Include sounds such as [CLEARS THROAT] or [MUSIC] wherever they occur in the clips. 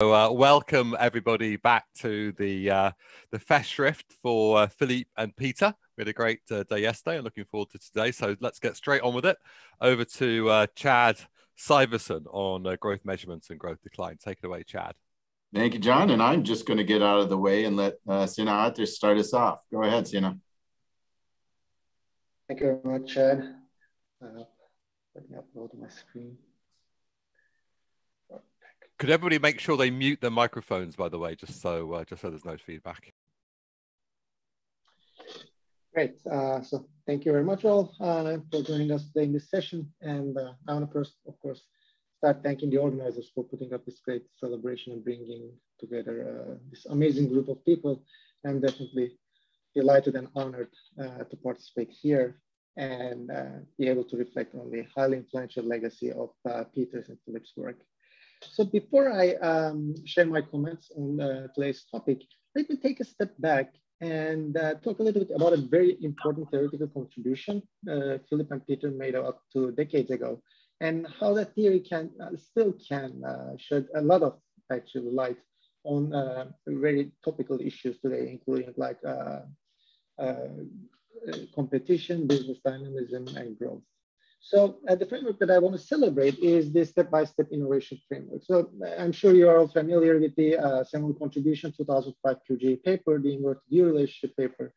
So, uh, welcome everybody back to the uh, the Festschrift for uh, Philippe and Peter. We had a great uh, day yesterday. I'm looking forward to today. So let's get straight on with it. Over to uh, Chad Syverson on uh, growth measurements and growth decline. Take it away, Chad. Thank you, John. And I'm just going to get out of the way and let uh, Sina Ates start us off. Go ahead, Sina. Thank you very much, Chad. Uh, let me upload my screen. Could everybody make sure they mute their microphones, by the way, just so uh, just so there's no feedback. Great. Uh, so thank you very much all uh, for joining us today in this session. And uh, I want to first, of course, start thanking the organizers for putting up this great celebration and bringing together uh, this amazing group of people. I'm definitely delighted and honored uh, to participate here and be able to reflect on the highly influential legacy of Peter's and Philip's work. So before I um, share my comments on uh, today's topic, let me take a step back and uh, talk a little bit about a very important theoretical contribution uh, Philip and Peter made up to decades ago, and how that theory can uh, still can uh, shed a lot of actual light on uh, very topical issues today, including like competition, business dynamism, and growth. So uh, the framework that I want to celebrate is the step-by-step innovation framework. So uh, I'm sure you are all familiar with the uh, Seminal Contribution 2005 QJE paper, the inverted U relationship paper.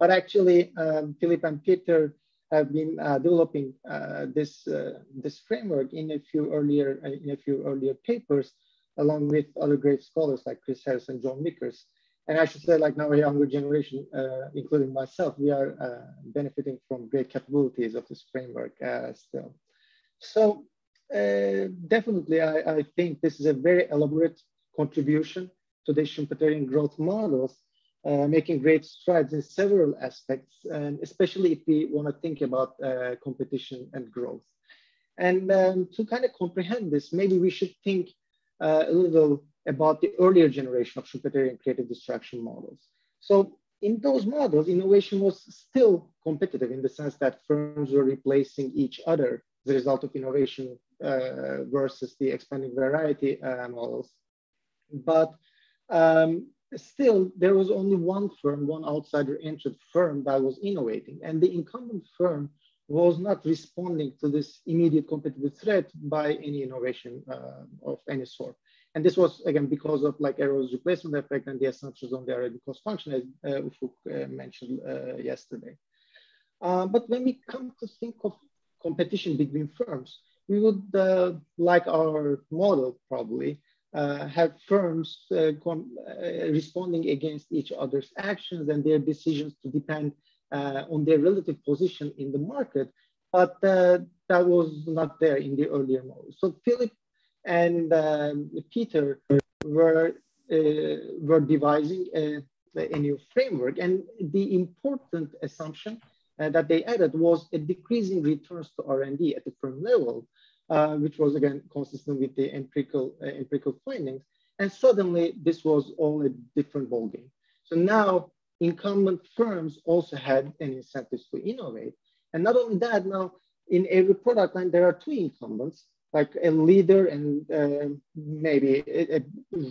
But actually, um, Philip and Peter have been uh, developing uh, this, uh, this framework in a few earlier in a few earlier papers, along with other great scholars like Chris Harris and John Vickers. And I should say, like now, a younger generation, uh, including myself, we are uh, benefiting from great capabilities of this framework uh, still. So uh, definitely, I, I, think this is a very elaborate contribution to the Schumpeterian growth models, uh, making great strides in several aspects, and especially if we want to think about uh, competition and growth. And um, to kind of comprehend this, maybe we should think a little about the earlier generation of Schumpeterian creative destruction models. So in those models, innovation was still competitive in the sense that firms were replacing each other as a result of innovation uh, versus the expanding variety uh, models. But um, still, there was only one firm, one outsider entered firm that was innovating, and the incumbent firm was not responding to this immediate competitive threat by any innovation uh, of any sort. And this was, again, because of like Arrow's replacement effect and the assumptions on the R&D cost function, as uh, Ufuk uh, mentioned uh, yesterday. Uh, but when we come to think of competition between firms, we would, uh, like our model probably, uh, have firms uh, responding against each other's actions and their decisions to depend on their relative position in the market. But that was not there in the earlier model. So Philip and um, Peter were uh, were devising a, a, new framework. And the important assumption uh, that they added was a decreasing returns to R&D at the firm level, uh, which was again consistent with the empirical empirical findings. And suddenly, this was all a different ballgame. So now, incumbent firms also had an incentive to innovate. And not only that, now in every product line, there are two incumbents like a leader and uh, maybe a,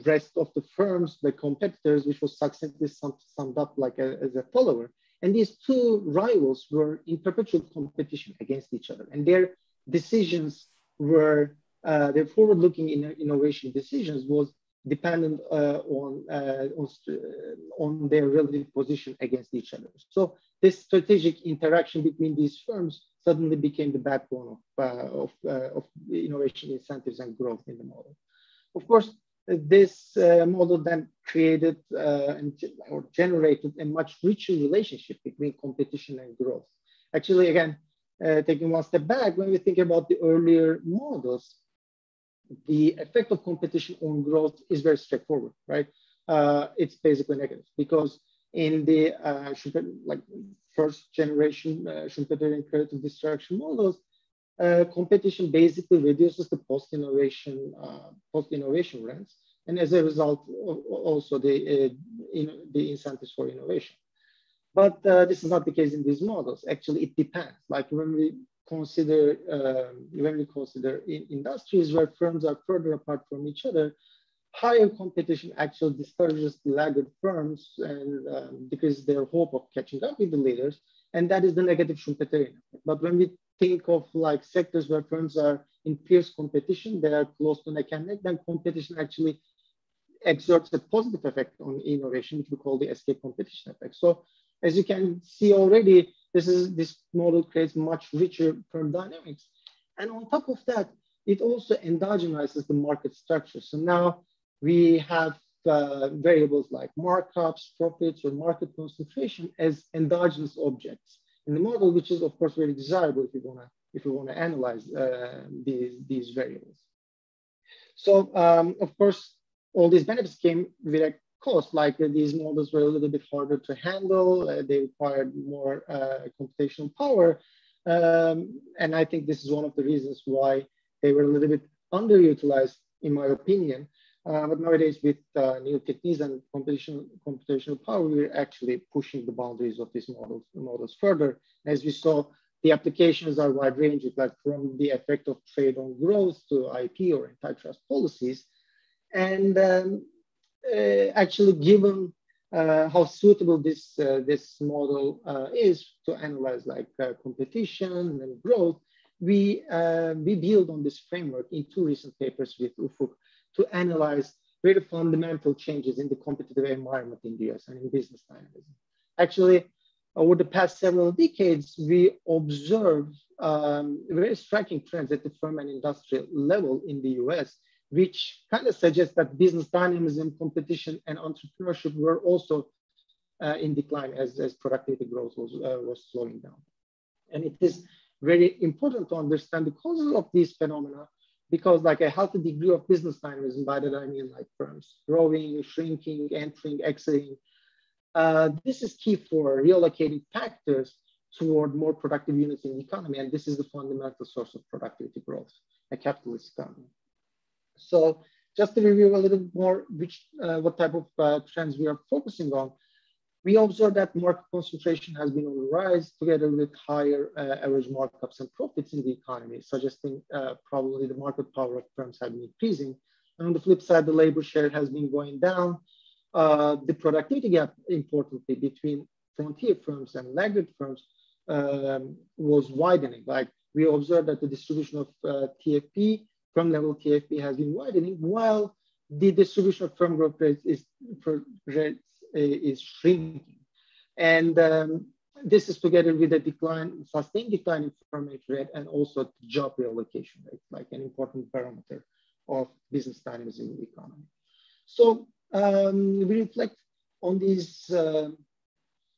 rest of the firms, the competitors, which was succinctly summed up like a, as a follower. And these two rivals were in perpetual competition against each other. And their decisions were, uh, their forward-looking innovation decisions was dependent uh, on, uh, on, on their relative position against each other. So this strategic interaction between these firms suddenly became the backbone of, uh, of, uh, of innovation incentives and growth in the model. Of course, this uh, model then created uh, and, or generated a much richer relationship between competition and growth. Actually, again, uh, taking one step back, when we think about the earlier models, the effect of competition on growth is very straightforward, right? Uh, it's basically negative because in the like first generation uh, Schumpeterian creative destruction models, uh, competition basically reduces the post-innovation uh, post-innovation rents, and as a result, also the uh, in, the incentives for innovation. But uh, this is not the case in these models. Actually, it depends. Like when we consider um, when we consider in industries where firms are further apart from each other, higher competition actually discourages the laggard firms and um, decreases their hope of catching up with the leaders. And that is the negative Schumpeterian effect. But when we think of like sectors where firms are in fierce competition, they are close to neck and neck, then competition actually exerts a positive effect on innovation, which we call the escape competition effect. So as you can see already, this is this model creates much richer firm dynamics. And on top of that, it also endogenizes the market structure. So now we have uh, variables like markups, profits, or market concentration as endogenous objects in the model, which is of course very desirable if you wanna if you wanna analyze uh, these these variables. So um, of course, all these benefits came with a cost. Like uh, these models were a little bit harder to handle. Uh, they required more uh, computational power, um, and I think this is one of the reasons why they were a little bit underutilized, in my opinion. Uh, but nowadays, with uh, new techniques and computational, computational power, we're actually pushing the boundaries of these models, models further. As we saw, the applications are wide ranging, like from the effect of trade on growth to IP or antitrust policies. And um, uh, actually, given uh, how suitable this, uh, this model uh, is to analyze like competition and growth, we, we build on this framework in two recent papers with Ufuk to analyze very fundamental changes in the competitive environment in the US and in business dynamism. Actually, over the past several decades, we observe um, very striking trends at the firm and industrial level in the US, which kind of suggests that business dynamism, competition, and entrepreneurship were also uh, in decline as, as productivity growth was, uh, was slowing down. And it is very important to understand the causes of these phenomena because like a healthy degree of business dynamism, by that I mean like firms growing, shrinking, entering, exiting. Uh, this is key for reallocating factors toward more productive units in the economy. And this is the fundamental source of productivity growth, a capitalist economy. So just to review a little more which, uh, what type of uh, trends we are focusing on, we observe that market concentration has been on the rise together with higher uh, average markups and profits in the economy, suggesting uh, probably the market power of firms have been increasing. And on the flip side, the labor share has been going down. Uh, the productivity gap, importantly, between frontier firms and laggard firms um, was widening. Like we observed that the distribution of uh, TFP, firm level TFP has been widening while the distribution of firm growth rates is, for, rates is shrinking. And um, this is together with a decline, sustained decline in firm rate and also job reallocation rate, like an important parameter of business dynamism in the economy. So um, we reflect on these, uh,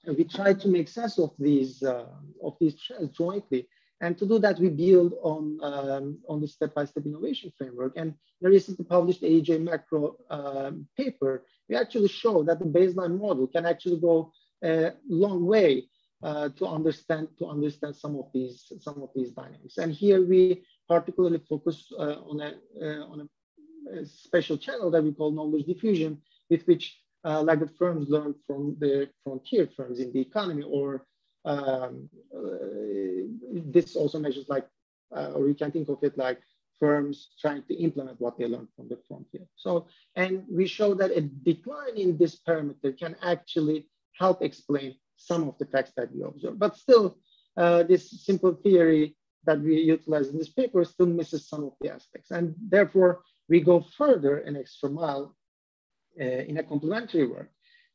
we try to make sense of these, uh, of these jointly and to do that, we build on, um, on the step-by-step innovation framework. And the recently published AEJ Macro um, paper, we actually show that the baseline model can actually go a long way uh, to understand to understand some of these some of these dynamics. And here we particularly focus uh, on a uh, on a, special channel that we call knowledge diffusion, with which uh, laggard firms learn from the frontier firms in the economy or um, uh, this also measures like, uh, or you can think of it like firms trying to implement what they learned from the frontier. So, and we show that a decline in this parameter can actually help explain some of the facts that we observe. But still, uh, this simple theory that we utilize in this paper still misses some of the aspects. And therefore, we go further an extra mile uh, in a complementary work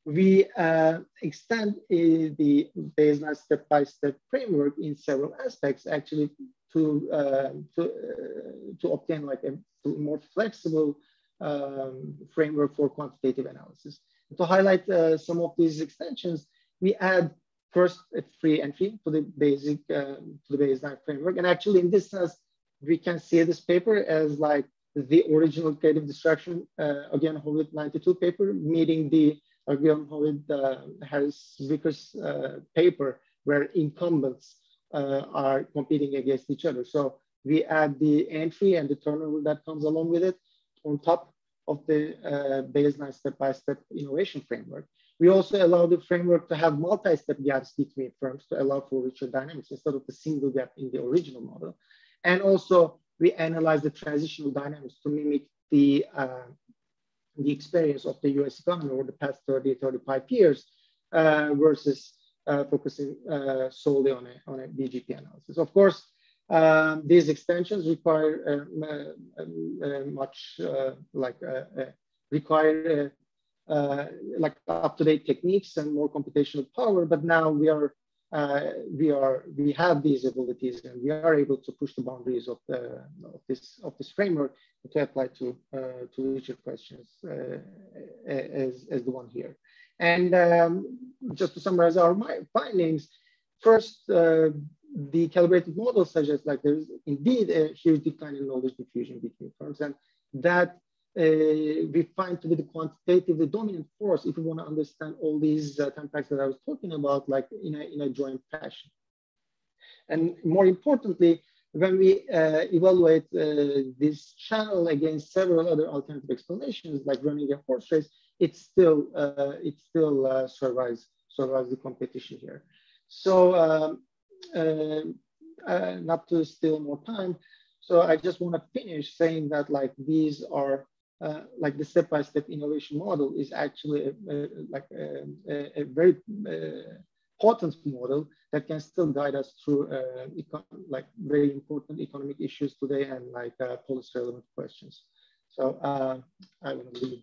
we uh, extend uh, the baseline step-by-step framework in several aspects actually to, uh, to, uh, to obtain like a more flexible um, framework for quantitative analysis. To highlight uh, some of these extensions, we add first a free entry to the basic, uh, to the baseline framework. And actually in this sense, we can see this paper as like the original creative destruction, again, Howitt 92 paper, meeting the along with uh, Harris Vickers uh, paper where incumbents uh, are competing against each other. So we add the entry and the turnover that comes along with it on top of the uh, baseline step-by-step innovation framework. We also allow the framework to have multi-step gaps between firms to allow for richer dynamics instead of the single gap in the original model. And also we analyze the transitional dynamics to mimic the uh, the experience of the US economy over the past 30, 35 years uh, versus uh, focusing uh, solely on a, on a BGP analysis. Of course, um, these extensions require uh, uh, much like require like up-to-date techniques and more computational power, but now we are uh, we are we have these abilities and we are able to push the boundaries of, the, of this of this framework to apply to uh, to of questions uh, as, as the one here. And um, just to summarize our findings, first, uh, the calibrated model suggests like there's indeed a huge decline in knowledge diffusion between firms, and that we find to be the quantitatively dominant force if we want to understand all these uh, contacts that I was talking about, like in a, in a joint fashion. And more importantly, when we uh, evaluate uh, this channel against several other alternative explanations, like running a horse race, it still uh, it still uh, survives survives the competition here. So um, uh, not to steal more time, so I just want to finish saying that like these are uh, like the step-by-step innovation model is actually a, a, like a, a very uh, potent model that can still guide us through uh, like very important economic issues today and like policy relevant questions. So I will leave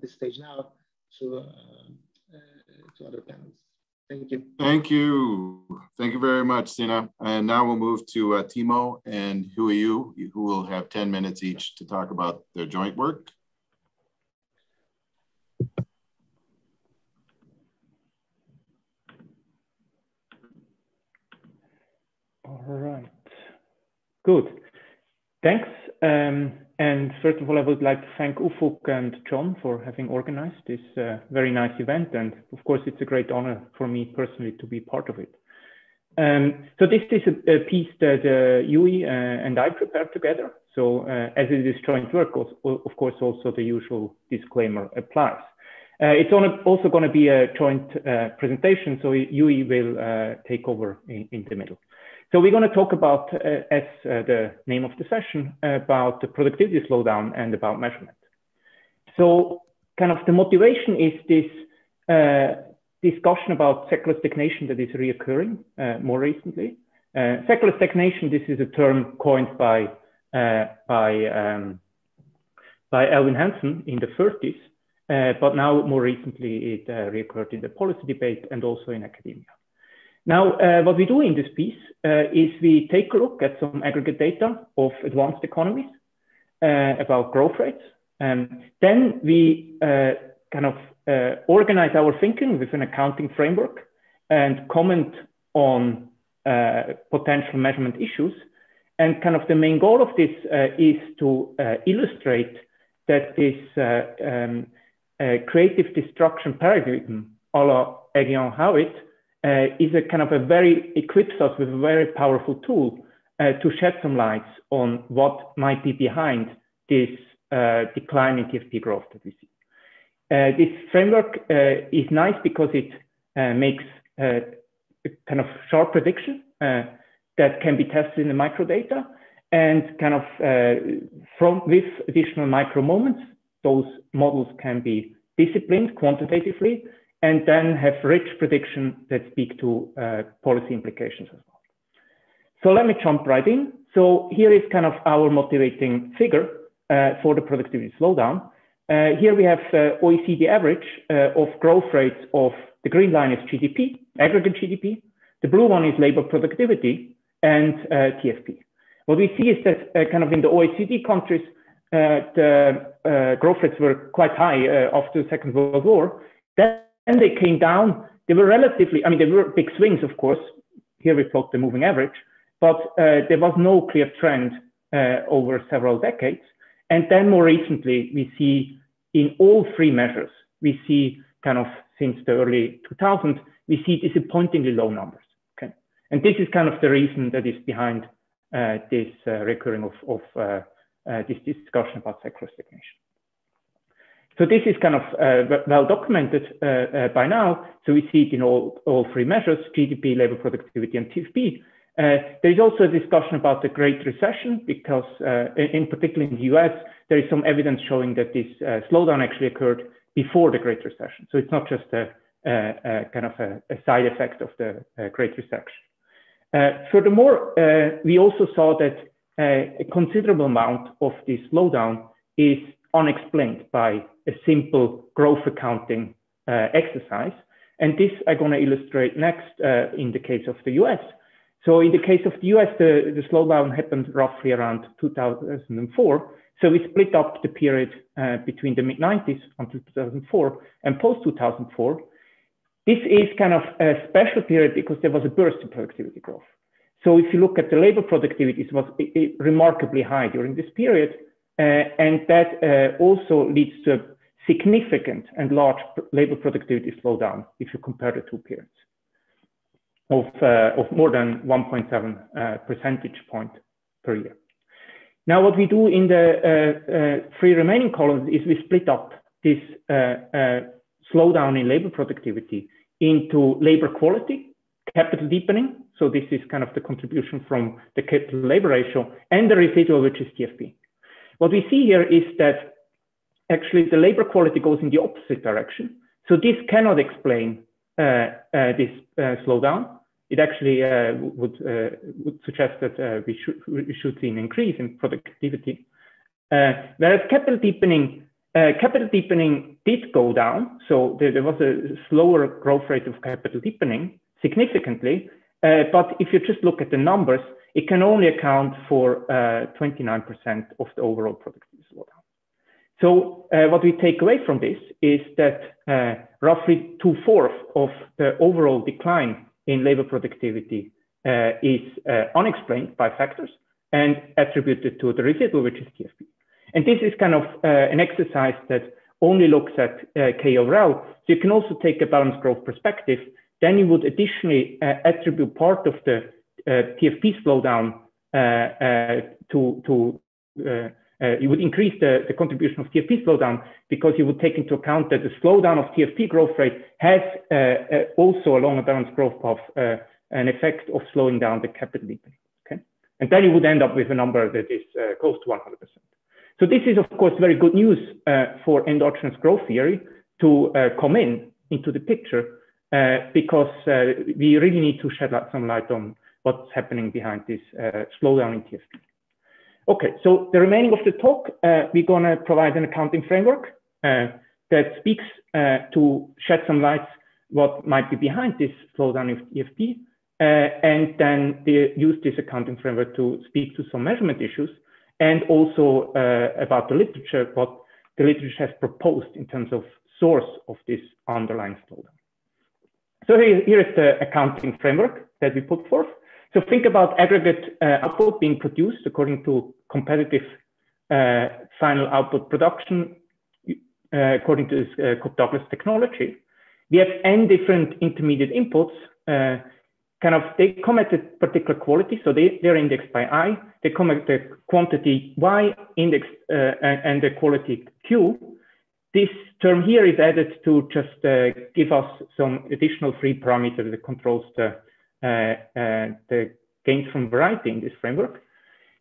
this stage now to to other panels. Thank you. Thank you. Thank you very much, Sina. And now we'll move to uh, Timo and Huiyu, who will have 10 minutes each to talk about their joint work. All right. Good. Thanks. Um, and first of all, I would like to thank Ufuk and John for having organized this uh, very nice event. And of course, it's a great honor for me personally to be part of it. Um, so this is a, a piece that uh, Huiyu uh, and I prepared together. So uh, as it is joint work, of course, also the usual disclaimer applies. Uh, it's also going to be a joint uh, presentation, so Huiyu will take over in, in the middle. So we're going to talk about, uh, as uh, the name of the session, about the productivity slowdown and about measurement. So kind of the motivation is this uh, discussion about secular stagnation that is reoccurring uh, more recently. Uh, secular stagnation, this is a term coined by, uh, by, um, by Alvin Hansen in the 30s, but now more recently it reoccurred in the policy debate and also in academia. Now, uh, what we do in this piece uh, is we take a look at some aggregate data of advanced economies uh, about growth rates. And then we uh, kind of uh, organize our thinking with an accounting framework and comment on uh, potential measurement issues. And kind of the main goal of this is to illustrate that this um, creative destruction paradigm, a la Aghion Howitt, uh, is a kind of a very equips us with a very powerful tool uh, to shed some lights on what might be behind this uh, decline in TFP growth that we see. Uh, this framework uh, is nice because it uh, makes a kind of sharp prediction that can be tested in the microdata and kind of from with additional micro moments, those models can be disciplined quantitatively and then have rich prediction that speak to uh, policy implications as well. So let me jump right in. So here is kind of our motivating figure uh, for the productivity slowdown. Uh, here we have uh, OECD average uh, of growth rates of the green line is GDP, aggregate GDP. The blue one is labor productivity and uh, TFP. What we see is that kind of in the OECD countries, the growth rates were quite high after the Second World War. That they came down. They were relatively, I mean, there were big swings, of course. Here we plot the moving average, but uh, there was no clear trend uh, over several decades. And then more recently, we see in all three measures, we see kind of since the early 2000s, we see disappointingly low numbers. Okay, and this is kind of the reason that is behind uh, this uh, recurring of, of uh, uh, this discussion about secular stagnation. So this is kind of uh, well documented uh, uh, by now. So we see it in all, all three measures, GDP, labor productivity, and TFP. Uh, there is also a discussion about the Great Recession because, uh, in, particular in the US, there is some evidence showing that this uh, slowdown actually occurred before the Great Recession. So it's not just a, a, a kind of a, a, side effect of the Great Recession. Furthermore, we also saw that a considerable amount of this slowdown is unexplained by a simple growth accounting uh, exercise. And this I'm going to illustrate next in the case of the US. So in the case of the US, the, the slowdown happened roughly around 2004. So we split up the period uh, between the mid 90s until 2004 and post 2004. This is kind of a special period because there was a burst in productivity growth. So if you look at the labor productivity, it was remarkably high during this period. Uh, and that uh, also leads to a significant and large labor productivity slowdown if you compare the two periods of, uh, of more than 1.7 uh, percentage point per year. Now, what we do in the three remaining columns is we split up this slowdown in labor productivity into labor quality, capital deepening. So this is kind of the contribution from the capital labor ratio and the residual, which is TFP. What we see here is that actually the labor quality goes in the opposite direction. So this cannot explain uh, uh, this uh, slowdown it actually uh, would, uh, would suggest that uh, we, should, we should see an increase in productivity. Whereas capital deepening, capital deepening did go down. So there, there, was a slower growth rate of capital deepening significantly. But if you just look at the numbers, it can only account for 29% of the overall productivity slowdown. So what we take away from this is that roughly two-fourths of the overall decline in labor productivity uh, is uh, unexplained by factors and attributed to the residual, which is TFP. And this is kind of uh, an exercise that only looks at uh, K over L. So you can also take a balanced growth perspective. Then you would additionally uh, attribute part of the uh, TFP slowdown to, to uh, you would increase the, the contribution of TFP slowdown because you would take into account that the slowdown of TFP growth rate has uh, uh, also along a balanced growth path uh, an effect of slowing down the capital deepening. Okay, and then you would end up with a number that is uh, close to 100%. So this is of course very good news uh, for endogenous growth theory to come in into the picture because we really need to shed some light on what's happening behind this slowdown in TFP. Okay, so the remaining of the talk, uh, we're going to provide an accounting framework uh, that speaks uh, to shed some light what might be behind this slowdown of TFP, uh, and then they use this accounting framework to speak to some measurement issues and also uh, about the literature, what the literature has proposed in terms of source of this underlying slowdown. So here, here is the accounting framework that we put forth. So think about aggregate uh, output being produced according to competitive uh, final output production uh, according to this uh, Cobb-Douglas technology. We have n different intermediate inputs. Uh, kind of they come at a particular quality, so they they're indexed by i. They come at the quantity y indexed uh, and the quality q. This term here is added to just give us some additional free parameter that controls the uh, uh, the gains from variety in this framework.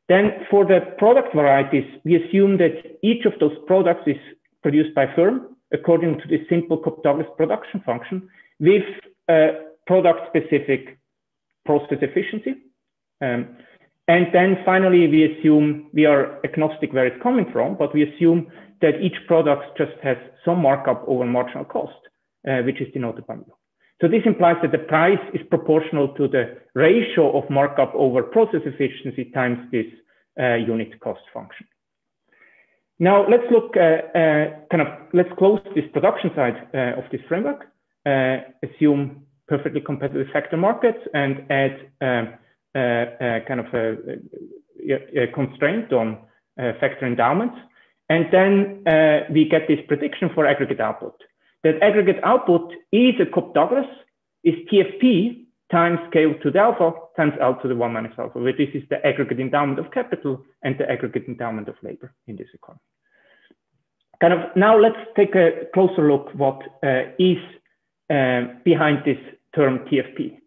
Then for the product varieties, we assume that each of those products is produced by firm according to the simple Cobb-Douglas production function with a product-specific process efficiency. Um, and then finally, we assume we are agnostic where it's coming from, but we assume that each product just has some markup over marginal cost, uh, which is denoted by mu. So this implies that the price is proportional to the ratio of markup over process efficiency times this uh, unit cost function. Now let's look, uh, uh, kind of, let's close this production side uh, of this framework, uh, assume perfectly competitive factor markets and add um, uh, kind of a, a, constraint on factor endowments. And then we get this prediction for aggregate output that aggregate output is a Cobb-Douglas is TFP times K to the alpha times L to the one minus alpha, where this is the aggregate endowment of capital and the aggregate endowment of labor in this economy. Kind of now let's take a closer look what uh, is uh, behind this term TFP.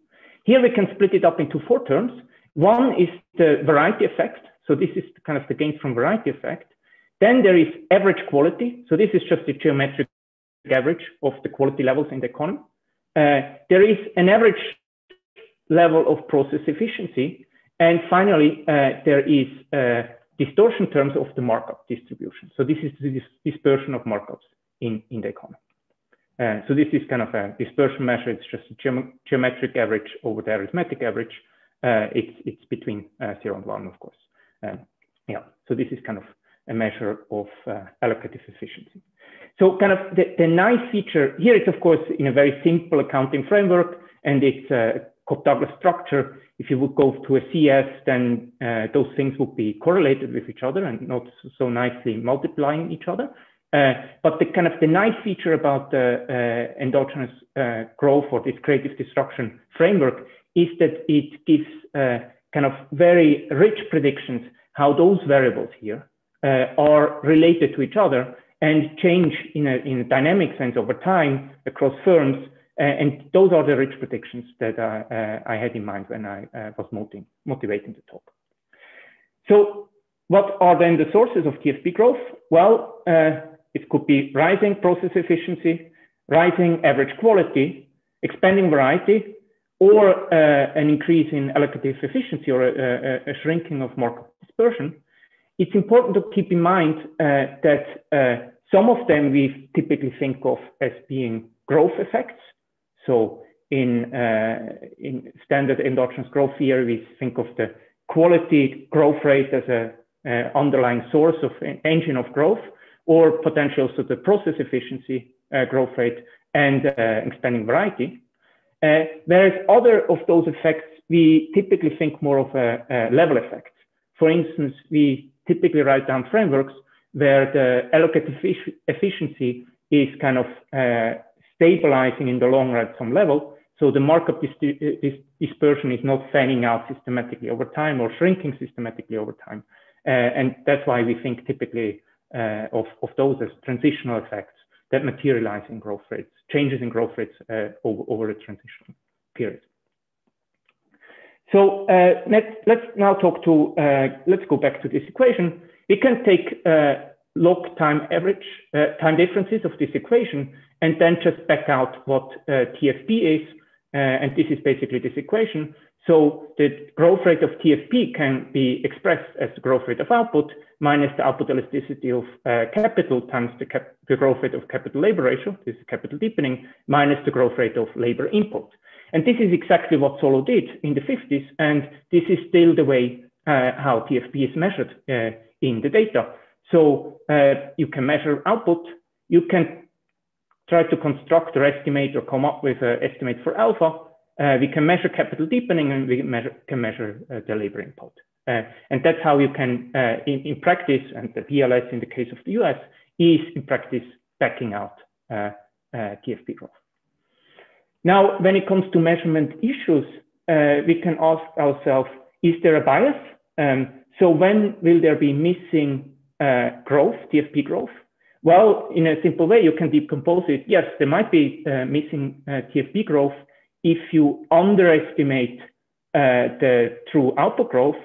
Here we can split it up into four terms. One is the variety effect. So this is kind of the gains from variety effect. Then there is average quality. So this is just the geometric average of the quality levels in the economy. Uh, there is an average level of process efficiency. And finally, uh, there is uh, distortion terms of the markup distribution. So this is the dispersion of markups in, in the economy. Uh, so this is kind of a dispersion measure. It's just a geom geometric average over the arithmetic average. Uh, it's, it's between uh, zero and one, of course. Um, yeah, so this is kind of a measure of uh, allocative efficiency. So kind of the, the nice feature here is, of course, in a very simple accounting framework, and it's a Cobb-Douglas structure. If you would go to a CES, then uh, those things would be correlated with each other and not so nicely multiplying each other. Uh, but the kind of the nice feature about the uh, endogenous uh, growth or this creative destruction framework is that it gives uh, kind of very rich predictions how those variables here uh, are related to each other and change in a, in a dynamic sense over time across firms. Uh, and those are the rich predictions that I, I had in mind when I was motivating, motivating the talk. So what are then the sources of TFP growth? Well, it could be rising process efficiency, rising average quality, expanding variety, or uh, an increase in allocative efficiency or a, a, a, shrinking of market dispersion. It's important to keep in mind uh, that uh, some of them we typically think of as being growth effects. So in, uh, in standard endogenous growth theory, we think of the quality growth rate as a uh, underlying source of engine of growth or potential so the process efficiency uh, growth rate and uh, expanding variety. Uh, whereas other of those effects, we typically think more of a, a, level effect. For instance, we typically write down frameworks where the allocative efficiency is kind of uh, stabilizing in the long run at some level. So the markup dis dis dispersion is not fanning out systematically over time or shrinking systematically over time. Uh, and that's why we think typically uh, of, of those as transitional effects that materialize in growth rates, changes in growth rates uh, over, over a transitional period. So uh, let's, let's now talk to, uh, let's go back to this equation. We can take uh, log time average, uh, time differences of this equation, and then just back out what TFP is. and this is basically this equation. So the growth rate of TFP can be expressed as the growth rate of output minus the output elasticity of uh, capital times the, cap the, growth rate of capital labor ratio, this is capital deepening, minus the growth rate of labor input. And this is exactly what Solow did in the 50s, and this is still the way uh, how TFP is measured uh, in the data. So uh, you can measure output, you can try to construct or estimate or come up with an estimate for alpha, uh, we can measure capital deepening and we measure, can measure uh, the labor input. Uh, and that's how you can, uh, in, in, practice, and the BLS in the case of the US, is in practice backing out uh, TFP growth. Now, when it comes to measurement issues, we can ask ourselves, is there a bias? Um, so when will there be missing growth, TFP growth? Well, in a simple way, you can decompose it. Yes, there might be missing TFP growth if you underestimate uh, the true output growth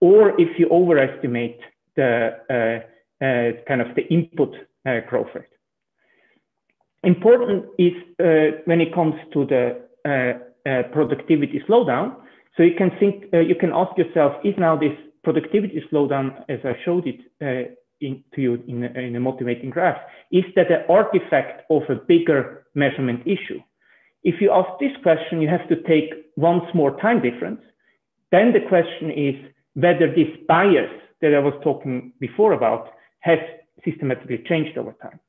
or if you overestimate the uh, uh, kind of the input uh, growth rate. Important is uh, when it comes to the uh, productivity slowdown. So you can think, you can ask yourself, is now this productivity slowdown, as I showed it in, to you in in a motivating graph, is that an artifact of a bigger measurement issue? If you ask this question, you have to take once more time difference. Then the question is whether this bias that I was talking before about has systematically changed over time.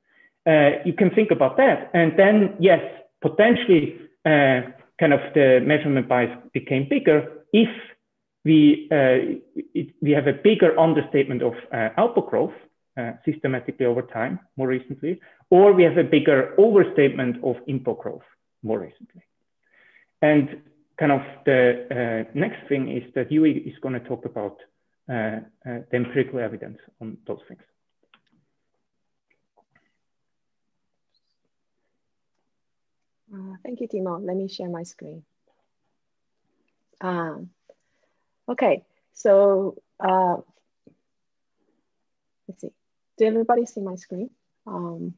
Uh, you can think about that. And then, yes, potentially uh, kind of the measurement bias became bigger if we, uh, it, we have a bigger understatement of uh, output growth uh, systematically over time, more recently, or we have a bigger overstatement of input growth more recently. And kind of the uh, next thing is that Huiyu is going to talk about uh, uh, the empirical evidence on those things. Uh, thank you, Timo. Let me share my screen. Um, okay, so uh, let's see. did everybody see my screen? Um,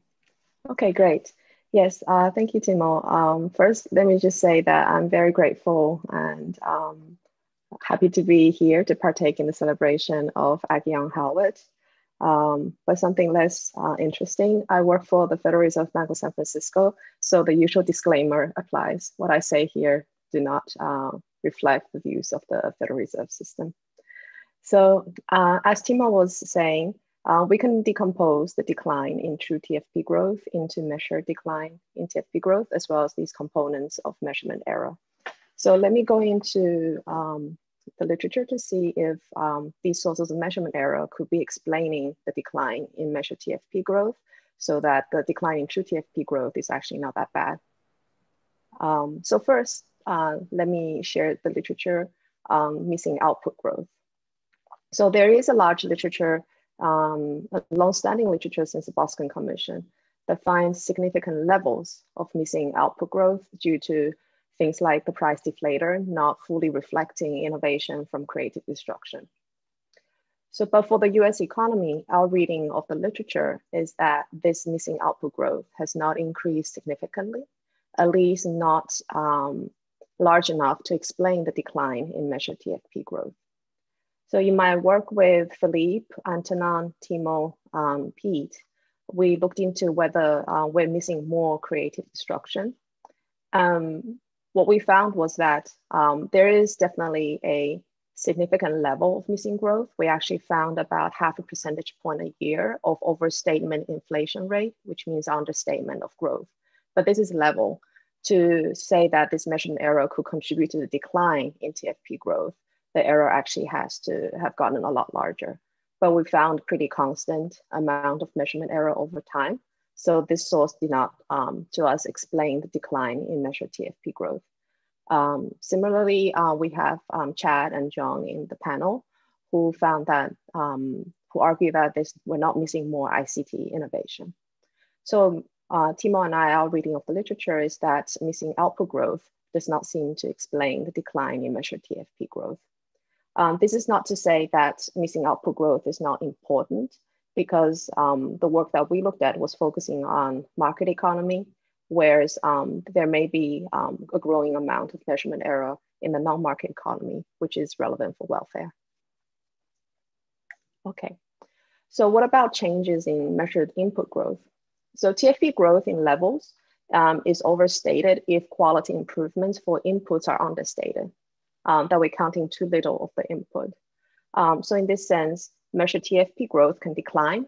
okay, great. Yes, uh, thank you, Timo. Um, first, let me just say that I'm very grateful and um, happy to be here to partake in the celebration of Aghion Howitt. Um, but something less uh, interesting, I work for the Federal Reserve Bank of San Francisco, so the usual disclaimer applies. What I say here do not uh, reflect the views of the Federal Reserve System. So uh, as Timo was saying, uh, we can decompose the decline in true TFP growth into measured decline in TFP growth, as well as these components of measurement error. So let me go into um, the literature to see if um, these sources of measurement error could be explaining the decline in measured TFP growth so that the decline in true TFP growth is actually not that bad. Um, so first, uh, let me share the literature on missing output growth. So there is a large literature um, a long-standing literature since the Boskin Commission that finds significant levels of missing output growth due to things like the price deflator not fully reflecting innovation from creative destruction. So, but for the US economy, our reading of the literature is that this missing output growth has not increased significantly, at least not um, large enough to explain the decline in measured TFP growth. So in my work with Philippe, Antonin, Timo, um, Pete, we looked into whether uh, we're missing more creative destruction. Um, what we found was that um, there is definitely a significant level of missing growth. We actually found about half a percentage point a year of overstatement inflation rate, which means understatement of growth. But this is level. To say that this measurement error could contribute to the decline in TFP growth the error actually has to have gotten a lot larger. But we found pretty constant amount of measurement error over time. So this source did not, um, to us, explain the decline in measured TFP growth. Um, similarly, uh, we have um, Chad and John in the panel who found that, um, who argue that this, we're not missing more ICT innovation. So uh, Timo and I, our reading of the literature is that missing output growth does not seem to explain the decline in measured TFP growth. Um, this is not to say that missing output growth is not important because um, the work that we looked at was focusing on market economy, whereas um, there may be um, a growing amount of measurement error in the non-market economy, which is relevant for welfare. Okay, so what about changes in measured input growth? So TFP growth in levels um, is overstated if quality improvements for inputs are understated um, that we're counting too little of the input. Um, so in this sense, measured TFP growth can decline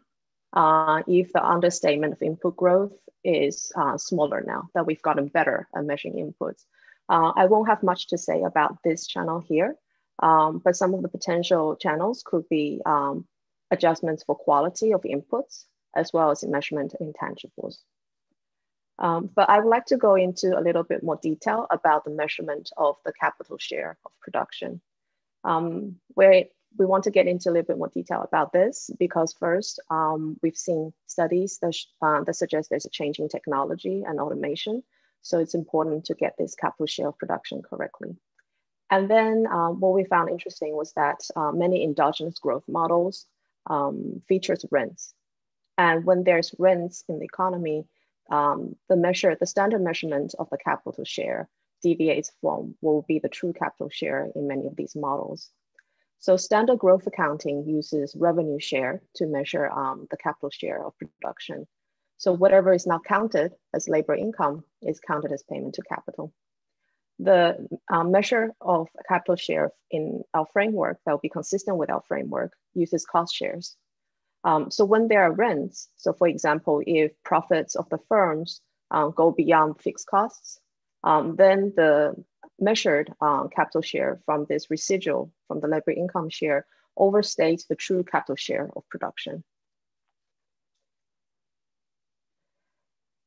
uh, if the understatement of input growth is uh, smaller now that we've gotten better at measuring inputs. Uh, I won't have much to say about this channel here, um, but some of the potential channels could be um, adjustments for quality of inputs, as well as measurement intangibles. Um, but I would like to go into a little bit more detail about the measurement of the capital share of production. Um, where we want to get into a little bit more detail about this because first, um, we've seen studies that, uh, that suggest there's a change in technology and automation. So it's important to get this capital share of production correctly. And then um, what we found interesting was that uh, many endogenous growth models um, features rents. And when there's rents in the economy, um, the measure, the standard measurement of the capital share deviates from what will be the true capital share in many of these models. So standard growth accounting uses revenue share to measure um, the capital share of production. So whatever is not counted as labor income is counted as payment to capital. The uh, measure of capital share in our framework that will be consistent with our framework uses cost shares. Um, so when there are rents, so for example, if profits of the firms um, go beyond fixed costs, um, then the measured um, capital share from this residual from the labor income share overstates the true capital share of production.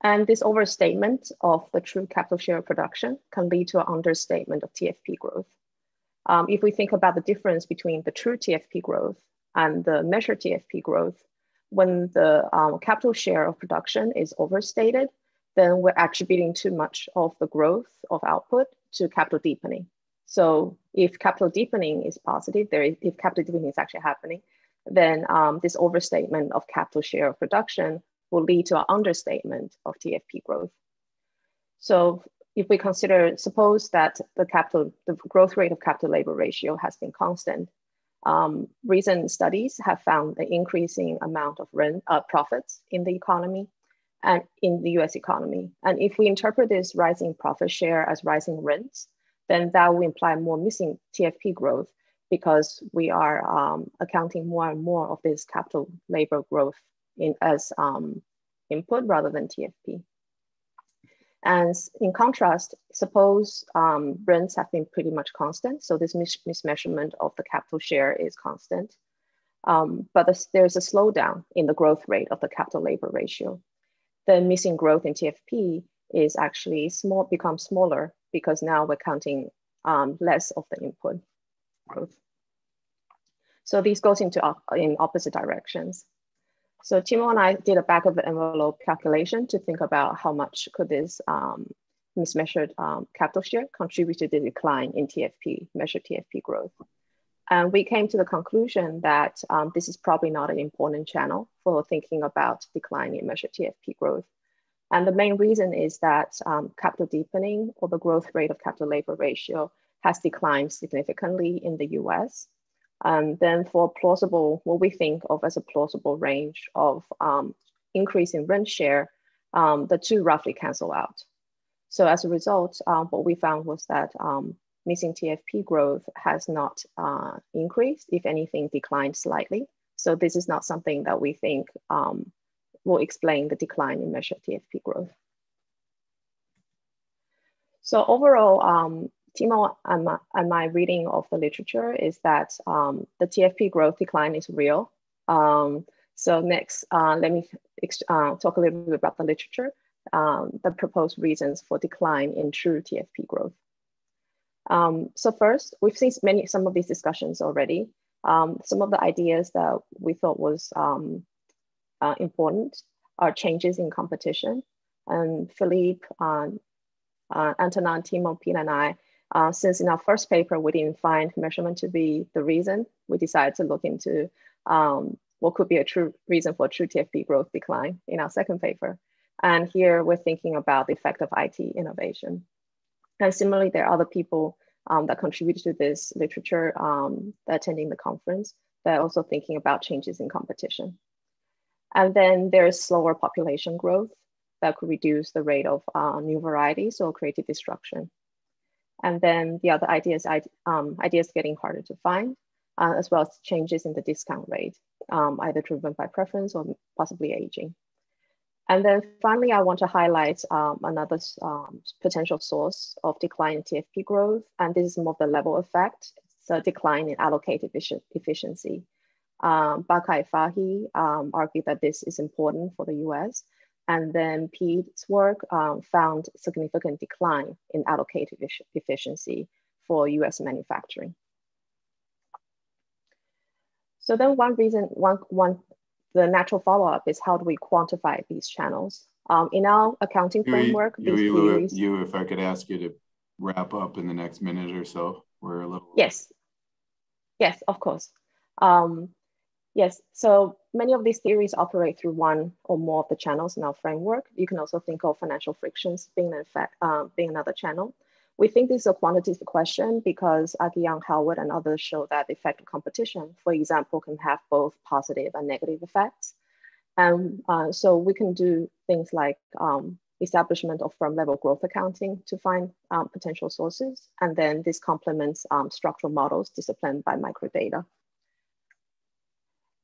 And this overstatement of the true capital share of production can lead to an understatement of TFP growth. Um, if we think about the difference between the true TFP growth and the measured TFP growth, when the um, capital share of production is overstated, then we're attributing too much of the growth of output to capital deepening. So if capital deepening is positive, there is, if capital deepening is actually happening, then um, this overstatement of capital share of production will lead to an understatement of TFP growth. So if we consider, suppose that the capital, the growth rate of capital labor ratio has been constant, um, recent studies have found an increasing amount of rent uh, profits in the economy and in the US economy. And if we interpret this rising profit share as rising rents, then that will imply more missing TFP growth because we are um, accounting more and more of this capital labor growth in, as um, input rather than TFP. And in contrast, suppose um, rents have been pretty much constant. So this mis mismeasurement of the capital share is constant. Um, but there's a slowdown in the growth rate of the capital labor ratio. The missing growth in TFP is actually small, becomes smaller because now we're counting um, less of the input growth. So these goes into in opposite directions. So Timo and I did a back of the envelope calculation to think about how much could this um, mismeasured um, capital share contribute to the decline in TFP, measured TFP growth. And we came to the conclusion that um, this is probably not an important channel for thinking about decline in measured TFP growth. And the main reason is that um, capital deepening or the growth rate of capital labor ratio has declined significantly in the US. And then for plausible, what we think of as a plausible range of um, increase in rent share, um, the two roughly cancel out. So as a result, um, what we found was that um, missing TFP growth has not uh, increased, if anything, declined slightly. So this is not something that we think um, will explain the decline in measured TFP growth. So overall, um, Timo and my, reading of the literature is that um, the TFP growth decline is real. Um, so next, uh, let me uh, talk a little bit about the literature, um, the proposed reasons for decline in true TFP growth. Um, so first, we've seen many some of these discussions already. Um, some of the ideas that we thought was um, uh, important are changes in competition. And Philippe, uh, uh, Antonin, Timo, Pete, and I, uh, since in our first paper, we didn't find measurement to be the reason, we decided to look into um, what could be a true reason for true TFP growth decline in our second paper. And here we're thinking about the effect of IT innovation. And similarly, there are other people um, that contributed to this literature um, attending the conference that are also thinking about changes in competition. And then there's slower population growth that could reduce the rate of uh, new varieties or creative destruction. And then the other ideas, um, ideas getting harder to find, uh, as well as changes in the discount rate, um, either driven by preference or possibly aging. And then finally, I want to highlight um, another um, potential source of decline in TFP growth, and this is more of the level effect. It's a decline in allocated efficiency. Um, Baqaee Farhi um, argued that this is important for the US. And then Pete's work um, found significant decline in allocated efficiency for US manufacturing. So then one reason, one, one the natural follow-up is how do we quantify these channels? Um, in our accounting framework, you, you, theories, you, if I could ask you to wrap up in the next minute or so, we're a little. Yes, yes, of course. Um, Yes, so many of these theories operate through one or more of the channels in our framework. You can also think of financial frictions being, an effect, uh, being another channel. We think this is a quantitative question because Aghion, Howitt, and others show that the effect of competition, for example, can have both positive and negative effects. And uh, so we can do things like um, establishment of firm level growth accounting to find um, potential sources. And then this complements um, structural models disciplined by microdata.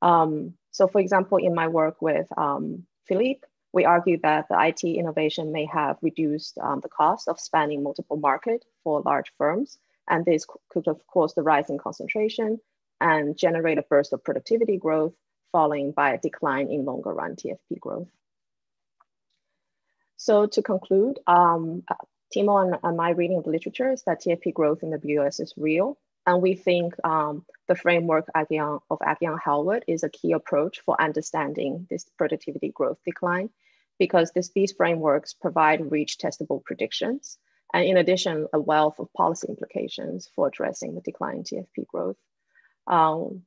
Um, so for example, in my work with um, Philippe, we argue that the IT innovation may have reduced um, the cost of spanning multiple markets for large firms. And this could have caused the rise in concentration and generate a burst of productivity growth, following by a decline in longer run TFP growth. So to conclude, um, Timo and, and my reading of the literature is that TFP growth in the US is real and we think um, the framework Aghion, of Aghion Howitt is a key approach for understanding this productivity growth decline because this, these frameworks provide rich testable predictions. And in addition, a wealth of policy implications for addressing the decline in TFP growth. Um,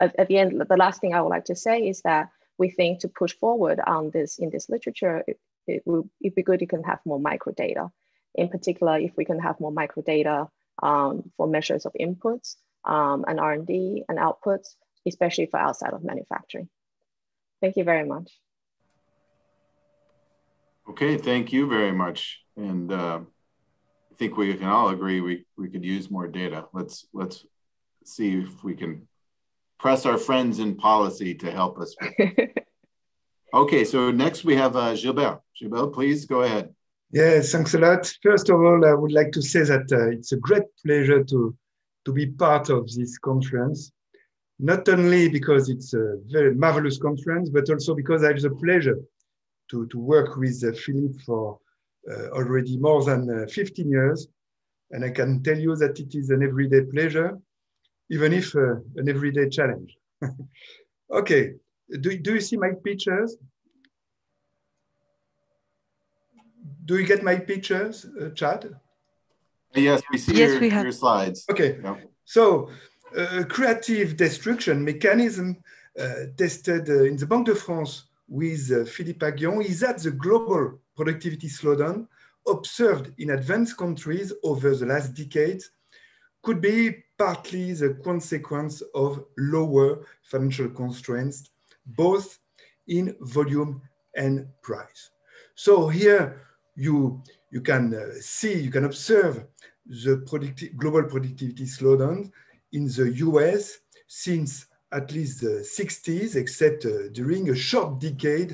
at, at, the end, the last thing I would like to say is that we think to push forward on this in this literature, it, it will it'd be good if you can have more microdata. In particular, if we can have more microdata um, for measures of inputs um, and R&D and outputs, especially for outside of manufacturing. Thank you very much. Okay, thank you very much. And uh, I think we can all agree we, we could use more data. Let's let's see if we can press our friends in policy to help us. [LAUGHS] okay, so next we have uh, Gilbert. Gilbert, please go ahead. Yes, thanks a lot. First of all, I would like to say that uh, it's a great pleasure to, to be part of this conference, not only because it's a very marvelous conference, but also because I have the pleasure to, to work with uh, Philippe for uh, already more than uh, 15 years. And I can tell you that it is an everyday pleasure even if uh, an everyday challenge. [LAUGHS] okay, do, do you see my pictures? Do you get my pictures, uh, Chad? Yes, we see yes, your, we have. your slides. Okay, yeah. so uh, creative destruction mechanism uh, tested uh, in the Banque de France with uh, Philippe Aghion is that the global productivity slowdown observed in advanced countries over the last decades could be partly the consequence of lower financial constraints, both in volume and price. So here you, you can uh, see, you can observe the producti global productivity slowdown in the US since at least the 60s, except uh, during a short decade,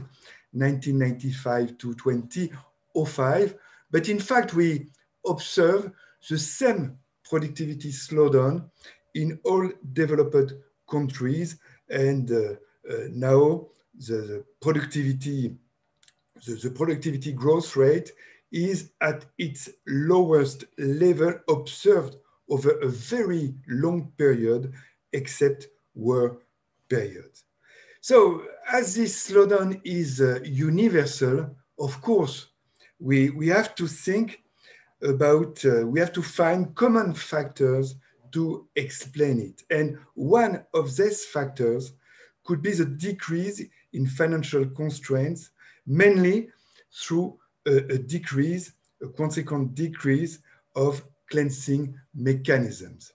1995 to 2005. But in fact, we observe the same productivity slowdown in all developed countries. And uh, uh, now the, the productivity, the, the productivity growth rate is at its lowest level observed over a very long period, except war periods. So as this slowdown is uh, universal, of course, we, we have to think about, uh, we have to find common factors to explain it. And one of these factors could be the decrease in financial constraints, mainly through a, a decrease, a consequent decrease of cleansing mechanisms.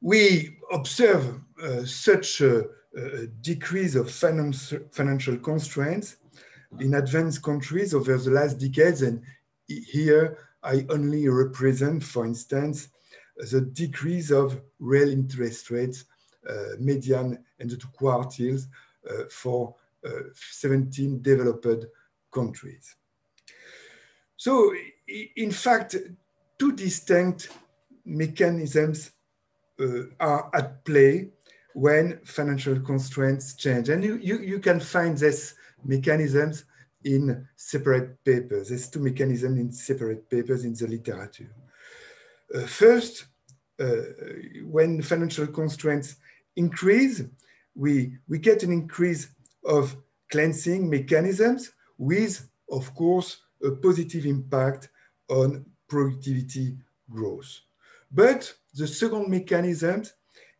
We observe uh, such a, a, decrease of finance, financial constraints in advanced countries over the last decades, and here I only represent, for instance, the decrease of real interest rates, uh, median and the two quartiles uh, for 17 developed countries. So, in fact, two distinct mechanisms uh, are at play when financial constraints change. And you, you, you can find these mechanisms in separate papers. There's two mechanisms in separate papers in the literature. Uh, first, uh, when financial constraints increase, we, we get an increase of cleansing mechanisms with, of course, a positive impact on productivity growth. But the second mechanism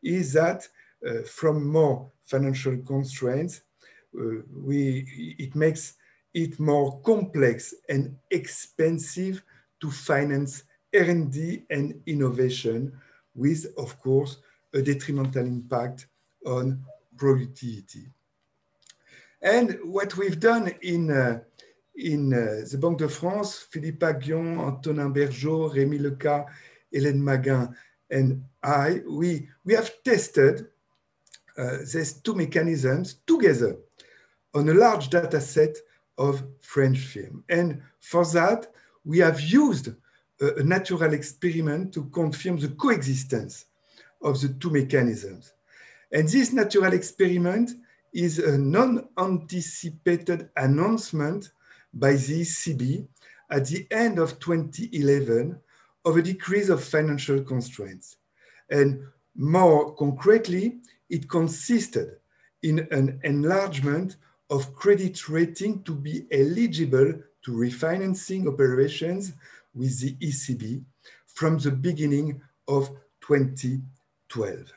is that uh, from more financial constraints, uh, we, it makes it more complex and expensive to finance R&D and innovation with, of course, a detrimental impact on productivity. And what we've done in, uh, in uh, the Banque de France, Philippe Aghion, Antonin Bergeaud, Rémi Lecat, Hélène Maghin, and I, we, we have tested uh, these two mechanisms together on a large data set of French film. And for that, we have used a, a natural experiment to confirm the coexistence of the two mechanisms. And this natural experiment is a non-anticipated announcement by the ECB at the end of 2011 of a decrease of financial constraints. And more concretely, it consisted in an enlargement of credit rating to be eligible to refinancing operations with the ECB from the beginning of 2012.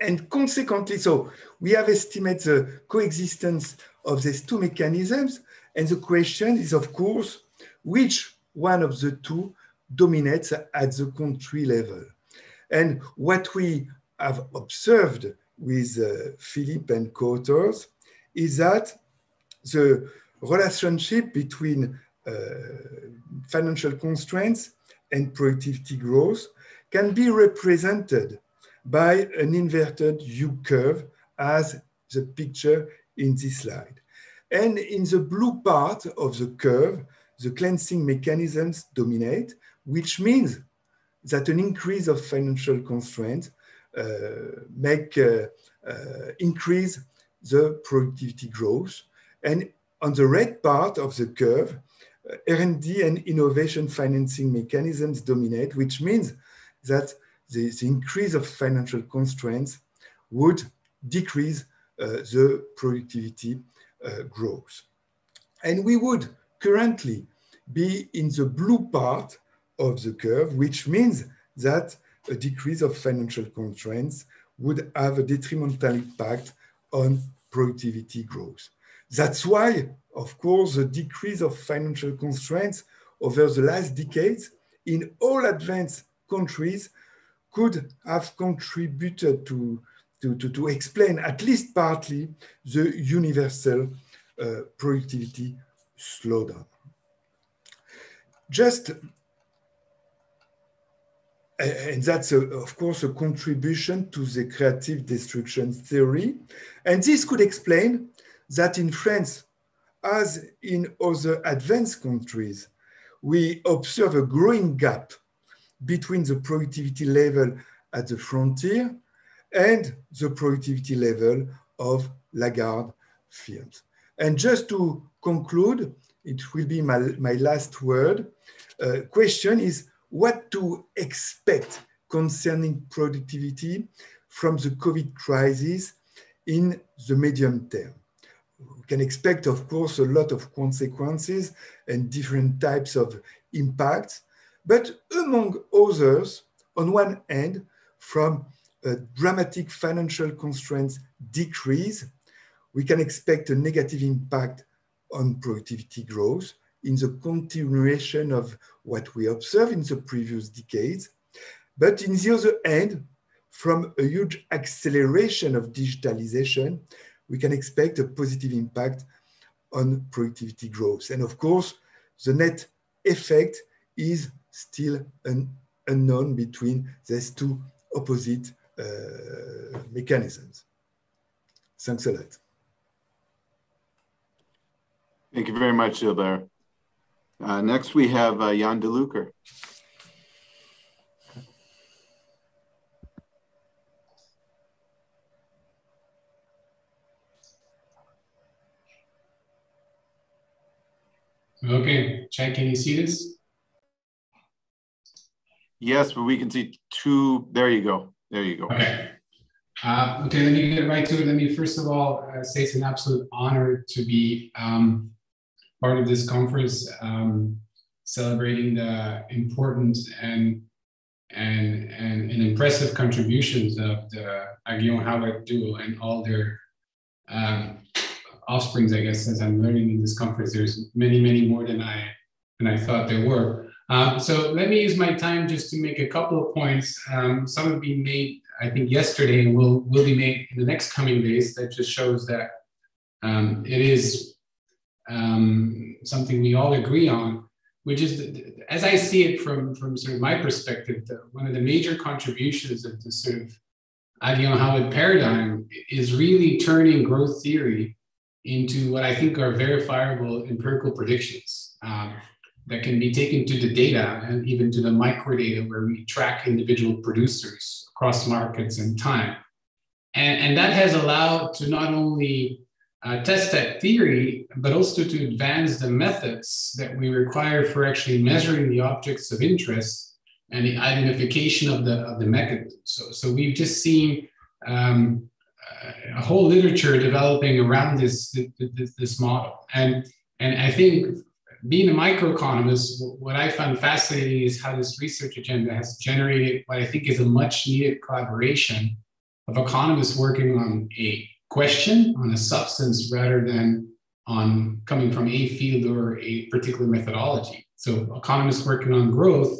And consequently, so we have estimated the coexistence of these two mechanisms. And the question is, of course, which one of the two dominates at the country level? And what we have observed with uh, Philippe and co-authors is that the relationship between uh, financial constraints and productivity growth can be represented by an inverted U curve as the picture in this slide. And in the blue part of the curve, the cleansing mechanisms dominate, which means that an increase of financial constraints uh, make uh, uh, increase the productivity growth. And on the red part of the curve, R&D and innovation financing mechanisms dominate, which means that the, the increase of financial constraints would decrease uh, the productivity uh, growth. And we would currently be in the blue part of the curve, which means that a decrease of financial constraints would have a detrimental impact on productivity growth. That's why, of course, the decrease of financial constraints over the last decades in all advanced countries could have contributed to, to, to, to explain, at least partly, the universal uh, productivity slowdown. Just and that's, a, of course, a contribution to the creative destruction theory. And this could explain that in France, as in other advanced countries, we observe a growing gap between the productivity level at the frontier and the productivity level of Lagarde fields. And just to conclude, it will be my, my last word. Uh, question is what to expect concerning productivity from the COVID crisis in the medium term. We can expect, of course, a lot of consequences and different types of impacts, but among others, on one hand, from a dramatic financial constraints decrease, we can expect a negative impact on productivity growth in the continuation of what we observed in the previous decades. But in the other hand, from a huge acceleration of digitalization, we can expect a positive impact on productivity growth. And of course, the net effect is still an unknown between these two opposite uh, mechanisms. Thanks a lot. Thank you very much, Gilbert. Uh, next, we have uh, Jan De Loecker. Okay, Chad, can you see this? Yes, but we can see two. There you go. There you go. Okay. Uh, okay, let me get right to it. Let me first of all uh, say it's an absolute honor to be um, part of this conference, um, celebrating the important and and and, and impressive contributions of the Aghion Howitt duo and all their um, offsprings. I guess as I'm learning in this conference, there's many, many more than I than I thought there were. Um, so let me use my time just to make a couple of points. Um, some have been made, I think, yesterday, and will will be made in the next coming days. That just shows that um, it is um, something we all agree on, which is, as I see it from, from sort of my perspective, the, one of the major contributions of the sort of Aghion Howitt paradigm is really turning growth theory into what I think are verifiable empirical predictions um, that can be taken to the data and even to the micro data where we track individual producers across markets and time. And, and that has allowed to not only uh, test that theory, but also to advance the methods that we require for actually measuring the objects of interest and the identification of the, of the mechanism. So, so we've just seen um, a whole literature developing around this, this, this model. And, and I think being a microeconomist, what I found fascinating is how this research agenda has generated what I think is a much needed collaboration of economists working on a question, on a substance, rather than on coming from a field or a particular methodology. So economists working on growth,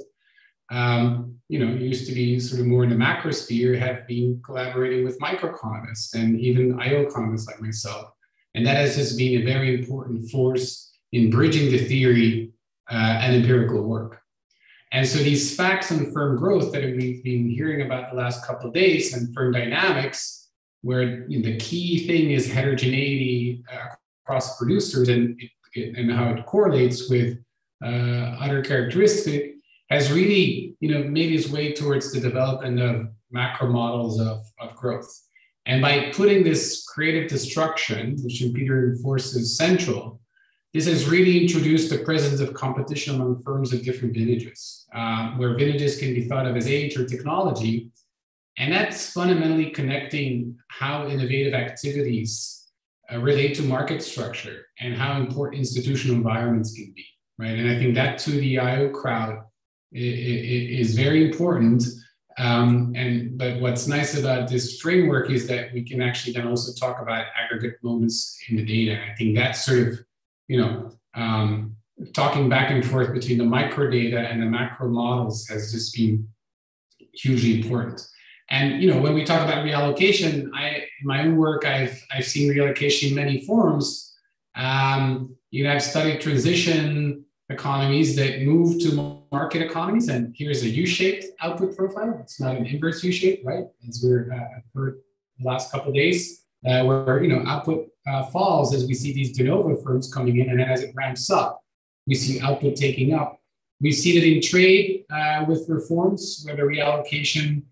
um, you know, used to be sort of more in the macro sphere, have been collaborating with microeconomists and even IO economists like myself. And that has just been a very important force in bridging the theory uh, and empirical work. And so these facts on firm growth that we've been hearing about the last couple of days and firm dynamics, where you know, the key thing is heterogeneity uh, across producers and, and how it correlates with uh, other characteristics, has really you know, made its way towards the development of macro models of, of growth. And by putting this creative destruction, which Peter enforces central, this has really introduced the presence of competition among firms of different vintages, uh, where vintages can be thought of as age or technology. And that's fundamentally connecting how innovative activities uh, relate to market structure and how important institutional environments can be, right? And I think that to the IO crowd is very important. Um, and but what's nice about this framework is that we can actually then also talk about aggregate moments in the data. I think that sort of you know, um, talking back and forth between the micro data and the macro models has just been hugely important. And you know, when we talk about reallocation, I in my own work, I've I've seen reallocation in many forms. Um, you know, I've studied transition economies that move to market economies, and here's a U-shaped output profile. It's not an inverse U-shape, right? As we're uh, heard the last couple days, uh, where you know output uh, falls as we see these de novo firms coming in, and as it ramps up, we see output taking up. We see that in trade uh, with reforms, where the reallocation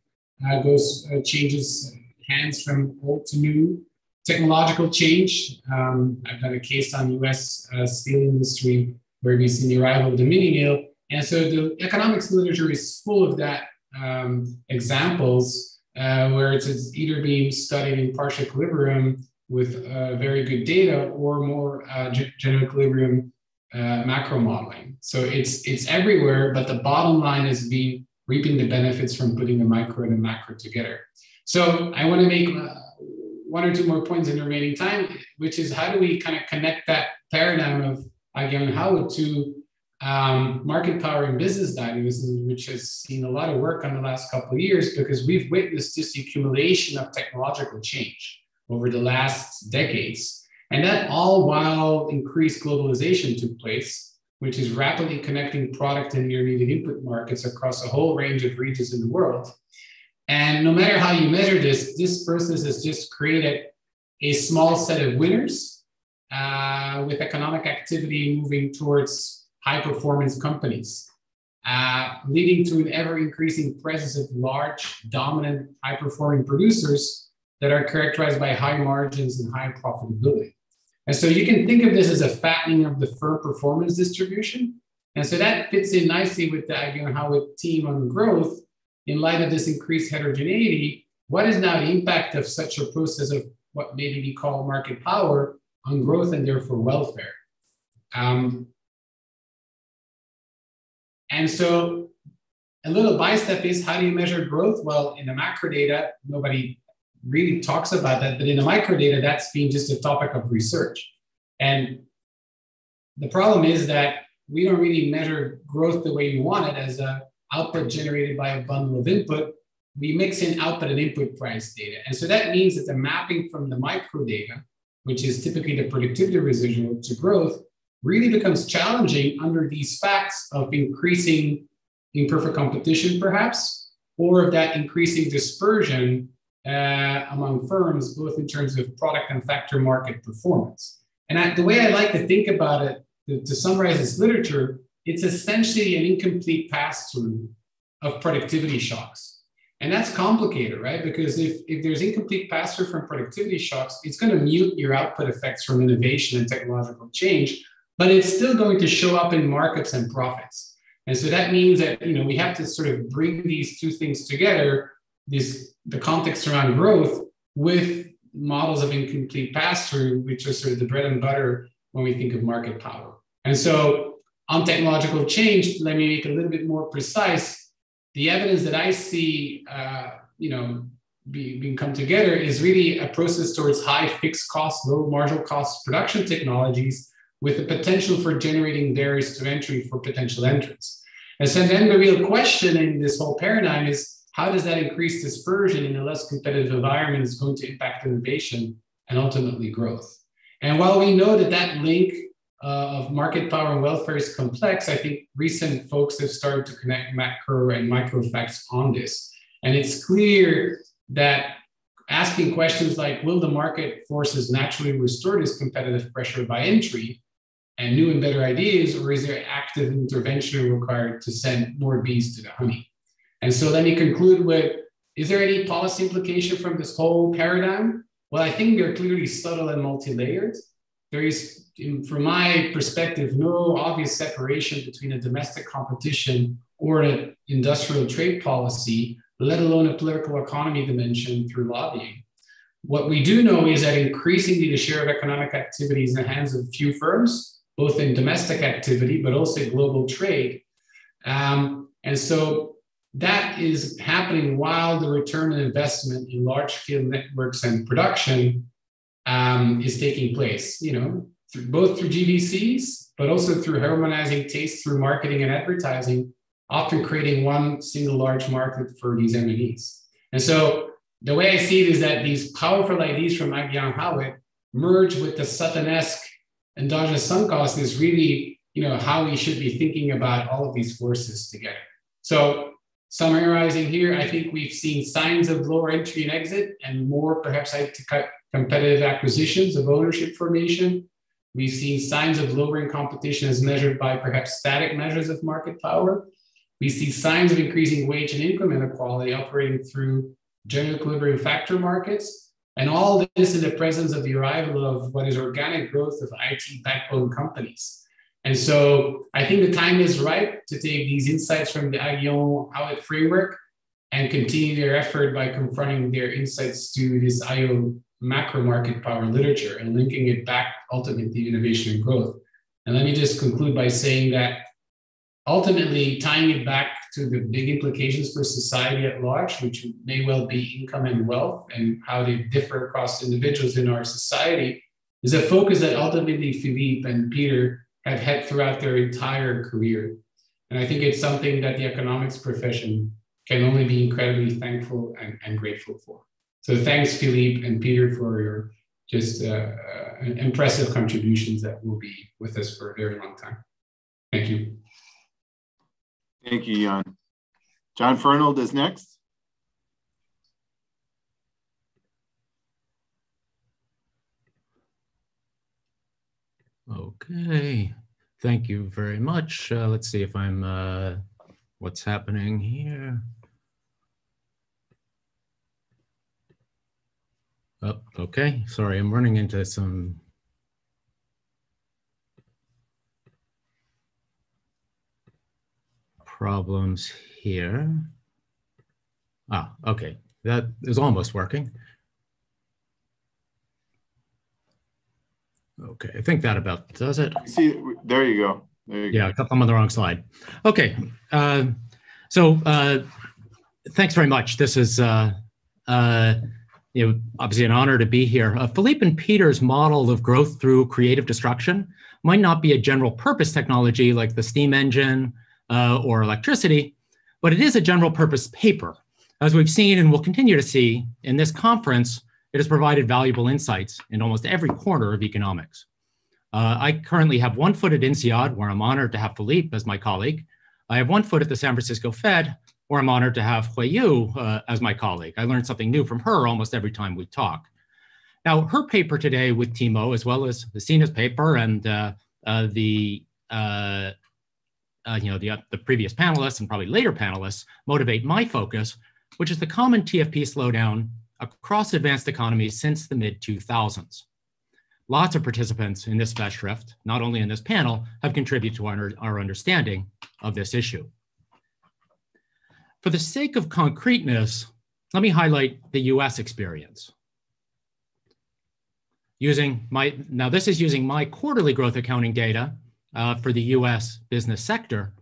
uh, goes uh, changes hands from old to new. Technological change. Um, I've done a case on U.S. Uh, steel industry where we see the arrival of the mini mill, and so the economics literature is full of that um, examples uh, where it's either being studied in partial equilibrium with uh, very good data or more uh, general equilibrium uh, macro modeling. So it's it's everywhere, but the bottom line is being reaping the benefits from putting the micro and the macro together. So I want to make uh, one or two more points in the remaining time, which is how do we kind of connect that paradigm of Aghion Howitt to um, market power and business dynamism, which has seen a lot of work on the last couple of years because we've witnessed this accumulation of technological change over the last decades. And that all while increased globalization took place, which is rapidly connecting product and intermediate input markets across a whole range of regions in the world. And no matter how you measure this, this process has just created a small set of winners uh, with economic activity moving towards high performance companies, uh, leading to an ever increasing presence of large, dominant, high performing producers that are characterized by high margins and high profitability. And so you can think of this as a fattening of the firm performance distribution. And so that fits in nicely with the Aghion Howitt team on growth in light of this increased heterogeneity. What is now the impact of such a process of what maybe we call market power on growth and therefore welfare? Um, and so a little by step is how do you measure growth? Well, in the macro data, nobody really talks about that. But in the microdata, that's been just a topic of research. And the problem is that we don't really measure growth the way we want it as a output generated by a bundle of input. We mix in output and input price data. And so that means that the mapping from the micro data, which is typically the productivity residual to growth, really becomes challenging under these facts of increasing imperfect competition, perhaps, or of that increasing dispersion uh, among firms, both in terms of product and factor market performance. And I, the way I like to think about it, to, to summarize this literature, it's essentially an incomplete pass through of productivity shocks. And that's complicated, right? Because if, if there's incomplete pass through from productivity shocks, it's going to mute your output effects from innovation and technological change, but it's still going to show up in markups and profits. And so that means that you know we have to sort of bring these two things together this the context around growth with models of incomplete pass-through, which are sort of the bread and butter when we think of market power. And so on technological change, let me make a little bit more precise. The evidence that I see, uh, you know, be, being come together is really a process towards high fixed cost, low marginal cost production technologies with the potential for generating barriers to entry for potential entrants. And so then the real question in this whole paradigm is how does that increased dispersion in a less competitive environment is going to impact innovation and ultimately growth? And while we know that that link uh, of market power and welfare is complex, I think recent folks have started to connect macro and micro effects on this. And it's clear that asking questions like, will the market forces naturally restore this competitive pressure by entry and new and better ideas, or is there active intervention required to send more bees to the honey? And so let me conclude with, is there any policy implication from this whole paradigm? Well, I think they're clearly subtle and multi-layered. There is, in, from my perspective, no obvious separation between a domestic competition or an industrial trade policy let alone a political economy dimension through lobbying. What we do know is that increasingly the share of economic activity is in the hands of few firms, both in domestic activity, but also global trade. Um, and so that is happening while the return on investment in large scale networks and production um, is taking place, you know, through, both through GVCs, but also through harmonizing tastes through marketing and advertising often creating one single large market for these MNEs. So the way I see it is that these powerful ideas from Aghion Howitt merge with the Sutton-esque endogenous sunk cost is really, you know, how we should be thinking about all of these forces together. So summarizing here, I think we've seen signs of lower entry and exit and more perhaps to cut competitive acquisitions of ownership formation. We've seen signs of lowering competition as measured by perhaps static measures of market power. We see signs of increasing wage and income inequality operating through general equilibrium factor markets. And all this in the presence of the arrival of what is organic growth of IT backbone companies. And so I think the time is right to take these insights from the Aghion Howitt framework and continue their effort by confronting their insights to this IO macro market power literature and linking it back ultimately to innovation and growth. And let me just conclude by saying that ultimately tying it back to the big implications for society at large, which may well be income and wealth and how they differ across individuals in our society, is a focus that ultimately Philippe and Peter have had throughout their entire career. And I think it's something that the economics profession can only be incredibly thankful and, and grateful for. So thanks, Philippe and Peter, for your just uh, uh, impressive contributions that will be with us for a very long time. Thank you. Thank you, Jan. John Fernald is next. Okay, thank you very much. Uh, let's see if I'm, uh, what's happening here. Oh, okay, sorry, I'm running into some problems here. Ah, okay, that is almost working. Okay, I think that about does it. See, there you go. There you yeah, go. I'm on the wrong slide. Okay, uh, so uh, thanks very much. This is uh, uh, you know obviously an honor to be here. Uh, Philippe and Peter's model of growth through creative destruction might not be a general purpose technology like the steam engine uh, or electricity, but it is a general purpose paper. As we've seen and will continue to see in this conference, it has provided valuable insights in almost every corner of economics. Uh, I currently have one foot at INSEAD, where I'm honored to have Philippe as my colleague. I have one foot at the San Francisco Fed, where I'm honored to have Huiyu uh, as my colleague. I learn something new from her almost every time we talk. Now, her paper today with Timo, as well as the Sina's paper and uh, uh the uh, uh, you know, the, the previous panelists and probably later panelists motivate my focus, which is the common TFP slowdown across advanced economies since the mid 2000s. Lots of participants in this Festschrift, not only in this panel, have contributed to our, our understanding of this issue. For the sake of concreteness, let me highlight the US experience. Using my, now this is using my quarterly growth accounting data uh, for the US business sector,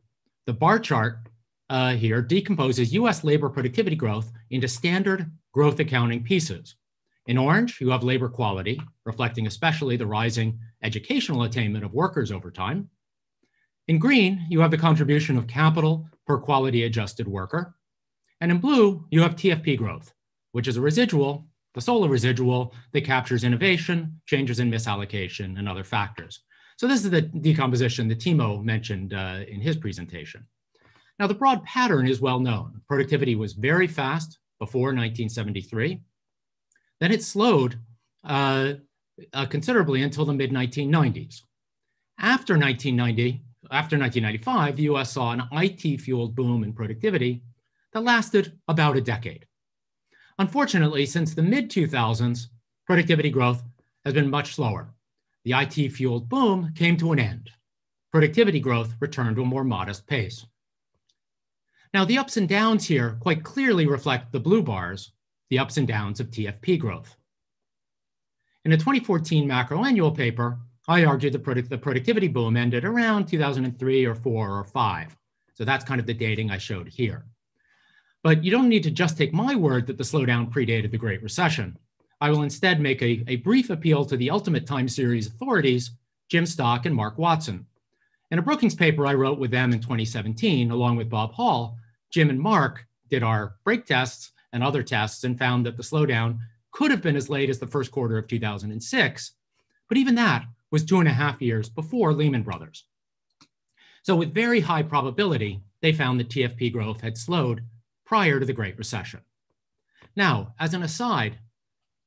the bar chart uh, here decomposes US labor productivity growth into standard growth accounting pieces. In orange, you have labor quality, reflecting especially the rising educational attainment of workers over time. In green, you have the contribution of capital per quality adjusted worker. And in blue, you have TFP growth, which is a residual, the Solow residual that captures innovation, changes in misallocation, and other factors. So this is the decomposition that Timo mentioned uh, in his presentation. Now, the broad pattern is well known. Productivity was very fast before 1973. Then it slowed uh, uh, considerably until the mid 1990s. After 1990, after 1995, the US saw an IT fueled boom in productivity that lasted about a decade. Unfortunately, since the mid 2000s, productivity growth has been much slower. The IT fueled boom came to an end. Productivity growth returned to a more modest pace. Now, the ups and downs here quite clearly reflect the blue bars, the ups and downs of TFP growth. In a 2014 macro annual paper, I argued the, product, the productivity boom ended around 2003 or four or five. So that's kind of the dating I showed here. But you don't need to just take my word that the slowdown predated the Great Recession. I will instead make a, a brief appeal to the Ultimate Time Series authorities, Jim Stock and Mark Watson. In a Brookings paper I wrote with them in 2017, along with Bob Hall, Jim and Mark did our break tests and other tests and found that the slowdown could have been as late as the first quarter of 2006. But even that was two and a half years before Lehman Brothers. So, with very high probability, they found that TFP growth had slowed prior to the Great Recession. Now, as an aside,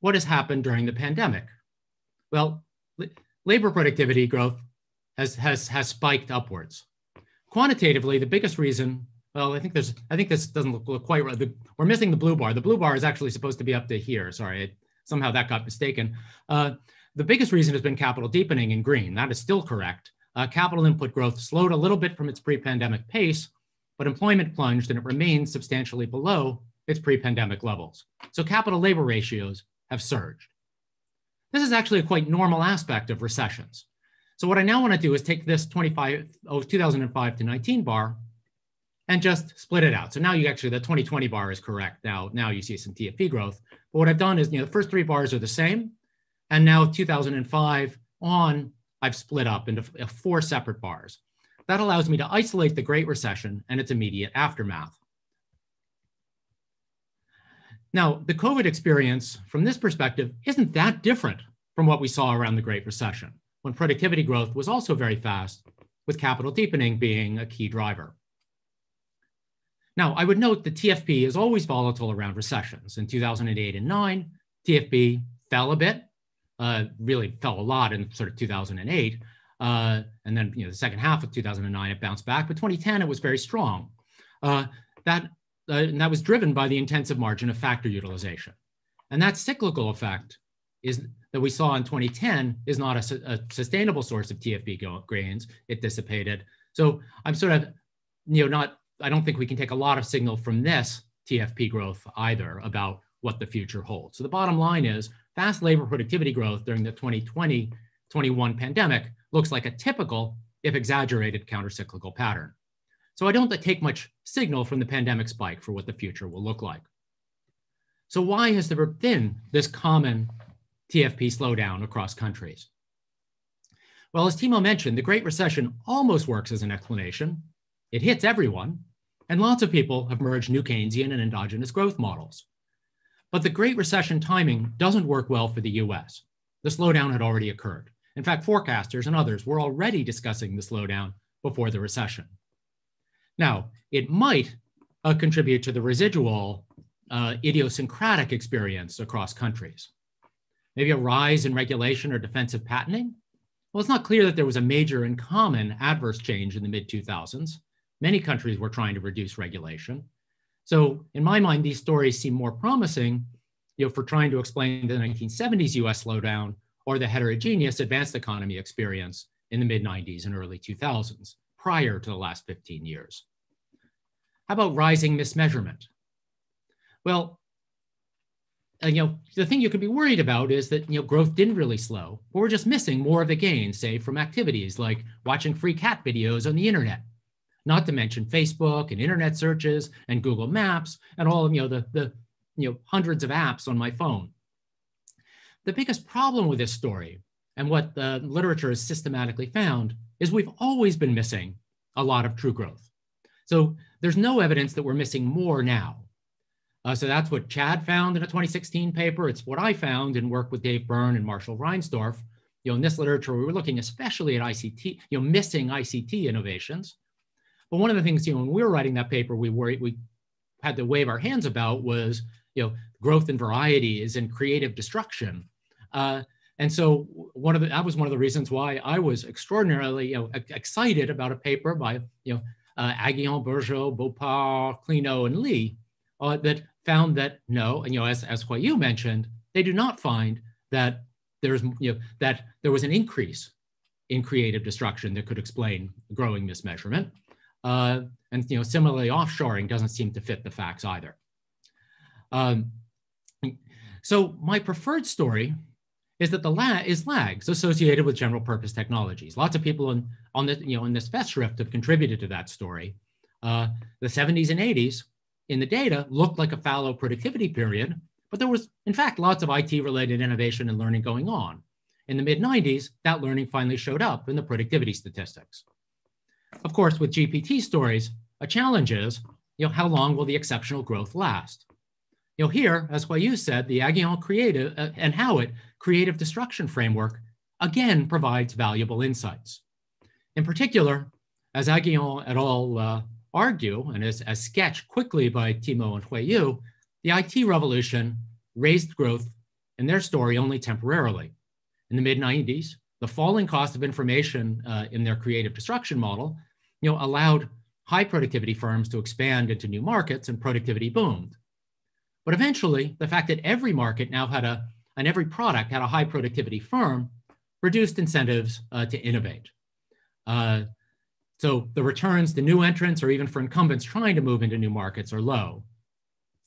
what has happened during the pandemic? Well, labor productivity growth has, has, has spiked upwards. Quantitatively, the biggest reason well, I think there's, I think this doesn't look, look quite right. The, we're missing the blue bar. The blue bar is actually supposed to be up to here. Sorry, somehow that got mistaken. Uh, the biggest reason has been capital deepening in green. That is still correct. Uh, capital input growth slowed a little bit from its pre-pandemic pace, but employment plunged and it remains substantially below its pre-pandemic levels. So capital labor ratios have surged. This is actually a quite normal aspect of recessions. So what I now want to do is take this 25, oh, 2005 to 19 bar and just split it out. So now you actually, the 2020 bar is correct. Now, now you see some TFP growth. But what I've done is, you know, the first three bars are the same. And now 2005 on, I've split up into uh, four separate bars. That allows me to isolate the Great Recession and its immediate aftermath. Now, the COVID experience from this perspective isn't that different from what we saw around the Great Recession, when productivity growth was also very fast, with capital deepening being a key driver. Now, I would note that TFP is always volatile around recessions. In 2008 and 9, TFP fell a bit, uh, really fell a lot in sort of 2008. Uh, and then, you know, the second half of 2009, it bounced back. But 2010, it was very strong. Uh, that, uh, and that was driven by the intensive margin of factor utilization. And that cyclical effect is that we saw in 2010 is not a, a sustainable source of TFP gains. It dissipated. So I'm sort of, you know, not I don't think we can take a lot of signal from this TFP growth either about what the future holds. So the bottom line is fast labor productivity growth during the 2020 21 pandemic looks like a typical, if exaggerated, countercyclical pattern. So I don't take much signal from the pandemic spike for what the future will look like. So why has there been this common TFP slowdown across countries? Well, as Timo mentioned, the Great Recession almost works as an explanation. It hits everyone, and lots of people have merged new Keynesian and endogenous growth models. But the Great Recession timing doesn't work well for the US. The slowdown had already occurred. In fact, forecasters and others were already discussing the slowdown before the recession. Now, it might uh, contribute to the residual uh, idiosyncratic experience across countries. Maybe a rise in regulation or defensive patenting? Well, it's not clear that there was a major and common adverse change in the mid 2000s. Many countries were trying to reduce regulation. So in my mind, these stories seem more promising you know, for trying to explain the 1970s US slowdown or the heterogeneous advanced economy experience in the mid 90s and early 2000s, prior to the last 15 years. How about rising mismeasurement? Well, uh, you know, the thing you could be worried about is that you know growth didn't really slow, but we're just missing more of the gains, say from activities like watching free cat videos on the internet not to mention Facebook and internet searches and Google Maps and all of you know the, the you know hundreds of apps on my phone. The biggest problem with this story and what the literature has systematically found is we've always been missing a lot of true growth. So there's no evidence that we're missing more now. Uh, so that's what Chad found in a 2016 paper. It's what I found in work with Dave Byrne and Marshall Reinsdorf. You know, in this literature, we were looking especially at ICT, you know, missing ICT innovations. But one of the things, you know, when we were writing that paper, we were we had to wave our hands about was, you know, growth and variety is in creative destruction. Uh, and so one of the, that was one of the reasons why I was extraordinarily, you know, excited about a paper by, you know, uh, Aghion, Bergeaud, Boppart, Klenow, and Li uh, that found that no, and you know, as, as what you mentioned, they do not find that there's, you know, that there was an increase in creative destruction that could explain growing mismeasurement. Uh, and you know, similarly, offshoring doesn't seem to fit the facts either. Um, so my preferred story is that the lag is lags associated with general purpose technologies. Lots of people in, on the, you know, in this Festschrift have contributed to that story. Uh, the 70s and 80s in the data looked like a fallow productivity period, but there was, in fact, lots of IT related innovation and learning going on. In the mid 90s, that learning finally showed up in the productivity statistics. Of course, with GPT stories, a challenge is, you know, how long will the exceptional growth last? You know, here, as you said, the Aghion creative uh, and Howitt creative destruction framework again provides valuable insights. In particular, as Aghion et al. Uh, argue, and as, as sketched quickly by Timo and Huiyu, the IT revolution raised growth in their story only temporarily. In the mid 90s, the falling cost of information uh, in their creative destruction model you know, allowed high productivity firms to expand into new markets and productivity boomed. But eventually, the fact that every market now had a, and every product had a high productivity firm reduced incentives uh, to innovate. Uh, so the returns to new entrants or even for incumbents trying to move into new markets are low.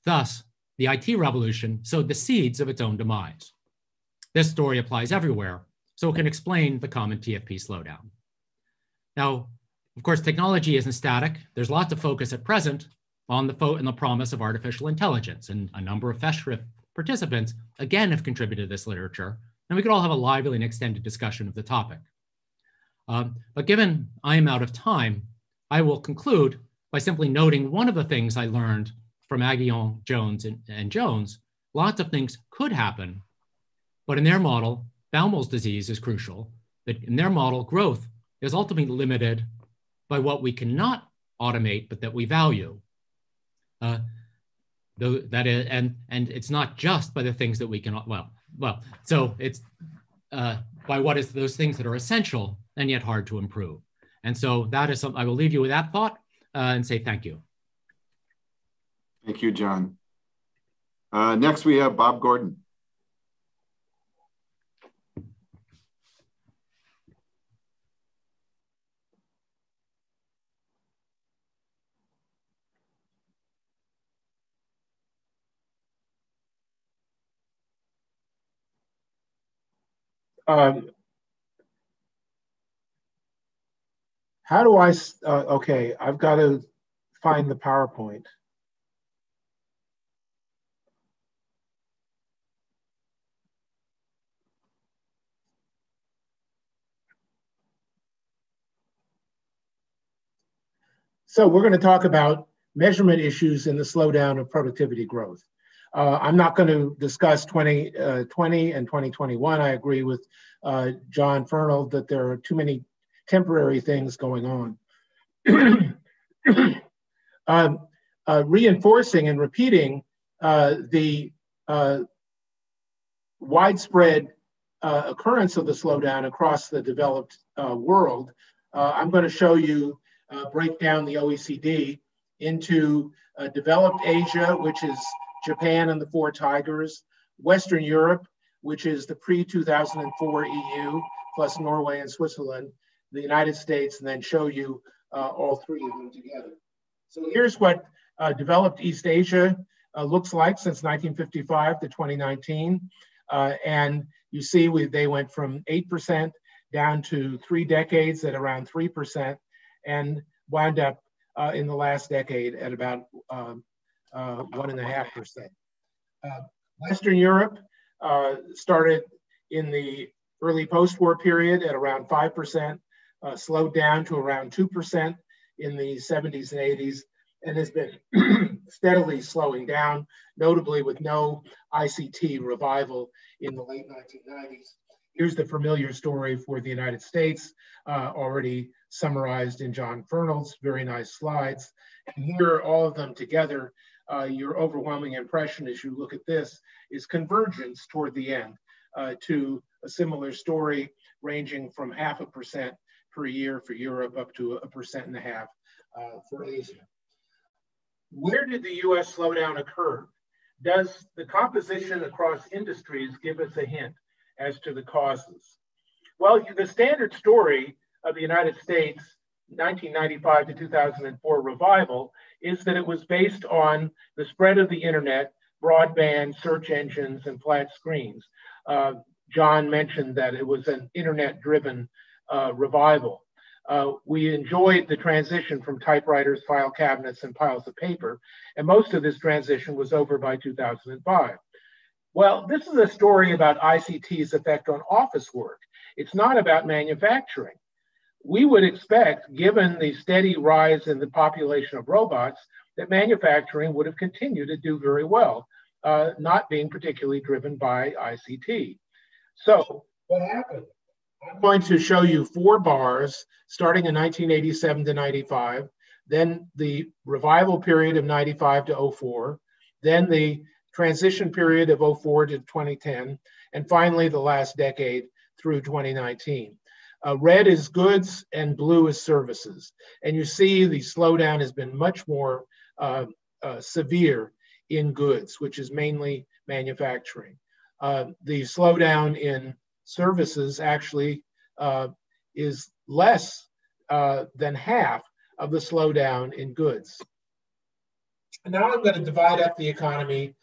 Thus, the IT revolution sowed the seeds of its own demise. This story applies everywhere, so it can explain the common TFP slowdown. Now, of course, technology isn't static. There's lots of focus at present on the, fo- and the promise of artificial intelligence, and a number of participants again have contributed to this literature, and we could all have a lively and extended discussion of the topic. Um, but given I am out of time, I will conclude by simply noting one of the things I learned from Aghion, Jones, and, and Jones. Lots of things could happen, but in their model, Baumol's disease is crucial. That in their model, growth is ultimately limited by what we cannot automate, but that we value. Uh, though that is, and and it's not just by the things that we can well well. So it's uh, by what is those things that are essential and yet hard to improve. And so that is something I will leave you with that thought uh, and say thank you. Thank you, John. Uh, next, we have Bob Gordon. Um, How do I, uh, okay, I've got to find the PowerPoint. So we're going to talk about measurement issues in the slowdown of productivity growth. Uh, I'm not going to discuss 2020 uh, and 2021. I agree with uh, John Fernald that there are too many temporary things going on. [CLEARS THROAT] um, uh, reinforcing and repeating the widespread uh, occurrence of the slowdown across the developed uh, world, uh, I'm going to show you, break down the OECD into developed Asia, which is Japan and the four tigers, Western Europe, which is the pre 2004 EU, plus Norway and Switzerland, the United States, and then show you uh, all three of them together. So here's what uh, developed East Asia uh, looks like since 1955 to 2019. Uh, and you see we, they went from 8% down to three decades at around 3% and wound up uh, in the last decade at about um, one and a half percent. Uh, Western Europe uh, started in the early post-war period at around 5%, uh, slowed down to around 2% in the 70s and 80s, and has been [CLEARS THROAT] steadily slowing down, notably with no ICT revival in the late 1990s. Here's the familiar story for the United States, uh, already summarized in John Fernald's very nice slides. And here, all of them together, uh, your overwhelming impression as you look at this is convergence toward the end uh, to a similar story ranging from half a percent per year for Europe up to a percent and a half uh, for Asia. Where did the US slowdown occur? Does the composition across industries give us a hint as to the causes? Well, the standard story of the United States 1995 to 2004 revival is that it was based on the spread of the internet, broadband, search engines, and flat screens. Uh, John mentioned that it was an internet driven uh, revival. Uh, we enjoyed the transition from typewriters, file cabinets, and piles of paper, and most of this transition was over by 2005. Well, this is a story about ICT's effect on office work. It's not about manufacturing. We would expect, given the steady rise in the population of robots, that manufacturing would have continued to do very well, uh, not being particularly driven by ICT. So, what happened? I'm going to show you four bars starting in 1987 to 95, then the revival period of 95 to 04, then the transition period of 04 to 2010, and finally the last decade through 2019. Uh, red is goods and blue is services. And you see the slowdown has been much more uh, uh, severe in goods, which is mainly manufacturing. Uh, the slowdown in services actually uh, is less uh, than half of the slowdown in goods. And now I'm going to divide up the economy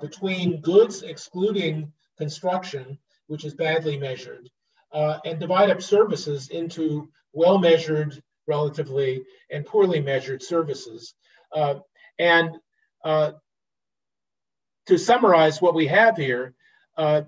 between goods excluding construction, which is badly measured, uh, and divide up services into well measured, relatively, and poorly measured services. Uh, and uh, to summarize what we have here, uh,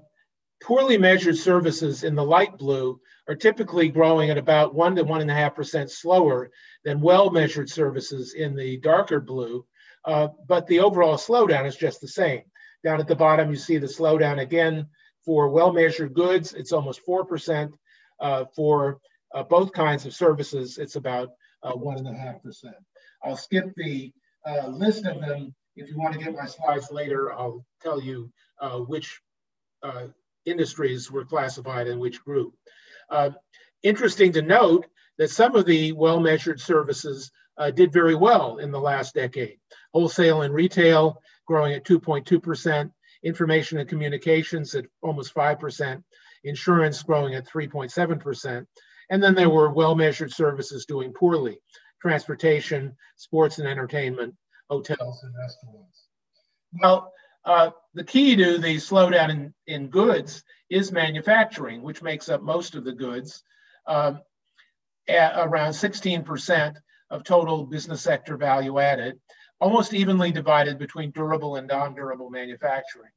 poorly measured services in the light blue are typically growing at about one to one and a half percent slower than well measured services in the darker blue. Uh, but the overall slowdown is just the same. Down at the bottom, you see the slowdown again for well measured goods, it's almost 4%. Uh, for uh, both kinds of services, it's about uh, one and a half percent. I'll skip the uh, list of them. If you want to get my slides later, I'll tell you uh, which uh, industries were classified in which group. Uh, interesting to note that some of the well-measured services uh, did very well in the last decade. Wholesale and retail growing at 2.2%, information and communications at almost 5%, insurance growing at 3.7%. And then there were well-measured services doing poorly, transportation, sports and entertainment, hotels and restaurants. Well, uh, the key to the slowdown in, in goods is manufacturing, which makes up most of the goods, um, around 16% of total business sector value added, almost evenly divided between durable and non-durable manufacturing.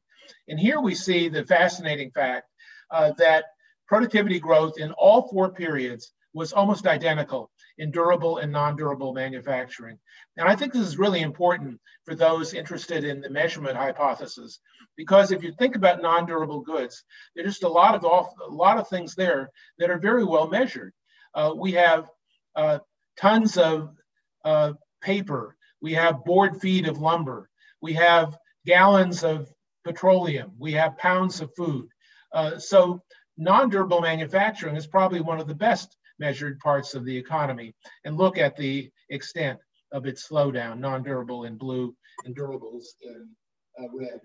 And here we see the fascinating fact uh, that productivity growth in all four periods was almost identical in durable and non-durable manufacturing. And I think this is really important for those interested in the measurement hypothesis, because if you think about non-durable goods, there's just a lot of off, a lot of things there that are very well measured. Uh, we have uh, tons of uh, paper. We have board feet of lumber. We have gallons of petroleum. We have pounds of food. Uh, so non-durable manufacturing is probably one of the best measured parts of the economy and look at the extent of its slowdown, non-durable in blue and durables in uh, red.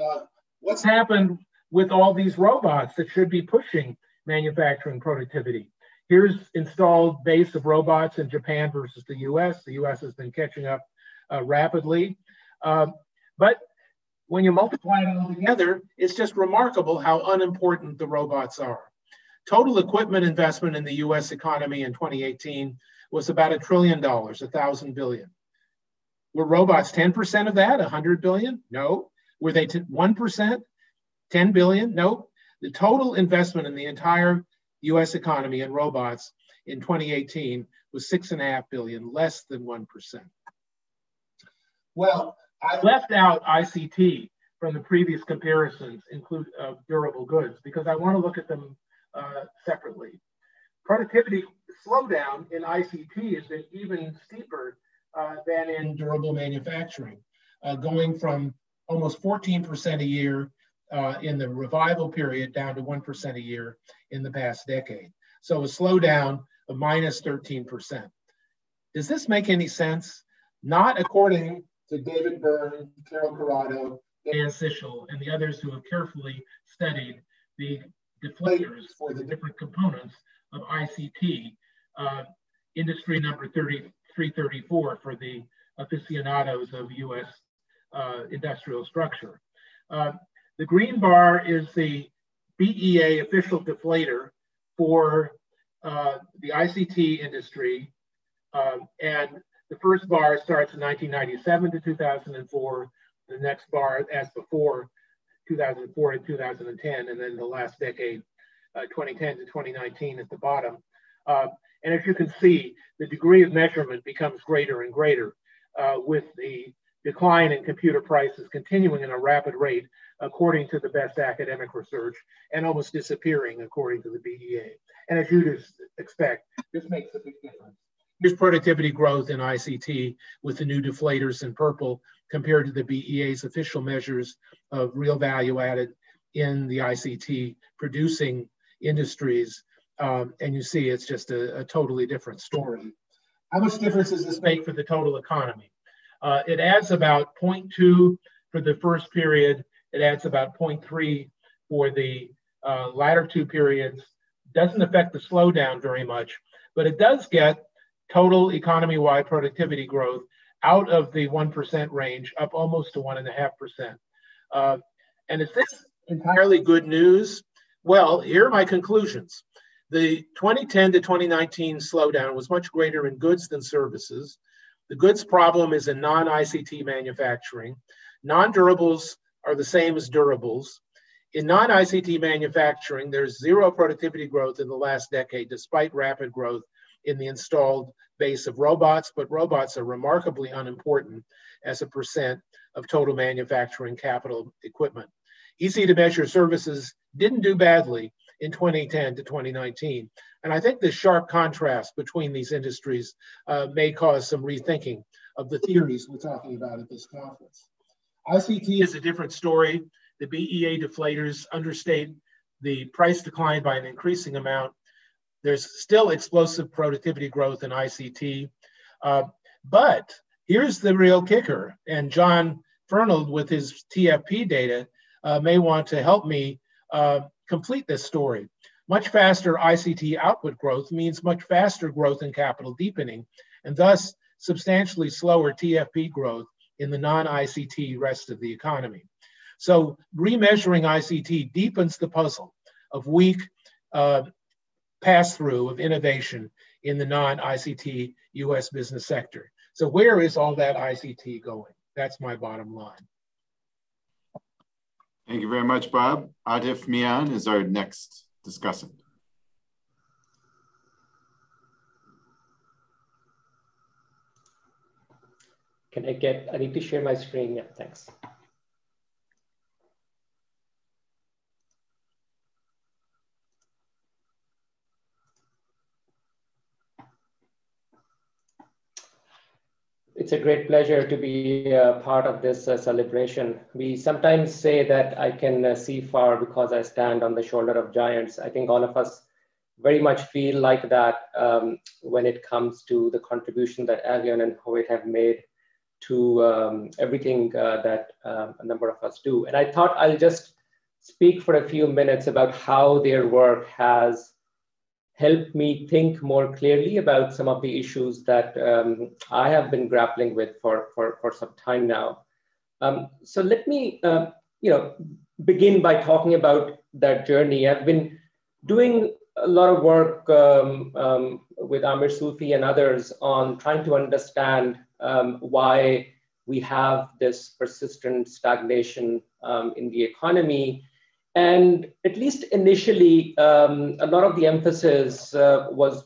Uh, what's happened with all these robots that should be pushing manufacturing productivity? Here's installed base of robots in Japan versus the US. The US has been catching up uh, rapidly. Um, but when you multiply it all together, it's just remarkable how unimportant the robots are. Total equipment investment in the US economy in 2018 was about a trillion dollars, a thousand billion. Were robots 10% of that, 100 billion? No. Were they 1%, 10 billion? No. The total investment in the entire US economy and robots in 2018 was six and a half billion, less than 1%. Well, I left out ICT from the previous comparisons include uh, durable goods because I want to look at them uh, separately. Productivity slowdown in ICT has been even steeper uh, than in durable manufacturing, uh, going from almost 14% a year uh, in the revival period down to 1% a year in the past decade. So a slowdown of minus 13%. Does this make any sense? Not according to David Byrne, Carol Corrado, Dan Sichel, and the others who have carefully studied the deflators for the different components of ICT, uh, industry number 3334 for the aficionados of US uh, industrial structure. Uh, the green bar is the BEA official deflator for uh, the ICT industry. Um, and the first bar starts in 1997 to 2004. The next bar, as before, 2004 to 2010, and then the last decade, uh, 2010 to 2019 at the bottom. Uh, and as you can see, the degree of measurement becomes greater and greater uh, with the decline in computer prices continuing at a rapid rate according to the best academic research and almost disappearing according to the BEA. And as you'd expect, this makes a big difference. Here's productivity growth in ICT with the new deflators in purple compared to the BEA's official measures of real value added in the ICT producing industries. Um, and you see it's just a, a totally different story. How much difference does this make for the total economy? Uh, it adds about 0.2 for the first period. It adds about 0.3 for the uh, latter two periods. Doesn't affect the slowdown very much, but it does get total economy-wide productivity growth out of the 1% range up almost to 1.5%. Uh, and is this entirely good news? Well, here are my conclusions. The 2010 to 2019 slowdown was much greater in goods than services. The goods problem is in non ICT manufacturing. Non durables are the same as durables. In non ICT manufacturing, there's zero productivity growth in the last decade, despite rapid growth in the installed base of robots, but robots are remarkably unimportant as a percent of total manufacturing capital equipment. Easy to measure services didn't do badly in 2010 to 2019. And I think the sharp contrast between these industries uh, may cause some rethinking of the theories we're talking about at this conference. ICT is a different story. The BEA deflators understate the price decline by an increasing amount. There's still explosive productivity growth in ICT. Uh, but here's the real kicker. And John Fernald, with his TFP data, uh, may want to help me uh, complete this story. Much faster ICT output growth means much faster growth in capital deepening, and thus substantially slower TFP growth in the non-ICT rest of the economy. So remeasuring ICT deepens the puzzle of weak uh, pass-through of innovation in the non-ICT US business sector. So where is all that ICT going? That's my bottom line. Thank you very much, Bob. Atif Mian is our next discussant. Can I get, I need to share my screen. Yeah, thanks. It's a great pleasure to be a part of this uh, celebration. We sometimes say that I can uh, see far because I stand on the shoulder of giants. I think all of us very much feel like that um, when it comes to the contribution that Aghion and Howitt have made to um, everything uh, that um, a number of us do. And I thought I'll just speak for a few minutes about how their work has helped me think more clearly about some of the issues that um, I have been grappling with for, for, for some time now. Um, so let me, uh, you know, begin by talking about that journey. I've been doing a lot of work um, um, with Amir Sufi and others on trying to understand um, why we have this persistent stagnation in the economy. And at least initially, um, a lot of the emphasis uh, was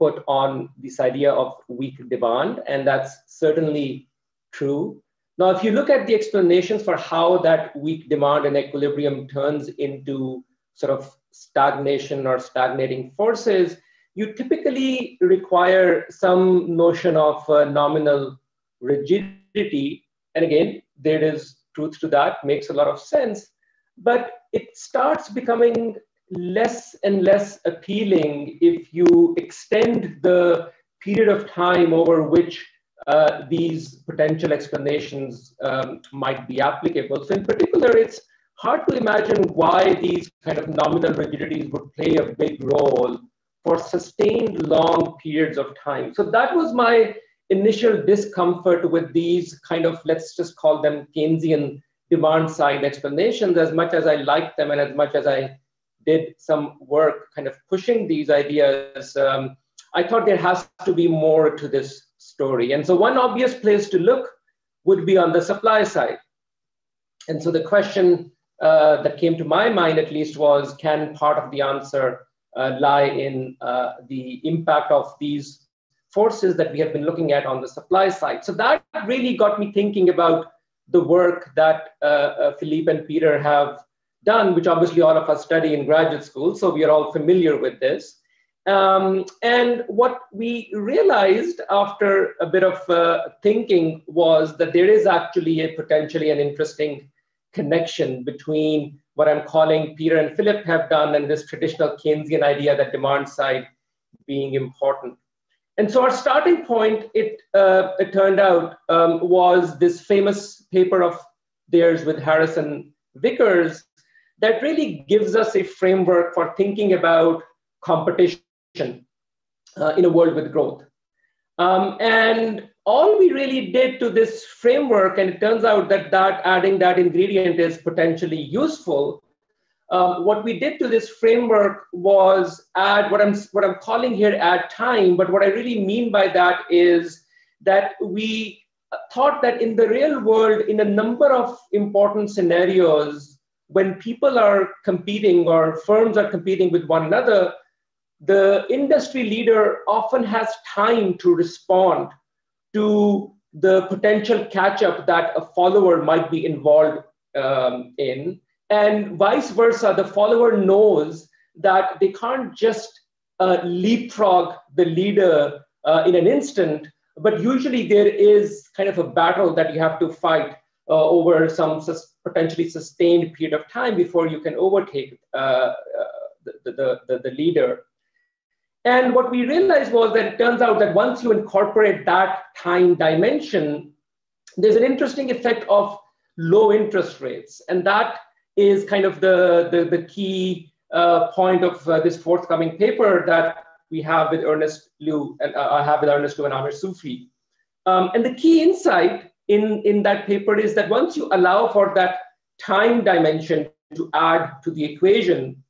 put on this idea of weak demand, and that's certainly true. Now, if you look at the explanations for how that weak demand and equilibrium turns into sort of stagnation or stagnating forces, you typically require some notion of uh, nominal rigidity. And again, there is truth to that, makes a lot of sense. But it starts becoming less and less appealing if you extend the period of time over which uh, these potential explanations um, might be applicable. So in particular, it's hard to imagine why these kind of nominal rigidities would play a big role for sustained long periods of time. So that was my initial discomfort with these kind of, let's just call them Keynesian demand side explanations, as much as I liked them and as much as I did some work kind of pushing these ideas, um, I thought there has to be more to this story. And so one obvious place to look would be on the supply side. And so the question uh, that came to my mind, at least, was can part of the answer uh, lie in uh, the impact of these forces that we have been looking at on the supply side? So that really got me thinking about the work that uh, uh, Philippe and Peter have done, which obviously all of us study in graduate school, so we are all familiar with this. Um, and what we realized after a bit of uh, thinking was that there is actually a potentially an interesting connection between what I'm calling Peter and Philippe have done and this traditional Keynesian idea that demand side being important. And so our starting point, it, uh, it turned out, um, was this famous paper of theirs with Harris and Vickers that really gives us a framework for thinking about competition uh, in a world with growth. Um, and all we really did to this framework, and it turns out that, that adding that ingredient is potentially useful. Um, what we did to this framework was add what I'm what I'm calling here add time, but what I really mean by that is that we thought that in the real world, in a number of important scenarios, when people are competing or firms are competing with one another, the industry leader often has time to respond to the potential catch up that a follower might be involved um, in. And vice versa, the follower knows that they can't just uh, leapfrog the leader uh, in an instant, but usually there is kind of a battle that you have to fight uh, over some sus- potentially sustained period of time before you can overtake uh, uh, the, the, the, the leader. And what we realized was that it turns out that once you incorporate that time dimension, there's an interesting effect of low interest rates. And that is kind of the, the, the key uh, point of uh, this forthcoming paper that we have with Ernest Liu, and uh, I have with Ernest Liu and Amir Sufi. Um, and the key insight in, in that paper is that once you allow for that time dimension to add to the equation,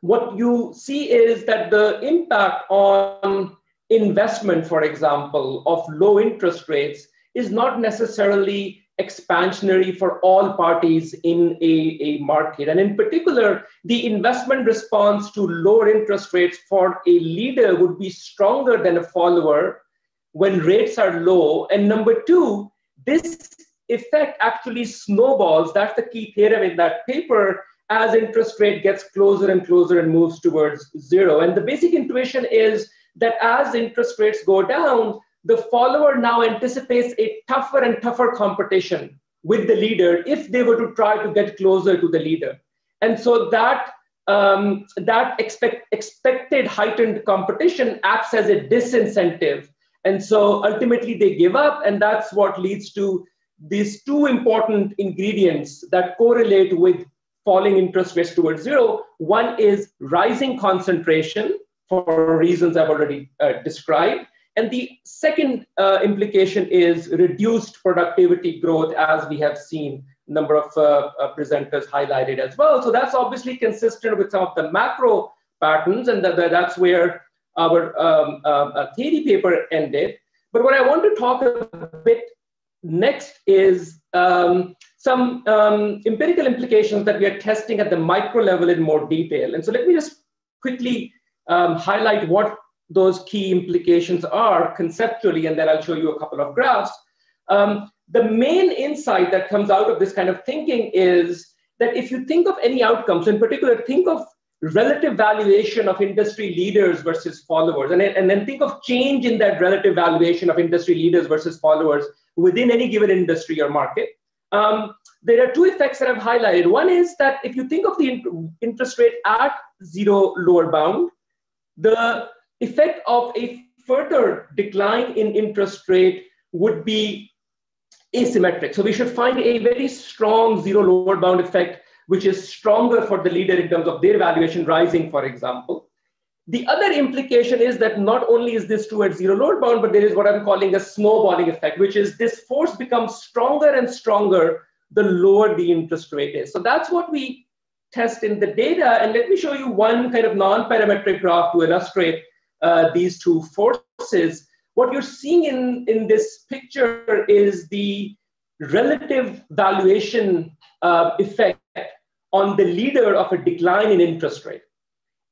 what you see is that the impact on investment, for example, of low interest rates is not necessarily expansionary for all parties in a, a market. And in particular, the investment response to lower interest rates for a leader would be stronger than a follower when rates are low. And number two, this effect actually snowballs. That's the key theorem in that paper as interest rate gets closer and closer and moves towards zero. And the basic intuition is that as interest rates go down, the follower now anticipates a tougher and tougher competition with the leader if they were to try to get closer to the leader. And so that um, that expect, expected heightened competition acts as a disincentive. And so ultimately they give up, and that's what leads to these two important ingredients that correlate with falling interest rates towards zero. One is rising concentration for reasons I've already uh, described. And the second uh, implication is reduced productivity growth, as we have seen a number of uh, uh presenters highlighted as well. So that's obviously consistent with some of the macro patterns, and that, that's where our um, uh, theory paper ended. But what I want to talk a bit next is um, some um, empirical implications that we are testing at the micro level in more detail. And so let me just quickly um, highlight what those key implications are conceptually, and then I'll show you a couple of graphs. Um, the main insight that comes out of this kind of thinking is that if you think of any outcomes, in particular, think of relative valuation of industry leaders versus followers, and, and then think of change in that relative valuation of industry leaders versus followers within any given industry or market. Um, there are two effects that I've highlighted. One is that if you think of the interest rate at zero lower bound, the effect of a further decline in interest rate would be asymmetric. So we should find a very strong zero lower bound effect, which is stronger for the leader in terms of their valuation rising, for example. The other implication is that not only is this true at zero lower bound, but there is what I'm calling a snowballing effect, which is this force becomes stronger and stronger the lower the interest rate is. So that's what we test in the data. And let me show you one kind of non-parametric graph to illustrate uh, these two forces what you're seeing in, in this picture is the relative valuation uh, effect on the leader of a decline in interest rate.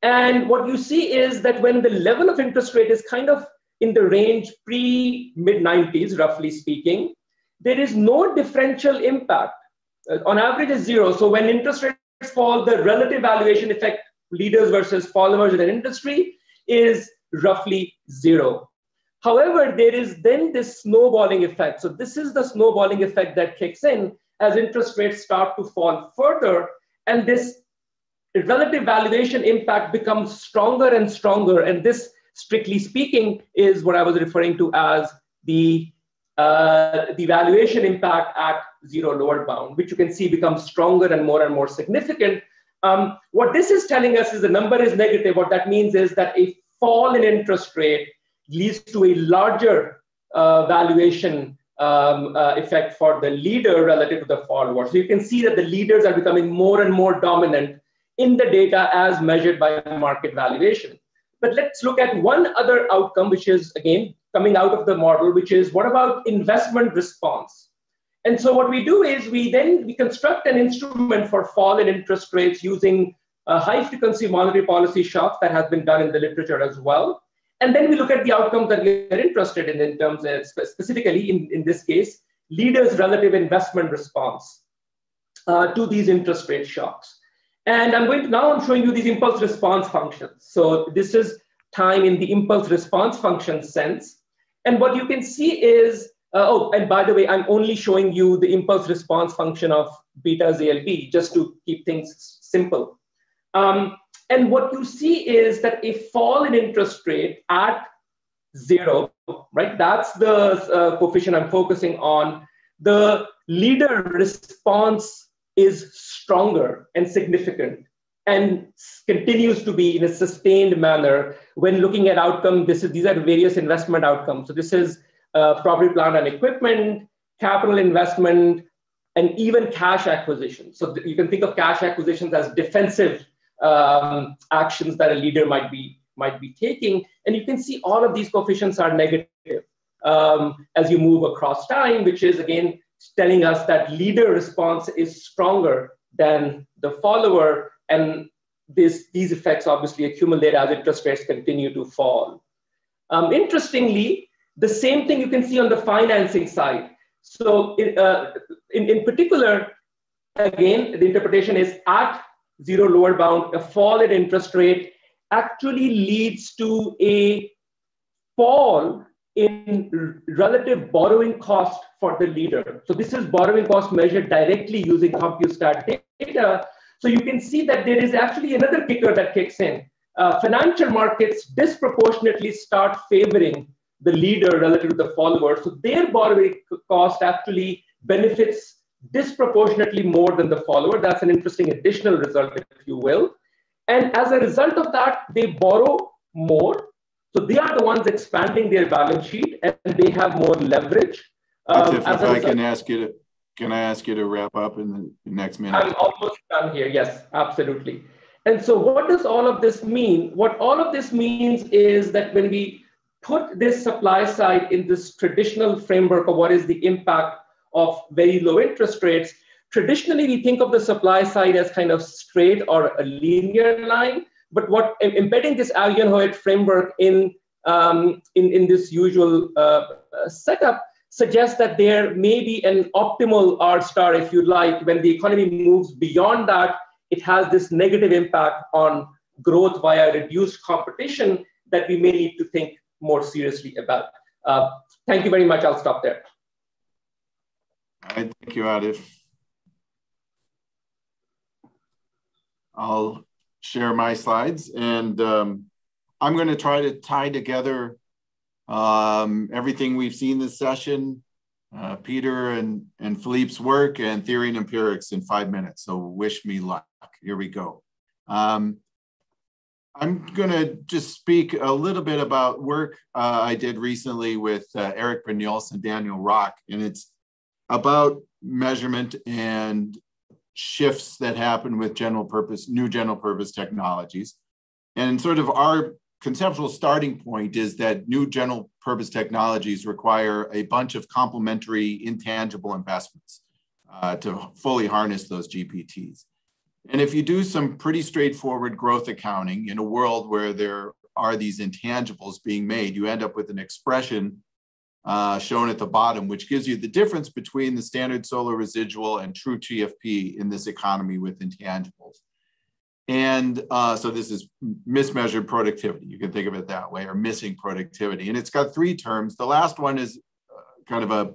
And what you see is that when the level of interest rate is kind of in the range pre mid 90s, roughly speaking, there is no differential impact. Uh, on average, is zero. So when interest rates fall, the relative valuation effect, leaders versus followers in an industry, is roughly zero. However, there is then this snowballing effect. So this is the snowballing effect that kicks in as interest rates start to fall further. And this relative valuation impact becomes stronger and stronger. And this, strictly speaking, is what I was referring to as the, uh, the valuation impact at zero lower bound, which you can see becomes stronger and more and more significant. Um, what this is telling us is the number is negative. What that means is that a fall in interest rate leads to a larger uh, valuation um, uh, effect for the leader relative to the follower. So you can see that the leaders are becoming more and more dominant in the data as measured by market valuation. But let's look at one other outcome, which is again coming out of the model, which is what about investment response? And so what we do is we then we construct an instrument for fall in interest rates using a high frequency monetary policy shocks that has been done in the literature as well. And then we look at the outcomes that we are interested in, in terms of specifically in, in this case, leaders' relative investment response uh, to these interest rate shocks. And I'm going to now I'm showing you these impulse response functions. So this is time in the impulse response function sense. And what you can see is, uh, oh, and by the way, I'm only showing you the impulse response function of beta ZLB just to keep things simple. Um, and what you see is that a fall in interest rate at zero, right? That's the uh, coefficient I'm focusing on. The leader response is stronger and significant and continues to be in a sustained manner when looking at outcome. This is, these are various investment outcomes. So this is uh, property, plant, and equipment, capital investment, and even cash acquisition. So you can think of cash acquisitions as defensive um, actions that a leader might be might be taking. And you can see all of these coefficients are negative um, as you move across time, which is again telling us that leader response is stronger than the follower. And this, these effects obviously accumulate as interest rates continue to fall. Um, interestingly, the same thing you can see on the financing side. So in, uh, in, in particular, again, the interpretation is at zero lower bound, a fall in interest rate actually leads to a fall in relative borrowing cost for the leader. So this is borrowing cost measured directly using CompuStat data. So you can see that there is actually another kicker that kicks in. Uh, financial markets disproportionately start favoring the leader relative to the follower. So their borrowing cost actually benefits disproportionately more than the follower. That's an interesting additional result, if you will. And as a result of that, they borrow more. So they are the ones expanding their balance sheet and they have more leverage. Um, if, if I can ask you to, can I ask you to wrap up in the next minute? I'm almost done here. Yes, absolutely. And so, what does all of this mean? What all of this means is that when we put this supply side in this traditional framework of what is the impact of very low interest rates, traditionally we think of the supply side as kind of straight or a linear line. But what embedding this Aghion-Howitt framework in, um, in, in this usual uh, setup suggests that there may be an optimal R star, if you like, when the economy moves beyond that it has this negative impact on growth via reduced competition that we may need to think more seriously about. Uh, thank you very much. I'll stop there. All right, thank you, Atif. I'll share my slides and um, I'm going to try to tie together um, everything we've seen this session uh, Peter and, and Philippe's work and theory and empirics in five minutes. So wish me luck. Here we go. Um, I'm going to just speak a little bit about work uh, I did recently with uh, Erik Brynjolfsson and Daniel Rock, and it's about measurement and shifts that happen with general purpose, new general purpose technologies. And sort of our conceptual starting point is that new general purpose technologies require a bunch of complementary intangible investments uh, to fully harness those GPTs. And if you do some pretty straightforward growth accounting in a world where there are these intangibles being made, you end up with an expression uh, shown at the bottom, which gives you the difference between the standard Solow residual and true TFP in this economy with intangibles. And uh, so this is mismeasured productivity. You can think of it that way, or missing productivity. And it's got three terms. The last one is uh, kind of a,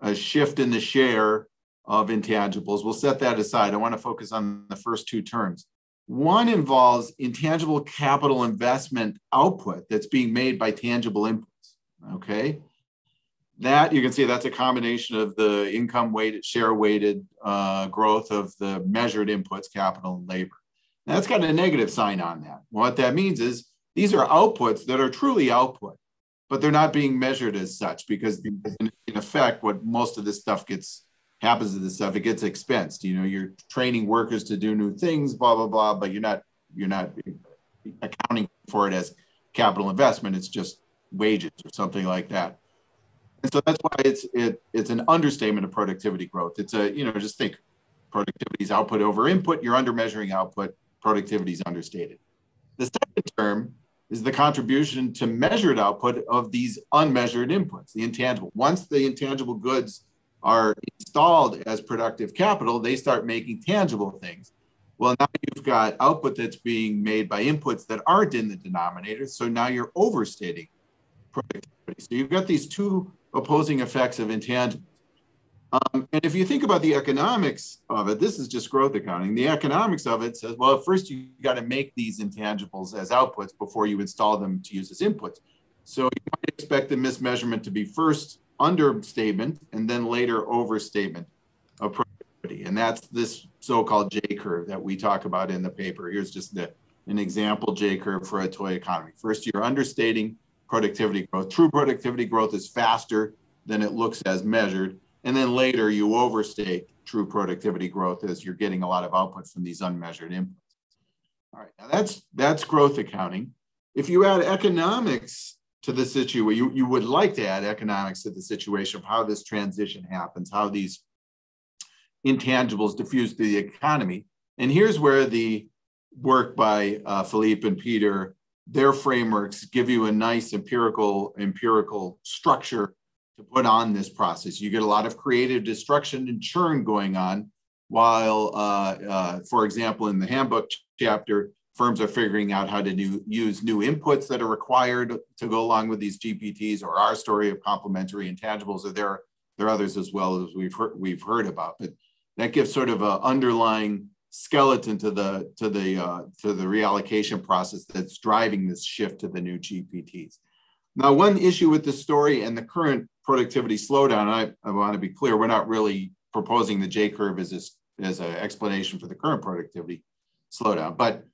a shift in the share of intangibles. We'll set that aside. I want to focus on the first two terms. One involves intangible capital investment output that's being made by tangible inputs. Okay. That you can see that's a combination of the income weighted, share weighted uh, growth of the measured inputs, capital and labor. That's got a negative sign on that. What that means is these are outputs that are truly output, but they're not being measured as such because in, effect, what most of this stuff gets happens to this stuff, it gets expensed. You know, you're training workers to do new things, blah, blah, blah, but you're not you're not accounting for it as capital investment. It's just wages or something like that. And so that's why it's it, it's an understatement of productivity growth. It's a, you know, just think productivity is output over input, you're under measuring output productivity is understated. The second term is the contribution to measured output of these unmeasured inputs, the intangible. Once the intangible goods are installed as productive capital, they start making tangible things. Well, now you've got output that's being made by inputs that aren't in the denominator. So now you're overstating productivity. So you've got these two opposing effects of intangibles. Um, and if you think about the economics of it, this is just growth accounting. The economics of it says, well, first you got to make these intangibles as outputs before you install them to use as inputs. So you might expect the mismeasurement to be first understatement and then later overstatement of productivity. And that's this so-called J curve that we talk about in the paper. Here's just the, an example J curve for a toy economy. First, you're understating productivity growth. True productivity growth is faster than it looks as measured and then later you overstate true productivity growth as you're getting a lot of output from these unmeasured inputs. All right, now that's, that's growth accounting. If you add economics to the situation, you, you would like to add economics to the situation of how this transition happens, how these intangibles diffuse through the economy. And here's where the work by uh, Philippe and Peter, their frameworks give you a nice empirical, empirical structure to put on this process. You get a lot of creative destruction and churn going on, while, uh, uh, for example, in the handbook chapter, firms are figuring out how to use new inputs that are required to go along with these GPTs or our story of complementary intangibles. Or there, there are others as well as we've heard, we've heard about, but that gives sort of an underlying skeleton to the to the uh, to the reallocation process that's driving this shift to the new GPTs. Now, one issue with this story and the current productivity slowdown, I, I want to be clear, we're not really proposing the J curve as, a, as an explanation for the current productivity slowdown, but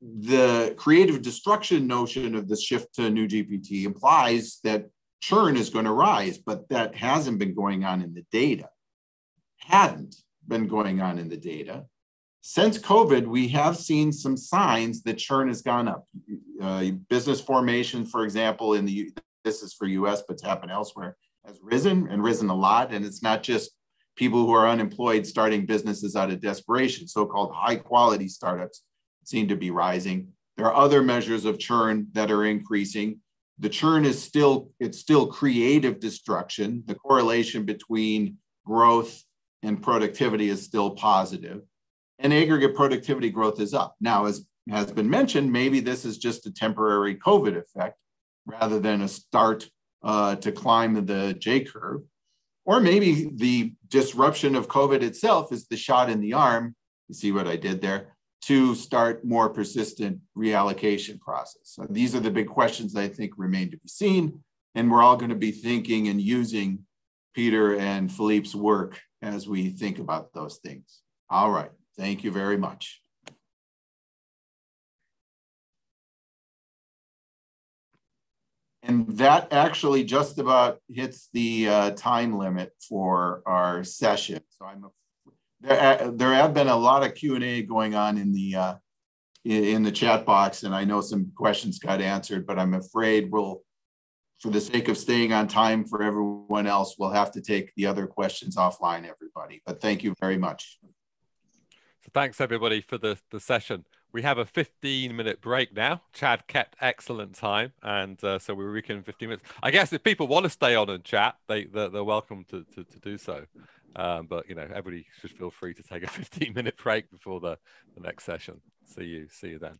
the creative destruction notion of the shift to new GPT implies that churn is going to rise, but that hasn't been going on in the data. Hadn't been going on in the data. since COVID, we have seen some signs that churn has gone up. Uh, business formation, for example, in the this is for US, but it's happened elsewhere, has risen and risen a lot. And it's not just people who are unemployed starting businesses out of desperation. So-called high quality startups seem to be rising. There are other measures of churn that are increasing. The churn is still, it's still creative destruction. The correlation between growth and productivity is still positive and aggregate productivity growth is up. Now, as has been mentioned, maybe this is just a temporary COVID effect rather than a start uh, to climb the J curve. Or maybe the disruption of COVID itself is the shot in the arm. You see what I did there? To start more persistent reallocation process. So these are the big questions I think remain to be seen. And we're all going to be thinking and using Peter and Philippe's work as we think about those things. All right. Thank you very much. And that actually just about hits the uh, time limit for our session. So I'm a, there, there have been a lot of Q&A going on in the uh, in the chat box, and I know some questions got answered, but I'm afraid we'll, for the sake of staying on time for everyone else, we'll have to take the other questions offline, everybody. But thank you very much. So thanks everybody for the, the session. We have a 15 minute break now. Chad kept excellent time. And uh, so we're recording 15 minutes. I guess if people want to stay on and chat, they, they're, they're welcome to, to, to, do so. Um, but, you know, everybody should feel free to take a [LAUGHS] 15 minute break before the, the next session. See you. See you then.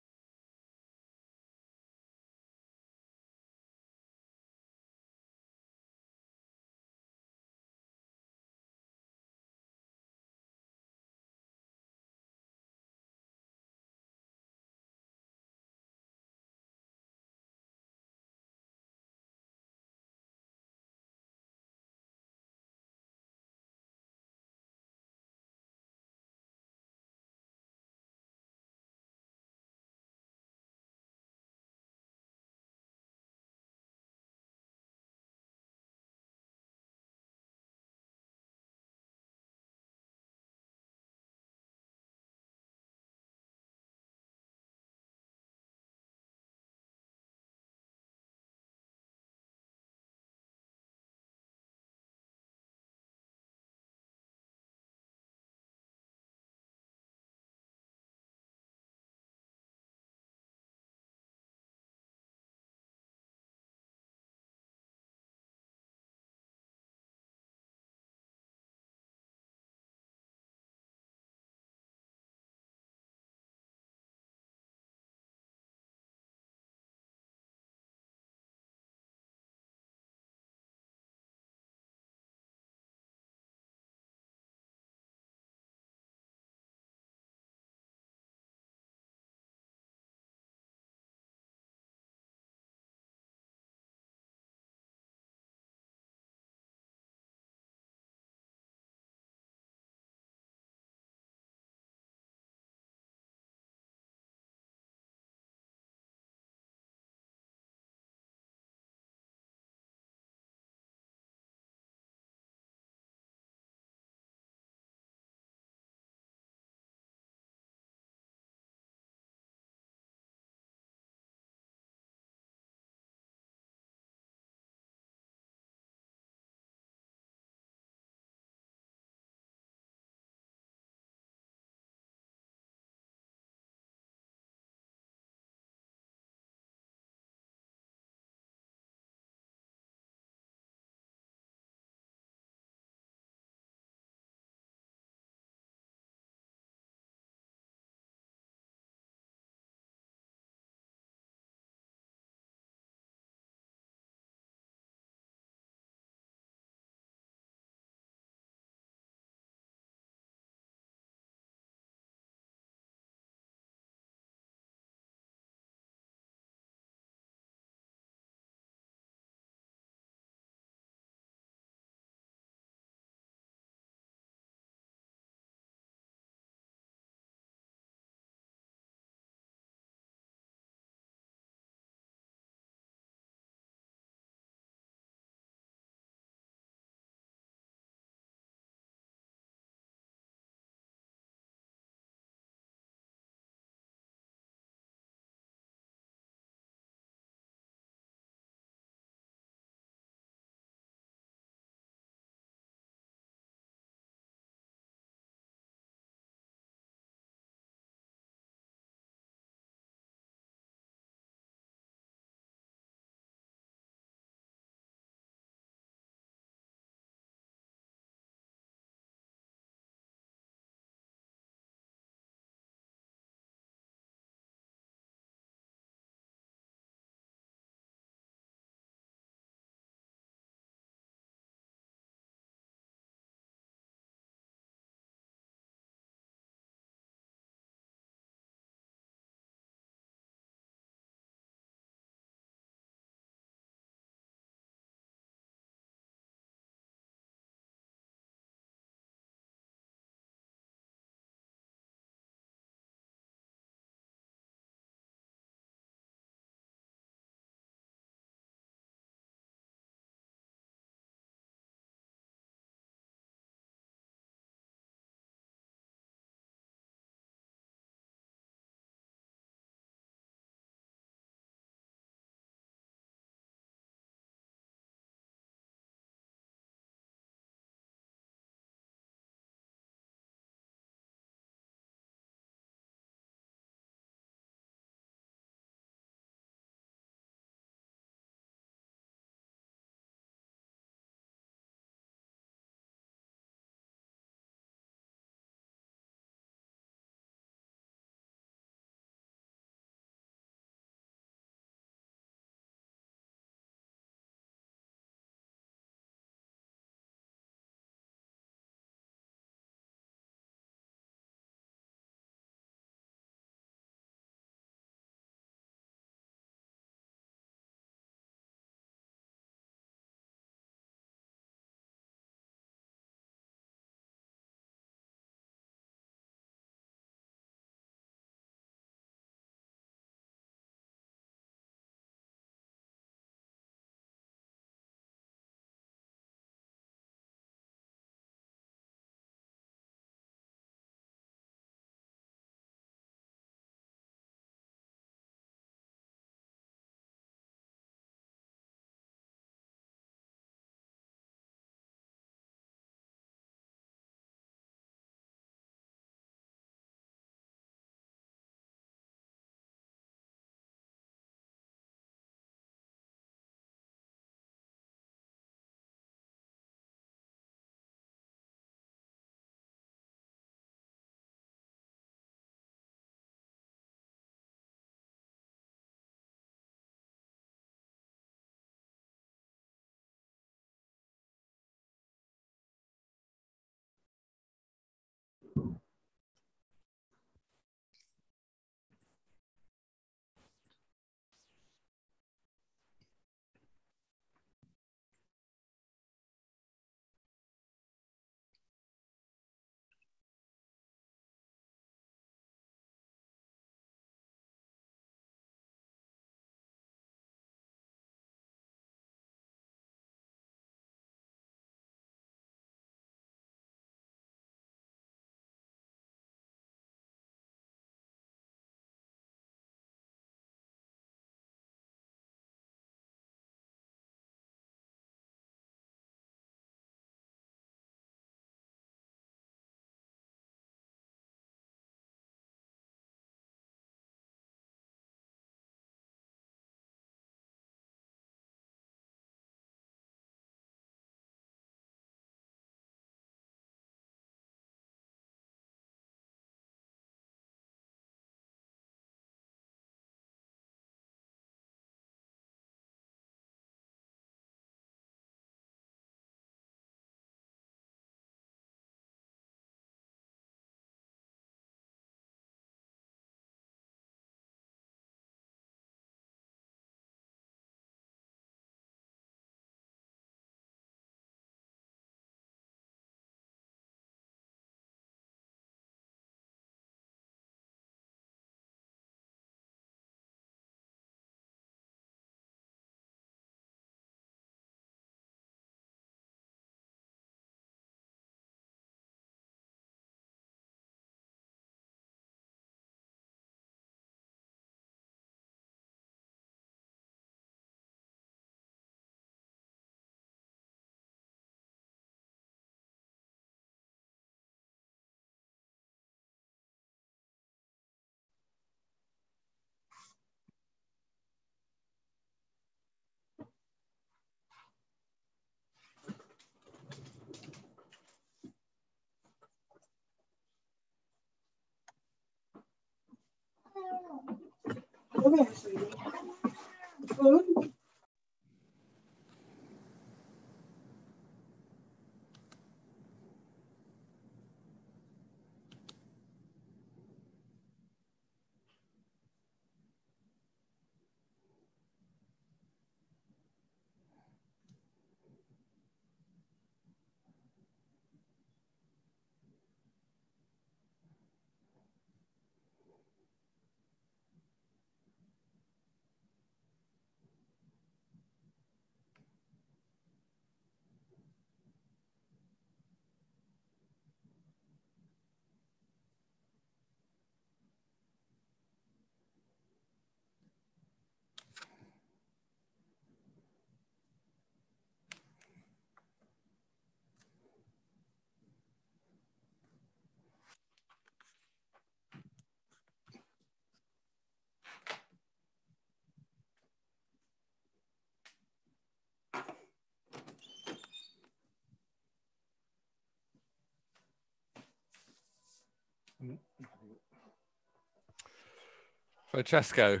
Francesco,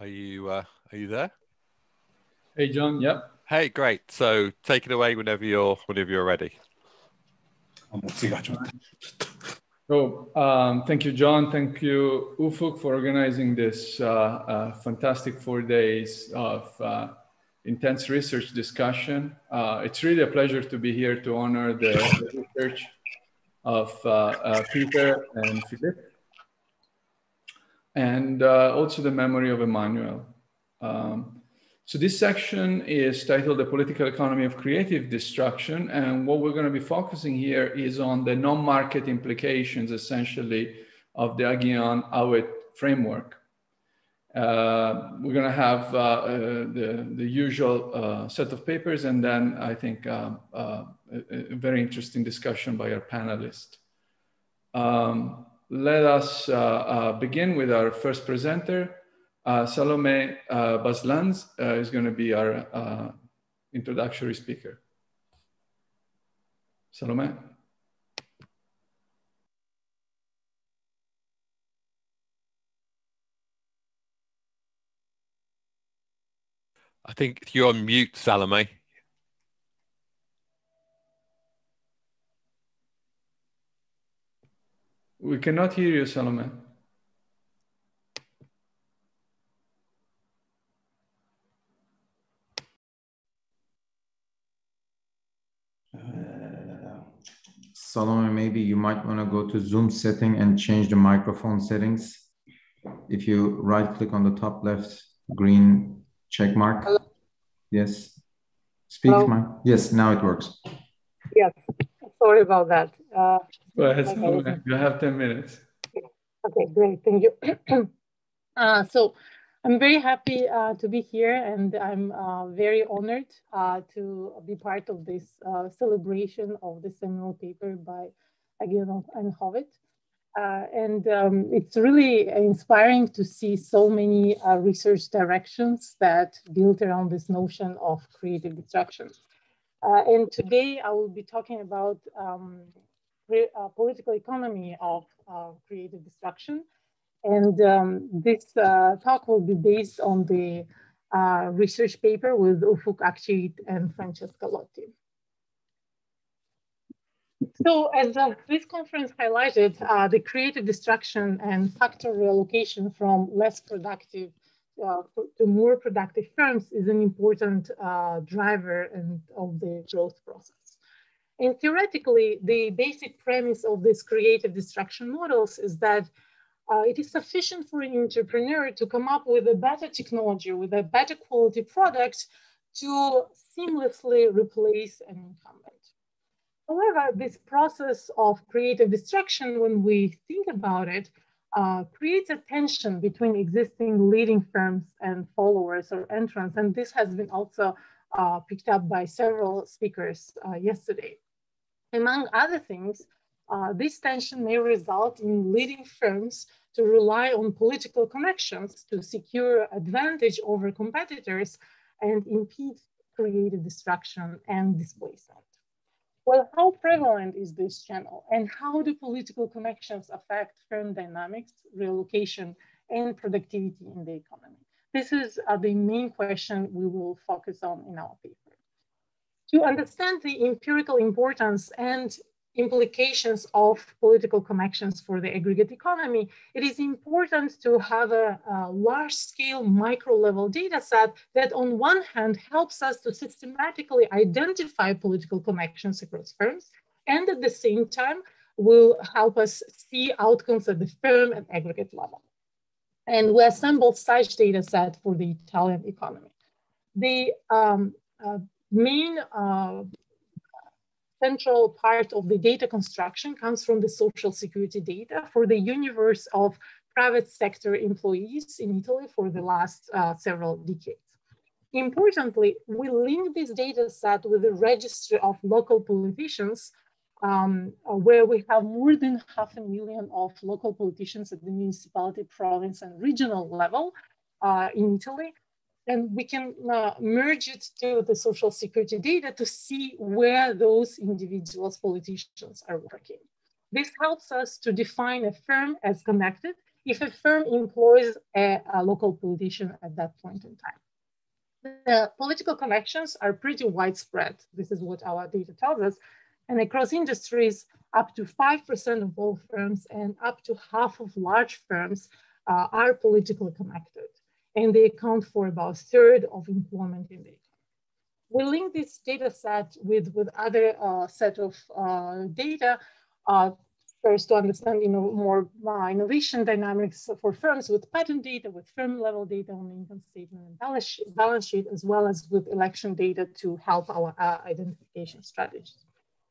are you uh, are you there? Hey, John. Yep. Hey, great. So take it away whenever you're whenever you're ready. So um, thank you, John. Thank you, Ufuk, for organizing this uh, uh, fantastic four days of uh, intense research discussion. Uh, it's really a pleasure to be here to honor the, the research of uh, uh, Peter and Philippe, and also the memory of Emmanuel. Um, so this section is titled The Political Economy of Creative Destruction. And what we're going to be focusing here is on the non-market implications, essentially, of the Aghion-Howitt framework. Uh, we're going to have uh, uh, the, the usual uh, set of papers and then I think uh, uh, a, a, very interesting discussion by our panelists. Um, let us begin with our first presenter, uh, Salome uh, Baslandze uh, is going to be our uh, introductory speaker. Salome. I think you're on mute, Salome. We cannot hear you, Salome. Solomon, maybe you might want to go to Zoom setting and change the microphone settings. If you right click on the top left green check mark. Hello? Yes. Speak, Mike. Yes, now it works. Yes. Sorry about that. Uh, Go ahead, You have 10 minutes. Okay, great. Thank you. [CLEARS THROAT] uh, so I'm very happy uh, to be here and I'm uh, very honored uh, to be part of this uh, celebration of the seminal paper by Aghion and Howitt. Uh, and um, it's really inspiring to see so many uh, research directions that built around this notion of creative destruction. And today I will be talking about um, political economy of creative destruction and um, this uh, talk will be based on the uh, research paper with Ufuk Akcigit and Francesca Lotti. So as uh, this conference highlighted, uh, the creative destruction and factor reallocation from less productive uh, to more productive firms is an important uh, driver and of the growth process. And theoretically, the basic premise of these creative destruction models is that uh, it is sufficient for an entrepreneur to come up with a better technology, with a better quality product to seamlessly replace an incumbent. However, this process of creative destruction, when we think about it, uh, creates a tension between existing leading firms and followers or entrants. And this has been also uh, picked up by several speakers uh, yesterday. Among other things, uh, this tension may result in leading firms to rely on political connections to secure advantage over competitors and impede creative destruction and displacement. Well, how prevalent is this channel and how do political connections affect firm dynamics, relocation, and productivity in the economy? This is uh, the main question we will focus on in our paper. To understand the empirical importance and implications of political connections for the aggregate economy, it is important to have a, a large scale micro level data set that on one hand helps us to systematically identify political connections across firms and at the same time will help us see outcomes at the firm and aggregate level. And we assembled such data set for the Italian economy. The um, uh, main uh, central part of the data construction comes from the social security data for the universe of private sector employees in Italy for the last uh, several decades. Importantly, we link this data set with the registry of local politicians um, where we have more than half a million of local politicians at the municipality, province, and regional level uh, in Italy and we can uh, merge it to the social security data to see where those individuals, politicians are working. This helps us to define a firm as connected if a firm employs a, a local politician at that point in time. The political connections are pretty widespread. This is what our data tells us. And across industries, up to 5% of all firms and up to half of large firms uh, are politically connected. And they account for about a third of employment in the economy. We link this data set with, with other uh, set of uh, data uh, first to understand you know, more uh, innovation dynamics for firms with patent data, with firm level data on income statement and balance sheet, balance sheet, as well as with election data to help our uh, identification strategies.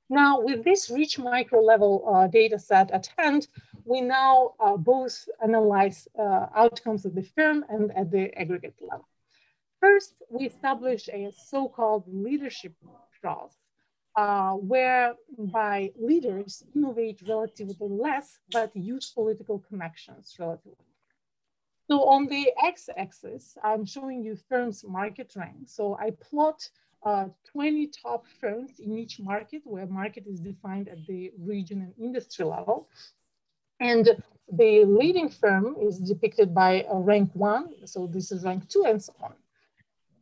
Now, with this rich micro level uh, data set at hand, we now uh, both analyze uh, outcomes at the firm and at the aggregate level. First, we establish a so-called leadership cross uh, whereby leaders innovate relatively less, but use political connections relatively. So on the x-axis, I'm showing you firms market rank. So I plot uh, 20 top firms in each market where market is defined at the region and industry level. And the leading firm is depicted by a rank one. So this is rank two and so on.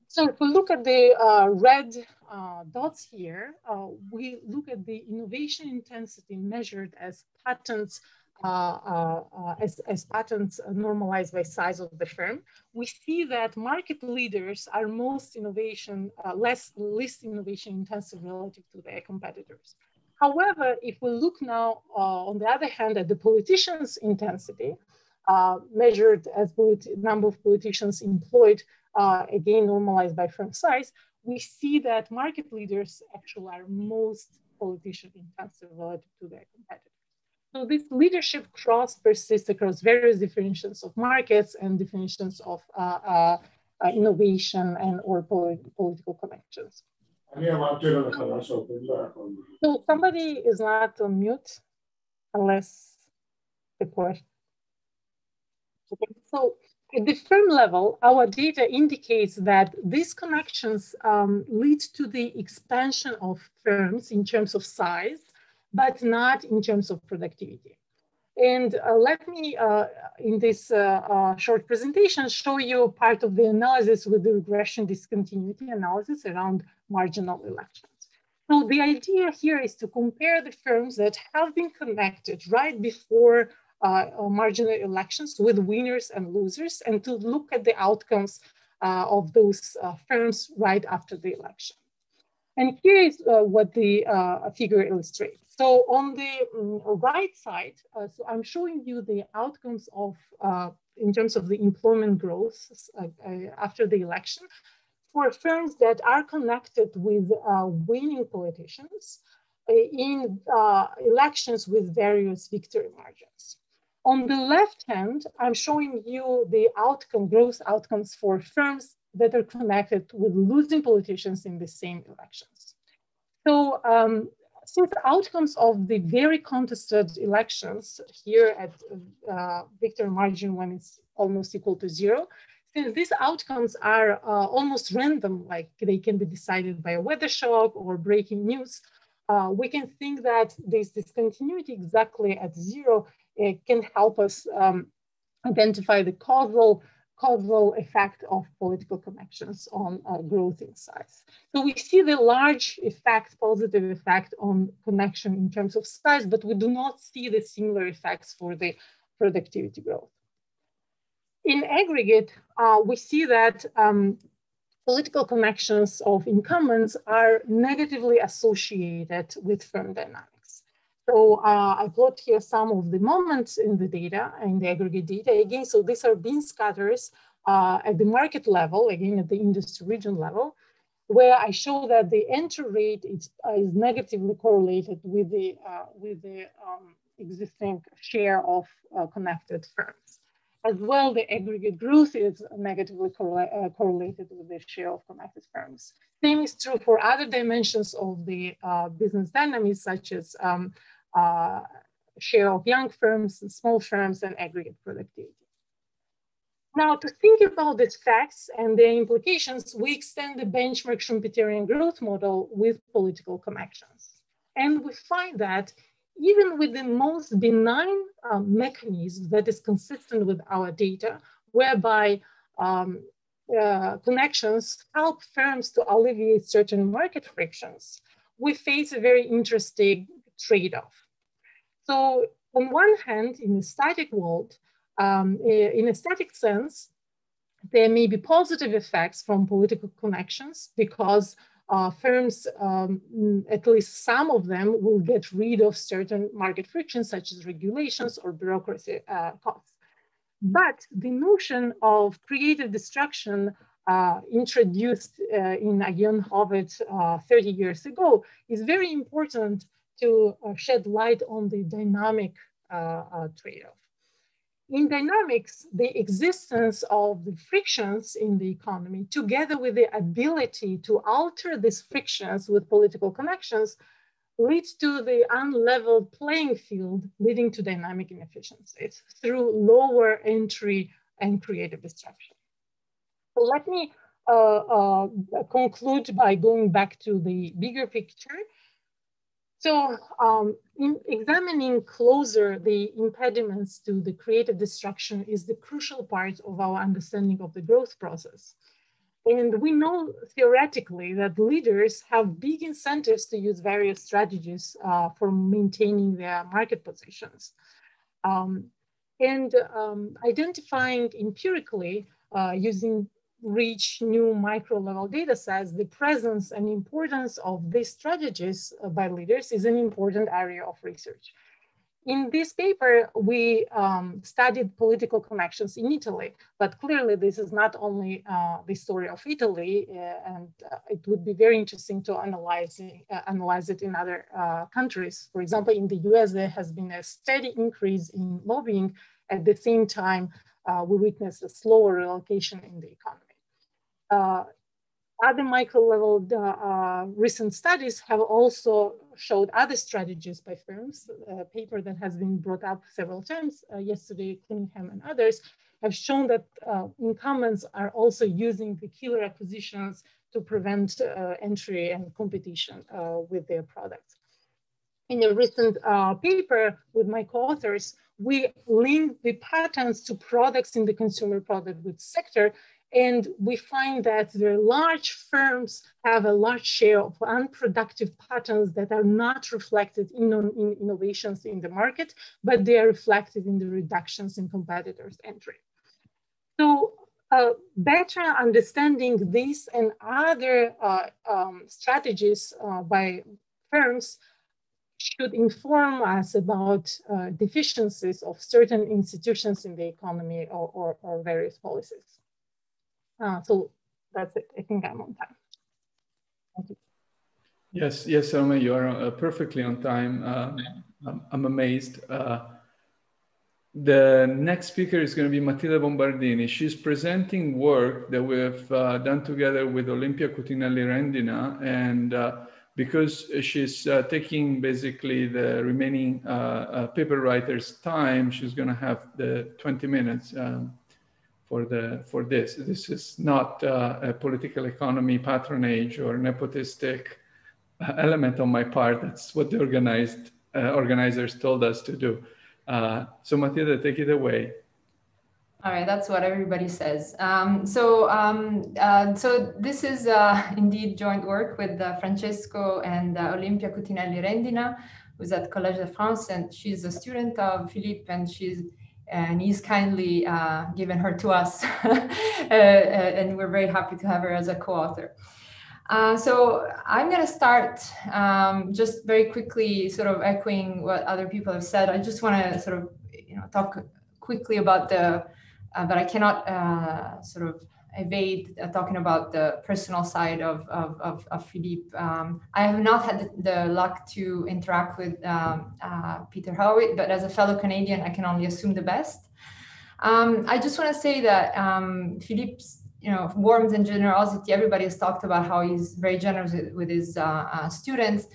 So if we look at the uh, red uh, dots here, uh, we look at the innovation intensity measured as patents uh, uh, uh, Uh, uh, uh, as, as patents normalized by size of the firm, we see that market leaders are most innovation, less, least innovation intensive relative to their competitors. However, if we look now, on the other hand, at the politicians' intensity, measured as number of politicians employed uh, again normalized by firm size, we see that market leaders actually are most politician intensive relative to their competitors. So this leadership cross persists across various definitions of markets and definitions of uh, uh, uh innovation and or political connections. So somebody is not on mute unless the question. Okay, so at the firm level, our data indicates that these connections um, lead to the expansion of firms in terms of size, but not in terms of productivity. And uh, let me, uh, in this uh, uh short presentation, show you part of the analysis with the regression discontinuity analysis around marginal elections. So the idea here is to compare the firms that have been connected right before uh, uh, marginal elections with winners and losers and to look at the outcomes of those firms right after the election. And here is what the figure illustrates. So on the um, right side, uh, so I'm showing you the outcomes of, uh, in terms of the employment growth uh, after the election for firms that are connected with winning politicians in elections with various victory margins. On the left hand, I'm showing you the outcome, growth outcomes for firms that are connected with losing politicians in the same elections. So um, since the outcomes of the very contested elections here at uh, victory margin when it's almost equal to zero, since these outcomes are uh, almost random, like they can be decided by a weather shock or breaking news, uh, we can think that this discontinuity exactly at zero it can help us um, identify the causal causal effect of political connections on uh, growth in size. So we see the large effect, positive effect on connection in terms of size, but we do not see the similar effects for the productivity growth. In aggregate, uh, we see that um, political connections of incumbents are negatively associated with firm dynamics. So uh, I plot here some of the moments in the data, in the aggregate data. Again, so these are bin scatters uh, at the market level, again, at the industry region level, where I show that the entry rate is, uh, is negatively correlated with the, uh, with the um, existing share of uh, connected firms. As well, the aggregate growth is negatively uh, correlated with the share of connected firms. Same is true for other dimensions of the business dynamics, such as um, uh, share of young firms and small firms and aggregate productivity. Now, to think about these facts and their implications, we extend the benchmark Schumpeterian growth model with political connections. And we find that even with the most benign uh, mechanism that is consistent with our data, whereby um, uh, connections help firms to alleviate certain market frictions, we face a very interesting trade-off. So on one hand, in a static world, um, in a static sense, there may be positive effects from political connections because uh, firms, um, at least some of them, will get rid of certain market frictions such as regulations or bureaucracy uh, costs. But the notion of creative destruction uh, introduced uh, in Aghion Howitt uh, 30 years ago is very important to uh, shed light on the dynamic trade-off. In dynamics, the existence of the frictions in the economy, together with the ability to alter these frictions with political connections, leads to the unleveled playing field, leading to dynamic inefficiencies through lower entry and creative destruction. So let me uh, uh, conclude by going back to the bigger picture so um, in examining closer the impediments to the creative destruction is the crucial part of our understanding of the growth process. And we know theoretically that leaders have big incentives to use various strategies uh, for maintaining their market positions. Um, and um, identifying empirically uh, using reach new micro level data sets, the presence and importance of these strategies uh, by leaders is an important area of research. In this paper, we um, studied political connections in Italy, but clearly this is not only uh, the story of Italy, uh, and uh, it would be very interesting to analyze, uh, analyze it in other uh, countries. For example, in the US, there has been a steady increase in lobbying. At the same time, we witness a slower relocation in the economy other micro level uh, recent studies have also showed other strategies by firms. A paper that has been brought up several times uh, yesterday, Cunningham and others, have shown that uh, incumbents are also using the killer acquisitions to prevent uh, entry and competition uh, with their products. In a recent paper with my co-authors, we linked the patents to products in the consumer product goods sector and we find that the large firms have a large share of unproductive patents that are not reflected in, in innovations in the market, but they are reflected in the reductions in competitors' entry. So uh, better understanding these and other uh, um, strategies uh, by firms should inform us about uh, deficiencies of certain institutions in the economy or, or, or various policies. Uh, so that's it. I think I'm on time. Thank you. Yes, yes, Salome, you are uh, perfectly on time. Uh, I'm, I'm, amazed. Uh, the next speaker is going to be Matilde Bombardini. She's presenting work that we've uh, done together with Olimpia Cutinelli Rendina. And uh, because she's taking basically the remaining paper writer's time, she's going to have the 20 minutes. Um, for the for this. This is not uh, a political economy patronage or nepotistic uh, element on my part. That's what the organized uh, organizers told us to do. Uh, so Matilde, take it away. All right, that's what everybody says. Um, so, um, uh, so this is uh, [LAUGHS] indeed joint work with uh, Francesco and uh, Olimpia Cutinelli Rendina, who's at Collège de France, and she's a student of Philippe, and she's and he's kindly uh, given her to us. [LAUGHS] uh, and we're very happy to have her as a co-author. Uh, so I'm going to start um, just very quickly, sort of echoing what other people have said. I just want to sort of, you know, talk quickly about the, uh, but I cannot uh, sort of evade uh, talking about the personal side of, of, of, of Philippe. Um, I have not had the, luck to interact with um, uh, Peter Howitt, but as a fellow Canadian, I can only assume the best. Um, I just want to say that um, Philippe's you know, warmth and generosity, everybody has talked about how he's very generous with his uh, uh students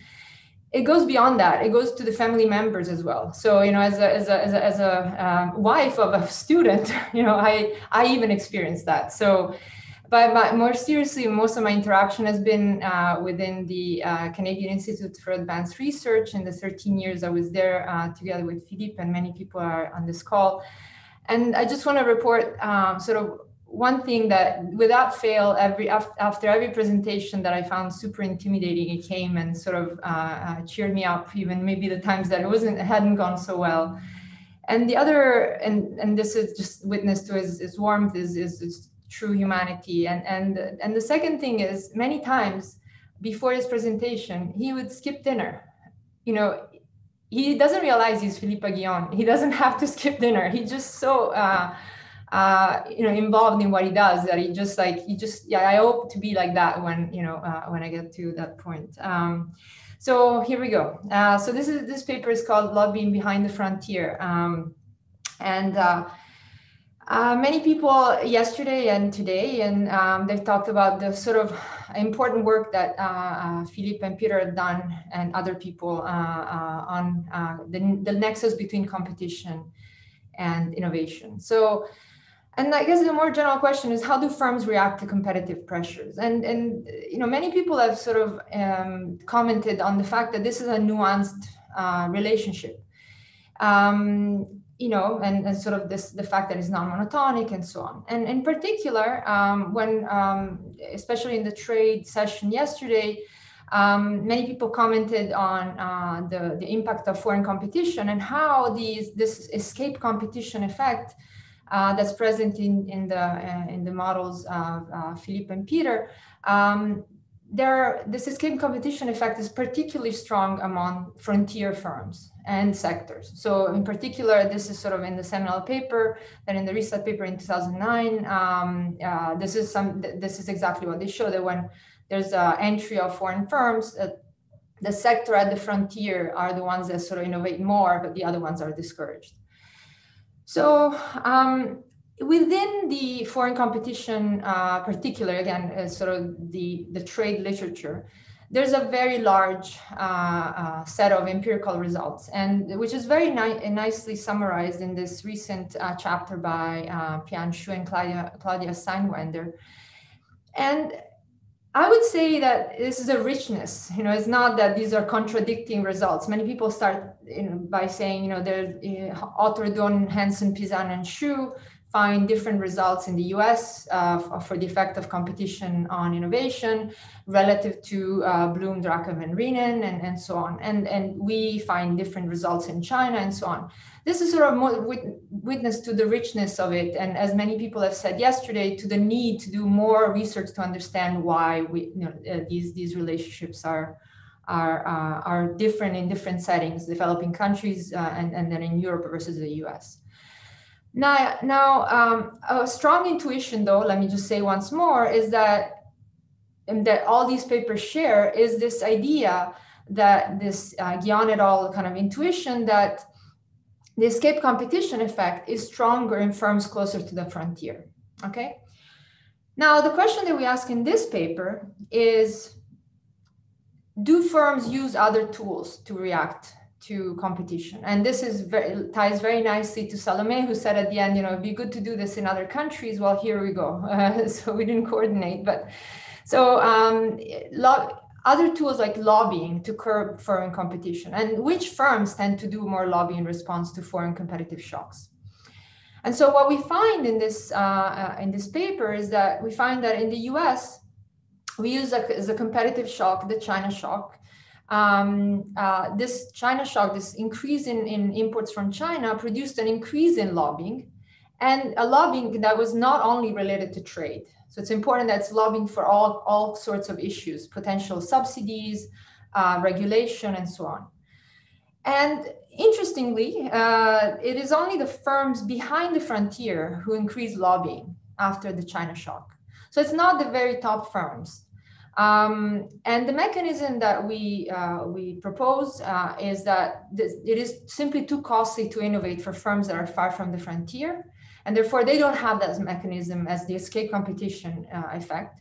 it goes beyond that. It goes to the family members as well. So you know as a as a as a, as a um, wife of a student [LAUGHS] you know i i even experienced that. So but more seriously, most of my interaction has been uh, within the uh, Canadian Institute for Advanced Research. In the 13 years I was there uh, together with Philippe and many people are on this call. And I just want to report um, sort of one thing that without fail, every after every presentation that I found super intimidating, it came and sort of uh, uh, cheered me up, even maybe the times that it wasn't, hadn't gone so well. And the other, and, and this is just witness to his, warmth, is, is, true humanity. And, and, and the second thing is many times before his presentation, he would skip dinner. You know, he doesn't realize he's Philippe Aghion. He doesn't [LAUGHS] have to skip dinner. He just so, uh, uh, you know, involved in what he does that he just like, he just, yeah, I hope to be like that when, you know, uh, when I get to that point. Um, so here we go. Uh, so this is, this paper is called Lobbying Behind the Frontier. Um, and uh, uh, many people yesterday and today, and um, they've talked about the sort of important work that uh, uh, Philippe and Peter have done and other people uh, on the, the nexus between competition and innovation. So, and I guess the more general question is how do firms react to competitive pressures? And, and you know, many people have sort of um, commented on the fact that this is a nuanced relationship. Um, you know, and, and sort of this the fact that it's non-monotonic and so on. And in particular, um, when um, especially in the trade session yesterday, um, many people commented on uh, the, the impact of foreign competition and how these this escape competition effect uh, that's present in, in the uh, in the models of uh, Philippe and Peter um, there, this escape competition effect is particularly strong among frontier firms and sectors. So in particular, this is sort of in the seminal paper, and in the research paper in 2009, um, uh, this is some, this is exactly what they show that when there's an entry of foreign firms, uh, the sector at the frontier are the ones that sort of innovate more, but the other ones are discouraged. So um, within the foreign competition, uh, particular again, uh, sort of the, the trade literature, there's a very large uh, uh, set of empirical results, and which is very ni nicely summarized in this recent uh, chapter by uh, Pian Shu and Claudia, Claudia Steinwender. And I would say that this is a richness. You know, it's not that these are contradicting results. Many people start by saying, you know, there's uh, Autor Dorn Hanson, Pisano, and Shu find different results in the US uh, for the effect of competition on innovation relative to uh, Bloom, Draca, and Reenen, and, and so on. And, and we find different results in China and so on. This is sort of more witness to the richness of it. And as many people have said yesterday, to the need to do more research to understand why we, you know, uh, these, these relationships are, are, uh, are different in different settings, developing countries uh, and, and then in Europe versus the US. Now, now um, a strong intuition, though, let me just say once more, is that and that all these papers share is this idea that this uh, et al. kind of intuition that the escape competition effect is stronger in firms closer to the frontier. Okay. Now, the question that we ask in this paper is do firms use other tools to react to competition. And this is very, ties very nicely to Salome, who said at the end, you know, it'd be good to do this in other countries. Well, here we go. Uh, [LAUGHS] so we didn't coordinate, but so um, lo- other tools like lobbying to curb foreign competition, and which firms tend to do more lobbying in response to foreign competitive shocks. And so what we find in this uh, uh, in this paper is that we find that in the U.S. we use a, as a competitive shock the China shock, um, uh, this China shock, this increase in, in imports from China produced an increase in lobbying and a lobbying that was not only related to trade. So it's important that it's lobbying for all, all sorts of issues, potential subsidies, uh, regulation, and so on. And interestingly, uh, it is only the firms behind the frontier who increase lobbying after the China shock. So it's not the very top firms. Um, and the mechanism that we uh, we propose uh, is that this, it is simply too costly to innovate for firms that are far from the frontier, and therefore they don't have that mechanism as the escape competition uh, effect.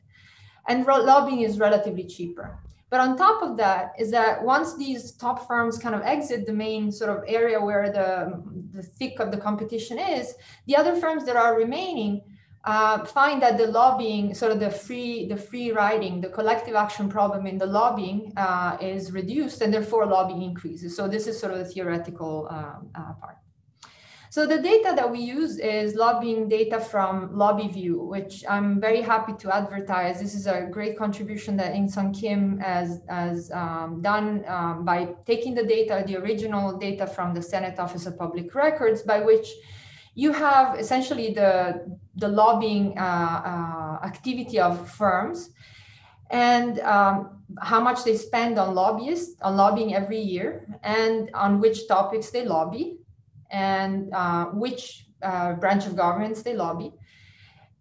And lobbying is relatively cheaper. But on top of that is that once these top firms kind of exit the main sort of area where the, the thick of the competition is, the other firms that are remaining uh, find that the lobbying, sort of the free, the free riding, the collective action problem in the lobbying uh, is reduced and therefore lobbying increases. So this is sort of the theoretical um, uh, part. So the data that we use is lobbying data from LobbyView, which I'm very happy to advertise. This is a great contribution that In Kim has, has um, done um, by taking the data, the original data from the Senate Office of Public Records, by which you have essentially the, the lobbying uh, uh, activity of firms and um, how much they spend on lobbyists, on lobbying every year, and on which topics they lobby, and uh, which uh, branch of governments they lobby.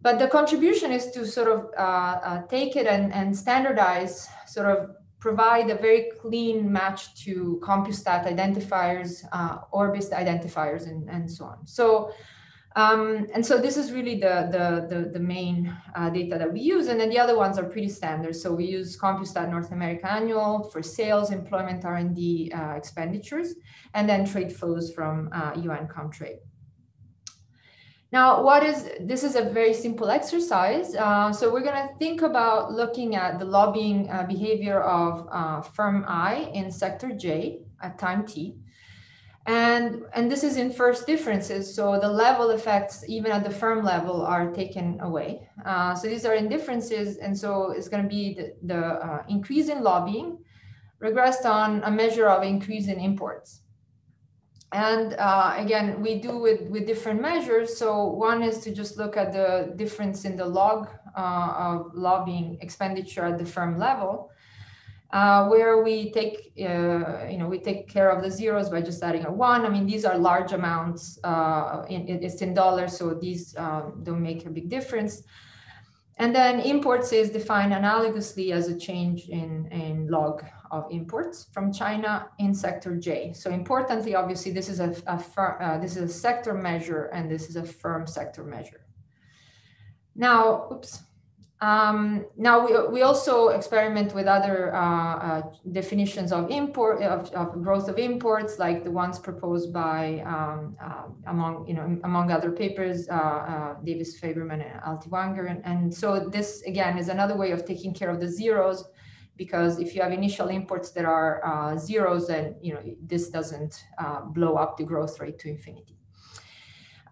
But the contribution is to sort of uh, uh, take it and, and standardize sort of provide a very clean match to CompuStat identifiers, uh, Orbis identifiers, and, and so on. So, um, and so this is really the, the, the, the main uh, data that we use. And then the other ones are pretty standard. So we use CompuStat North America Annual for sales, employment, R&D uh, expenditures, and then trade flows from UN uh, Comtrade. Now, what is, this is a very simple exercise. Uh, so we're gonna think about looking at the lobbying uh, behavior of uh, firm I in sector J at time T. And, and this is in first differences. So the level effects, even at the firm level, are taken away. Uh, so these are indifferences. And so it's gonna be the, the uh, increase in lobbying regressed on a measure of increase in imports. And uh, again, we do with, with different measures. So one is to just look at the difference in the log uh, of lobbying expenditure at the firm level, uh, where we take, uh, you know, we take care of the zeros by just adding a one. I mean, these are large amounts. Uh, in, it's in dollars, so these um, don't make a big difference. And then imports is defined analogously as a change in, in log of imports from China in sector J. So importantly, obviously, this is a, a uh, this is a sector measure and this is a firm sector measure. Now, oops. Um, now we, we also experiment with other uh, uh, definitions of import of, of, growth of imports, like the ones proposed by um, uh, among you know among other papers, uh, uh, Davis Faberman and Haltiwanger, and, and so this again is another way of taking care of the zeros because if you have initial imports that are uh, zeros, then you know this doesn't uh, blow up the growth rate to infinity.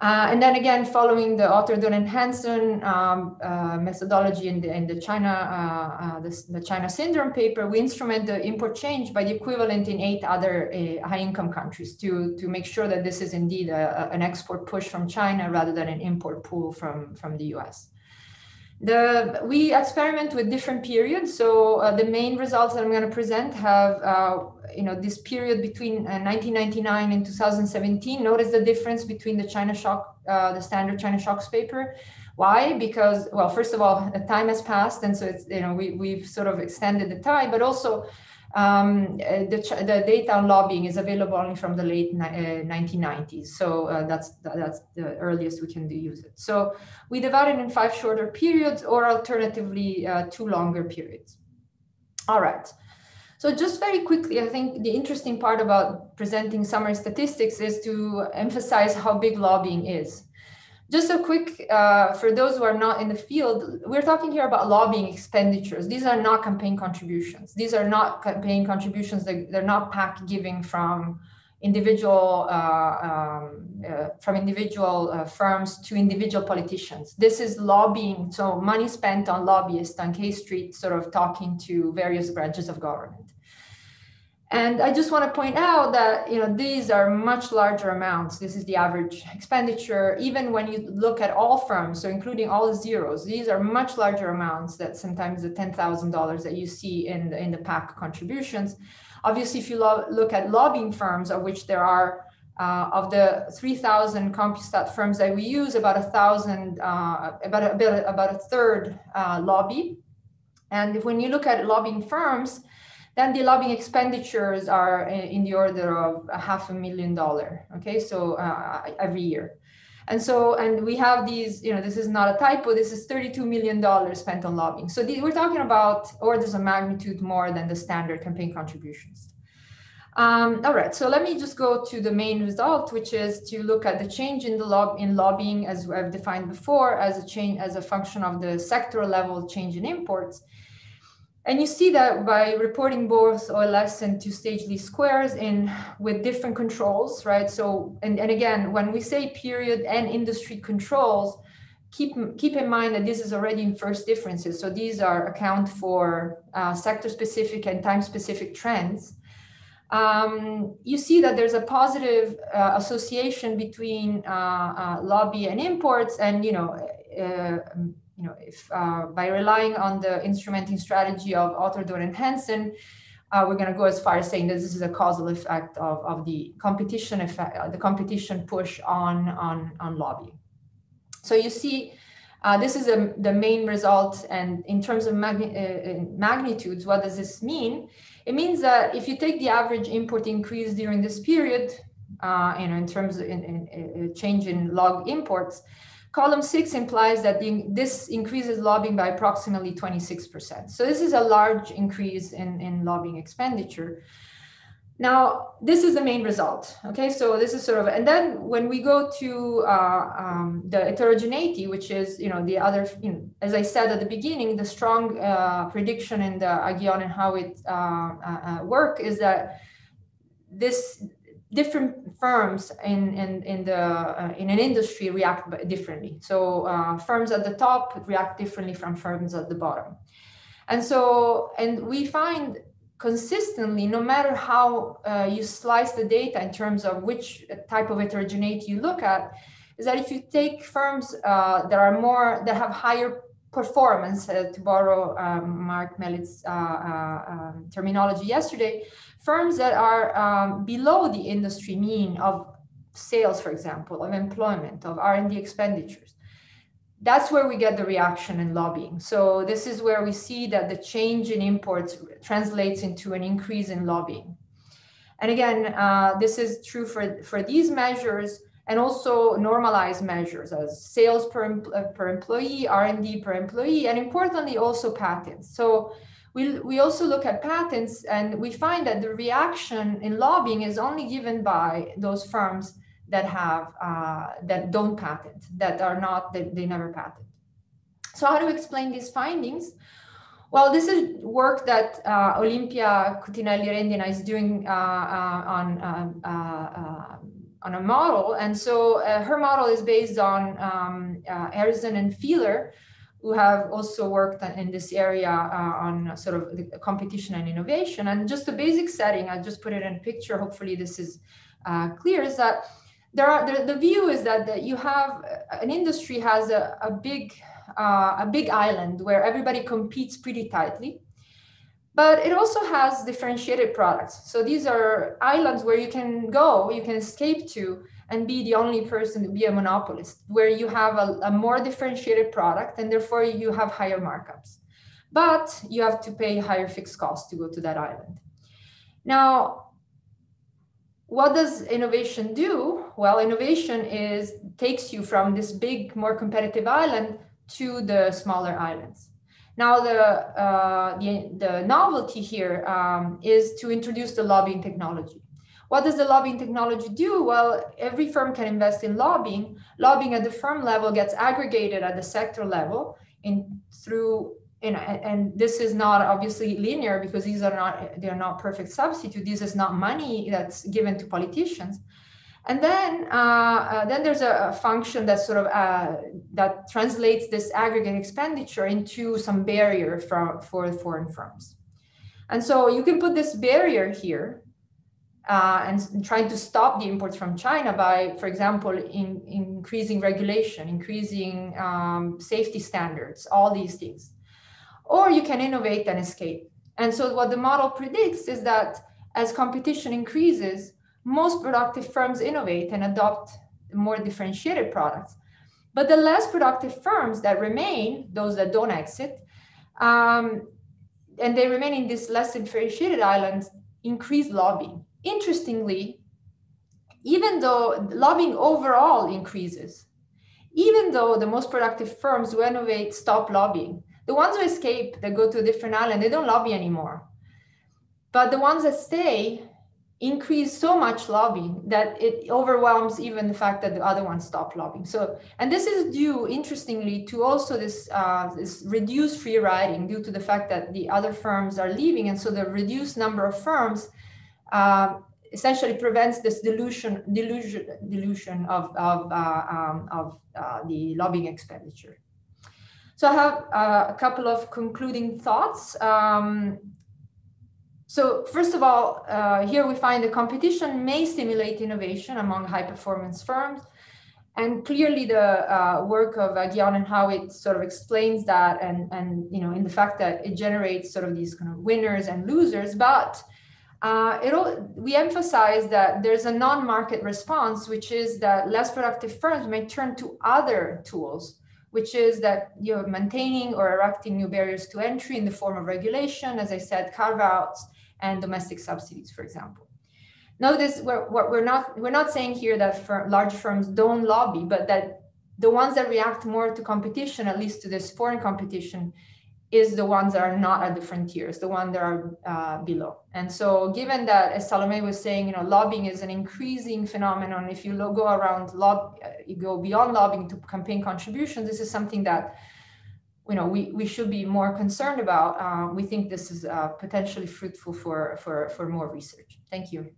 Uh, and then again, following the Autor Dorn and Hanson um, uh, methodology in the, in the China uh, uh, the, the, China syndrome paper, we instrument the import change by the equivalent in eight other high-income countries to to make sure that this is indeed a, a, an export push from China rather than an import pull from from the U.S. The, we experiment with different periods. So uh, the main results that I'm going to present have, uh, you know, this period between uh, 1999 and 2017. Notice the difference between the China shock, uh, the standard China shocks paper. Why? Because, well, first of all, the time has passed. And so it's, you know, we, we've sort of extended the time, but also um, uh, the, the, data on lobbying is available only from the late uh, 1990s. So uh, that's, that's the earliest we can do use it. So we divide it in five shorter periods or alternatively uh, two longer periods. All right. So just very quickly, I think the interesting part about presenting summary statistics is to emphasize how big lobbying is. Just a quick, uh, for those who are not in the field, we're talking here about lobbying expenditures. These are not campaign contributions. These are not campaign contributions. They're, they're not PAC giving from individual uh, um, uh, from individual uh, firms to individual politicians. This is lobbying, so money spent on lobbyists on K Street, sort of talking to various branches of government. And I just want to point out that you know these are much larger amounts. This is the average expenditure. Even when you look at all firms, so including all zeros, these are much larger amounts that sometimes the ten thousand dollars that you see in the, in the PAC contributions. Obviously, if you lo- look at lobbying firms, of which there are uh, of the 3,000 CompuStat firms that we use, about a thousand, uh, about a, about a third uh, lobby. And when you look at lobbying firms, then the lobbying expenditures are in the order of a half a million dollar. Okay, so uh, every year. And so, and we have these, you know, this is not a typo, this is $32 million spent on lobbying. So we're talking about orders of magnitude more than the standard campaign contributions. Um, all right, so let me just go to the main result, which is to look at the change in the lob in lobbying, as I've defined before, as a change as a function of the sectoral level change in imports. And you see that by reporting both OLS and two-stage least squares in with different controls, right? So, and, and again, when we say period and industry controls, keep keep in mind that this is already in first differences. So these are account for uh, sector-specific and time-specific trends um, you see that there's a positive uh, association between uh, uh, lobby and imports, and you know, uh, you know, if uh, by relying on the instrumenting strategy of Autor Dorn and Hanson, uh, we're going to go as far as saying that this is a causal effect of, of the competition effect, the competition push on on on lobby. So you see. this is a, the main result, and in terms of magni magnitudes, what does this mean? It means that if you take the average import increase during this period, uh, you know, in terms of in, in, in change in log imports, column six implies that the, this increases lobbying by approximately 26%. So this is a large increase in, in lobbying expenditure. Now, this is the main result. Okay, so this is sort of, and then when we go to uh, um, the heterogeneity, which is, you know, the other, you know, as I said at the beginning, the strong uh, prediction in the Aghion and Howitt uh, uh, work is that this different firms in in in the uh, in an industry react differently. So firms at the top react differently from firms at the bottom, and so and we find consistently, no matter how uh, you slice the data in terms of which type of heterogeneity you look at, is that if you take firms uh, that are more, that have higher performance, uh, to borrow um, Mark Melitz's uh, uh, um, terminology yesterday, firms that are um, below the industry mean of sales, for example, of employment, of R&D expenditures, that's where we get the reaction in lobbying. So this is where we see that the change in imports translates into an increase in lobbying. And again, uh, this is true for, for these measures and also normalized measures as sales per, uh, per employee, R&D per employee, and importantly, also patents. So we, we also look at patents and we find that the reaction in lobbying is only given by those firms that have uh, that don't patent, that are not that they never patent. So how to explain these findings? Well, this is work that uh, Olimpia Cutinelli Rendina is doing uh, uh on uh, uh, on a model, and so her model is based on um, Harrison and Feeler, who have also worked in this area uh, on sort of the competition and innovation. And just the basic setting, I just put it in a picture. Hopefully, this is uh, clear. Is that there are the, the view is that, that you have uh, an industry has a, a big uh, a big island where everybody competes pretty tightly but it also has differentiated products so these are islands where you can go you can escape to and be the only person to be a monopolist where you have a, a more differentiated product and therefore you have higher markups but you have to pay higher fixed costs to go to that island now what does innovation do? Well, innovation is takes you from this big, more competitive island to the smaller islands. Now, the, uh, the, the, novelty here um, is to introduce the lobbying technology. What does the lobbying technology do? Well, every firm can invest in lobbying. Lobbying at the firm level gets aggregated at the sector level in through and, and this is not obviously linear because these are not they are not perfect substitute this is not money that's given to politicians and then uh, uh, then there's a, a, function that sort of uh, that translates this aggregate expenditure into some barrier for, for foreign firms and so you can put this barrier here uh, and trying to stop the imports from China by, for example, in, increasing regulation, increasing um, safety standards, all these things or you can innovate and escape. And so what the model predicts is that as competition increases, most productive firms innovate and adopt more differentiated products. But the less productive firms that remain, those that don't exit, um, and they remain in these less differentiated islands, increase lobbying. Interestingly, even though lobbying overall increases, even though the most productive firms who innovate stop lobbying, the ones who escape, that go to a different island, they don't lobby anymore. But the ones that stay increase so much lobbying that it overwhelms even the fact that the other ones stop lobbying. So, and this is due, interestingly, to also this, uh, this reduced free riding due to the fact that the other firms are leaving. And so the reduced number of firms uh, essentially prevents this dilution, dilution, dilution of, of, uh, um, of uh, the lobbying expenditure. So I have uh, a couple of concluding thoughts. Um, so first of all, uh, here we find the competition may stimulate innovation among high performance firms. And clearly the uh, work of uh, and Howitt sort of explains that and, and, you know, in the fact that it generates sort of these kind of winners and losers, but uh, it all, we emphasize that there's a non-market response, which is that less productive firms may turn to other tools, which is that you're maintaining or erecting new barriers to entry in the form of regulation, as I said, carve-outs, and domestic subsidies, for example. Notice we're, what we're not we're not saying here that large firms don't lobby, but that the ones that react more to competition, at least to this foreign competition, is the ones that are not at the frontiers, the ones that are uh, below. And so, given that, as Salome was saying, you know, lobbying is an increasing phenomenon. If you go around, lob, uh, you go beyond lobbying to campaign contributions. This is something that you know, we, we should be more concerned about. Uh, we think this is uh, potentially fruitful for, for, for more research. Thank you.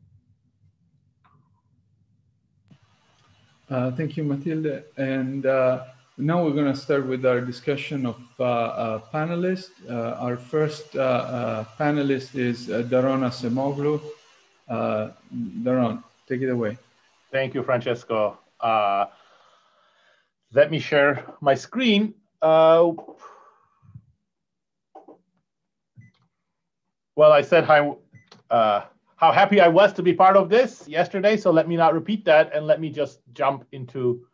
Uh, thank you, Matilde. And uh, now we're going to start with our discussion of uh, uh, panelists. our first panelist is Daron Acemoglu. Daron, take it away. Thank you, Francesco. let me share my screen. Uh, well, I said uh, how happy I was to be part of this yesterday, so let me not repeat that and let me just jump into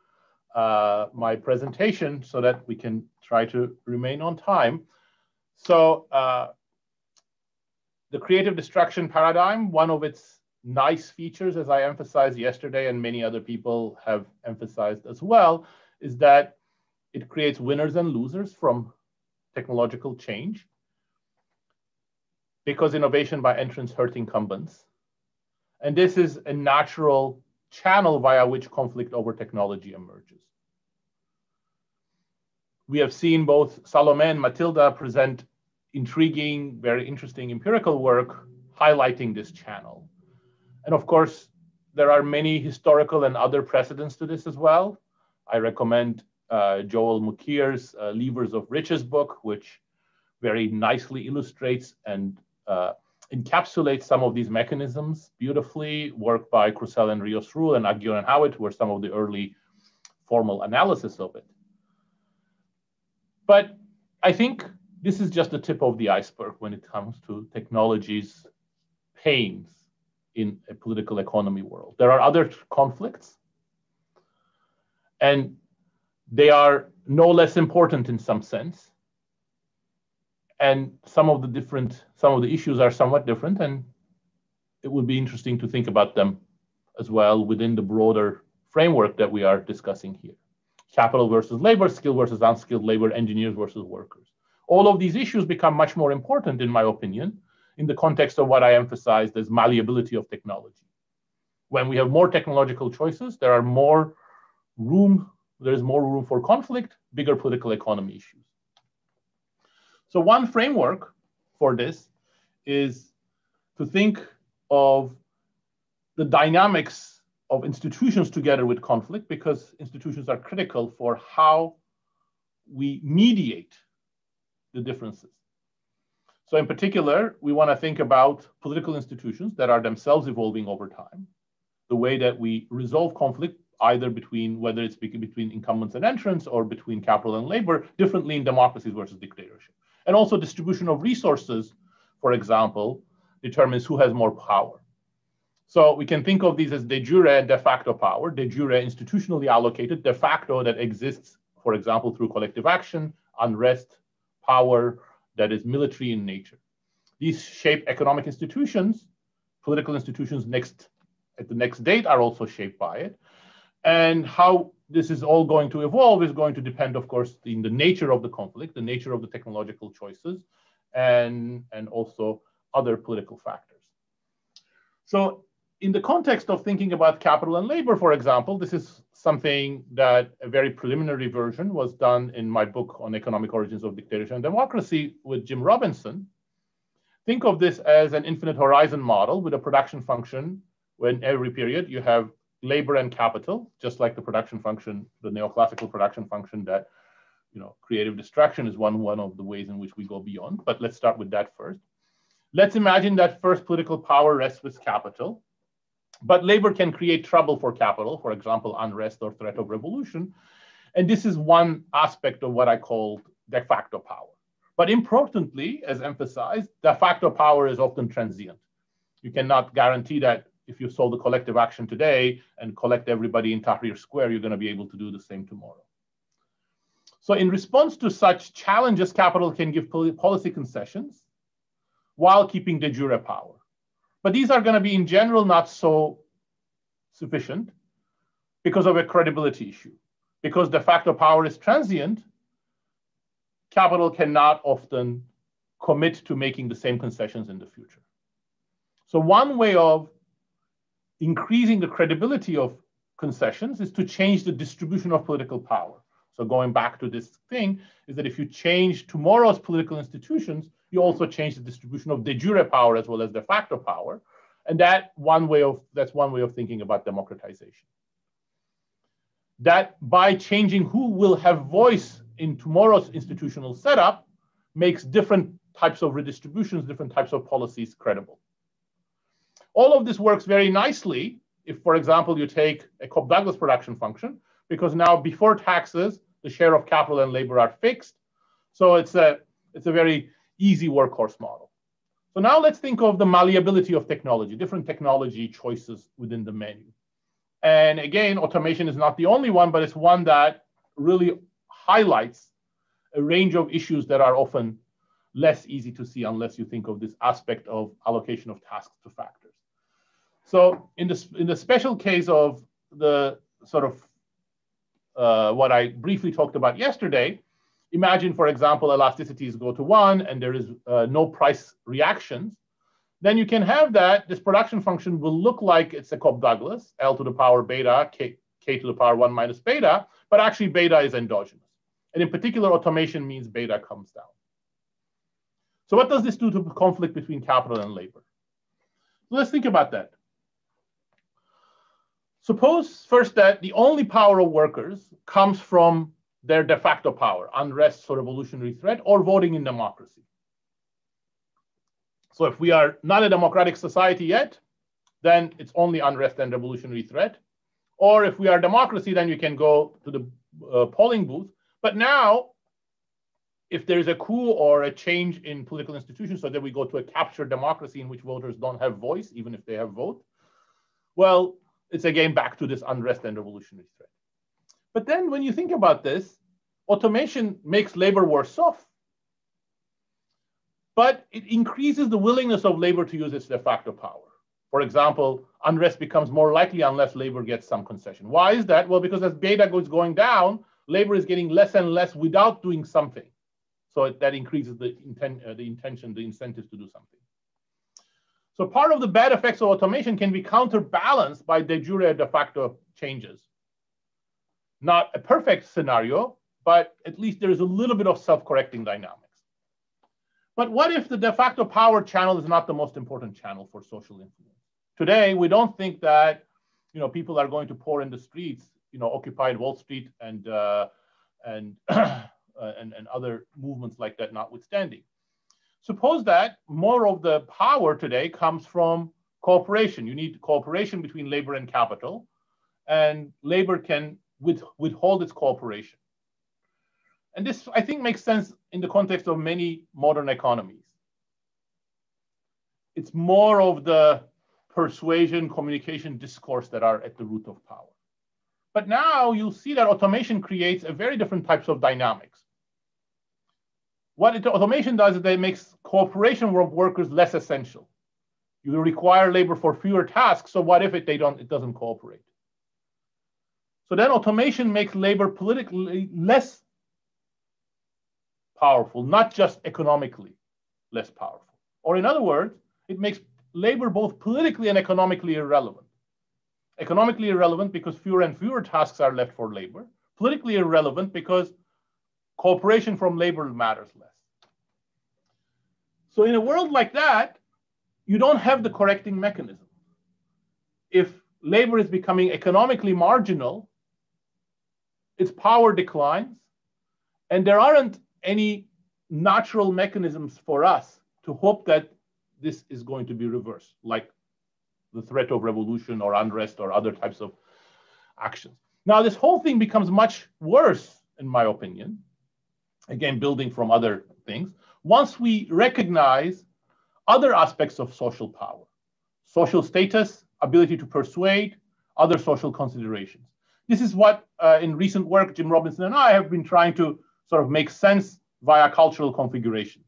uh, my presentation so that we can try to remain on time. So uh, the creative destruction paradigm, one of its nice features, as I emphasized yesterday and many other people have emphasized as well, is that it creates winners and losers from technological change because innovation by entrants hurt incumbents. And this is a natural channel via which conflict over technology emerges. We have seen both Salome and Matilde present intriguing, very interesting empirical work highlighting this channel. And of course, there are many historical and other precedents to this as well. I recommend uh, Joel Mokyr's uh, Levers of Riches book, which very nicely illustrates and uh, encapsulates some of these mechanisms beautifully. Work by Krusell and Rios-Rull and Aghion and Howitt were some of the early formal analysis of it. But I think this is just the tip of the iceberg when it comes to technology's pains in a political economy world. There are other conflicts. And they are no less important in some sense. And some of the different, some of the issues are somewhat different, and it would be interesting to think about them as well within the broader framework that we are discussing here. Capital versus labor, skill versus unskilled labor, engineers versus workers. All of these issues become much more important, in my opinion, in the context of what I emphasized as malleability of technology. When we have more technological choices, there are more room there's more room for conflict, bigger political economy issues. So one framework for this is to think of the dynamics of institutions together with conflict because institutions are critical for how we mediate the differences. So in particular, we want to think about political institutions that are themselves evolving over time, the way that we resolve conflict either between whether it's between incumbents and entrants or between capital and labor differently in democracies versus dictatorship. And also distribution of resources, for example, determines who has more power. So we can think of these as de jure and de facto power, de jure institutionally allocated, de facto that exists, for example, through collective action, unrest, power that is military in nature. These shape economic institutions, political institutions next at the next date are also shaped by it. And how this is all going to evolve is going to depend, of course, in the nature of the conflict, the nature of the technological choices, and, and also other political factors. So in the context of thinking about capital and labor, for example, this is something that a very preliminary version was done in my book on economic origins of dictatorship and democracy with Jim Robinson. Think of this as an infinite horizon model with a production function when every period you have labor and capital, just like the production function, the neoclassical production function that, you know, creative destruction is one, one of the ways in which we go beyond. But let's start with that first. Let's imagine that first political power rests with capital, but labor can create trouble for capital, for example, unrest or threat of revolution. And this is one aspect of what I call de facto power. But importantly, as emphasized, de facto power is often transient. You cannot guarantee that if you solve the collective action today and collect everybody in Tahrir Square, you're going to be able to do the same tomorrow. So in response to such challenges, capital can give policy concessions while keeping de jure power. But these are going to be, in general, not so sufficient because of a credibility issue. Because de facto power is transient, capital cannot often commit to making the same concessions in the future. So one way of increasing the credibility of concessions is to change the distribution of political power. So going back to this thing is that if you change tomorrow's political institutions, you also change the distribution of de jure power as well as de facto power. And that one way of that's one way of thinking about democratization. That by changing who will have voice in tomorrow's institutional setup makes different types of redistributions, different types of policies credible. All of this works very nicely if, for example, you take a Cobb-Douglas production function, because now before taxes, the share of capital and labor are fixed. So it's a, it's a very easy workhorse model. So now let's think of the malleability of technology, different technology choices within the menu. And again, automation is not the only one, but it's one that really highlights a range of issues that are often less easy to see unless you think of this aspect of allocation of tasks to factors. So in the, in the special case of the sort of uh, what I briefly talked about yesterday, imagine, for example, elasticities go to one and there is uh, no price reactions, then you can have that. This production function will look like it's a Cobb-Douglas, L to the power beta, K, K to the power one minus beta, but actually beta is endogenous. And in particular, automation means beta comes down. So what does this do to the conflict between capital and labor? Let's think about that. Suppose first that the only power of workers comes from their de facto power, unrest or revolutionary threat, or voting in democracy. So if we are not a democratic society yet, then it's only unrest and revolutionary threat. Or if we are democracy, then you can go to the uh, polling booth. But now, if there's a coup or a change in political institutions, so that we go to a captured democracy in which voters don't have voice, even if they have vote, well, it's again back to this unrest and revolutionary threat. But then when you think about this, automation makes labor worse off. But it increases the willingness of labor to use its de facto power. For example, unrest becomes more likely unless labor gets some concession. Why is that? Well, because as beta goes going down, labor is getting less and less without doing something. So that increases the, inten uh, the intention, the incentives to do something. So part of the bad effects of automation can be counterbalanced by de jure de facto changes. Not a perfect scenario, but at least there is a little bit of self-correcting dynamics. But what if the de facto power channel is not the most important channel for social influence? Today, we don't think that you know people are going to pour in the streets, you know, occupied Wall Street and uh, and, [CLEARS THROAT] uh, and and other movements like that notwithstanding. Suppose that more of the power today comes from cooperation. You need cooperation between labor and capital, and labor can with, withhold its cooperation. And this, I think, makes sense in the context of many modern economies. It's more of the persuasion, communication, discourse that are at the root of power. But now you'll see that automation creates a very different types of dynamics. What it, automation does is that it makes cooperation of workers less essential. You require labor for fewer tasks, so what if it, they don't, it doesn't cooperate? So then automation makes labor politically less powerful, not just economically less powerful. Or in other words, it makes labor both politically and economically irrelevant. Economically irrelevant because fewer and fewer tasks are left for labor. Politically irrelevant because cooperation from labor matters less. So in a world like that, you don't have the correcting mechanism. If labor is becoming economically marginal, its power declines, and there aren't any natural mechanisms for us to hope that this is going to be reversed, like the threat of revolution or unrest or other types of actions. Now, this whole thing becomes much worse, in my opinion, again, building from other things, once we recognize other aspects of social power, social status, ability to persuade, other social considerations. This is what, uh, in recent work, Jim Robinson and I have been trying to sort of make sense via cultural configurations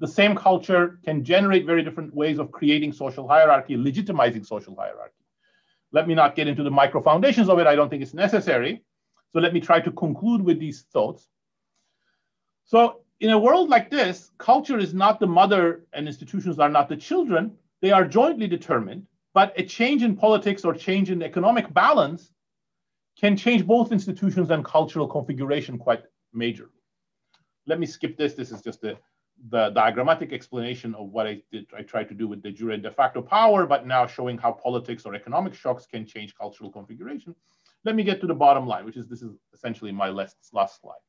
the same culture can generate very different ways of creating social hierarchy, legitimizing social hierarchy. Let me not get into the micro foundations of it. I don't think it's necessary. So let me try to conclude with these thoughts. So in a world like this, culture is not the mother and institutions are not the children. They are jointly determined, but a change in politics or change in economic balance can change both institutions and cultural configuration quite major. Let me skip this. This is just a the diagrammatic explanation of what I did, I tried to do with the jure and de facto power, but now showing how politics or economic shocks can change cultural configuration. Let me get to the bottom line, which is this is essentially my last, last slide.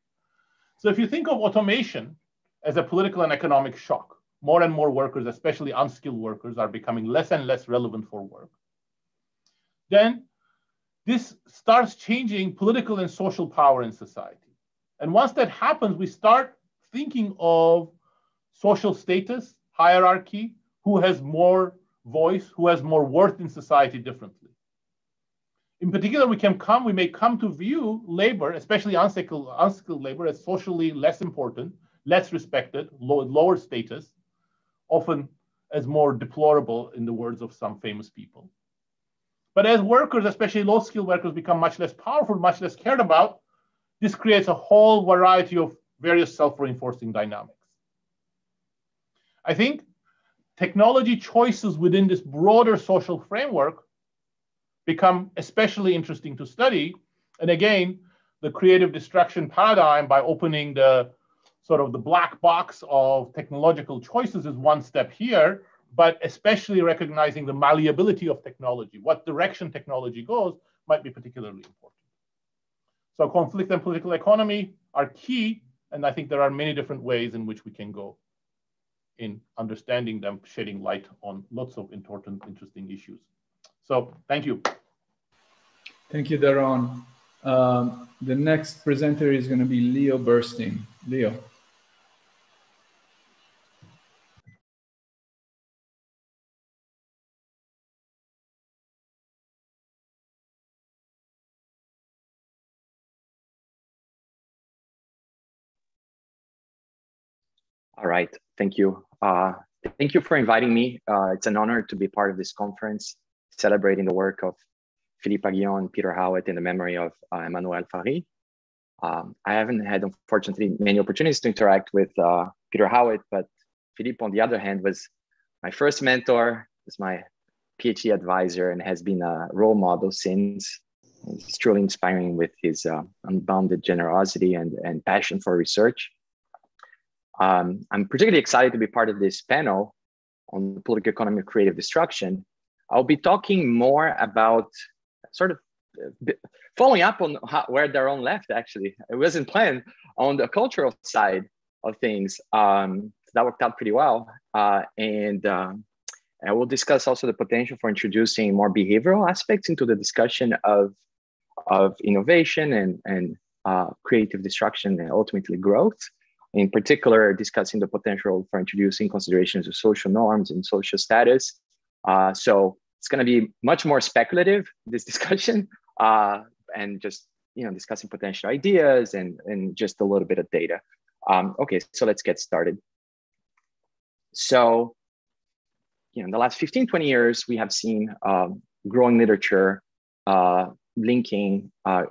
So if you think of automation as a political and economic shock, more and more workers, especially unskilled workers, are becoming less and less relevant for work. Then this starts changing political and social power in society. And once that happens, we start thinking of social status, hierarchy, who has more voice, who has more worth in society differently. In particular, we can come, we may come to view labor, especially unskilled, unskilled labor, as socially less important, less respected, low, lower status, often as more deplorable in the words of some famous people. But as workers, especially low skilled workers, become much less powerful, much less cared about, this creates a whole variety of various self reinforcing dynamics. I think technology choices within this broader social framework become especially interesting to study. And again, the creative destruction paradigm by opening the sort of the black box of technological choices is one step here, but especially recognizing the malleability of technology, what direction technology goes might be particularly important. So conflict and political economy are key, and I think there are many different ways in which we can go in understanding them, shedding light on lots of important, interesting issues. So thank you. Thank you, Daron. Um, the next presenter is going to be Leo Bursztyn. Leo. All right, thank you. Uh, thank you for inviting me. Uh, it's an honor to be part of this conference celebrating the work of Philippe Aghion and Peter Howitt in the memory of uh, Emmanuel Farhi. Um, I haven't had, unfortunately, many opportunities to interact with uh, Peter Howitt, but Philippe, on the other hand, was my first mentor, was my PhD advisor, and has been a role model since. He's truly inspiring with his uh, unbounded generosity and, and passion for research. Um, I'm particularly excited to be part of this panel on the political economy of creative destruction. I'll be talking more about sort of uh, following up on how, where Daron left, actually. It wasn't planned on the cultural side of things. Um, that worked out pretty well. Uh, and uh, I will discuss also the potential for introducing more behavioral aspects into the discussion of, of innovation and, and uh, creative destruction and ultimately growth in particular discussing the potential for introducing considerations of social norms and social status. Uh, so it's going to be much more speculative, this [LAUGHS] discussion, uh, and just you know discussing potential ideas and, and just a little bit of data. Um, okay, so let's get started. So, you know, in the last 15, 20 years, we have seen um, growing literature uh, linking uh,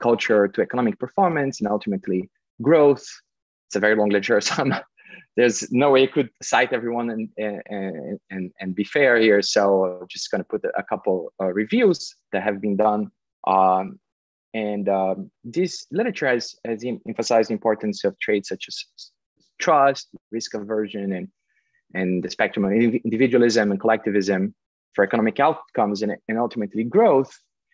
culture to economic performance and ultimately growth it's a very long literature, [LAUGHS] so I'm there's no way you could cite everyone and and and, and be fair here. So I'm just going to put a couple uh, reviews that have been done. Um, and um, this literature has, has emphasized the importance of traits such as trust, risk aversion, and, and the spectrum of individualism and collectivism for economic outcomes and, and ultimately growth.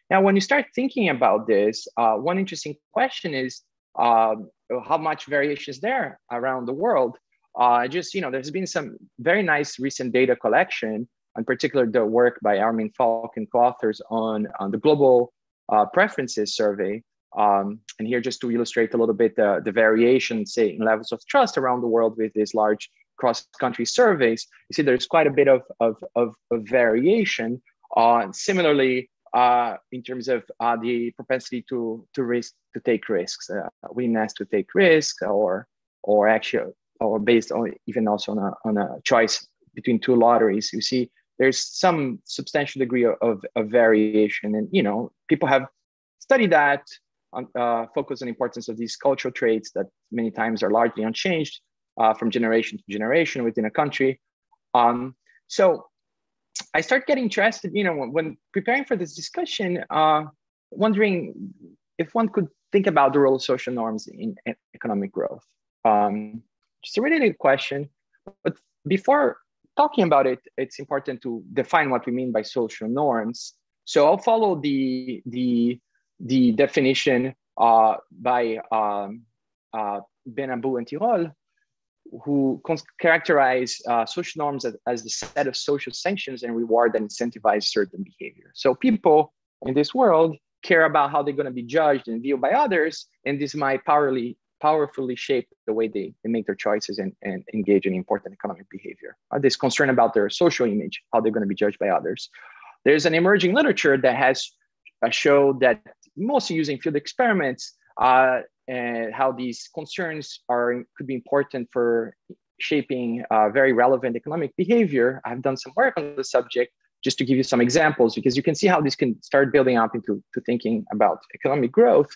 Now, when you start thinking about this, uh, one interesting question is uh, how much variation is there around the world? Uh, just, you know, there's been some very nice recent data collection, in particular the work by Armin Falk and co-authors on, on the global uh, preferences survey. Um, and here just to illustrate a little bit the, the variation, say, in levels of trust around the world with these large cross-country surveys, you see there's quite a bit of, of, of, of variation. Uh, similarly, uh, in terms of uh, the propensity to to risk to take risks, uh, willingness to take risks, or or actually or based on even also on a, on a choice between two lotteries, you see there's some substantial degree of, of variation. And, you know, people have studied that, um, uh, focus on importance of these cultural traits that many times are largely unchanged uh, from generation to generation within a country. Um, so I start getting interested, you know, when, when preparing for this discussion, uh, wondering if one could think about the role of social norms in economic growth. Um, just a really good question. But before talking about it, it's important to define what we mean by social norms. So I'll follow the the the definition uh, by um, uh, Benabou and Tirole, who characterize uh, social norms as, as the set of social sanctions and reward that incentivize certain behavior. So people in this world care about how they're going to be judged and viewed by others, and this might powerly powerfully shape the way they, they make their choices and, and engage in important economic behavior. Uh, this concern about their social image, how they're going to be judged by others. There's an emerging literature that has uh, showed that mostly using field experiments, uh, and how these concerns are could be important for shaping uh, very relevant economic behavior. I've done some work on the subject just to give you some examples because you can see how this can start building up into to thinking about economic growth.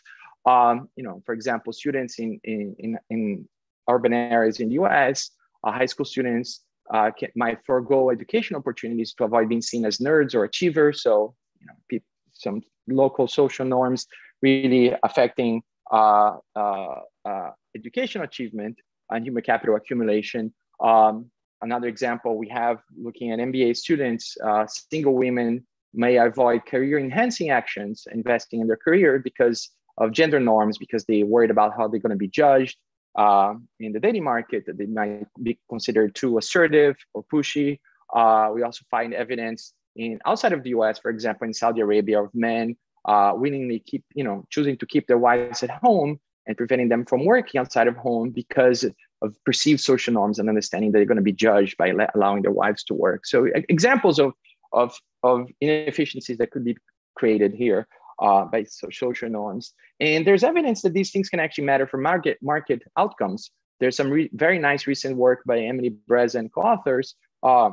Um, you know, for example, students in, in, in, urban areas in the US, uh, high school students uh, can, might forego education opportunities to avoid being seen as nerds or achievers. So, you know, some local social norms really affecting uh, uh, uh, education achievement and human capital accumulation. Um, another example we have looking at MBA students, uh, single women may avoid career enhancing actions, investing in their career because of gender norms because they worried about how they're going to be judged uh, in the dating market, that they might be considered too assertive or pushy. Uh, we also find evidence in outside of the US, for example, in Saudi Arabia, of men uh, willingly keep, you know, choosing to keep their wives at home and preventing them from working outside of home because of perceived social norms and understanding that they're going to be judged by allowing their wives to work. So examples of, of, of inefficiencies that could be created here uh, by social norms. And there's evidence that these things can actually matter for market, market outcomes. There's some very nice recent work by Emily Breza and co-authors uh,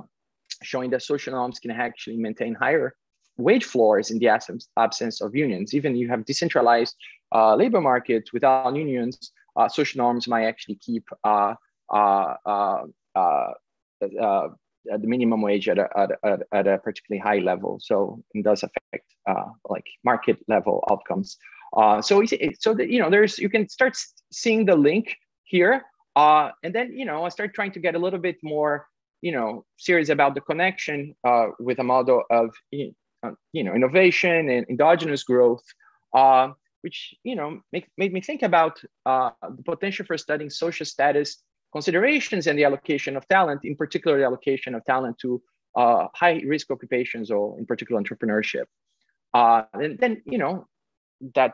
showing that social norms can actually maintain higher wage floors in the absence, absence of unions. Even you have decentralized uh, labor markets without unions, uh, social norms might actually keep uh, uh, the minimum wage at a, at, a, at a particularly high level. So it does affect uh, like market level outcomes. Uh, so so that you know there's you can start seeing the link here, uh, and then you know I start trying to get a little bit more you know serious about the connection uh, with a model of uh, you know innovation and endogenous growth. Uh, which you know make, made me think about uh, the potential for studying social status considerations and the allocation of talent, in particular the allocation of talent to uh, high risk occupations or in particular entrepreneurship. Uh, and then, you know, that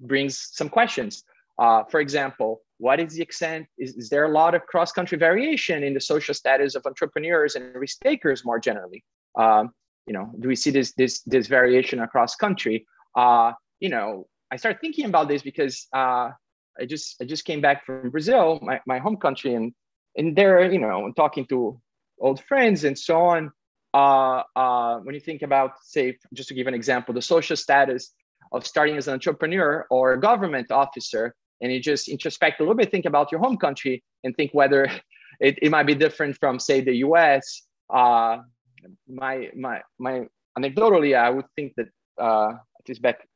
brings some questions. Uh, for example, what is the extent, is, is there a lot of cross-country variation in the social status of entrepreneurs and risk takers more generally? Um, you know, do we see this, this, this variation across country? Uh, you know, I start thinking about this because uh, I just I just came back from Brazil, my, my home country, and and there, you know, talking to old friends and so on. Uh, uh, when you think about, say, just to give an example, the social status of starting as an entrepreneur or a government officer, and you just introspect a little bit, think about your home country, and think whether [LAUGHS] it, it might be different from say the US. Uh, my my my anecdotally, I would think that uh, at least back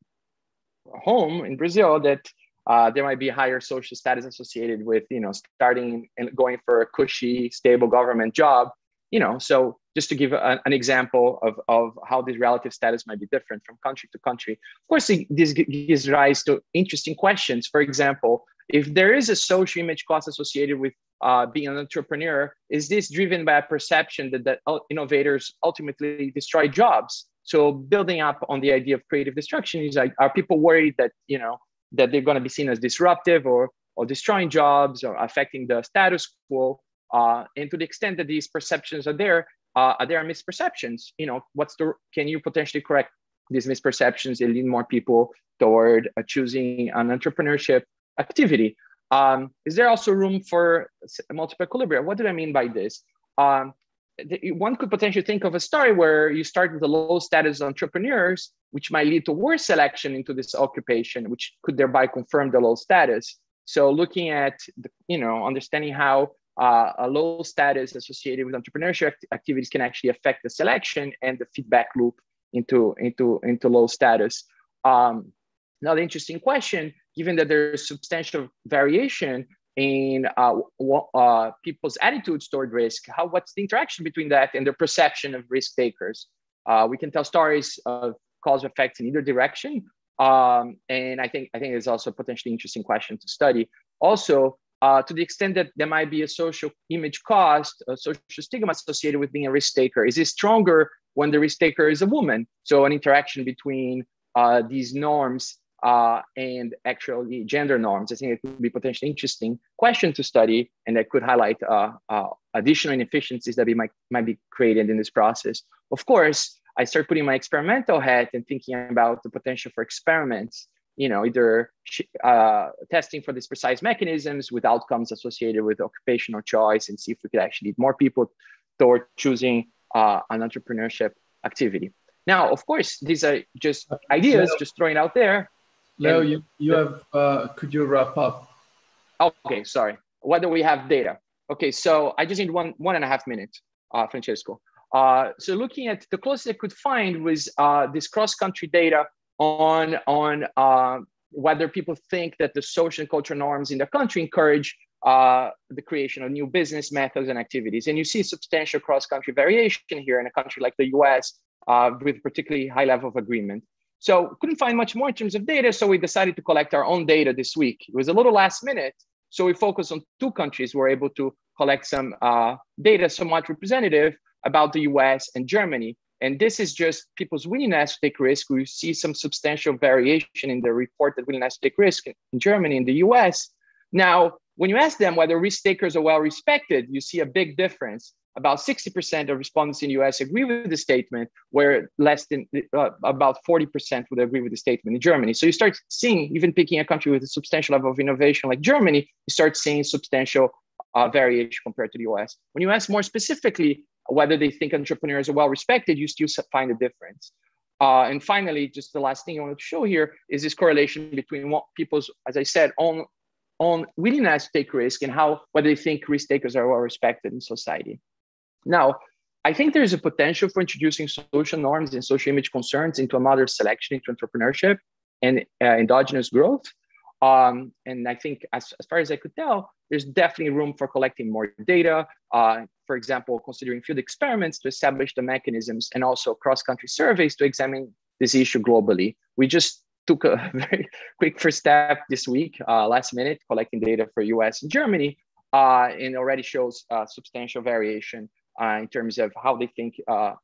home in Brazil that uh, there might be higher social status associated with you know starting and going for a cushy stable government job you know so just to give a, an example of, of how this relative status might be different from country to country of course this gives rise to interesting questions. For example if there is a social image cost associated with uh, being an entrepreneur is this driven by a perception that, that innovators ultimately destroy jobs? So building up on the idea of creative destruction is like are people worried that you know that they're going to be seen as disruptive or or destroying jobs or affecting the status quo uh, and to the extent that these perceptions are there, uh, are there misperceptions? You know, what's the, can you potentially correct these misperceptions and lead more people toward uh, choosing an entrepreneurship activity? Um, is there also room for multiple equilibria? What do I mean by this? Um, one could potentially think of a story where you start with the low status entrepreneurs, which might lead to worse selection into this occupation, which could thereby confirm the low status. So looking at, the, you know, understanding how uh, a low status associated with entrepreneurship activities can actually affect the selection and the feedback loop into, into, into low status. Um, another interesting question, given that there's substantial variation in uh, uh, people's attitudes toward risk, how, what's the interaction between that and their perception of risk takers? Uh, we can tell stories of cause effects in either direction. Um, and I think I think it's also a potentially interesting question to study. Also, uh, to the extent that there might be a social image cost, a social stigma associated with being a risk taker? Is it stronger when the risk taker is a woman? So an interaction between uh, these norms uh, and actually gender norms. I think it could be potentially interesting question to study, and that could highlight uh, uh, additional inefficiencies that we might might be created in this process. Of course, I start putting my experimental hat and thinking about the potential for experiments you know, either uh, testing for these precise mechanisms with outcomes associated with occupational choice and see if we could actually lead more people toward choosing uh, an entrepreneurship activity. Now, of course, these are just ideas, just throwing out there. Leo, you, you have, uh, could you wrap up? Okay, sorry. Whether we have data. Okay, so I just need one, one and a half minutes, uh, Francesco. Uh, so looking at the closest I could find was uh, this cross-country data on on uh, whether people think that the social and cultural norms in the country encourage uh, the creation of new business methods and activities. And you see substantial cross-country variation here in a country like the US uh, with particularly high level of agreement. So couldn't find much more in terms of data, so we decided to collect our own data this week. It was a little last minute, so we focused on two countries. We're able to collect some uh, data somewhat representative about the US and Germany. And this is just people's willingness to take risk. We see some substantial variation in the reported willingness to take risk in Germany and the US. Now, when you ask them whether risk takers are well respected, you see a big difference. About 60% of respondents in the US agree with the statement, where less than uh, about 40% would agree with the statement in Germany. So you start seeing, even picking a country with a substantial level of innovation like Germany, you start seeing substantial uh, variation compared to the US. When you ask more specifically whether they think entrepreneurs are well respected, you still find a difference. Uh, and finally, just the last thing I want to show here is this correlation between what people's, as I said, own, own willingness to take risk and how whether they think risk takers are well respected in society. Now, I think there's a potential for introducing social norms and social image concerns into a modern selection into entrepreneurship and uh, endogenous growth. Um, and I think, as, as far as I could tell, there's definitely room for collecting more data. Uh, for example, considering field experiments to establish the mechanisms and also cross-country surveys to examine this issue globally. We just took a [LAUGHS] very quick first step this week, uh, last minute, collecting data for US and Germany, uh, and already shows uh, substantial variation uh, in terms of how they think uh,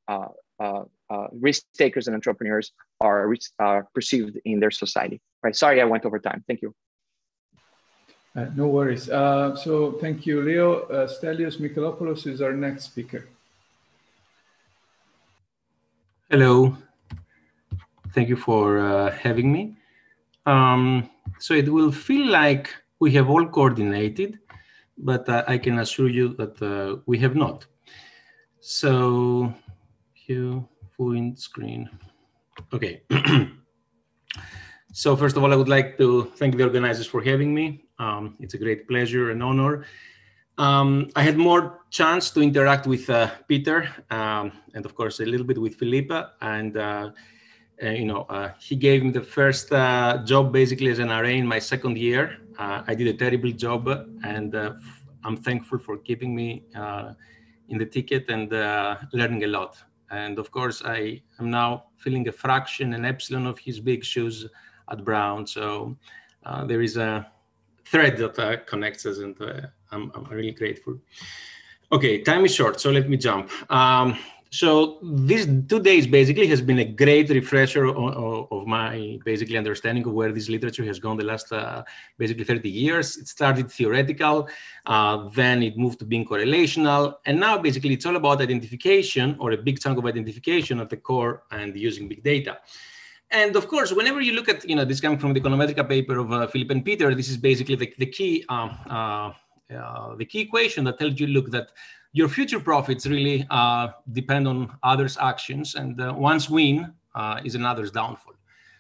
risk takers and entrepreneurs are perceived in their society. Right. Sorry, I went over time. Thank you. Uh, no worries. Uh, so thank you, Leo. Uh, Stelios Michalopoulos is our next speaker. Hello. Thank you for uh, having me. Um, so it will feel like we have all coordinated, but uh, I can assure you that uh, we have not. So you full screen. Okay. [CLEARS THROAT] So first of all, I would like to thank the organizers for having me. Um, it's a great pleasure and honor Um, I had more chance to interact with uh, Peter um, and of course a little bit with Philippe and uh, uh, you know, uh, he gave me the first uh, job basically as an RA in my second year. Uh, I did a terrible job and I'm thankful for keeping me in the ticket and learning a lot. And of course, I am now filling a fraction, an epsilon of his big shoes at Brown. So there is a thread that connects us and I'm, I'm really grateful. Okay, time is short, so let me jump. Um, so these two days basically has been a great refresher of, of, my basically understanding of where this literature has gone the last uh, basically 30 years. It started theoretical, uh, then it moved to being correlational, and now basically it's all about identification or a big chunk of identification at the core and using big data. And of course, whenever you look at, you know, this coming from the Econometrica paper of uh, Philip and Peter, this is basically the, the key, um, uh, uh, the key equation that tells you, look, that your future profits really uh, depend on others' actions, and uh, one's win uh, is another's downfall.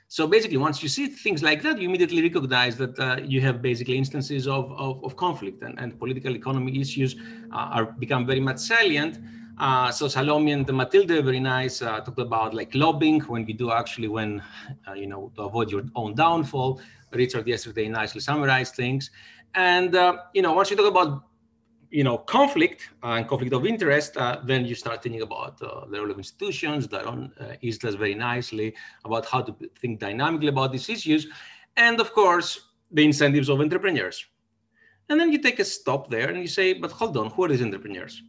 So basically, once you see things like that, you immediately recognize that uh, you have basically instances of, of, of conflict and, and, political economy issues uh, are become very much salient. Uh, so Salome and Matilde, very nice, talked about like lobbying when we do actually when, you know, to avoid your own downfall. Richard yesterday nicely summarized things. And, you know, once you talk about you know, conflict uh, and conflict of interest, uh, then you start thinking about uh, the role of institutions. Daron uh, Islas very nicely about how to think dynamically about these issues. And of course, the incentives of entrepreneurs. And then you take a stop there and you say, but hold on, who are these entrepreneurs?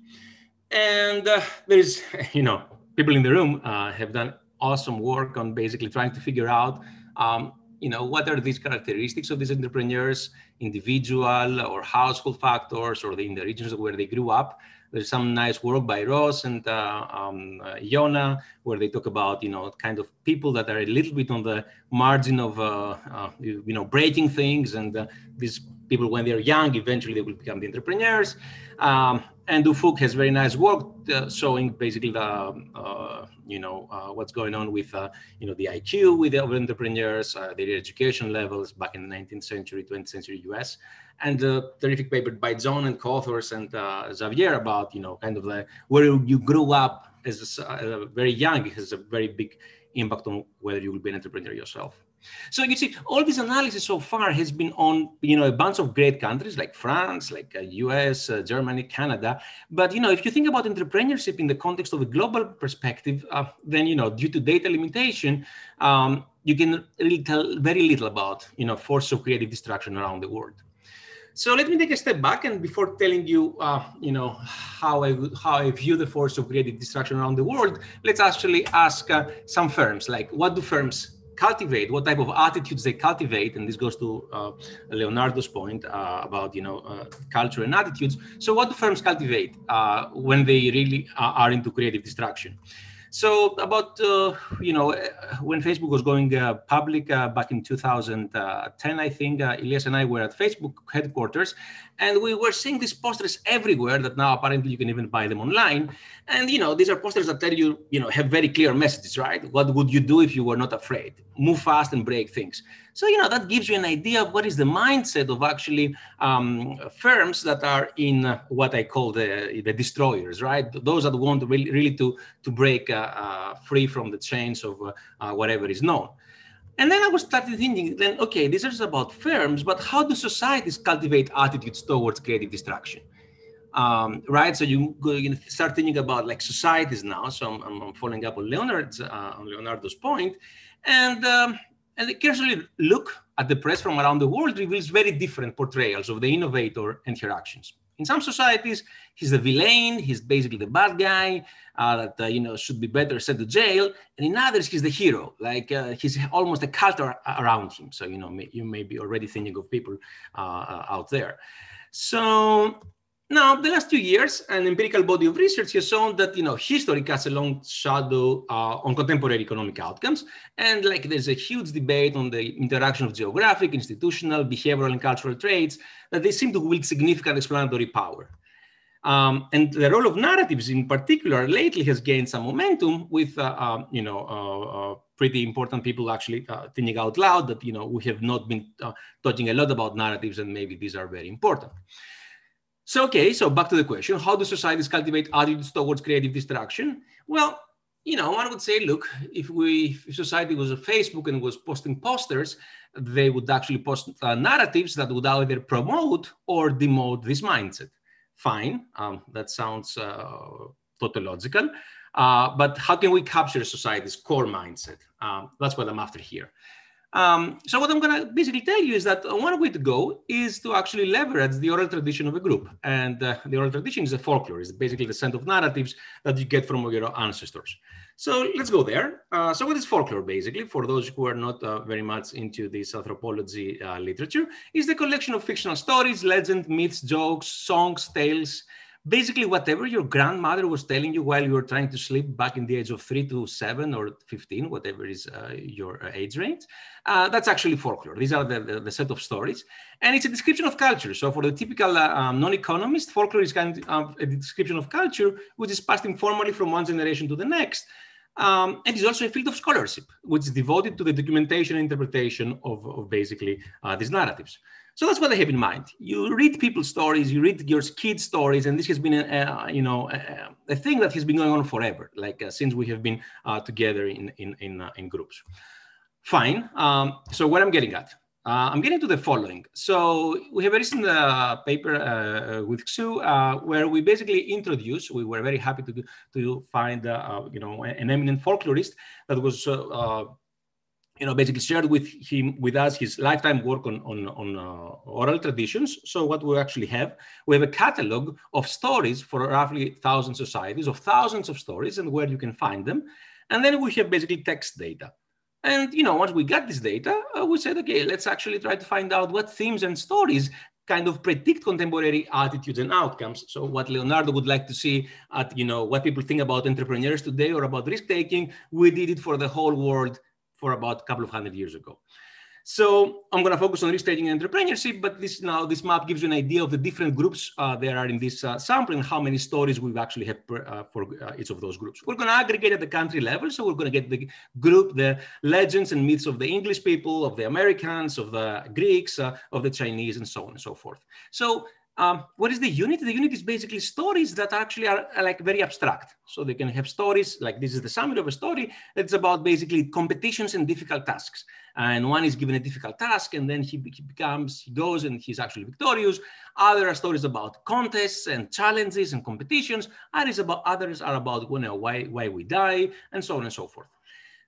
And uh, there's, [LAUGHS] you know, people in the room uh, have done awesome work on basically trying to figure out um, you know, what are these characteristics of these entrepreneurs, individual or household factors, or the, in the regions where they grew up. There's some nice work by Ross and uh, um, uh, Yona, where they talk about, you know, kind of people that are a little bit on the margin of, uh, uh you know, breaking things. And uh, these people, when they're young, eventually they will become the entrepreneurs. Um, and Ufuk has very nice work uh, showing basically the uh, you know uh, what's going on with uh, you know the IQ with the entrepreneurs, uh, their education levels back in the 19th century, 20th century U.S. And the terrific paper by John and co-authors and Xavier about you know kind of the where you grew up as a, as a very young has a very big impact on whether you will be an entrepreneur yourself. So you see, all this analysis so far has been on, you know, a bunch of great countries like France, like uh, US, uh, Germany, Canada. But, you know, if you think about entrepreneurship in the context of a global perspective, uh, then, you know, due to data limitation, um, you can really tell very little about, you know, force of creative destruction around the world. So let me take a step back, and before telling you, uh, you know, how I how I view the force of creative destruction around the world, let's actually ask uh, some firms, like what do firms cultivate, what type of attitudes they cultivate, and this goes to uh, Leonardo's point uh, about you know uh, culture and attitudes. So, what do firms cultivate uh, when they really are into creative destruction? So about, uh, you know, uh, when Facebook was going uh, public uh, back in 2010, I think uh, Elias and I were at Facebook headquarters and we were seeing these posters everywhere that now apparently you can even buy them online. And, you know, these are posters that tell you, you know, have very clear messages, right? What would you do if you were not afraid? Move fast and break things. So, you know, that gives you an idea of what is the mindset of actually um, firms that are in uh, what I call the, the destroyers, right? Those that want really, really to, to break uh, uh, free from the chains of uh, uh, whatever is known. And then I was started thinking, then, okay, this is about firms, but how do societies cultivate attitudes towards creative destruction? Um, right? So you, you start thinking about like societies now. So I'm, I'm following up on Leonard's uh, on Leonardo's point, and um, and carefully look at the press from around the world reveals very different portrayals of the innovator and her actions. In some societies, he's the villain, he's basically the bad guy uh, that uh, you know should be better sent to jail, and in others, he's the hero, like uh, he's almost a cult around him. So you know you may be already thinking of people uh, uh, out there. So now, the last two years, an empirical body of research has shown that you know history casts a long shadow uh, on contemporary economic outcomes, and like there's a huge debate on the interaction of geographic, institutional, behavioral, and cultural traits that they seem to wield significant explanatory power. Um, and the role of narratives, in particular, lately has gained some momentum with uh, uh, you know uh, uh, pretty important people actually uh, thinking out loud that you know we have not been talking a lot about narratives, and maybe these are very important. So, okay, so back to the question, how do societies cultivate attitudes towards creative destruction? Well, you know, one would say, look, if we, if society was a Facebook and was posting posters, they would actually post uh, narratives that would either promote or demote this mindset. Fine, um, that sounds uh, tautological, uh, but how can we capture society's core mindset? Um, that's what I'm after here. Um, so what I'm going to basically tell you is that one way to go is to actually leverage the oral tradition of a group. And uh, the oral tradition is a folklore. It's basically the set of narratives that you get from your ancestors. So let's go there. Uh, so what is folklore basically, for those who are not uh, very much into this anthropology uh, literature, is the collection of fictional stories, legends, myths, jokes, songs, tales, basically whatever your grandmother was telling you while you were trying to sleep back in the age of three to seven or 15, whatever is uh, your uh, age range, uh, that's actually folklore. These are the, the, the, set of stories. And it's a description of culture. So for the typical uh, um, non-economist, folklore is kind of a description of culture, which is passed informally from one generation to the next. Um, and it's also a field of scholarship, which is devoted to the documentation and interpretation of, of basically uh, these narratives. So that's what I have in mind. You read people's stories, you read your kids' stories, and this has been, a, you know, a, a, thing that has been going on forever, like uh, since we have been uh, together in in in, uh, in groups. Fine. Um, so what I'm getting at, uh, I'm getting to the following. So we have a recent uh, paper with Xue where we basically introduced. We were very happy to to find, you know, an eminent folklorist that was you know, basically shared with him, with us, his lifetime work on, on, on uh, oral traditions. So what we actually have, we have a catalog of stories for roughly thousand societies, of thousands of stories and where you can find them. And then we have basically text data. And, you know, once we got this data, uh, we said, okay, let's actually try to find out what themes and stories kind of predict contemporary attitudes and outcomes. So what Leonardo would like to see at, you know, what people think about entrepreneurs today or about risk taking, we did it for the whole world for about a couple of hundred years ago. So I'm going to focus on risk-taking and entrepreneurship, but this now this map gives you an idea of the different groups uh, there are in this uh, sample and how many stories we've actually had per, uh, for uh, each of those groups. We're going to aggregate at the country level, so we're going to get the group, the legends and myths of the English people, of the Americans, of the Greeks, uh, of the Chinese, and so on and so forth. So um, what is the unit? The unit is basically stories that actually are, are, like very abstract. So they can have stories like this is the summary of a story that's about basically competitions and difficult tasks. And one is given a difficult task and then he, he becomes, he goes and he's actually victorious. Other are stories about contests and challenges and competitions. Others, about, others are about you know, why, why we die and so on and so forth.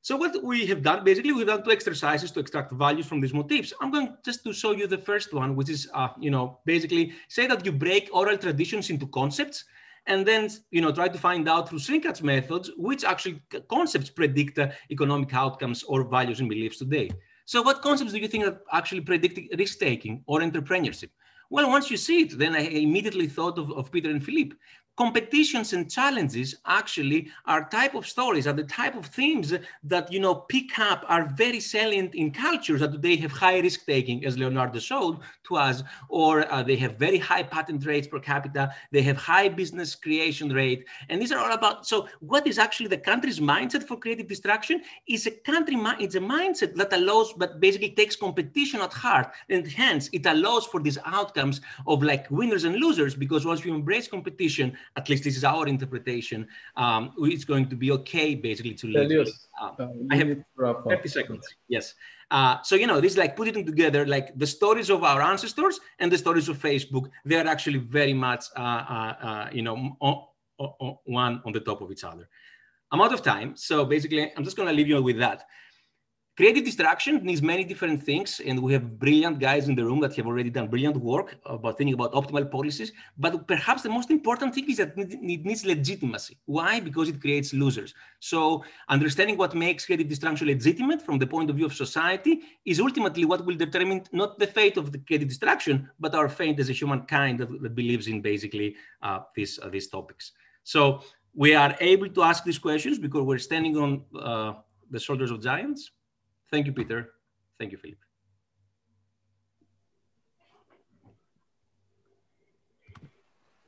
So what we have done, basically, we've done two exercises to extract values from these motifs. I'm going just to show you the first one, which is, uh, you know, basically say that you break oral traditions into concepts and then, you know, try to find out through shrinkage methods, which actually concepts predict uh, economic outcomes or values and beliefs today. So what concepts do you think are actually predict risk-taking or entrepreneurship? Well, once you see it, then I immediately thought of, of Peter and Philippe competitions and challenges actually are type of stories are the type of themes that you know pick up are very salient in cultures that they have high risk taking as leonardo showed to us or uh, they have very high patent rates per capita they have high business creation rate. And these are all about so what is actually the country's mindset for creative destruction is a country it's a mindset that allows but basically takes competition at heart. And hence it allows for these outcomes of like winners and losers because once you embrace competition at least this is our interpretation, um, it's going to be okay basically to leave. Uh, uh, I have 30 seconds. Yes. Uh, so, you know, this is like putting together like the stories of our ancestors and the stories of Facebook. They are actually very much, uh, uh, uh, you know, on, on, one on the top of each other. I'm out of time. So basically, I'm just going to leave you with that. Creative destruction needs many different things, and we have brilliant guys in the room that have already done brilliant work about thinking about optimal policies. But perhaps the most important thing is that it needs legitimacy. Why? Because it creates losers. So understanding what makes creative destruction legitimate from the point of view of society is ultimately what will determine not the fate of the creative destruction, but our fate as a humankind that, that believes in basically uh, these, uh, these topics. So we are able to ask these questions because we're standing on uh, the shoulders of giants Thank you, Peter. Thank you, Philip.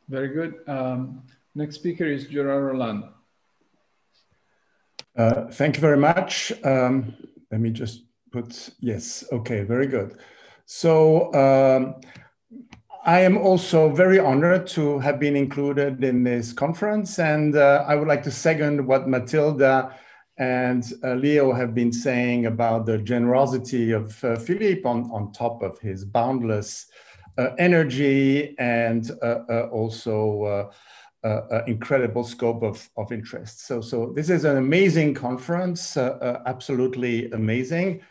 Very good. Um, next speaker is Gérard Roland. Uh, thank you very much. Um, let me just put, yes, okay, very good. So um, I am also very honored to have been included in this conference, and uh, I would like to second what Matilde and uh, Leo have been saying about the generosity of uh, Philippe on, on top of his boundless uh, energy and uh, uh, also incredible scope of, of interest. So, so this is an amazing conference, absolutely amazing.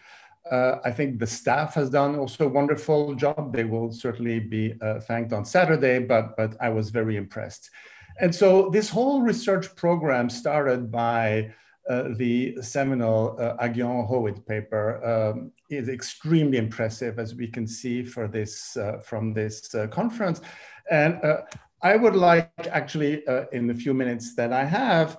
Uh, I think the staff has done also a wonderful job. They will certainly be uh, thanked on Saturday, but, but I was very impressed. And so this whole research program started by uh, the seminal uh, Aghion-Howitt paper um, is extremely impressive, as we can see for this uh, from this uh, conference. And uh, I would like actually, in the few minutes that I have,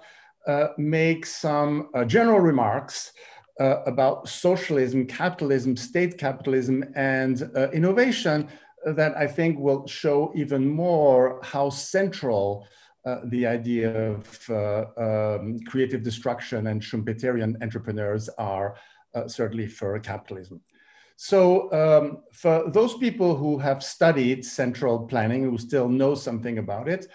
make some general remarks about socialism, capitalism, state capitalism, and innovation that I think will show even more how central uh, the idea of uh, um, creative destruction and Schumpeterian entrepreneurs are uh, certainly for capitalism. So um, for those people who have studied central planning, who still know something about it,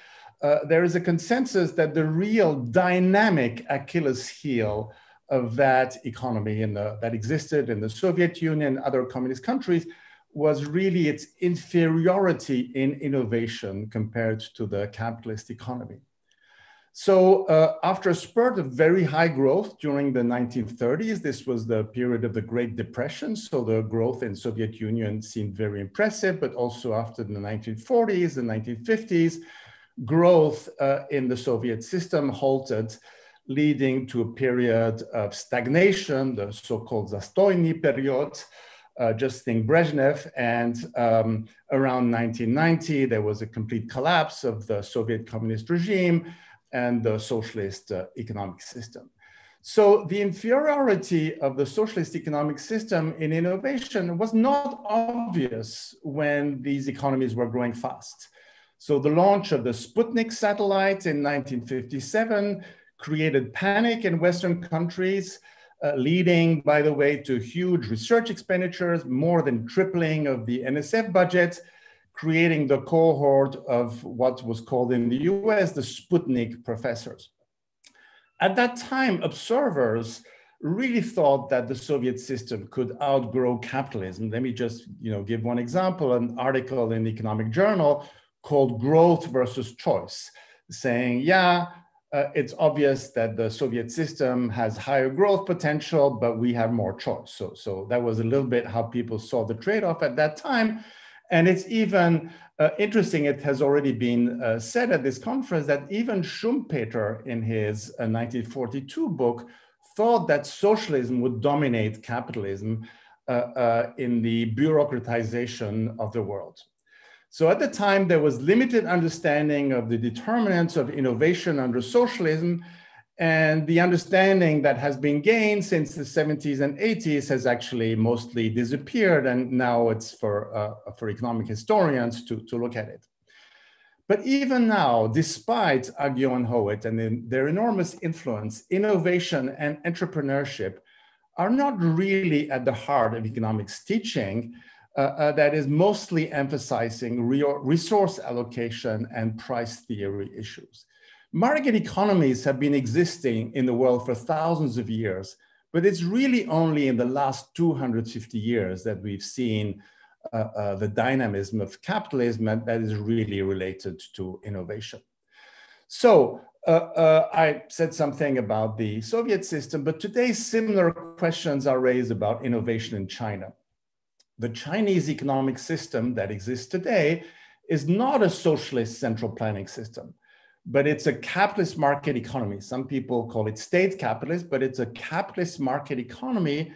uh, there is a consensus that the real dynamic Achilles heel of that economy in the, that existed in the Soviet Union, other communist countries, was really its inferiority in innovation compared to the capitalist economy. So uh, after a spurt of very high growth during the 1930s, this was the period of the Great Depression. So the growth in Soviet Union seemed very impressive, but also after the 1940s and 1950s, growth uh, in the Soviet system halted leading to a period of stagnation, the so-called Zastoyny period, uh, just think Brezhnev. And um, around 1990, there was a complete collapse of the Soviet communist regime and the socialist uh, economic system. So the inferiority of the socialist economic system in innovation was not obvious when these economies were growing fast. So the launch of the Sputnik satellite in 1957 created panic in Western countries, uh, leading, by the way, to huge research expenditures, more than tripling of the NSF budget, creating the cohort of what was called in the US the Sputnik professors. At that time, observers really thought that the Soviet system could outgrow capitalism. Let me just you know, give one example, an article in the Economic Journal called Growth versus Choice, saying, yeah, uh, it's obvious that the Soviet system has higher growth potential, but we have more choice. So, so that was a little bit how people saw the trade-off at that time. And it's even uh, interesting, it has already been uh, said at this conference that even Schumpeter in his 1942 uh, book thought that socialism would dominate capitalism uh, uh, in the bureaucratization of the world. So at the time, there was limited understanding of the determinants of innovation under socialism. And the understanding that has been gained since the 70s and 80s has actually mostly disappeared. And now it's for, uh, for economic historians to, to look at it. But even now, despite Aghion-Howitt and their enormous influence, innovation and entrepreneurship are not really at the heart of economics teaching, that is mostly emphasizing re resource allocation and price theory issues. Market economies have been existing in the world for thousands of years, but it's really only in the last 250 years that we've seen uh, uh, the dynamism of capitalism that is really related to innovation. So uh, uh, I said something about the Soviet system, but today similar questions are raised about innovation in China the Chinese economic system that exists today is not a socialist central planning system, but it's a capitalist market economy. Some people call it state capitalist, but it's a capitalist market economy,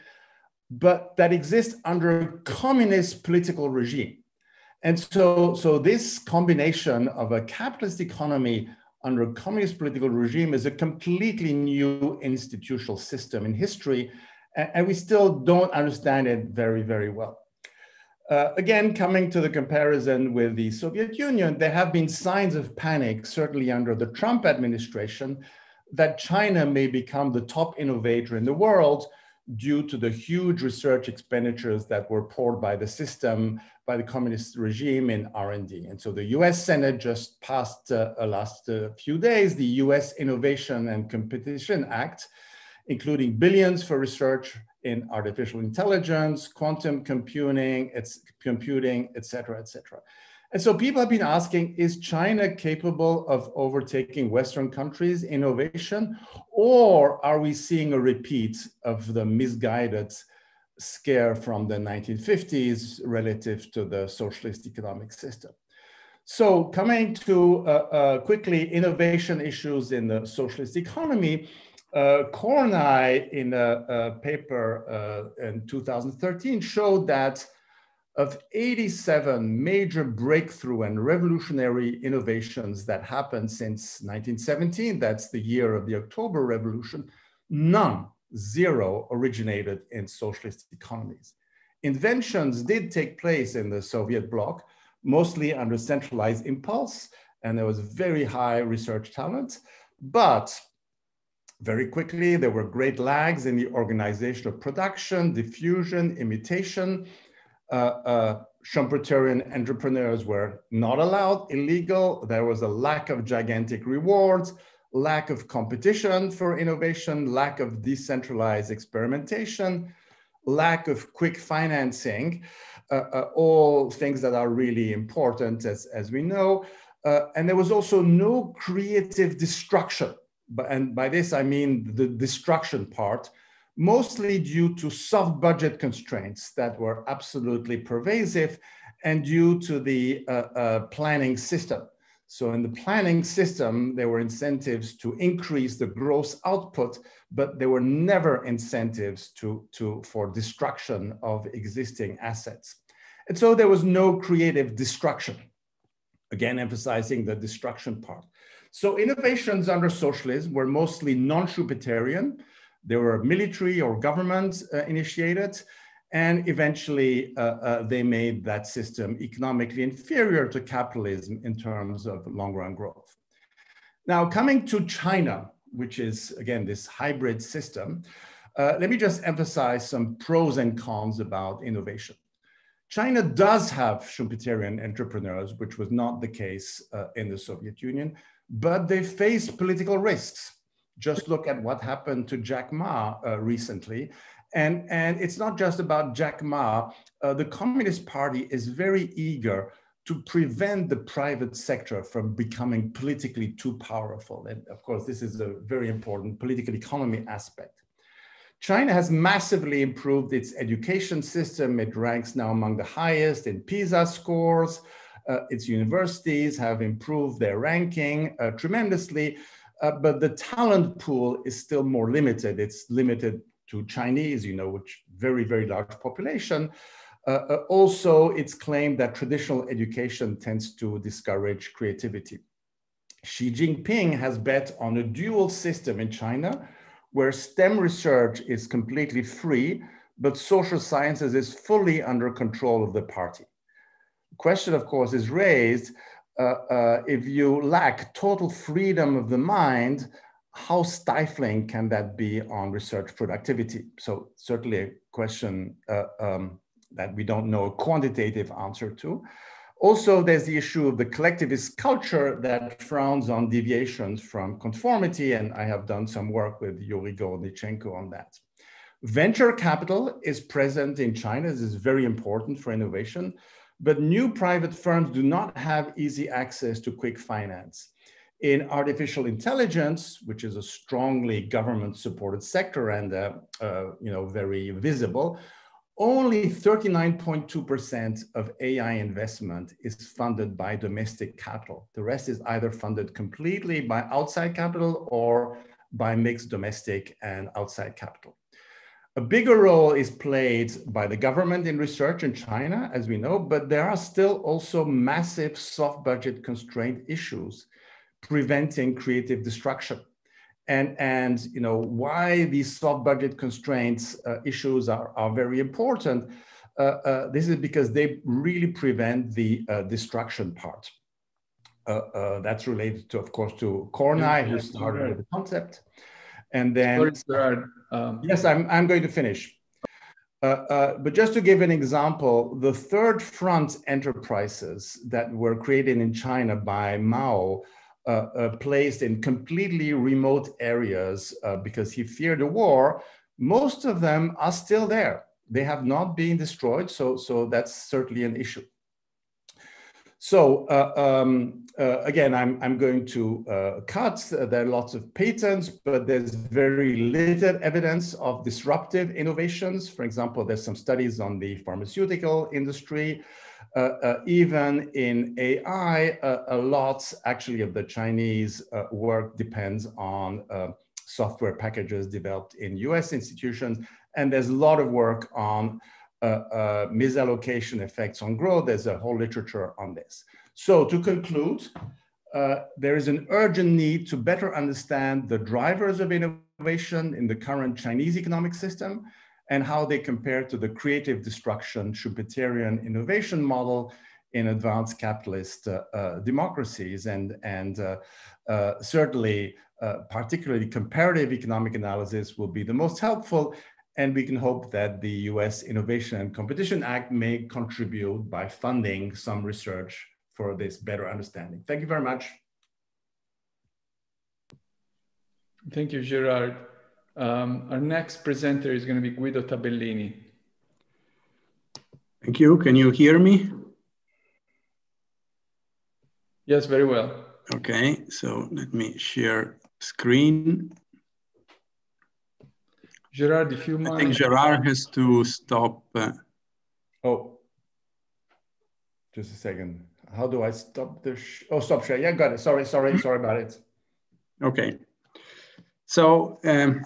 but that exists under a communist political regime. And so, so this combination of a capitalist economy under a communist political regime is a completely new institutional system in history, and we still don't understand it very, very well. Uh, again, coming to the comparison with the Soviet Union, there have been signs of panic, certainly under the Trump administration, that China may become the top innovator in the world due to the huge research expenditures that were poured by the system, by the communist regime in R&D. And so the US Senate just passed uh, last uh, few days, the US Innovation and Competition Act, including billions for research in artificial intelligence, quantum computing, it's computing, et cetera, et cetera. And so people have been asking, is China capable of overtaking Western countries' innovation? Or are we seeing a repeat of the misguided scare from the 1950s relative to the socialist economic system? So coming to uh, uh, quickly innovation issues in the socialist economy, uh, in a, a paper uh, in 2013 showed that of 87 major breakthrough and revolutionary innovations that happened since 1917, that's the year of the October Revolution, none, zero, originated in socialist economies. Inventions did take place in the Soviet bloc, mostly under centralized impulse, and there was very high research talent, but very quickly, there were great lags in the organization of production, diffusion, imitation, uh, uh, Schumpeterian entrepreneurs were not allowed, illegal. There was a lack of gigantic rewards, lack of competition for innovation, lack of decentralized experimentation, lack of quick financing, uh, uh, all things that are really important as, as we know. Uh, and there was also no creative destruction. And by this, I mean the destruction part, mostly due to soft budget constraints that were absolutely pervasive and due to the uh, uh, planning system. So in the planning system, there were incentives to increase the gross output, but there were never incentives to, to, for destruction of existing assets. And so there was no creative destruction, again, emphasizing the destruction part. So innovations under socialism were mostly non-Schumpeterian, they were military or government uh, initiated, and eventually uh, uh, they made that system economically inferior to capitalism in terms of long run growth. Now, coming to China, which is again this hybrid system, uh, let me just emphasize some pros and cons about innovation. China does have Schumpeterian entrepreneurs, which was not the case uh, in the Soviet Union, but they face political risks. Just look at what happened to Jack Ma uh, recently. And, and it's not just about Jack Ma. Uh, the Communist Party is very eager to prevent the private sector from becoming politically too powerful. And of course, this is a very important political economy aspect. China has massively improved its education system. It ranks now among the highest in PISA scores. Uh, its universities have improved their ranking uh, tremendously. Uh, but the talent pool is still more limited. It's limited to Chinese, you know, which very, very large population. Uh, also, it's claimed that traditional education tends to discourage creativity. Xi Jinping has bet on a dual system in China where STEM research is completely free, but social sciences is fully under control of the party. Question, of course, is raised uh, uh, if you lack total freedom of the mind, how stifling can that be on research productivity? So certainly a question uh, um, that we don't know a quantitative answer to. Also, there's the issue of the collectivist culture that frowns on deviations from conformity, and I have done some work with Yuri Gorodnichenko on that. Venture capital is present in China. This is very important for innovation. But new private firms do not have easy access to quick finance. In artificial intelligence, which is a strongly government supported sector and uh, uh, you know, very visible, only 39.2% of AI investment is funded by domestic capital. The rest is either funded completely by outside capital or by mixed domestic and outside capital. A bigger role is played by the government in research in China, as we know, but there are still also massive soft budget constraint issues preventing creative destruction. And, and you know, why these soft budget constraints uh, issues are, are very important, uh, uh, this is because they really prevent the uh, destruction part. Uh, uh, that's related to, of course, to Kornai, who started the concept. And then, Sorry. Um, yes, I'm, I'm going to finish. Uh, uh, but just to give an example, the third front enterprises that were created in China by Mao uh, uh placed in completely remote areas uh, because he feared a war, most of them are still there. They have not been destroyed, so, so that's certainly an issue. So uh, um, uh, again, I'm, I'm going to uh, cut. There are lots of patents, but there's very little evidence of disruptive innovations. For example, there's some studies on the pharmaceutical industry. Uh, uh, even in AI, uh, a lot actually of the Chinese work depends on software packages developed in US institutions. And there's a lot of work on uh, uh, misallocation effects on growth. There's a whole literature on this. So to conclude, uh, there is an urgent need to better understand the drivers of innovation in the current Chinese economic system and how they compare to the creative destruction Schumpeterian innovation model in advanced capitalist uh, uh, democracies. And, and uh, certainly, particularly comparative economic analysis will be the most helpful and we can hope that the US Innovation and Competition Act may contribute by funding some research for this better understanding. Thank you very much. Thank you, Gérard. Um, our next presenter is going to be Guido Tabellini. Thank you. Can you hear me? Yes, very well. Okay, so let me share screen. Gérard, if you mind. I think Gérard has to stop. Uh... Oh, just a second. How do I stop the? oh, stop share. Yeah, got it. Sorry, sorry, sorry about it. Okay. So um,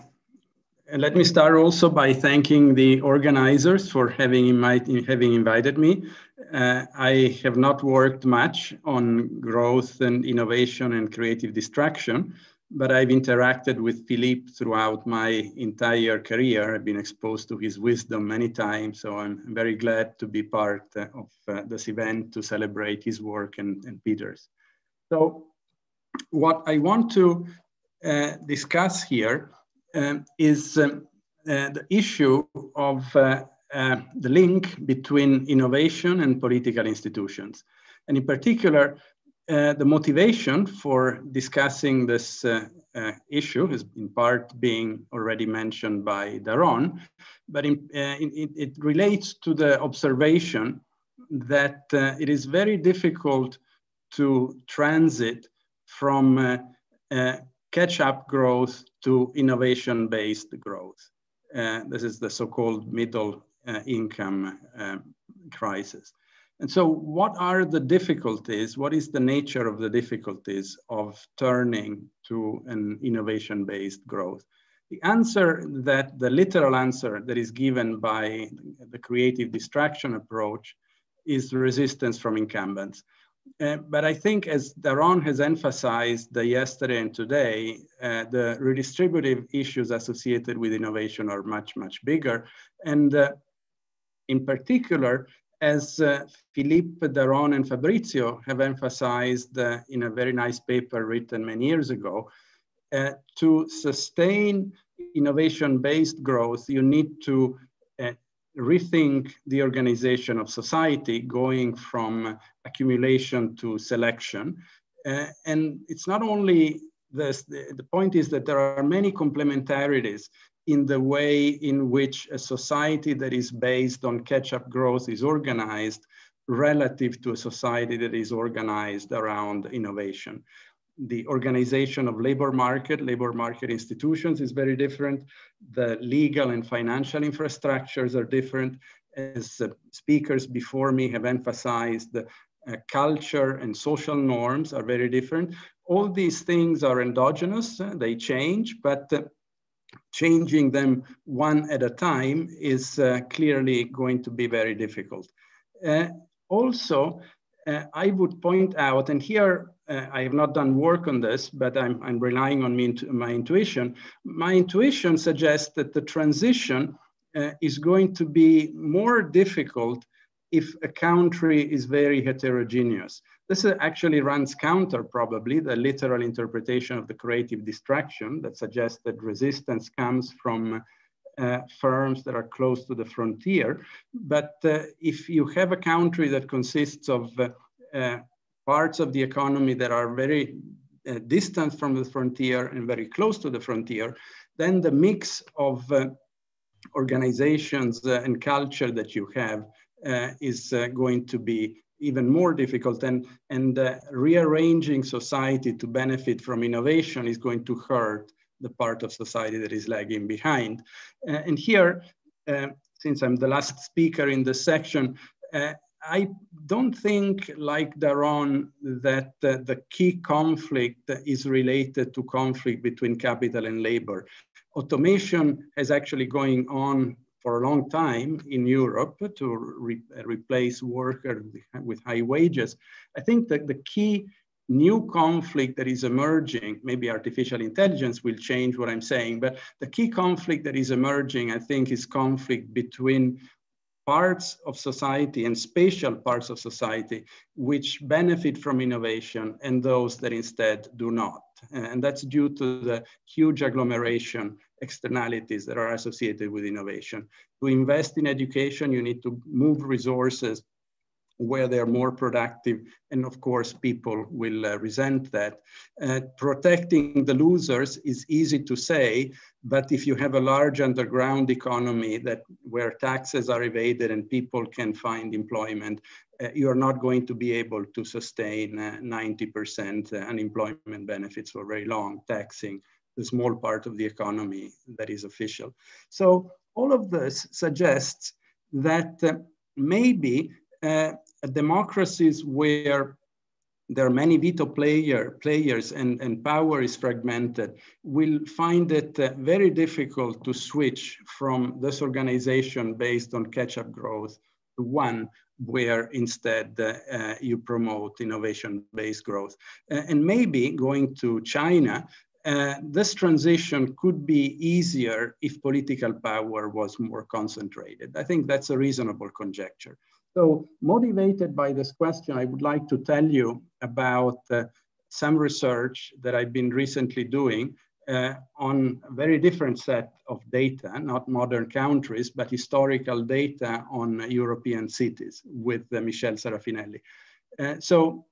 let me start also by thanking the organizers for having, invite, having invited me. Uh, I have not worked much on growth and innovation and creative destruction, but I've interacted with Philippe throughout my entire career. I've been exposed to his wisdom many times, so I'm very glad to be part uh, of uh, this event to celebrate his work and, and Peter's. So what I want to uh, discuss here um, is um, uh, the issue of uh, uh, the link between innovation and political institutions. And in particular, uh, the motivation for discussing this uh, uh, issue is in part being already mentioned by Daron, but in, uh, it, it, relates to the observation that uh, it is very difficult to transit from catch-up growth to innovation-based growth. this is the so-called middle income crisis. And so what are the difficulties? What is the nature of the difficulties of turning to an innovation-based growth? The answer that, the literal answer that is given by the creative destruction approach is resistance from incumbents. Uh, but I think as Daron has emphasized the yesterday and today, uh, the redistributive issues associated with innovation are much, much bigger. And uh, in particular, as uh, Philippe Daron and Fabrizio have emphasized uh, in a very nice paper written many years ago, uh, to sustain innovation-based growth, you need to uh, rethink the organization of society going from accumulation to selection. Uh, and it's not only this, the, the point is that there are many complementarities in the way in which a society that is based on catch-up growth is organized relative to a society that is organized around innovation. The organization of labor market, labor market institutions is very different. The legal and financial infrastructures are different. As uh, speakers before me have emphasized, uh, culture and social norms are very different. All these things are endogenous, uh, they change, but uh, changing them one at a time is uh, clearly going to be very difficult. Uh, also, uh, I would point out, and here uh, I have not done work on this, but I'm, I'm relying on me, my intuition. My intuition suggests that the transition uh, is going to be more difficult if a country is very heterogeneous. This actually runs counter probably the literal interpretation of the creative destruction that suggests that resistance comes from uh, firms that are close to the frontier. But uh, if you have a country that consists of uh, uh parts of the economy that are very uh, distant from the frontier and very close to the frontier, then the mix of uh, organizations and culture that you have is going to be even more difficult and, and uh, rearranging society to benefit from innovation is going to hurt the part of society that is lagging behind. Uh, and here, uh, since I'm the last speaker in this section, uh, I don't think, like Daron, that uh, the key conflict is related to conflict between capital and labor. Automation is actually going on for a long time in Europe to re replace workers with high wages. I think that the key new conflict that is emerging, maybe artificial intelligence will change what I'm saying, but the key conflict that is emerging, I think, is conflict between parts of society and spatial parts of society which benefit from innovation and those that instead do not. And that's due to the huge agglomeration externalities that are associated with innovation. To invest in education, you need to move resources where they're more productive. And of course, people will uh, resent that. Uh, protecting the losers is easy to say, but if you have a large underground economy that where taxes are evaded and people can find employment, uh, you're not going to be able to sustain 90% uh, uh, unemployment benefits for very long, taxing the small part of the economy that is official. So all of this suggests that uh, maybe uh, democracies where there are many veto player, players and, and power is fragmented will find it uh, very difficult to switch from this organization based on catch-up growth to one where instead uh, uh, you promote innovation-based growth. Uh, and maybe going to China, uh, this transition could be easier if political power was more concentrated. I think that's a reasonable conjecture. So motivated by this question, I would like to tell you about uh, some research that I've been recently doing uh, on a very different set of data, not modern countries, but historical data on European cities with uh, Michele Serafinelli. Uh, so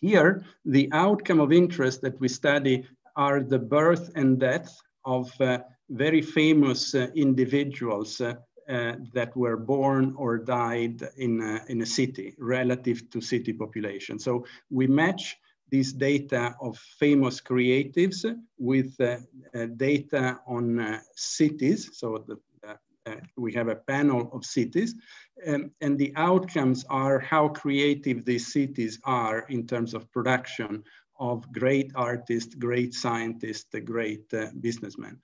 here, the outcome of interest that we study are the birth and death of uh, very famous uh, individuals uh, that were born or died in a, in a city relative to city population. So we match these data of famous creatives with uh, uh, data on uh, cities. So the, uh, we have a panel of cities um, and the outcomes are how creative these cities are in terms of production of great artists, great scientists, great businessmen.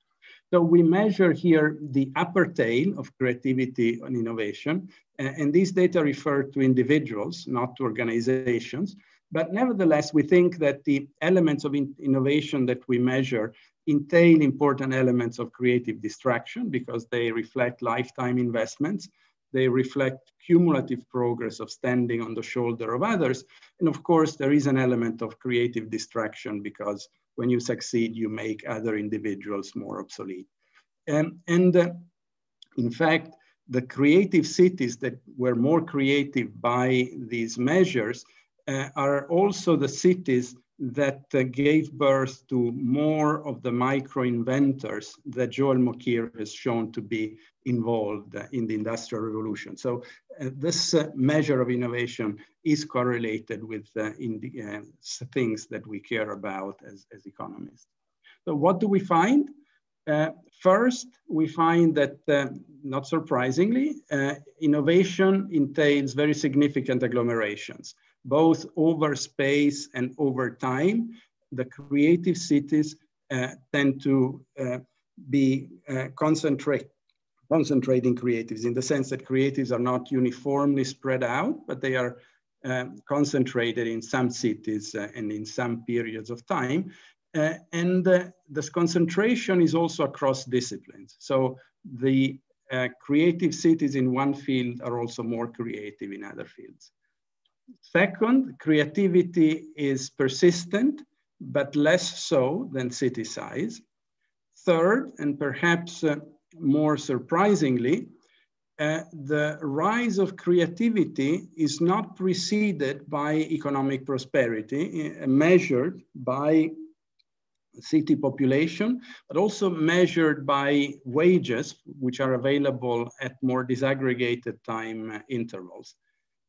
So we measure here the upper tail of creativity and innovation. And these data refer to individuals, not to organizations. But nevertheless, we think that the elements of in innovation that we measure entail important elements of creative destruction because they reflect lifetime investments. They reflect cumulative progress of standing on the shoulder of others. And of course, there is an element of creative destruction because when you succeed, you make other individuals more obsolete. Um, and uh, in fact, the creative cities that were more creative by these measures uh, are also the cities that uh, gave birth to more of the micro inventors that Joel Mokyr has shown to be involved in the Industrial Revolution. So uh, this uh, measure of innovation is correlated with uh, the, uh, things that we care about as, as economists. So what do we find? Uh, first, we find that, not surprisingly, innovation entails very significant agglomerations, both over space and over time. The creative cities tend to be concentrated concentrating creatives in the sense that creatives are not uniformly spread out, but they are um, concentrated in some cities uh, and in some periods of time. Uh, and uh, this concentration is also across disciplines. So the uh, creative cities in one field are also more creative in other fields. Second, creativity is persistent, but less so than city size. Third, and perhaps uh, more surprisingly, uh, the rise of creativity is not preceded by economic prosperity, uh, measured by city population, but also measured by wages, which are available at more disaggregated time uh, intervals.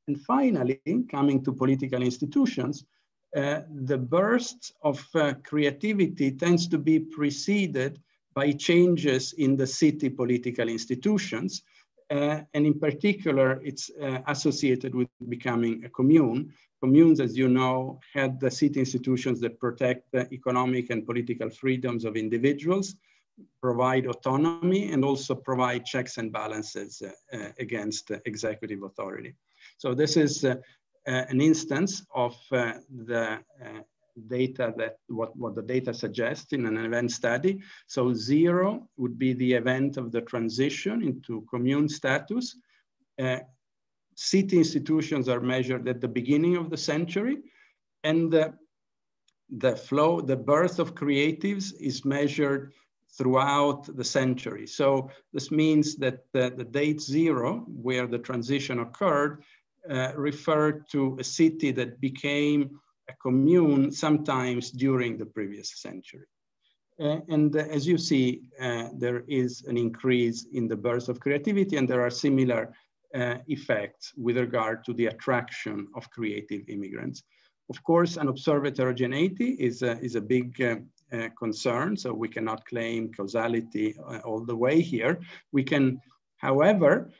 And finally, coming to political institutions, uh, the burst of uh, creativity tends to be preceded by changes in the city political institutions, uh, and in particular, it's uh, associated with becoming a commune. Communes, as you know, had the city institutions that protect the economic and political freedoms of individuals, provide autonomy, and also provide checks and balances uh, uh against executive authority. So this is uh, uh, an instance of the data that what, what the data suggests in an event study. So zero would be the event of the transition into commune status. Uh, city institutions are measured at the beginning of the century and the, the flow, the birth of creatives is measured throughout the century. So this means that the, the date zero, where the transition occurred, uh, referred to a city that became a commune sometimes during the previous century. Uh, and uh, as you see, uh, there is an increase in the birth of creativity and there are similar uh, effects with regard to the attraction of creative immigrants. Of course, unobserved heterogeneity is a, is a big uh, concern, so we cannot claim causality all the way here. We can, however,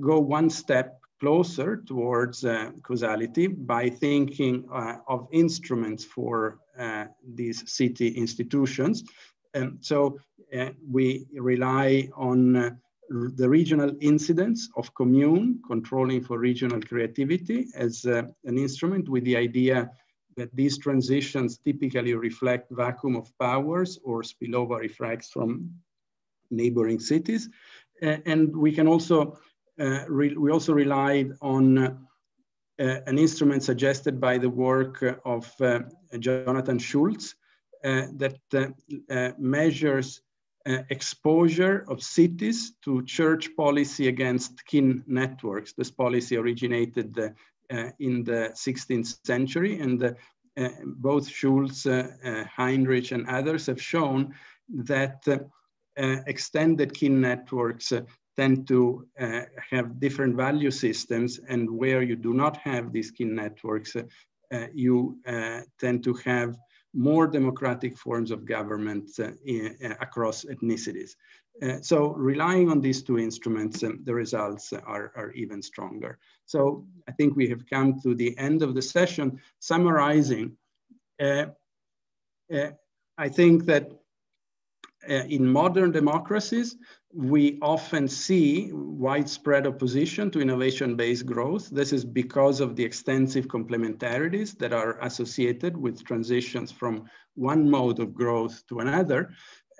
go one step closer towards uh, causality by thinking uh, of instruments for uh, these city institutions. And so uh, we rely on uh, the regional incidence of commune controlling for regional creativity as uh, an instrument with the idea that these transitions typically reflect vacuum of powers or spillover effects from neighboring cities. and we can also Uh, we also relied on uh, uh, an instrument suggested by the work of uh, Jonathan Schulz uh, that measures uh, exposure of cities to church policy against kin networks. This policy originated uh, in the 16th century and uh, both Schulz, Henrich and others have shown that extended kin networks tend to uh, have different value systems and where you do not have these kin networks, uh, uh you uh, tend to have more democratic forms of government uh, in, across ethnicities. so relying on these two instruments, um, the results are, are even stronger. So I think we have come to the end of the session. Summarizing, I think that uh, in modern democracies, we often see widespread opposition to innovation-based growth. This is because of the extensive complementarities that are associated with transitions from one mode of growth to another.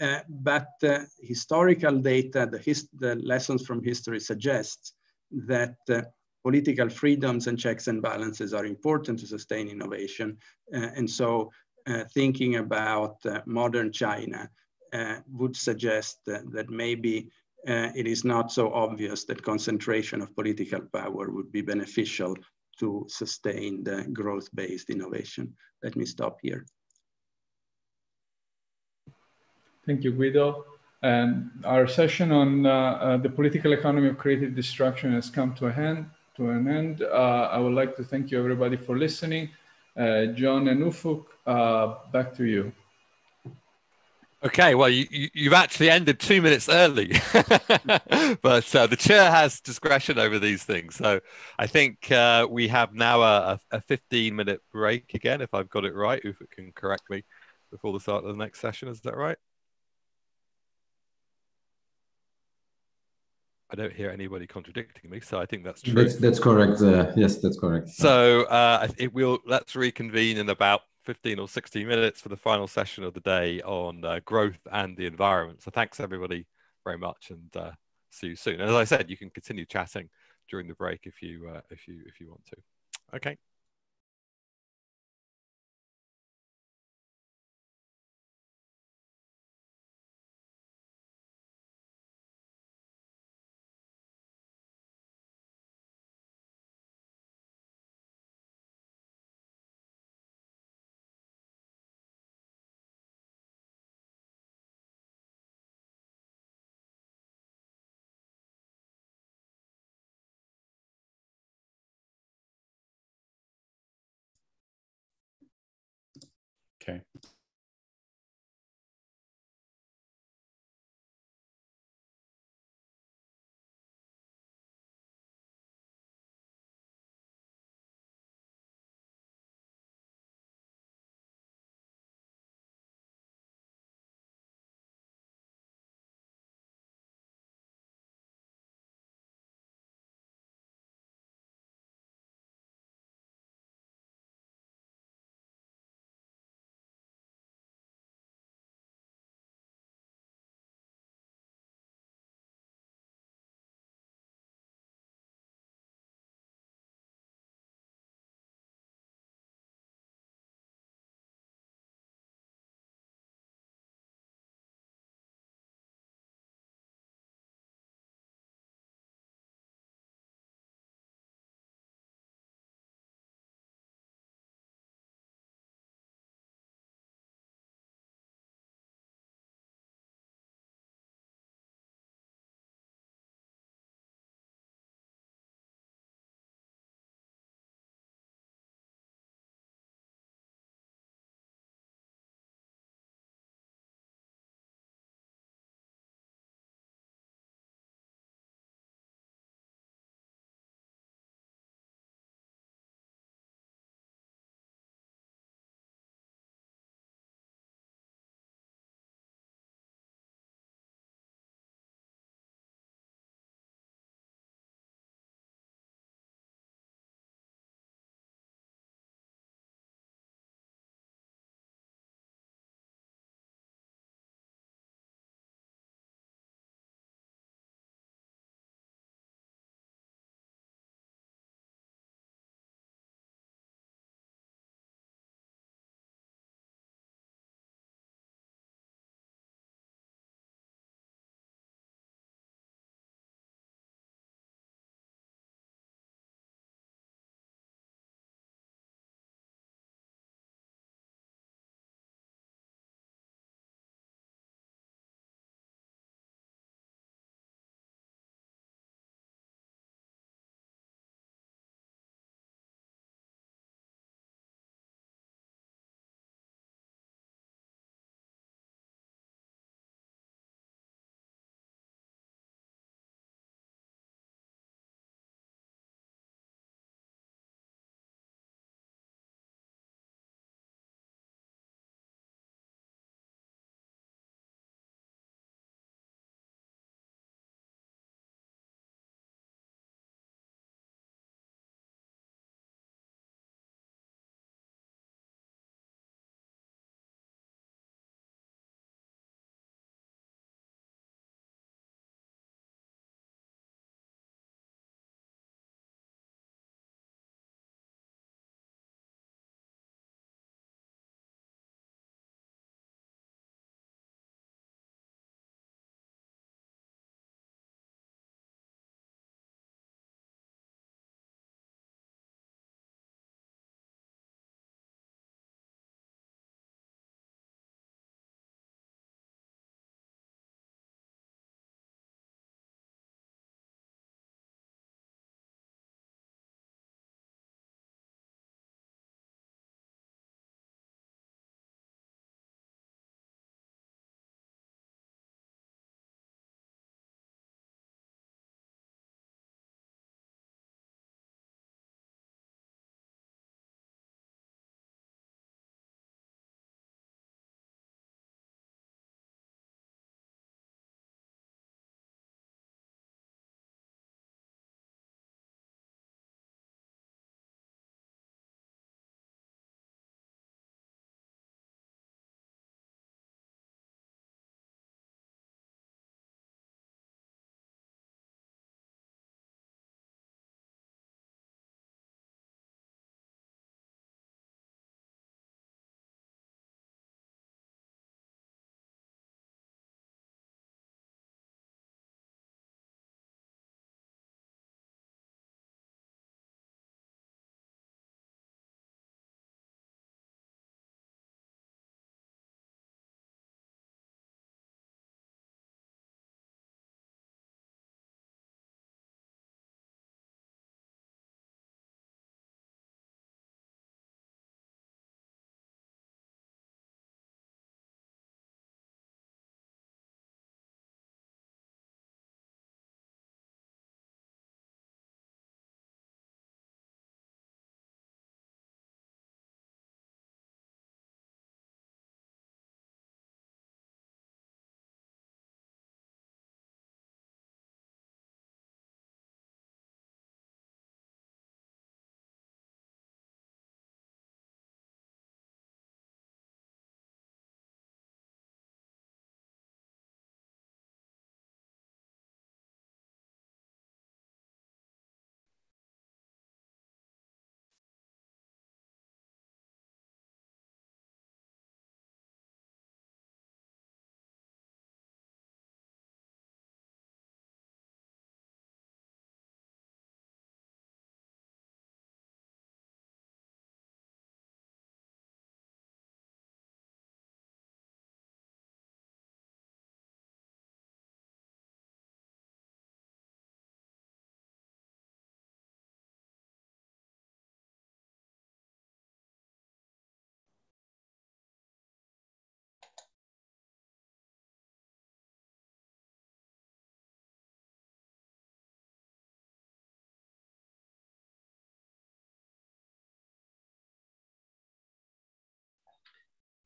Uh, but uh, historical data, the, his the, lessons from history suggests that uh, political freedoms and checks and balances are important to sustain innovation. Uh, and so uh, thinking about uh, modern China would suggest that maybe uh, it is not so obvious that concentration of political power would be beneficial to sustain the growth-based innovation. Let me stop here. Thank you, Guido. And our session on uh, uh, the political economy of creative destruction has come to, hand, to an end. Uh, I would like to thank you everybody for listening. Uh, John and Ufuk, back to you. Okay, well, you, have actually ended two minutes early, [LAUGHS] but uh, the chair has discretion over these things. So I think uh, we have now a, a 15 minute break again, if I've got it right. If it can correct me before the start of the next session, is that right? I don't hear anybody contradicting me, so I think that's true. That's, that's correct. Uh, yes, that's correct. So uh, it will. Let's reconvene in about 15 or 16 minutes for the final session of the day on uh, growth and the environment. So thanks everybody very much and uh, see you soon. And as I said, you can continue chatting during the break if you uh, if you if you want to. Okay.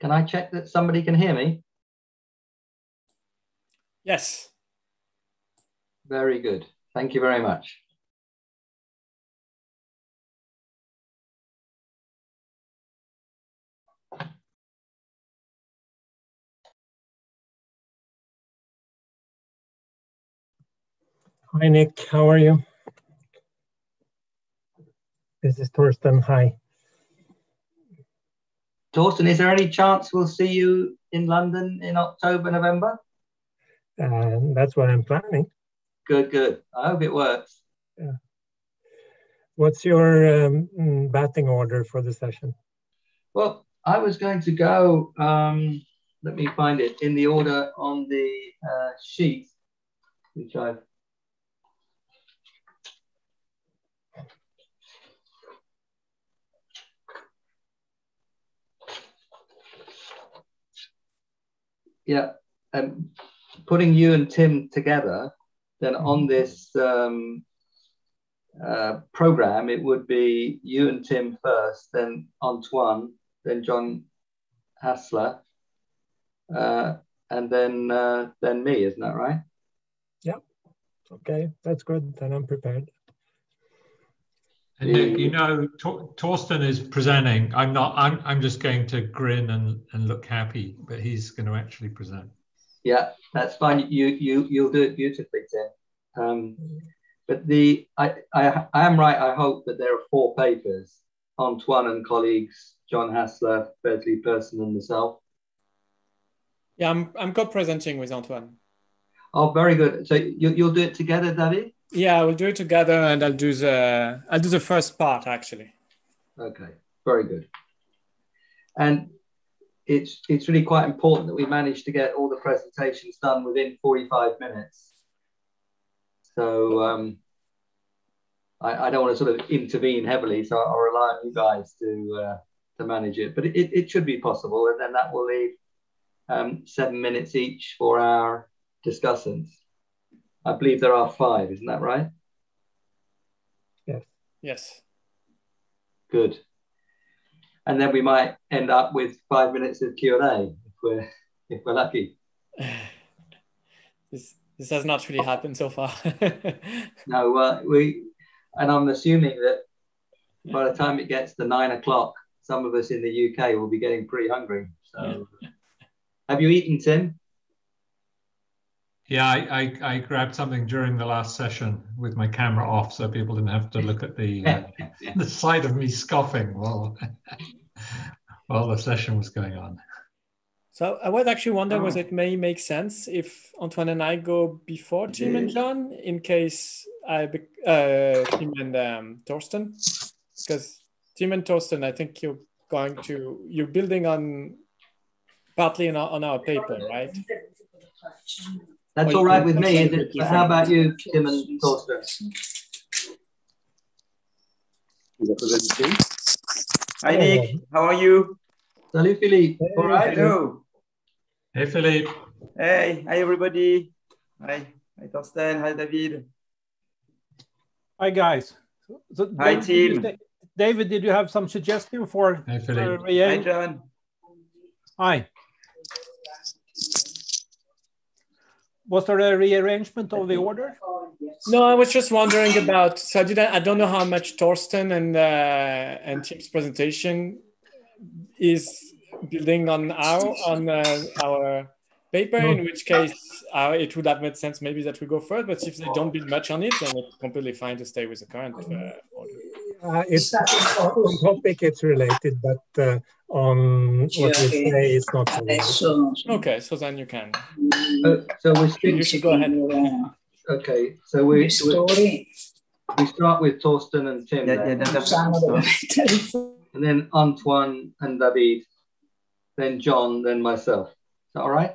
Can I check that somebody can hear me? Yes. Very good. Thank you very much. Hi, Nick. How are you? This is Torsten. Hi. Torsten, is there any chance we'll see you in London in October, November? Uh, that's what I'm planning. Good, good. I hope it works. Yeah. What's your um, mm, batting order for the session? Well, I was going to go, um, let me find it, in the order on the uh, sheet, which I've yeah, and putting you and Tim together, then on this um, uh, program, it would be you and Tim first, then Antoine, then John Hassler, uh, and then uh, then me. Isn't that right? Yeah. Okay, that's good. Then I'm prepared. And Nick, you know, Tor- Torsten is presenting. I'm not. I'm. I'm just going to grin and, and look happy, but he's going to actually present. Yeah, that's fine. You you you'll do it beautifully, Tim. Um, but the I, I I am right. I hope that there are four papers: Antoine and colleagues, John Hassler, Besley Persson, and myself. Yeah, I'm I'm co-presenting with Antoine. Oh, very good. So you you'll do it together, David. Yeah, we'll do it together, and I'll do the I'll do the first part actually. Okay, very good. And it's it's really quite important that we manage to get all the presentations done within 45 minutes. So um, I, I don't want to sort of intervene heavily, so I'll rely on you guys to uh, to manage it. But it, it should be possible, and then that will leave um, seven minutes each for our discussants. I believe there are five, isn't that right? Yes. Yes. Good. And then we might end up with five minutes of Q and A if we're if we're lucky. [SIGHS] This this has not really happened so far. [LAUGHS] no, uh, we, and I'm assuming that by the time it gets to nine o'clock, some of us in the UK will be getting pretty hungry. So, have you eaten, Tim? Yeah, I, I, I, grabbed something during the last session with my camera off, so people didn't have to look at the uh, [LAUGHS] the side of me scoffing while [LAUGHS] while the session was going on. So I was actually wondering whether it may make sense if Antoine and I go before Tim and John, in case I uh, Tim and um, Torsten, because Tim and Torsten, I think you're going to you're building on partly on our, on our paper, right? That's all right with me, is it? But how about you, Tim and Torsten? Hi, Nick. How are you? Salut, Philippe. All right. Hello. Hey, Philippe. Hey. Hi, everybody. Hi. Hi, Torsten. Hi, David. Hi, guys. So, Hi, team. David, did you have some suggestion for? Hi, Philippe. Hi, John. Hi. Was there a rearrangement of the order? No, I was just wondering about. So I didn't. I don't know how much Torsten and uh, and Tim's presentation is building on our on uh, our paper. In which case, uh, it would have made sense maybe that we go first. But if they don't build much on it, then it's completely fine to stay with the current uh, order. Uh, it's on topic. It's related, but uh, on what you say is not related. Okay, so then you can. Uh, so we you should go ahead. Okay, so we, we, we start with Torsten and Tim. Yeah, yeah, and then Antoine and David, then John, then myself. Is that all right?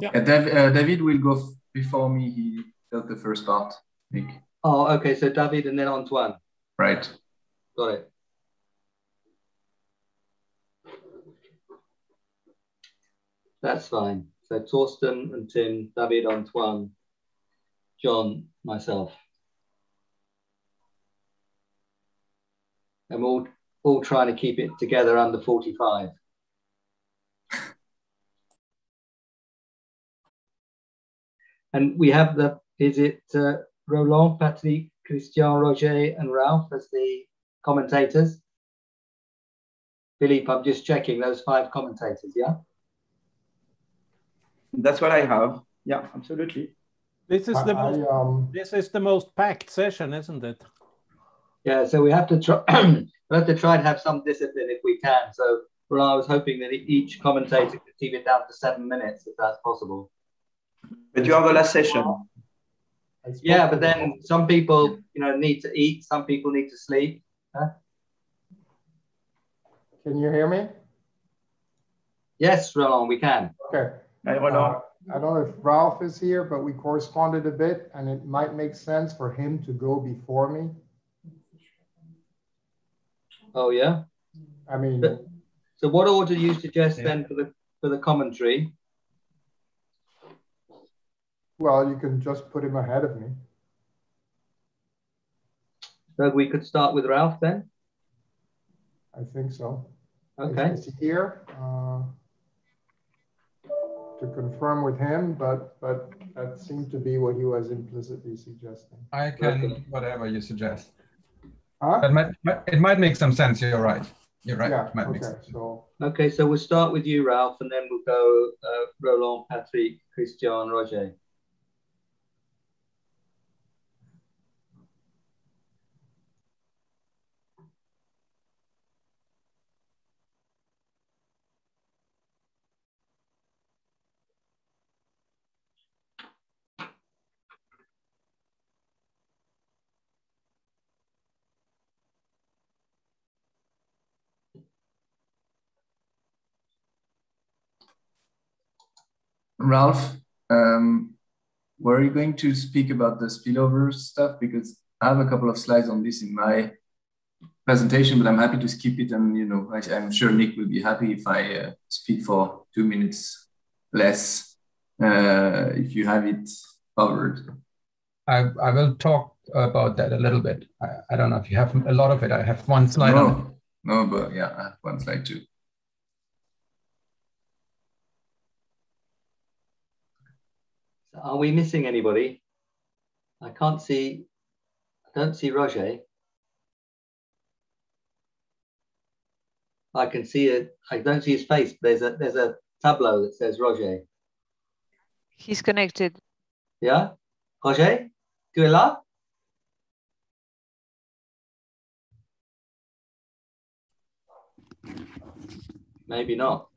Yeah. Uh, Dav uh, David will go before me. He does the first part. Nick. Oh, okay. So David and then Antoine right? Correct. That's fine. So Torsten and Tim, David, Antoine, John, myself. And we're all, all trying to keep it together under 45. and we have the, is it uh, Roland, Patrick, Christian, Roger, and Ralf as the commentators? Philippe, I'm just checking those five commentators, yeah? That's what I have. Yeah, absolutely. This is the I- most, I, um, this is the most packed session, isn't it? Yeah, so we have to try, [CLEARS THROAT] we have to try and have some discipline if we can. So, well, I was hoping that each commentator could keep it down to seven minutes, if that's possible. But you have a last session. Yeah, but then some people, you know, need to eat. Some people need to sleep. Huh? Can you hear me? Yes, Roland, we can. Okay. Hi, Roland. Uh, I don't know if Ralf is here, but we corresponded a bit, and it might make sense for him to go before me. Oh yeah. I mean, So, what order do you suggest then for the for the commentary? Well, you can just put him ahead of me. So we could start with Ralf then. I think so. Okay. Is, is he here? Uh, to confirm with him, but but that seemed to be what he was implicitly suggesting. I can whatever you suggest. Huh? That might, might- it might make some sense. You're right. You're right. Yeah, It might make okay, sense. so Okay, so we'll start with you, Ralf, and then we'll go uh, Roland, Patrick, Christian, Roger. Ralf, um, were you going to speak about the spillover stuff? Because I have a couple of slides on this in my presentation, but I'm happy to skip it. And you know, I, I'm sure Nick will be happy if I uh, speak for two minutes less uh, if you have it covered. I, I will talk about that a little bit. I, I don't know if you have a lot of it. I have one slide on. No, no, but yeah, I have one slide too. Are we missing anybody? I can't see. I don't see Roger. I can see it. I don't see his face. There's a there's a tableau that says Roger. He's connected. Yeah, Roger, tu es là? Maybe not.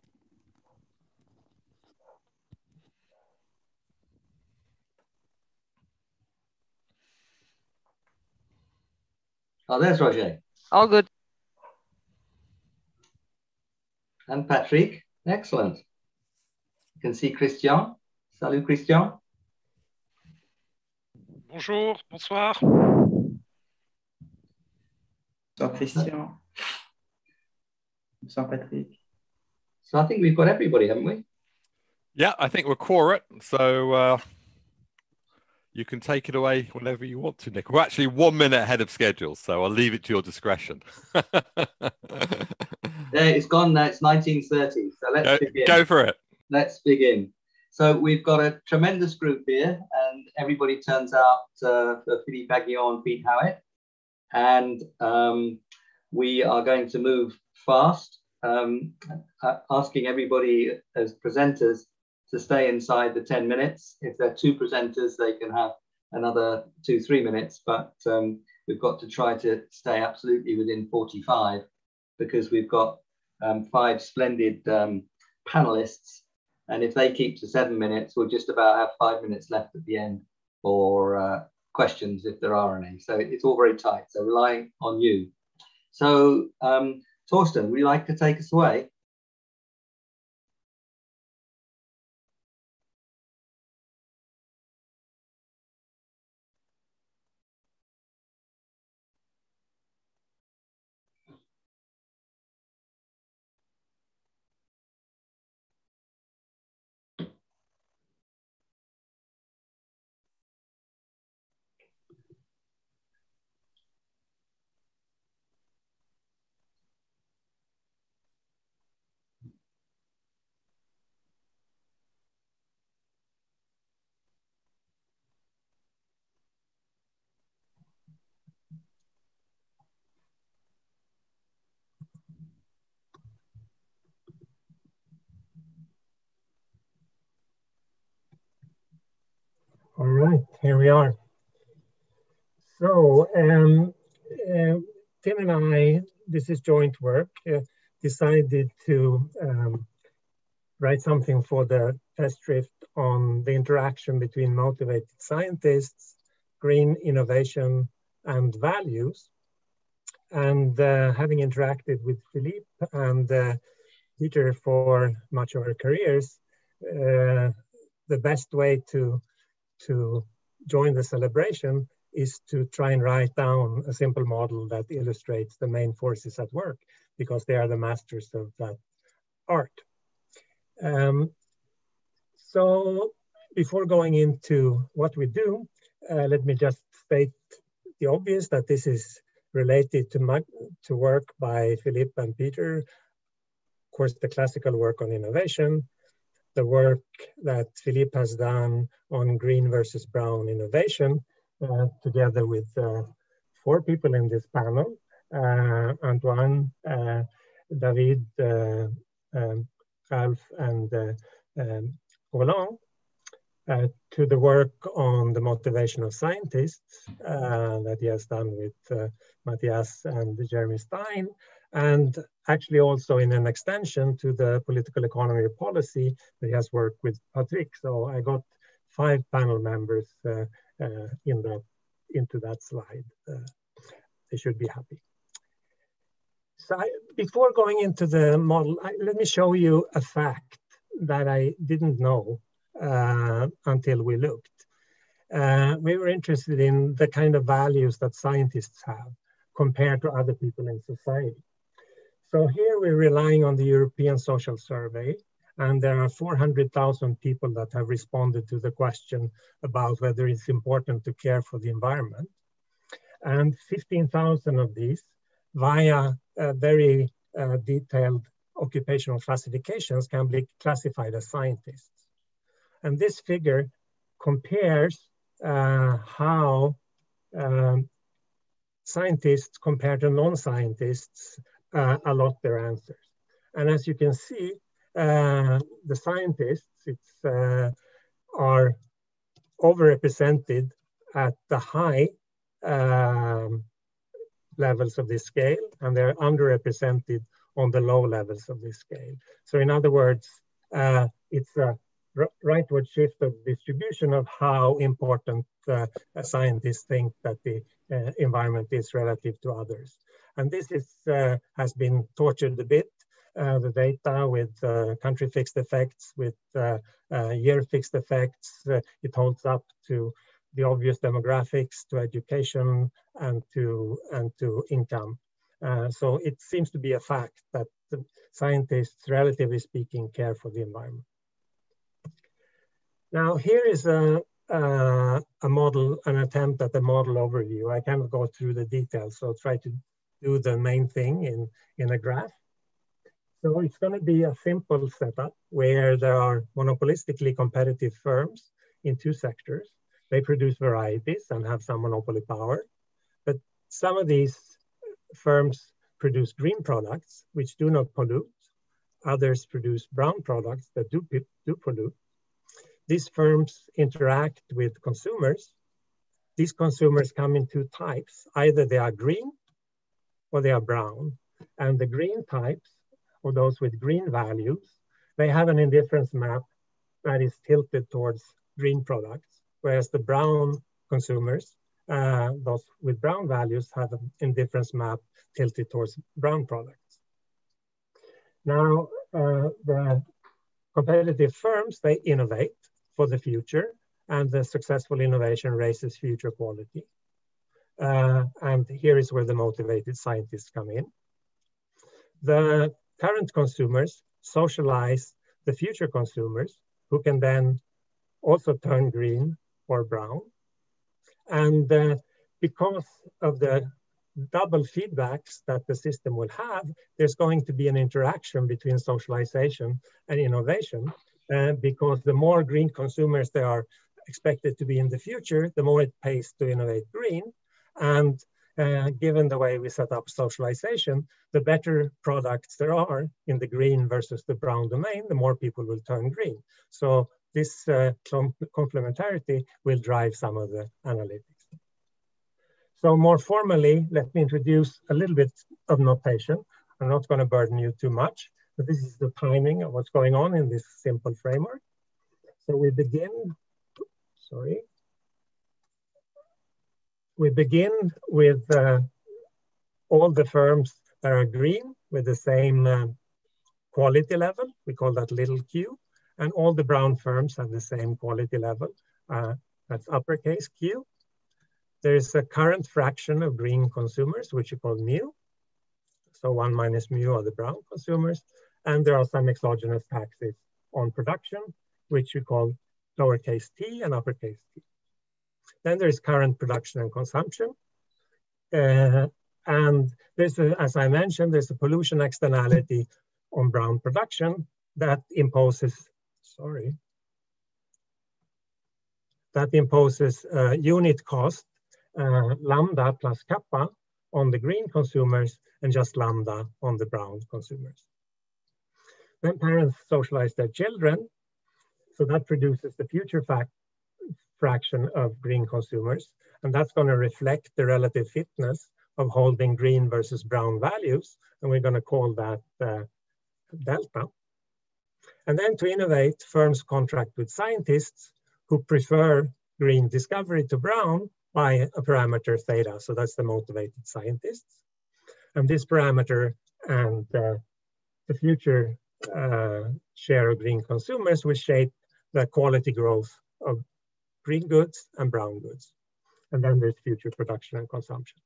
Oh, there's Roger. All good. And Patrick. Excellent. You can see Christian. Salut, Christian. Bonjour, bonsoir. Bonsoir, Christian. Bonsoir, Patrick. So I think we've got everybody, haven't we? Yeah, I think we're core it. So uh, you can take it away whenever you want to, Nick. We're actually one minute ahead of schedule, so I'll leave it to your discretion. [LAUGHS] Yeah, it's gone now. It's 1930. So let's Go- begin. go for it. Let's begin. So we've got a tremendous group here, and everybody turns out uh, for Philippe Aghion and Pete Howitt. And um, we are going to move fast, um, uh, asking everybody as presenters to stay inside the 10 minutes. If they're two presenters, they can have another two, three minutes, but um, we've got to try to stay absolutely within 45 because we've got um, five splendid um, panelists. And if they keep to seven minutes, we'll just about have five minutes left at the end for uh, questions if there are any. So it's all very tight. So relying on you. So um, Torsten, would you like to take us away? All right, here we are. So, um, uh, Tim and I, this is joint work, uh, decided to um, write something for the Festschrift on the interaction between motivated scientists, green innovation, and values. And uh, having interacted with Philippe and uh, Peter for much of our careers, uh, the best way to, to join the celebration is to try and write down a simple model that illustrates the main forces at work because they are the masters of that art. Um, so before going into what we do, uh, let me just state the obvious that this is related to, my, to work by Philippe and Peter, of course, the classical work on innovation, the work that Philippe has done on green versus brown innovation, uh, together with uh, four people in this panel, uh, Antoine, uh, David, uh, um, Ralf, and um, Roland, uh, to the work on the motivation of scientists uh, that he has done with uh, Matthias and Jeremy Stein, and actually also in an extension to the political economy policy that he has worked with Patrick. So I got five panel members uh, uh, in that, into that slide. Uh, they should be happy. So I, before going into the model, I, let me show you a fact that I didn't know uh, until we looked. Uh, we were interested in the kind of values that scientists have compared to other people in society. So here we're relying on the European Social Survey, and there are 400,000 people that have responded to the question about whether it's important to care for the environment. And 15,000 of these via very uh, detailed occupational classifications can be classified as scientists. And this figure compares uh, how um, scientists compared to non-scientists uh, allot their answers. And as you can see, uh, the scientists uh, are overrepresented at the high um, levels of this scale, and they're underrepresented on the low levels of this scale. So in other words, uh, it's a rightward shift of distribution of how important uh, scientists think that the uh, environment is relative to others. And this is, uh, has been tortured a bit, uh, the data with uh, country fixed effects, with year fixed effects, it holds up to the obvious demographics, to education, and to, and to income. so it seems to be a fact that scientists, relatively speaking, care for the environment. Now here is a, uh, a model, an attempt at a model overview. I cannot go through the details, so try to do the main thing in, in a graph. So it's going to be a simple setup where there are monopolistically competitive firms in two sectors. They produce varieties and have some monopoly power. But some of these firms produce green products, which do not pollute. Others produce brown products that do, do pollute these firms interact with consumers. These consumers come in two types. Either they are green or they are brown. And the green types, or those with green values, they have an indifference map that is tilted towards green products, whereas the brown consumers, uh, those with brown values, have an indifference map tilted towards brown products. Now, uh, the competitive firms, they innovate for the future, and the successful innovation raises future quality. Uh, and here is where the motivated scientists come in. The current consumers socialize the future consumers who can then also turn green or brown. And uh, because of the double feedbacks that the system will have, there's going to be an interaction between socialization and innovation uh, because the more green consumers there are expected to be in the future, the more it pays to innovate green. And uh, given the way we set up socialization, the better products there are in the green versus the brown domain, the more people will turn green. So this uh, complementarity will drive some of the analytics. So more formally, let me introduce a little bit of notation. I'm not going to burden you too much, but this is the timing of what's going on in this simple framework. So we begin, sorry. We begin with uh, all the firms that are green with the same uh, quality level. We call that little q. And all the brown firms have the same quality level. Uh, that's uppercase Q. There is a current fraction of green consumers, which we call mu. So one minus mu are the brown consumers. And there are some exogenous taxes on production, which we call lowercase t and uppercase t. Then there is current production and consumption. Uh, and there's, a, as I mentioned, there's a pollution externality [LAUGHS] on brown production that imposes, sorry, that imposes uh, unit cost, uh, lambda plus kappa on the green consumers and just lambda on the brown consumers. Then parents socialize their children. So that produces the future fact, fraction of green consumers. And that's going to reflect the relative fitness of holding green versus brown values. And we're going to call that uh, delta. And then to innovate, firms contract with scientists who prefer green discovery to brown by a parameter theta. So that's the motivated scientists. And this parameter and uh, the future uh, share of green consumers will shape the quality growth of green goods and brown goods. And then there's future production and consumption.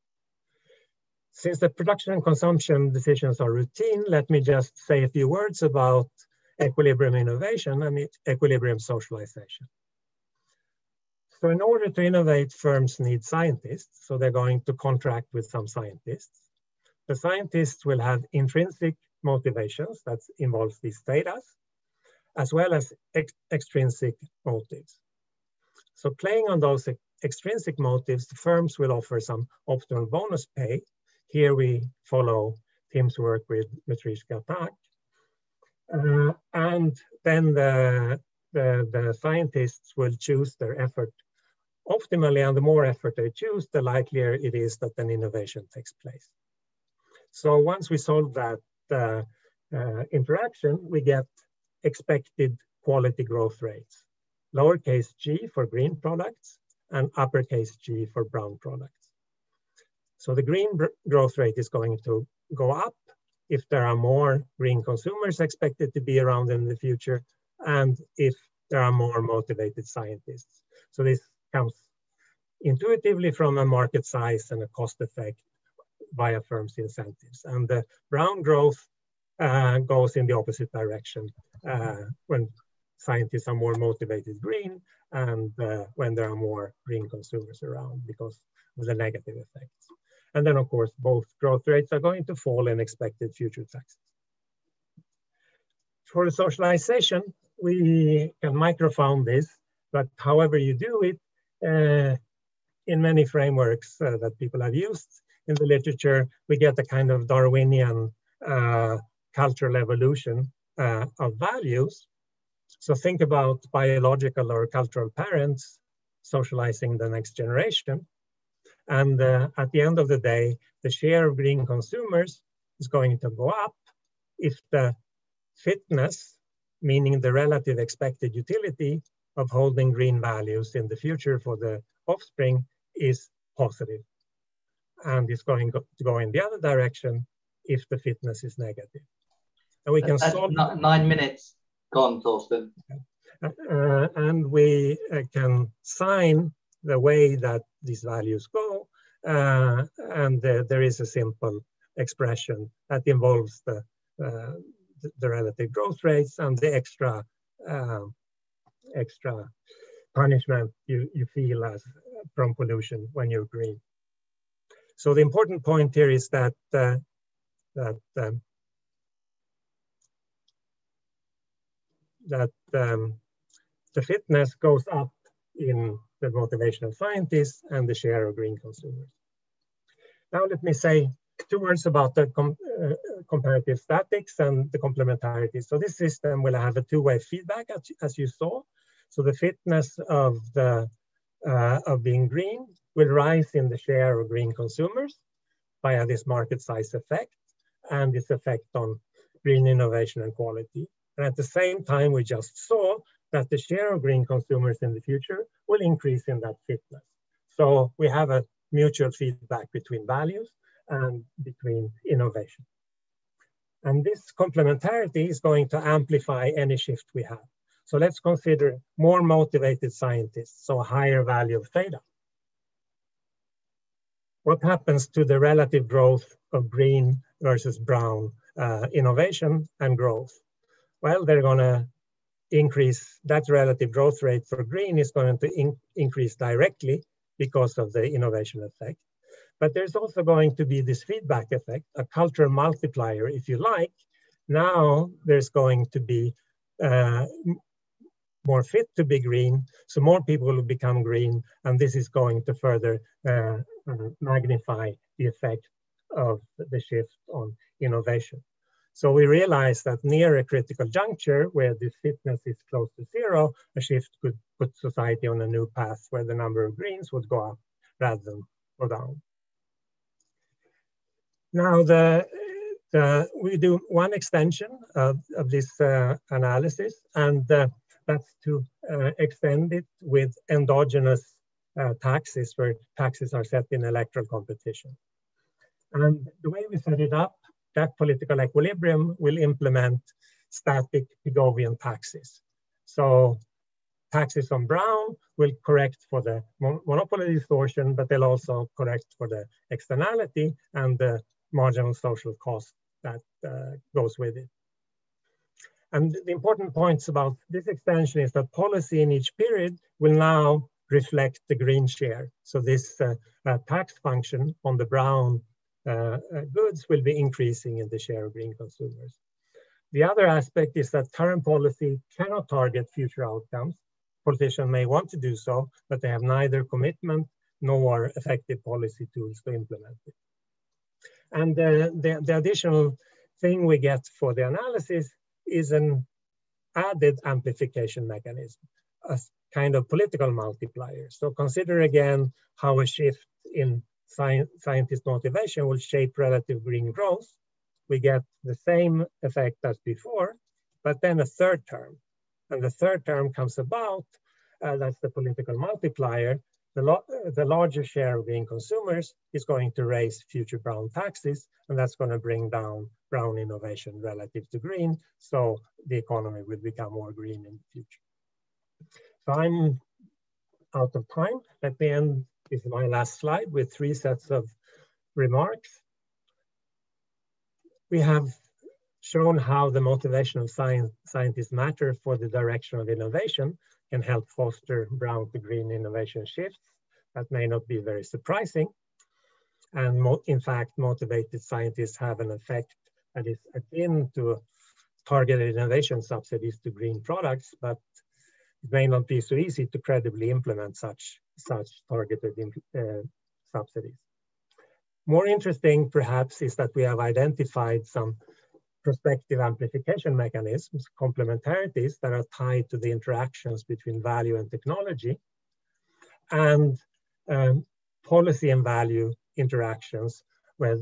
Since the production and consumption decisions are routine, let me just say a few words about equilibrium innovation and equilibrium socialization. So in order to innovate, firms need scientists. So they're going to contract with some scientists. The scientists will have intrinsic motivations that involves these data, as well as ex extrinsic motives. So playing on those extrinsic motives, the firms will offer some optimal bonus pay here we follow Tim's work with Maitreesh Ghatak. Uh, and then the, the, the, scientists will choose their effort optimally, and the more effort they choose, the likelier it is that an innovation takes place. So once we solve that uh, uh, interaction, we get expected quality growth rates, lowercase g for green products and uppercase g for brown products. So the green growth rate is going to go up if there are more green consumers expected to be around in the future and if there are more motivated scientists. So this comes intuitively from a market size and a cost effect via firms' incentives. And the brown growth uh, goes in the opposite direction uh, when scientists are more motivated green and uh, when there are more green consumers around because of the negative effects. And then of course, both growth rates are going to fall in expected future taxes. For the socialization, we can microfound this, but however you do it, uh, in many frameworks uh, that people have used in the literature, we get a kind of Darwinian uh, cultural evolution uh, of values. So think about biological or cultural parents socializing the next generation. And uh, at the end of the day, the share of green consumers is going to go up if the fitness, meaning the relative expected utility of holding green values in the future for the offspring is positive. And it's going to go in the other direction if the fitness is negative. And we can solve nine minutes gone, Torsten. Uh, and we uh, can sign the way that these values go. Uh, and uh, there is a simple expression that involves the, uh, the relative growth rates and the extra um, extra punishment you, you feel as from pollution when you're green. So the important point here is that uh, that um, that um, the fitness goes up in the motivation of scientists and the share of green consumers. Now let me say two words about the com uh, comparative statics and the complementarity. So this system will have a two-way feedback as, as, you saw. So the fitness of the uh, of being green will rise in the share of green consumers via this market size effect and this effect on green innovation and quality. And at the same time, we just saw that the share of green consumers in the future will increase in that fitness. So we have a mutual feedback between values and between innovation. And this complementarity is going to amplify any shift we have. So let's consider more motivated scientists, so higher value of theta. What happens to the relative growth of green versus brown uh, innovation and growth? Well, they're going to increase, that relative growth rate for green is going to in, increase directly because of the innovation effect. But there's also going to be this feedback effect, a cultural multiplier, if you like. Now there's going to be uh, more fit to be green, so more people will become green, and this is going to further uh, uh, magnify the effect of the shift on innovation. So we realize that near a critical juncture where this fitness is close to zero, a shift could put society on a new path where the number of greens would go up rather than go down. Now, the, the, we do one extension of, of this uh, analysis, and uh, that's to uh, extend it with endogenous uh, taxes, where taxes are set in electoral competition. And the way we set it up, that political equilibrium will implement static Pigovian taxes. So taxes on brown will correct for the monopoly distortion, but they'll also correct for the externality and the marginal social cost that uh, goes with it. And the important points about this extension is that policy in each period will now reflect the green share. So this uh, uh, tax function on the brown Uh, uh, goods will be increasing in the share of green consumers. The other aspect is that current policy cannot target future outcomes. Politicians may want to do so, but they have neither commitment nor effective policy tools to implement it. And the, the, the additional thing we get for the analysis is an added amplification mechanism, a kind of political multiplier. So consider again how a shift in science, scientist motivation will shape relative green growth. We get the same effect as before, but then a third term. And the third term comes about, uh, that's the political multiplier, the, the larger share of green consumers is going to raise future brown taxes, and that's going to bring down brown innovation relative to green. So the economy will become more green in the future. So I'm out of time. Let me end with my last slide with three sets of remarks. We have shown how the motivation of science, scientists matter for the direction of innovation can help foster brown to green innovation shifts. That may not be very surprising. And in fact, motivated scientists have an effect that is akin to targeted innovation subsidies to green products, but it may not be so easy to credibly implement such, such targeted uh, subsidies. More interesting, perhaps, is that we have identified some prospective amplification mechanisms, complementarities that are tied to the interactions between value and technology, and um, policy and value interactions where,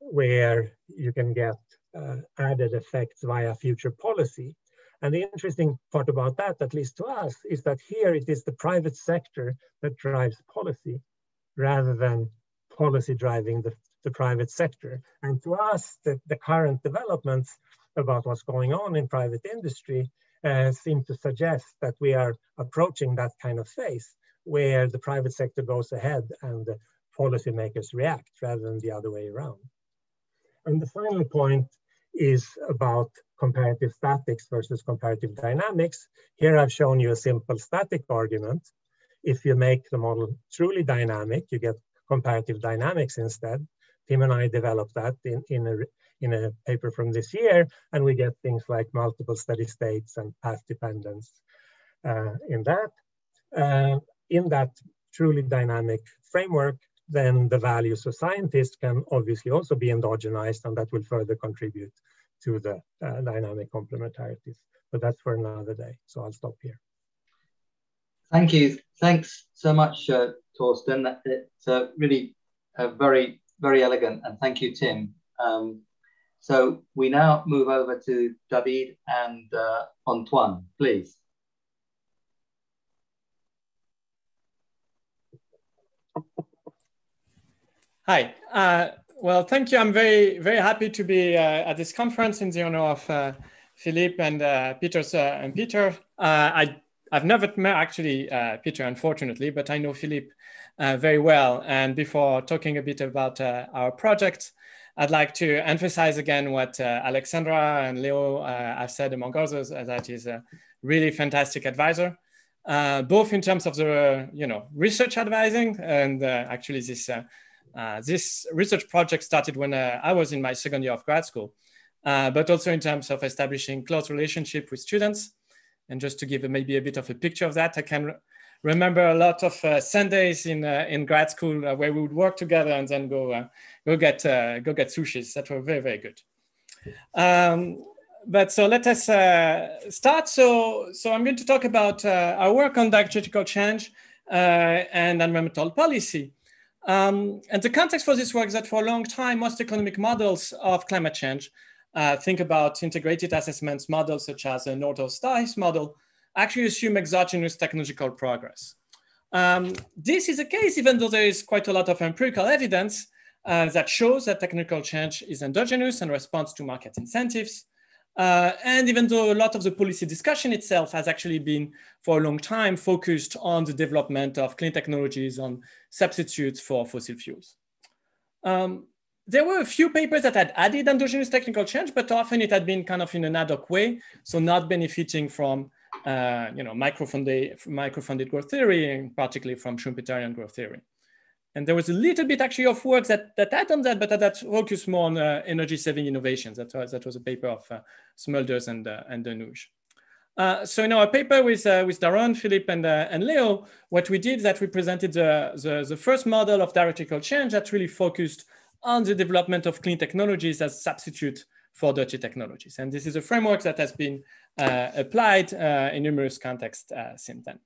where you can get uh, added effects via future policy. And the interesting part about that, at least to us, is that here it is the private sector that drives policy rather than policy driving the, the private sector. And to us, the, the current developments about what's going on in private industry uh, seem to suggest that we are approaching that kind of phase where the private sector goes ahead and the policymakers react rather than the other way around. And the final point is about comparative statics versus comparative dynamics. Here I've shown you a simple static argument. If you make the model truly dynamic, you get comparative dynamics instead. Tim and I developed that in, in, a, in a paper from this year, and we get things like multiple steady states and path dependence uh, in that. Uh, in that truly dynamic framework, then the values of scientists can obviously also be endogenized, and that will further contribute to the uh, dynamic complementarities. But that's for another day, so I'll stop here. Thank you. Thanks so much, uh, Torsten. It's uh, really uh, very, very elegant. And thank you, Tim. Um, so we now move over to David and uh, Antoine, please. Hi. Uh, well, thank you. I'm very, very happy to be uh, at this conference in the honor of uh, Philippe and uh, Peter uh, and Peter. Uh, I, I've never met actually Peter, unfortunately, but I know Philippe very well. And before talking a bit about our project, I'd like to emphasize again what Alexandra and Leo have said, among others, that he's a really fantastic advisor. Uh, both in terms of the you know research advising and uh, actually this uh, this research project started when uh, I was in my second year of grad school, uh, but also in terms of establishing close relationship with students. And just to give a, maybe a bit of a picture of that, I can re remember a lot of uh, Sundays in uh, in grad school where we would work together and then go go get go get sushis. That were very very good. Um, but so let us start. So, so I'm going to talk about our work on directed technical change and environmental policy. Um, and the context for this work is that for a long time, most economic models of climate change, uh, think about integrated assessments models such as the Nordhaus-DICE model, actually assume exogenous technological progress. Um, this is the case even though there is quite a lot of empirical evidence uh, that shows that technical change is endogenous and responds to market incentives. Uh, and even though a lot of the policy discussion itself has actually been for a long time focused on the development of clean technologies on substitutes for fossil fuels. Um, there were a few papers that had added endogenous technical change, but often it had been kind of in an ad hoc way, so not benefiting from uh, you know, micro-founded, micro-founded growth theory, and particularly from Schumpeterian growth theory. And there was a little bit actually of work that, that had on that, but that, focused more on uh, energy saving innovations. That was, that was a paper of uh, Smulders and, uh, and de Nooij. Uh, so in our paper with, uh, with Daron, Philippe, and, uh, and Leo, what we did that we presented the, the, the, first model of directed technical change that really focused on the development of clean technologies as substitute for dirty technologies. And this is a framework that has been uh, applied in numerous contexts since then.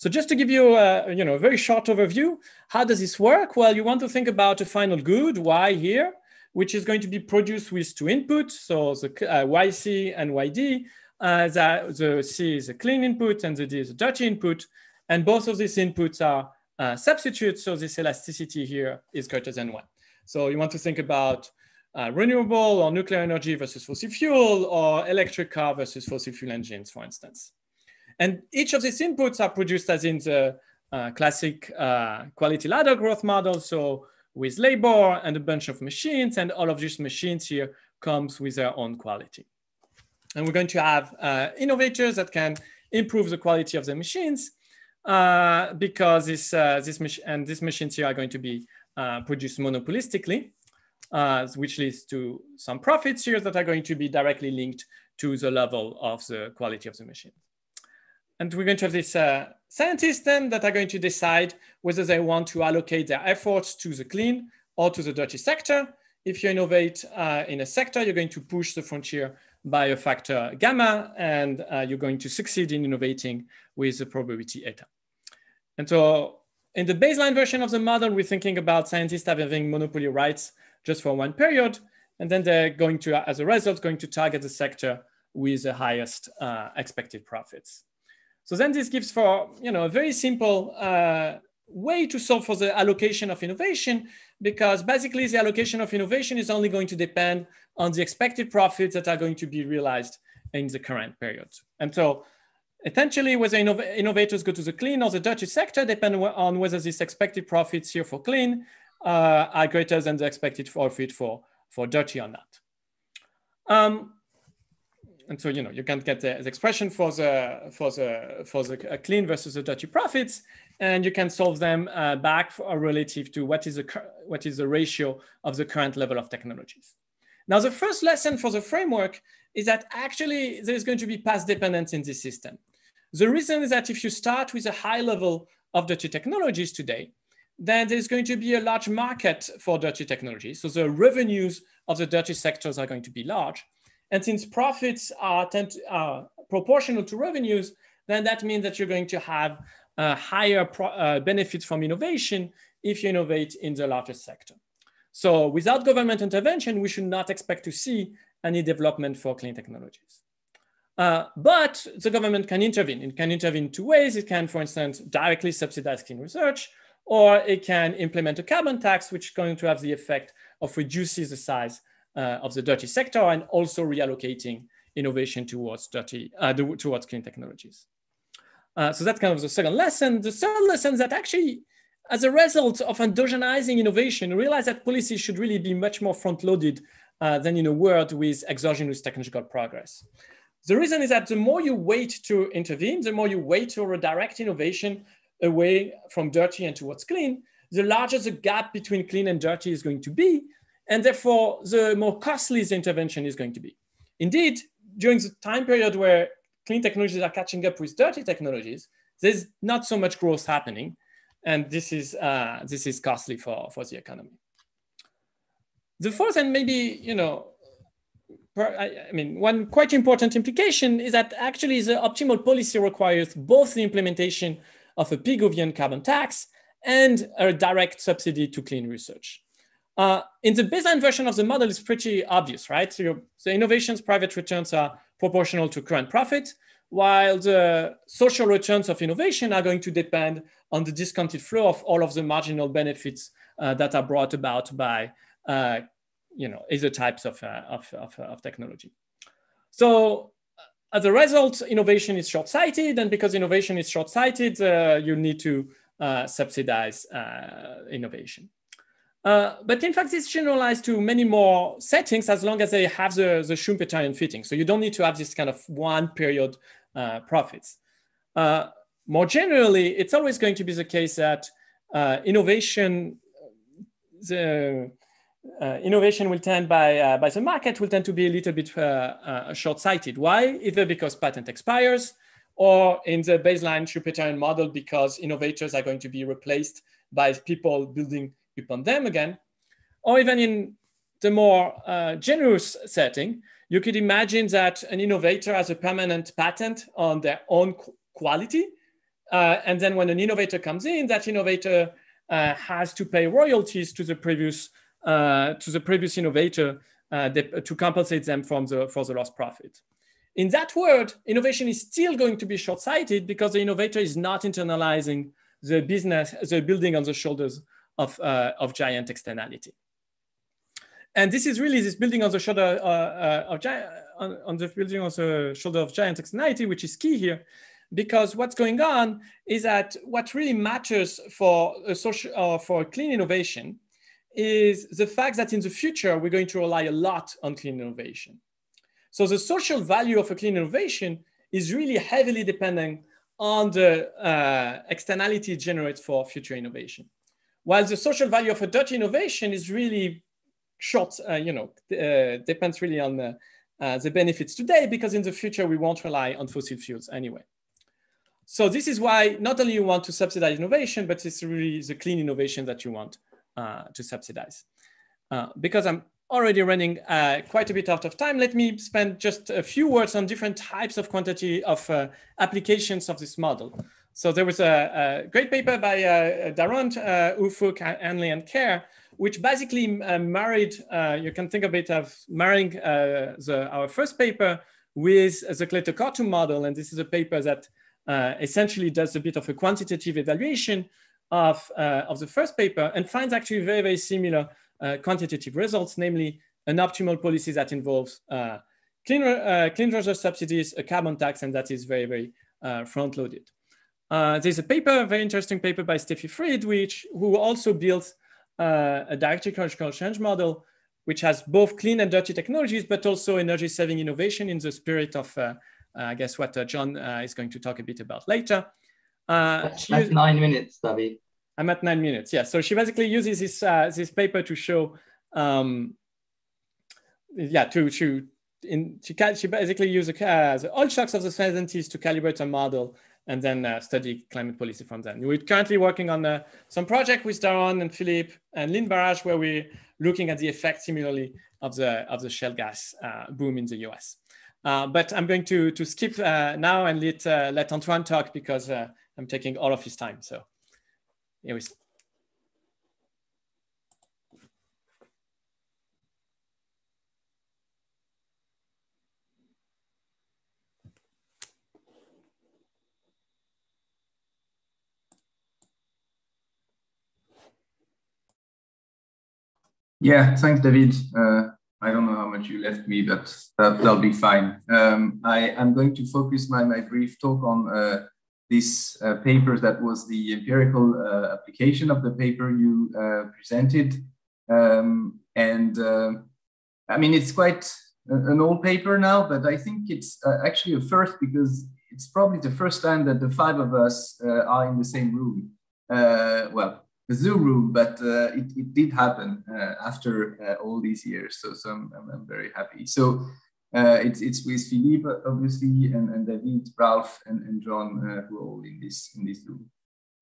So just to give you a, you know, a very short overview, how does this work? Well, you want to think about a final good, Y here, which is going to be produced with two inputs. So the uh, YC and YD, uh, the, the C is a clean input and the D is a dirty input. And both of these inputs are uh, substitutes. So this elasticity here is greater than one. So you want to think about uh, renewable or nuclear energy versus fossil fuel or electric car versus fossil fuel engines, for instance. And each of these inputs are produced as in the uh, classic uh, quality ladder growth model. So with labor and a bunch of machines and all of these machines here comes with their own quality. And we're going to have uh, innovators that can improve the quality of the machines uh, because this, uh, this and these machines here are going to be uh, produced monopolistically, which leads to some profits here that are going to be directly linked to the level of the quality of the machine. And we're going to have these uh, scientists then that are going to decide whether they want to allocate their efforts to the clean or to the dirty sector. If you innovate uh, in a sector, you're going to push the frontier by a factor gamma, and uh, you're going to succeed in innovating with the probability eta. And so in the baseline version of the model, we're thinking about scientists having monopoly rights just for one period. And then they're going to, as a result, going to target the sector with the highest uh, expected profits. So then this gives for you know a very simple uh, way to solve for the allocation of innovation because basically the allocation of innovation is only going to depend on the expected profits that are going to be realized in the current period. And so essentially whether innov innovators go to the clean or the dirty sector depend on whether these expected profits here for clean uh, are greater than the expected profit for, for dirty or not. Um, and so you know you can get the, the, expression for the for the for the clean versus the dirty profits, and you can solve them uh, back for, relative to what is the what is the ratio of the current level of technologies. Now the first lesson for the framework is that actually there is going to be path dependence in this system. The reason is that if you start with a high level of dirty technologies today, then there's going to be a large market for dirty technologies. So the revenues of the dirty sectors are going to be large. And since profits are, tend to, are proportional to revenues, then that means that you're going to have uh, higher uh, benefits from innovation if you innovate in the largest sector. So without government intervention, we should not expect to see any development for clean technologies. Uh, but the government can intervene. It can intervene two ways. It can, for instance, directly subsidize clean research, or it can implement a carbon tax, which is going to have the effect of reducing the size uh, of the dirty sector and also reallocating innovation towards dirty, uh, towards clean technologies. Uh, so that's kind of the second lesson. The third lesson that actually, as a result of endogenizing innovation, realize that policy should really be much more front-loaded uh, than in a world with exogenous technological progress. The reason is that the more you wait to intervene, the more you wait to redirect innovation away from dirty and towards clean, the larger the gap between clean and dirty is going to be, and therefore the more costly the intervention is going to be. Indeed, during the time period where clean technologies are catching up with dirty technologies, there's not so much growth happening, and this is, uh, this is costly for, for the economy. The fourth and maybe, you know, I, mean, one quite important implication is that actually the optimal policy requires both the implementation of a Pigovian carbon tax and a direct subsidy to clean research. Uh, in the baseline version of the model, it's pretty obvious, right? So the innovation's private returns are proportional to current profit, while the social returns of innovation are going to depend on the discounted flow of all of the marginal benefits uh, that are brought about by uh, you know, other types of, uh, of, of, of, technology. So uh, as a result, innovation is short-sighted, and because innovation is short-sighted, uh, you need to uh, subsidize innovation. Uh, but in fact, it's generalized to many more settings as long as they have the, the Schumpeterian fitting. So you don't need to have this kind of one period profits. more generally, it's always going to be the case that innovation, the uh, innovation will tend by, uh, by the market will tend to be a little bit uh, uh short-sighted. Why? Either because patent expires or in the baseline Schumpeterian model because innovators are going to be replaced by people building upon them again. Or even in the more uh, generous setting, you could imagine that an innovator has a permanent patent on their own quality. Uh, and then when an innovator comes in, that innovator has to pay royalties to the previous uh, to the previous innovator uh, to compensate them from the, for the lost profit. In that world, innovation is still going to be short-sighted because the innovator is not internalizing the business, the building on the shoulders of, uh, of giant externality. And this is really this building on the shoulder uh, uh, of on, on, the building on the shoulder of giant externality, which is key here, because what's going on is that what really matters for a social uh, for clean innovation is the fact that in the future, we're going to rely a lot on clean innovation. So the social value of a clean innovation is really heavily dependent on the uh, externality it generates for future innovation. While the social value of a Dutch innovation is really short, uh, you know, uh, depends really on the, uh, the benefits today because in the future we won't rely on fossil fuels anyway. So this is why not only you want to subsidize innovation, but it's really the clean innovation that you want uh, to subsidize. Uh, because I'm already running uh, quite a bit out of time, let me spend just a few words on different types of quantity of applications of this model. So there was a, a great paper by uh, Daron, uh, Ufuk, Hanley, and Kerr, which basically uh, married, uh, you can think of it as marrying the, our first paper with the Klette-Kortum model. And this is a paper that essentially does a bit of a quantitative evaluation of, uh, of the first paper and finds actually very, very similar uh, quantitative results, namely an optimal policy that involves uh, clean, uh, clean resource subsidies, a carbon tax, and that is very, very uh, front-loaded. Uh, there's a paper, a very interesting paper by Stephie Fried, which, who also built a directed technical change model, which has both clean and dirty technologies, but also energy-saving innovation in the spirit of, I guess, what John is going to talk a bit about later. Uh, that's, that's nine minutes, David. I'm at nine minutes. Yeah. So she basically uses this uh, this paper to show, um, yeah, to to in she can she basically uses uh, the oil shocks of the 70s to calibrate a model and then uh, study climate policy from then. We're currently working on uh, some project with Daron and Philippe and Lint Barrage where we're looking at the effect similarly of the of the shale gas uh, boom in the US. Uh, but I'm going to, to skip uh, now and let, uh, let Antoine talk because I'm taking all of his time. So here Yeah, thanks, David. Uh, I don't know how much you left me, but that, will be fine. Um, I am going to focus my, my brief talk on uh, this uh, paper that was the empirical uh, application of the paper you uh, presented. Um, and uh, I mean, it's quite an old paper now, but I think it's actually a first because it's probably the first time that the five of us are in the same room. well, Room, but uh, it, it did happen uh, after uh, all these years. So, so I'm, I'm, very happy. So uh, it's, it's with Philippe, obviously, and, and David, Ralf, and, and John, uh, who are all in this, in this room.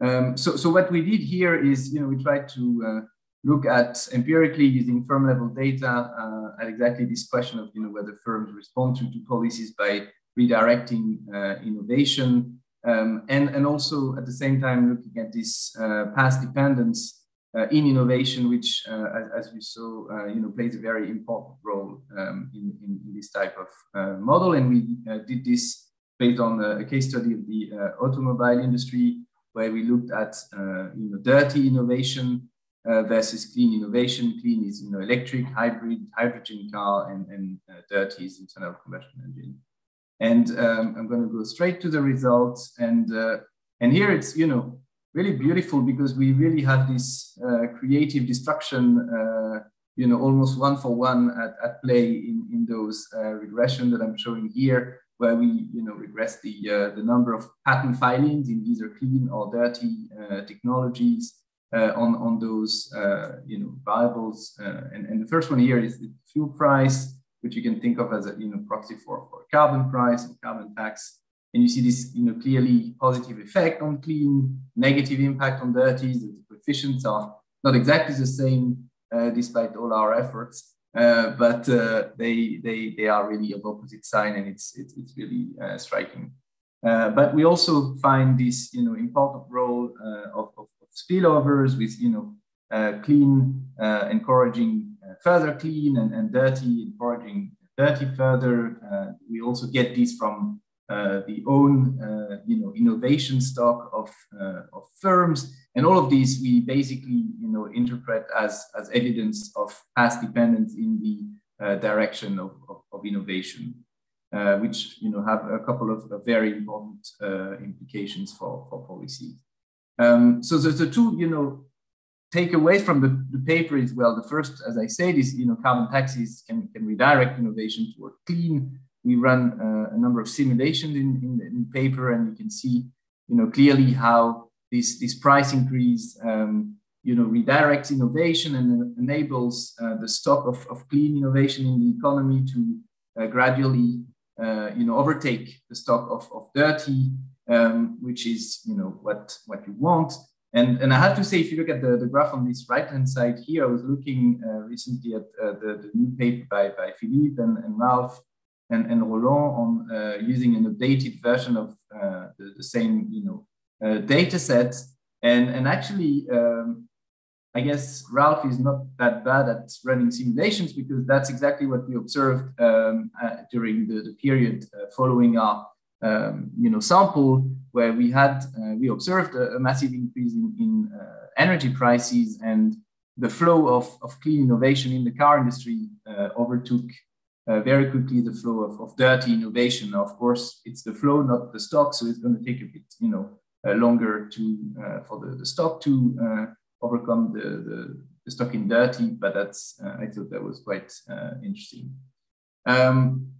Um, so, so what we did here is, you know, we tried to uh, look at empirically using firm level data at exactly this question of, you know, whether firms respond to, to policies by redirecting innovation um, and, and also at the same time looking at this uh, path dependence uh, in innovation, which, uh, as, as, we saw, uh, you know, plays a very important role um, in, in, in, this type of uh, model. And we uh, did this based on a, case study of the automobile industry, where we looked at, you know, dirty innovation versus clean innovation. Clean is, you know, electric, hybrid, hydrogen car, and, and dirty is internal combustion engine. And um, I'm going to go straight to the results. And, uh, and here it's, you know, really beautiful because we really have this uh, creative destruction, uh, you know, almost one for one at, at play in, in those uh, regression that I'm showing here, where we, you know, regress the, uh, the number of patent filings in either clean or dirty uh, technologies. on, on those you know variables and, and the first one here is the fuel price which you can think of as a you know, proxy for, for carbon price and carbon tax. And you see this you know, clearly positive effect on clean, negative impact on dirties. The coefficients are not exactly the same uh, despite all our efforts, uh, but uh, they, they, they are really of opposite sign and it's, it's, it's really uh, striking. Uh, but we also find this you know, important role uh, of, of, of, spillovers with you know, clean, encouraging further clean and, and dirty, encouraging dirty further. Uh, we also get these from uh, the own, uh, you know, innovation stock of, uh, of firms. And all of these we basically, you know, interpret as, as evidence of path dependence in the uh, direction of, of, of innovation. Uh, which you know have a couple of, very important implications for, for policy. Um, so the, the two you know take away from the, the paper is well, the first, as I said, is you know carbon taxes can, can redirect innovation toward clean. We run uh, a number of simulations in, in, in, paper, and you can see you know clearly how this this price increase um, you know redirects innovation and enables uh, the stock of, of clean innovation in the economy to uh, gradually uh, you know overtake the stock of, of dirty, um, which is you know what what you want. And, and I have to say, if you look at the, the graph on this right-hand side here, I was looking uh, recently at uh, the, the new paper by, by Philippe and, and Ralf and, and Roland on uh, using an updated version of uh, the, the, same you know, uh, data set. And, and actually, um, I guess Ralf is not that bad at running simulations because that's exactly what we observed um, uh, during the, the period following our um, you know, sample where we had, uh, we observed a, a, massive increase in, in uh, energy prices and the flow of, of clean innovation in the car industry uh, overtook uh, very quickly the flow of, of dirty innovation. Now, of course, it's the flow, not the stock, so it's going to take a bit, you know, uh, longer to uh, for the, the stock to overcome the, the, the, stock in dirty. But that's I thought that was quite interesting. Um,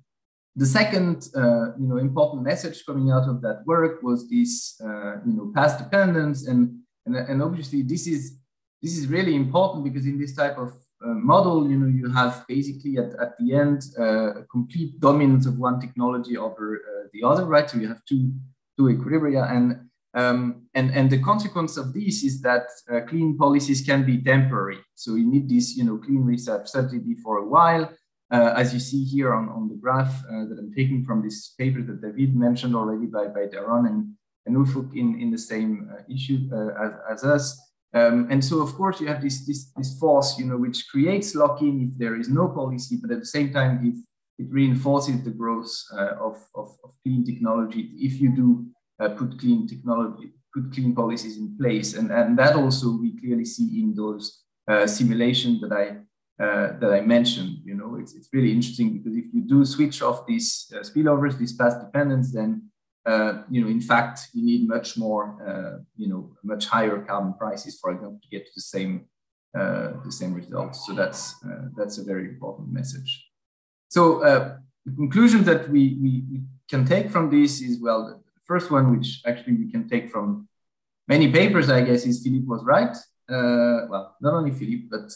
the second, uh, you know, important message coming out of that work was this, uh, you know, path dependence, and, and and obviously this is this is really important because in this type of uh, model, you know, you have basically at, at the end uh, complete dominance of one technology over uh, the other, right? So you have two two equilibria, and um, and and the consequence of this is that uh, clean policies can be temporary. So you need this, you know, clean research subsidy for a while uh, as you see here on, on the graph uh, that I'm taking from this paper that David mentioned already by, by Daron and, and Ufuk in, in the same uh, issue uh, as, as us. Um, and so, of course, you have this, this, this force, you know, which creates lock-in if there is no policy, but at the same time, it, it reinforces the growth uh, of, of, of, clean technology if you do uh, put clean technology, put clean policies in place. And, and that also we clearly see in those simulations that I uh, that I mentioned. You know, it's, it's really interesting because if you do switch off these uh, spillovers, these path dependence, then uh, you know, in fact, you need much more, uh, you know, much higher carbon prices, for example, to get to the same uh, the same results. So that's that's a very important message. So the conclusion that we, we, we can take from this is well, the first one, which actually we can take from many papers, I guess, is Philippe was right. well, not only Philippe, but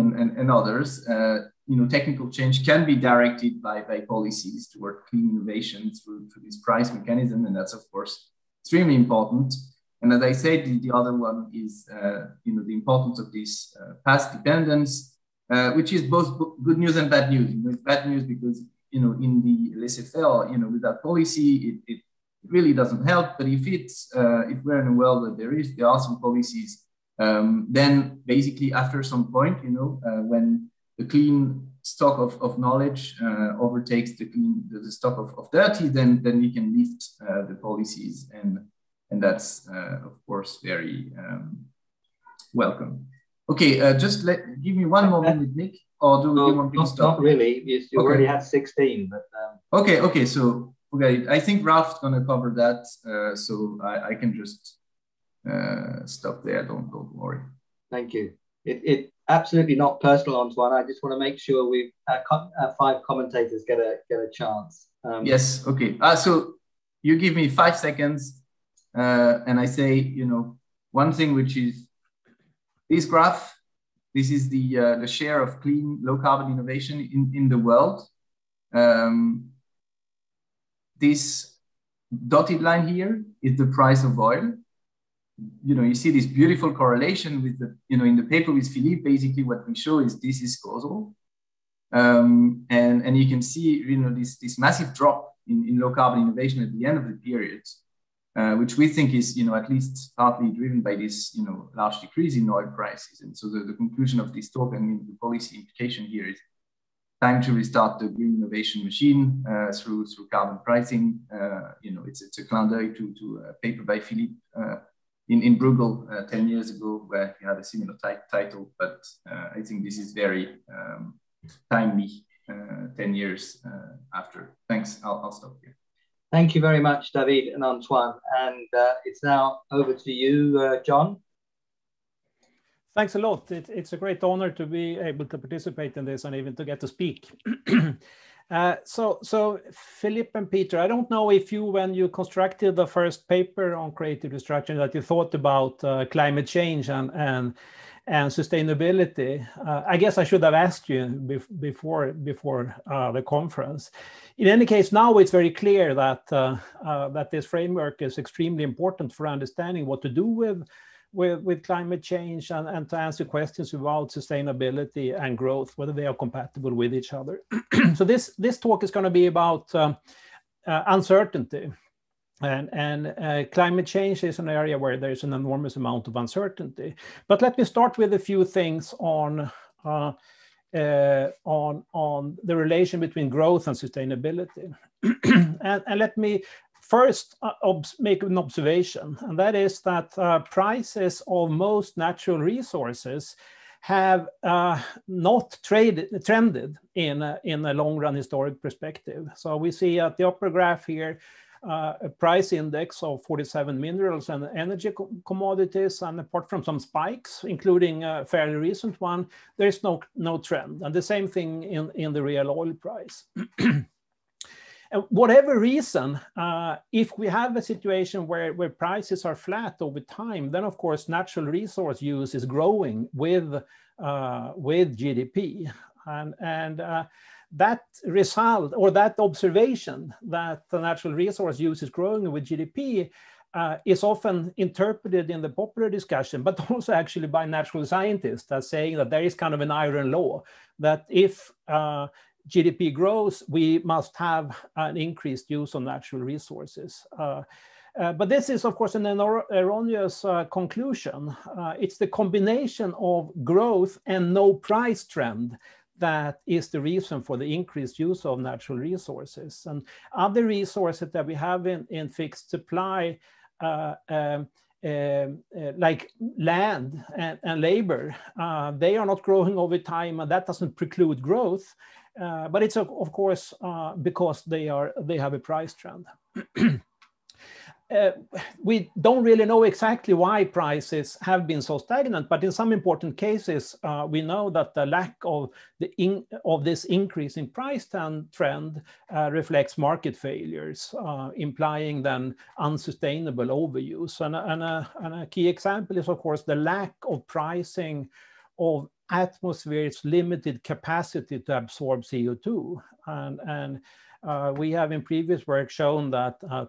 and, and, and others, uh, you know, technical change can be directed by, by policies toward clean innovation through, through this price mechanism. And that's, of course, extremely important. And as I said, the, the other one is, uh, you know, the importance of this uh, path dependence, uh, which is both good news and bad news. You know, it's bad news because, you know, in the laissez-faire, you know, without policy, it, it really doesn't help. But if it's, uh, if we're in a world where there is, there are some policies um, then basically after some point, you know, uh, when the clean stock of, of knowledge uh, overtakes the clean the, the, stock of, of dirty, then then we can lift uh, the policies, and and that's uh, of course very um, welcome. Okay, uh, just let give me one more minute, Nick. Or do no, you want me to stop? Not really. You, you okay. already had sixteen, but. Um... Okay, okay. So okay, I think Ralf's gonna cover that, uh, so I, I can just uh, stuff there. Don't don't worry. Thank you. It, it absolutely not personal, Antoine. I just want to make sure we our, our five commentators get a get a chance. Um, yes. Okay. Uh, so you give me five seconds, uh, and I say, you know, one thing which is this graph. This is the uh, the share of clean, low carbon innovation in in the world. Um, this dotted line here is the price of oil you know, you see this beautiful correlation with the, you know, in the paper with Philippe, basically what we show is this is causal. Um, and, and you can see, you know, this, this massive drop in, in low carbon innovation at the end of the period, uh, which we think is, you know, at least partly driven by this, you know, large decrease in oil prices. And so the, the conclusion of this talk and the policy implication here is time to restart the green innovation machine uh, through through carbon pricing. Uh, you know, it's it's a clin to to a paper by Philippe uh, in, in Bruegel uh, 10 years ago where he had a similar title, but uh, I think this is very um, timely uh, 10 years uh, after. Thanks, I'll, I'll, stop here. Thank you very much, David and Antoine. And uh, it's now over to you, uh, John. Thanks a lot. It, it's a great honor to be able to participate in this and even to get to speak. [CLEARS THROAT] Uh, so, so Philippe and Peter, I don't know if you, when you constructed the first paper on creative destruction, that you thought about uh, climate change and and and sustainability. Uh, I guess I should have asked you before before uh, the conference. In any case, now it's very clear that uh, that this framework is extremely important for understanding what to do with with, with climate change and, and to answer questions about sustainability and growth, whether they are compatible with each other. [CLEARS THROAT] so this, this talk is going to be about um, uh, uncertainty. And, and uh, climate change is an area where there's an enormous amount of uncertainty. But let me start with a few things on uh, uh, on, on the relation between growth and sustainability. [CLEARS THROAT] and, and, let me first uh, make an observation, and that is that uh, prices of most natural resources have uh, not traded, trended in a, in a long run historic perspective. So we see at the upper graph here uh, a price index of 47 minerals and energy co commodities. And apart from some spikes, including a fairly recent one, there's no, no trend. And the same thing in, in the real oil price. [CLEARS THROAT] whatever reason, uh, if we have a situation where, where prices are flat over time, then of course natural resource use is growing with, uh, with GDP. And, and uh, that result or that observation that the natural resource use is growing with GDP uh, is often interpreted in the popular discussion, but [LAUGHS] also actually by natural scientists as saying that there is kind of an iron law that if uh, GDP grows, we must have an increased use of natural resources. Uh, uh, but this is, of course, an erroneous uh, conclusion. Uh, it's the combination of growth and no price trend that is the reason for the increased use of natural resources. And other resources that we have in, in fixed supply, uh, um, uh, like land and, and labor, they are not growing over time, and that doesn't preclude growth. But it's, of, of course, because they, are, they have a price trend. [CLEARS THROAT] uh, we don't really know exactly why prices have been so stagnant, but in some important cases, uh, we know that the lack of the in, of this increase in price trend uh, reflects market failures, uh, implying then unsustainable overuse. And, and, a, and a key example is, of course, the lack of pricing of atmosphere's limited capacity to absorb CO2. And, and uh, we have in previous work shown that uh,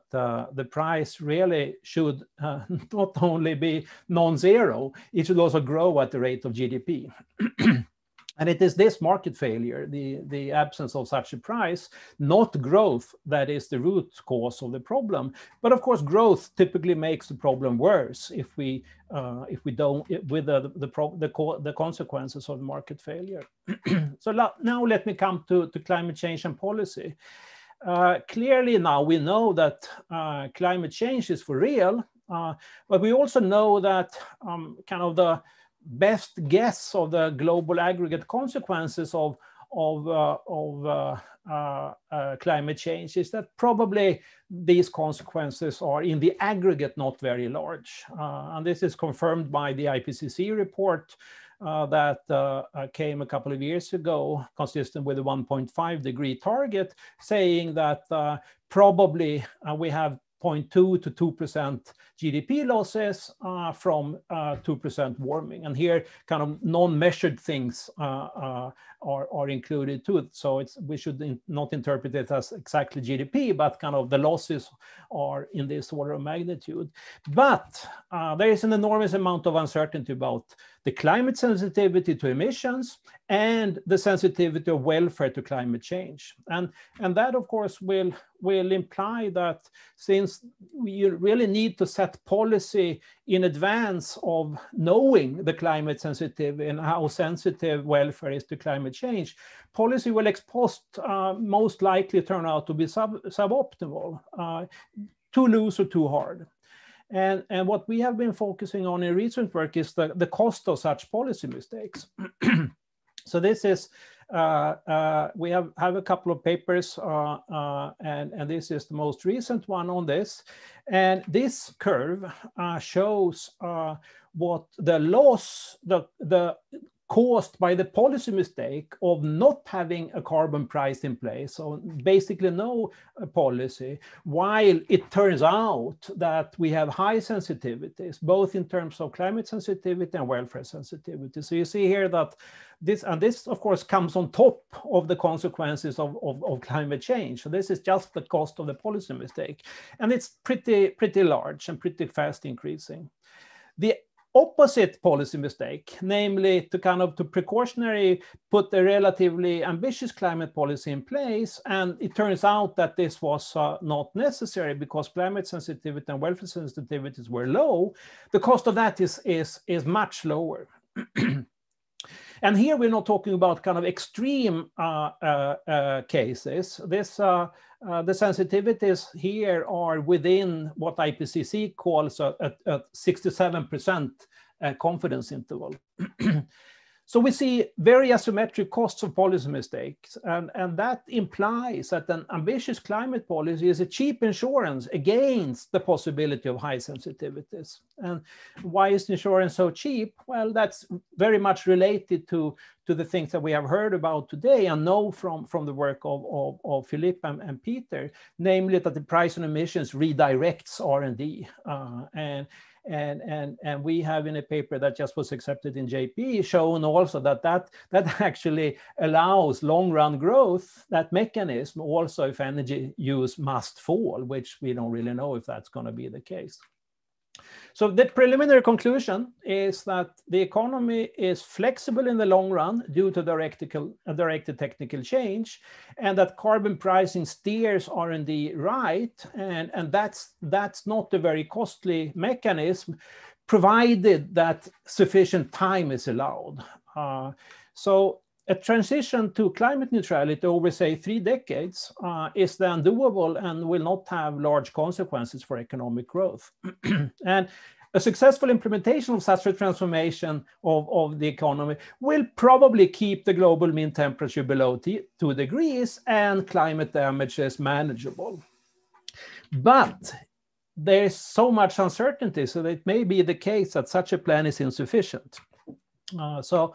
the price really should uh, [LAUGHS] not only be non-zero, it should also grow at the rate of GDP. [CLEARS THROAT] And it is this market failure, the, the absence of such a price, not growth, that is the root cause of the problem. But of course, growth typically makes the problem worse if we uh, if we don't with the the, the, the consequences of market failure. [CLEARS THROAT] so now let me come to, to climate change and policy. Uh, clearly now we know that uh, climate change is for real, uh, but we also know that um, kind of the best guess of the global aggregate consequences of, of, uh, of uh, uh, uh, climate change is that probably these consequences are in the aggregate not very large. Uh, and this is confirmed by the IPCC report uh, that came a couple of years ago, consistent with the 1.5 degree target, saying that probably we have 0.2 to 2% GDP losses uh, from 2% uh, warming. And here, kind of non-measured things uh, uh, are, are included too. So it's, we should in, not interpret it as exactly GDP, but kind of the losses are in this order of magnitude. But there is an enormous amount of uncertainty about the climate sensitivity to emissions and the sensitivity of welfare to climate change. And, and that, of course, will, will imply that since we really need to set policy in advance of knowing the climate sensitivity and how sensitive welfare is to climate change, policy will ex post uh, most likely turn out to be sub, suboptimal, uh, too loose or too hard. And, and what we have been focusing on in recent work is the, the cost of such policy mistakes. [CLEARS THROAT] so this is, uh, uh, we have, have a couple of papers uh, uh, and, and this is the most recent one on this. And this curve uh, shows uh, what the loss, the, the caused by the policy mistake of not having a carbon price in place, so basically no uh, policy, while it turns out that we have high sensitivities, both in terms of climate sensitivity and welfare sensitivity. So you see here that this, and this of course comes on top of the consequences of, of, of climate change. So this is just the cost of the policy mistake. And it's pretty, pretty large and pretty fast increasing. The opposite policy mistake, namely to kind of to precautionary put a relatively ambitious climate policy in place. And it turns out that this was uh, not necessary because climate sensitivity and welfare sensitivities were low. The cost of that is, is, is much lower. [CLEARS THROAT] and here we're not talking about kind of extreme uh, uh, uh cases. This uh, uh, the sensitivities here are within what IPCC calls a, a, a 67% uh, confidence interval. [CLEARS THROAT] So we see very asymmetric costs of policy mistakes, and, and that implies that an ambitious climate policy is a cheap insurance against the possibility of high sensitivities. And why is insurance so cheap? Well, that's very much related to, to the things that we have heard about today and know from, from the work of, of, of and, and Peter, namely that the price on emissions redirects R&D. Uh, and and, and, and we have in a paper that just was accepted in JP shown also that that, that [LAUGHS] actually allows long run growth, that mechanism also if energy use must fall, which we don't really know if that's going to be the case. So the preliminary conclusion is that the economy is flexible in the long run due to uh, directed technical change, and that carbon pricing steers R&D right, and, and that's, that's not a very costly mechanism, provided that sufficient time is allowed. Uh, so a transition to climate neutrality over, say, three decades uh, is then doable and will not have large consequences for economic growth. [CLEARS THROAT] and a successful implementation of such a transformation of, of the economy will probably keep the global mean temperature below two degrees and climate damages manageable. But there's so much uncertainty, so it may be the case that such a plan is insufficient. Uh, so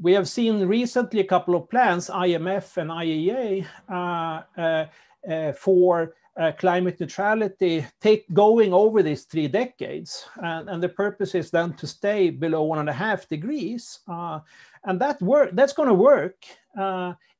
we have seen recently a couple of plans, IMF and IEA, uh, uh, uh, for uh, climate neutrality take going over these three decades. And, and, the purpose is then to stay below one and a half degrees. Uh, and that work, that's going to work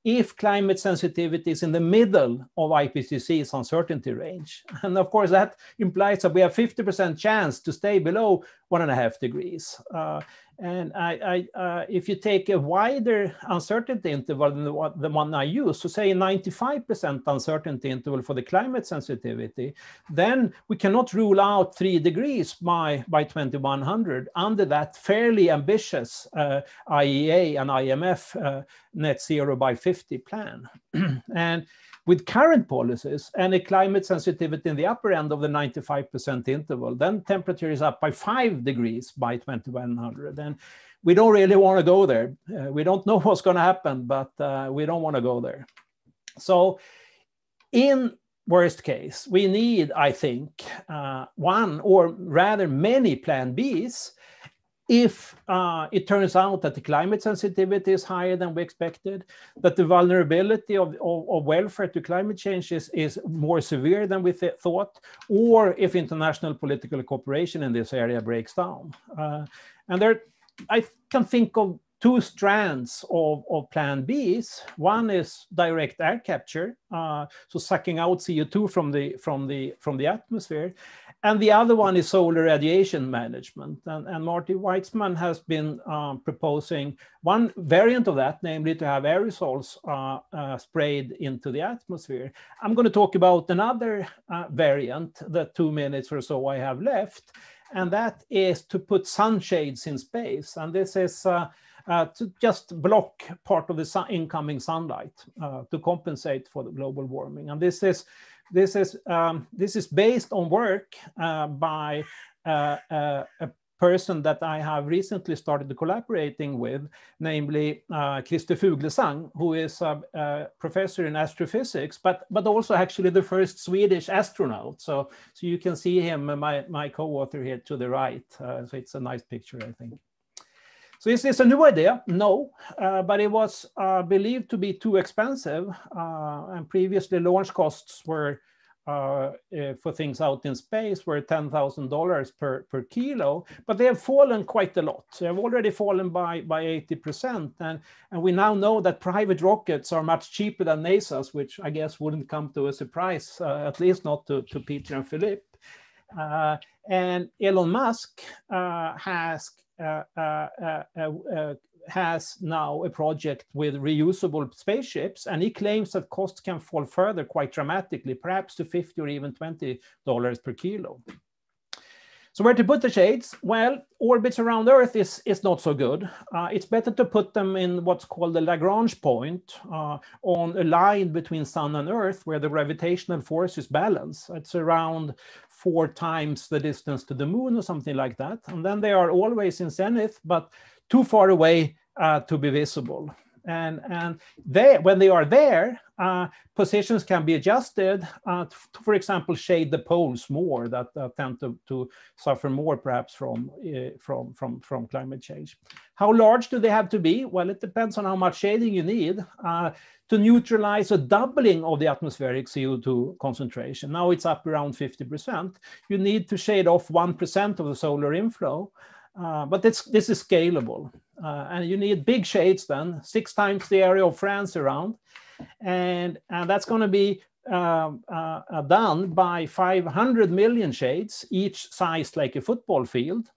if climate sensitivity is in the middle of IPCC's uncertainty range. And of course, that implies that we have 50% chance to stay below one and a half degrees. Uh, and I, I, uh, if you take a wider uncertainty interval than the, the one I use, so say 95% uncertainty interval for the climate sensitivity, then we cannot rule out three degrees by, by 2100 under that fairly ambitious uh, IEA and IMF uh, net zero by 50 plan. [CLEARS THROAT] and with current policies and a climate sensitivity in the upper end of the 95% interval, then temperature is up by five degrees by 2100. And we don't really want to go there. Uh, we don't [LAUGHS] know what's going to happen, but uh, we don't want to go there. So in worst case, we need, I think, uh, one or rather many plan Bs if uh, it turns out that the climate sensitivity is higher than we expected, that the vulnerability of, of, of welfare to climate change is, is more severe than we th thought, or if international political cooperation in this area breaks down. Uh, and there, I can think of two strands of, of plan Bs. One is direct air capture, uh, so sucking out CO2 from the, from the, from the atmosphere. And the other one is solar radiation management. And, and Marty Weitzman has been um, proposing one variant of that, namely to have aerosols uh, uh, sprayed into the atmosphere. I'm going to talk about another uh, variant, the two minutes or so I have left, and that is to put sunshades in space. And this is uh, uh, to just block part of the sun incoming sunlight to compensate for the global warming. And this is this is um, this is based on work uh, by uh, uh, a person that I have recently started collaborating with, namely uh, Christer Fuglesang, who is a, a, professor in astrophysics, but but also actually the first Swedish astronaut. So so you can see him, my my co-author here to the right. Uh, so it's a nice picture, I think. So is this a new idea? No, uh, but it was uh, believed to be too expensive. Uh, and previously launch costs were uh, uh, for things out in space were $10,000 per, per kilo, but they have fallen quite a lot. They have already fallen by, by 80%. And, and we now know that private rockets are much cheaper than NASA's, which I guess wouldn't come to a surprise, uh, at least not to, to Peter and Philippe. Uh, and Elon Musk uh, has has now a project with reusable spaceships, and he claims that costs can fall further quite dramatically, perhaps to 50 or even $20 per kilo. So where to put the shades? Well, orbits around Earth is, is not so good. Uh, it's better to put them in what's called the Lagrange point uh, on a line between Sun and Earth where the gravitational force is balanced. It's around four times the distance to the moon or something like that. And then they are always in zenith, but too far away uh, to be visible. And, and they, when they are there, uh, positions can be adjusted uh, to, for example, shade the poles more that uh, tend to, to suffer more perhaps from, uh, from, from, from climate change. How large do they have to be? Well, it depends on how much shading you need uh, to neutralize a doubling of the atmospheric CO2 concentration. Now it's up around 50%. You need to shade off 1% of the solar inflow. Uh, but this, this is scalable. Uh, and you need big shades then, six times the area of France around. And, and that's going to be um, uh, uh, done by 500 million shades, each sized like a football field.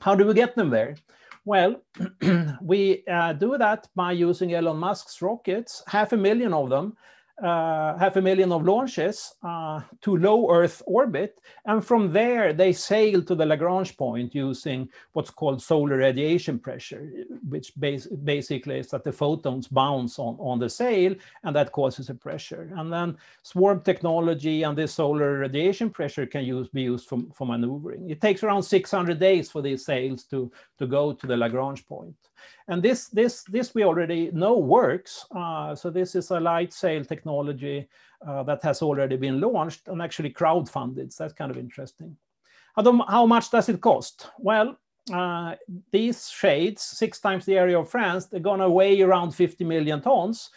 How do we get them there? Well, [CLEARS THROAT] we uh, do that by using Elon Musk's rockets, half a million of them, uh, half a million of launches uh, to low Earth orbit. And from there, they sail to the Lagrange point using what's called solar radiation pressure, which bas basically is that the photons bounce on, on the sail and that causes a pressure. And then swarm technology and this solar radiation pressure can use, be used for, for maneuvering. It takes around 600 days for these sails to, to go to the Lagrange point. And this, this, this we already know works. Uh, so this is a light sail technology uh, that has already been launched and actually crowdfunded. So that's kind of interesting. How, how much does it cost? Well, uh, these shades, six times the area of France, they're gonna weigh around 50 million tons.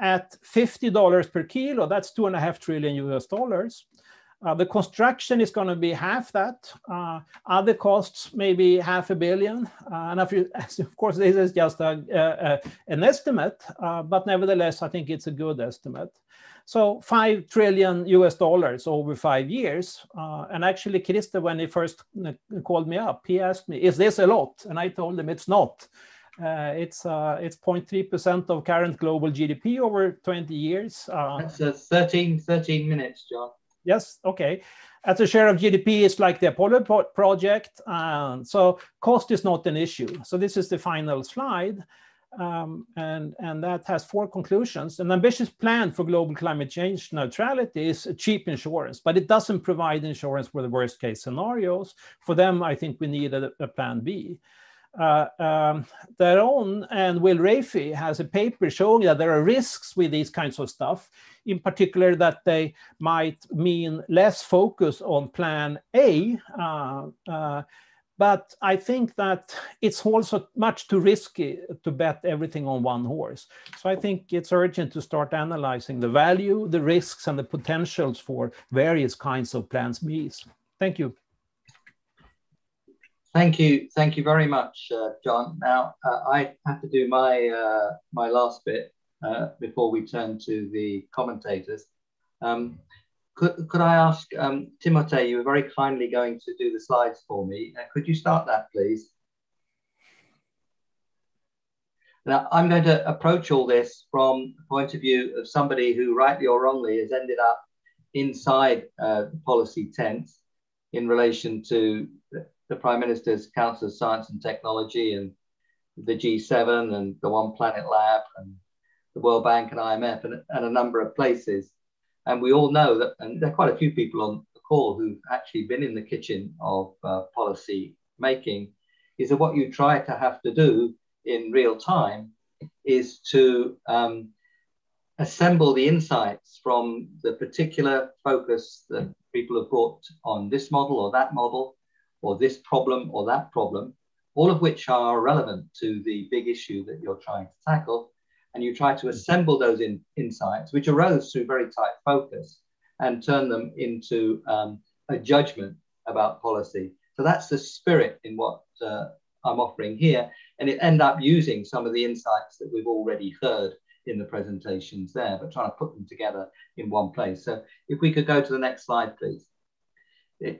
At $50 per kilo, that's two and a half trillion US dollars. Uh, the construction is going to be half that. Uh, other costs, maybe half a billion. Uh, and you, [LAUGHS] of course, this is just a, an estimate, uh, but nevertheless, I think it's a good estimate. So five trillion US dollars over five years. Uh, and actually, Christer, when he first called me up, he asked me, "Is this a lot?" And I told him it's not. Uh, it's uh, it's 0.3 percent of current global GDP over 20 years. Uh, That's 13 13 minutes, John. Yes, okay. As a share of GDP, it's like the Apollo project. and so cost is not an issue. So this is the final slide. Um, and, and that has four conclusions. An ambitious plan for global climate change neutrality is a cheap insurance, but it doesn't provide insurance for the worst case scenarios. For them, I think we need a, a plan B. Uh, um, Daron and Will Rafey has a paper showing that there are risks with these kinds of stuff, in particular that they might mean less focus on plan A. Uh, uh, but I think that it's also much too risky to bet everything on one horse. So I think it's urgent to start analyzing the value, the risks, and the potentials for various kinds of plans Bs. Thank you. Thank you, thank you very much, uh, John. Now uh, I have to do my uh, my last bit uh, before we turn to the commentators. Um, could, could I ask um, Timothée? You were very kindly going to do the slides for me. Uh, could you start that, please? Now I'm going to approach all this from the point of view of somebody who, rightly or wrongly, has ended up inside uh, the policy tent in relation to the Prime Minister's Council of Science and Technology and the G7 and the One Planet Lab and the World Bank and IMF and, and a number of places. And we all know that, and there are quite a few people on the call who've actually been in the kitchen of uh, policy making, is that what you try to have to do in real time is to um, assemble the insights from the particular focus that people have brought on this model or that model or this problem or that problem, all of which are relevant to the big issue that you're trying to tackle. And you try to assemble those in, insights, which arose through very tight focus, and turn them into um, a judgment about policy. So that's the spirit in what uh, I'm offering here. And it end up using some of the insights that we've already heard in the presentations there, but trying to put them together in one place. So if we could go to the next slide, please.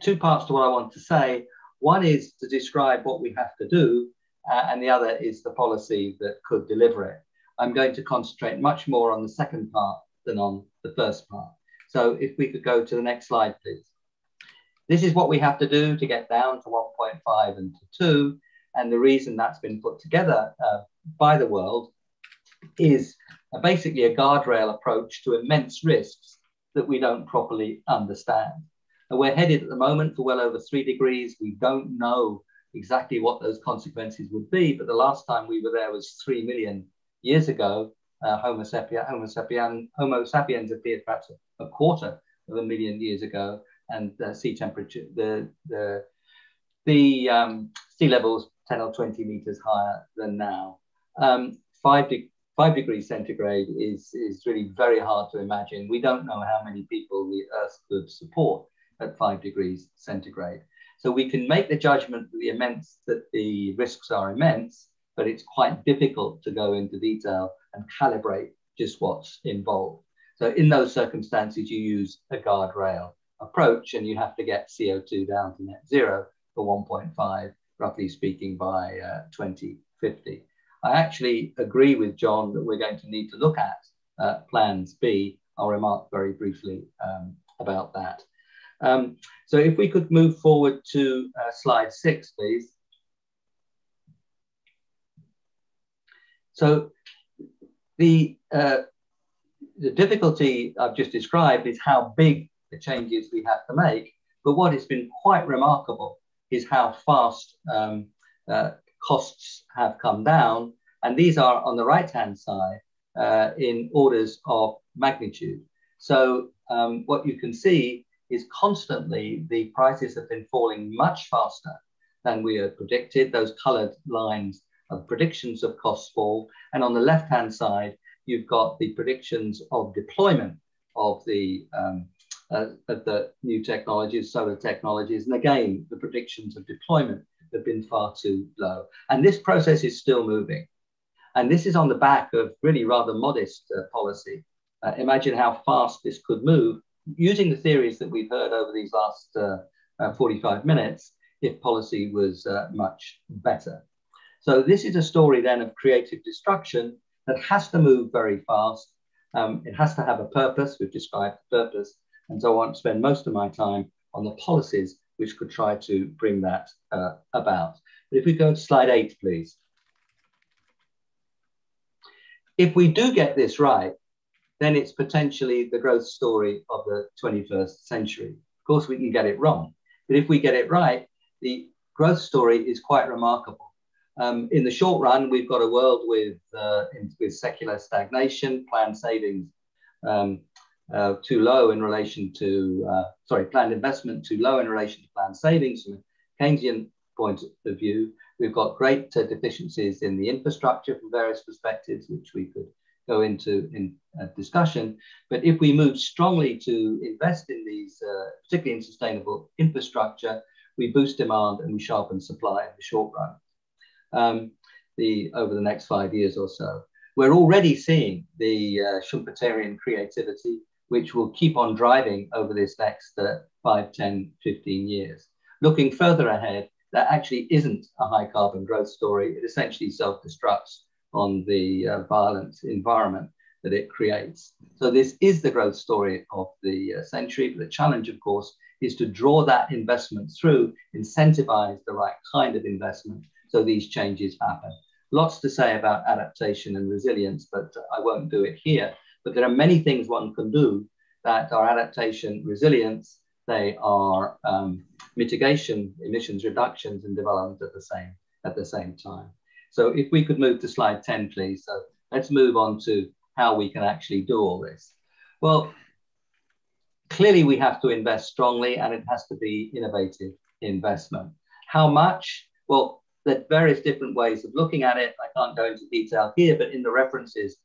Two parts to what I want to say. One is to describe what we have to do, uh, and the other is the policy that could deliver it. I'm going to concentrate much more on the second part than on the first part. So if we could go to the next slide, please. This is what we have to do to get down to 1.5 and to 2. And the reason that's been put together uh, by the world is uh, basically a guardrail approach to immense risks that we don't properly understand. And we're headed at the moment for well over three degrees. We don't know exactly what those consequences would be, but the last time we were there was three million years ago. Uh, Homo, sapien, Homo, sapien, Homo sapiens appeared perhaps a, quarter of a million years ago, and sea temperature, the the the um, sea levels 10 or 20 meters higher than now. Um, five, de five degrees centigrade is, is really very hard to imagine. We don't know how many people the Earth could support at five degrees centigrade. So we can make the judgment that the immense that the risks are immense, but it's quite difficult to go into detail and calibrate just what's involved. So in those circumstances, you use a guardrail approach and you have to get CO2 down to net zero for 1.5, roughly speaking, by uh, 2050. I actually agree with John that we're going to need to look at uh, plans B. I'll remark very briefly um, about that. Um, so if we could move forward to uh, slide six, please. So the, uh, the difficulty I've just described is how big the changes we have to make. But what has been quite remarkable is how fast um, uh, costs have come down. And these are on the right-hand side uh, in orders of magnitude. So um, what you can see is constantly the prices have been falling much faster than we had predicted. Those colored lines are predictions of cost fall. And on the left-hand side, you've got the predictions of deployment of the um, uh, of the new technologies, solar technologies. And again, the predictions of deployment have been far too low. And this process is still moving. And this is on the back of really rather modest uh, policy. Uh, imagine how fast this could move using the theories that we've heard over these last uh, uh, 45 minutes if policy was uh, much better. So this is a story then of creative destruction that has to move very fast. Um, it has to have a purpose. We've described the purpose. And so I want to spend most of my time on the policies which could try to bring that uh, about. But if we go to slide eight, please. If we do get this right, then it's potentially the growth story of the 21st century. Of course, we can get it wrong, but if we get it right, the growth story is quite remarkable. Um, in the short run, we've got a world with, uh, in, with secular stagnation, planned savings um, uh, too low in relation to, uh, sorry, planned investment too low in relation to planned savings from a Keynesian point of view. We've got great deficiencies in the infrastructure from various perspectives, which we could go into in discussion. But if we move strongly to invest in these, uh, particularly in sustainable infrastructure, we boost demand and we sharpen supply in the short run. Um, the over the next five years or so, we're already seeing the uh, Schumpeterian creativity, which will keep on driving over this next uh, 5, 10, 15 years. Looking further ahead, that actually isn't a high carbon growth story. It essentially self destructs on the uh, violent environment that it creates. So this is the growth story of the uh, century. But the challenge, of course, is to draw that investment through, incentivize the right kind of investment so these changes happen. Lots to say about adaptation and resilience, but I won't do it here. But there are many things one can do that are adaptation, resilience, they are um, mitigation, emissions reductions, and development at the same at the same time. So if we could move to slide 10, please. So let's move on to how we can actually do all this. Well, clearly we have to invest strongly and it has to be innovative investment. How much? Well, there are various different ways of looking at it. I can't go into detail here, but in the references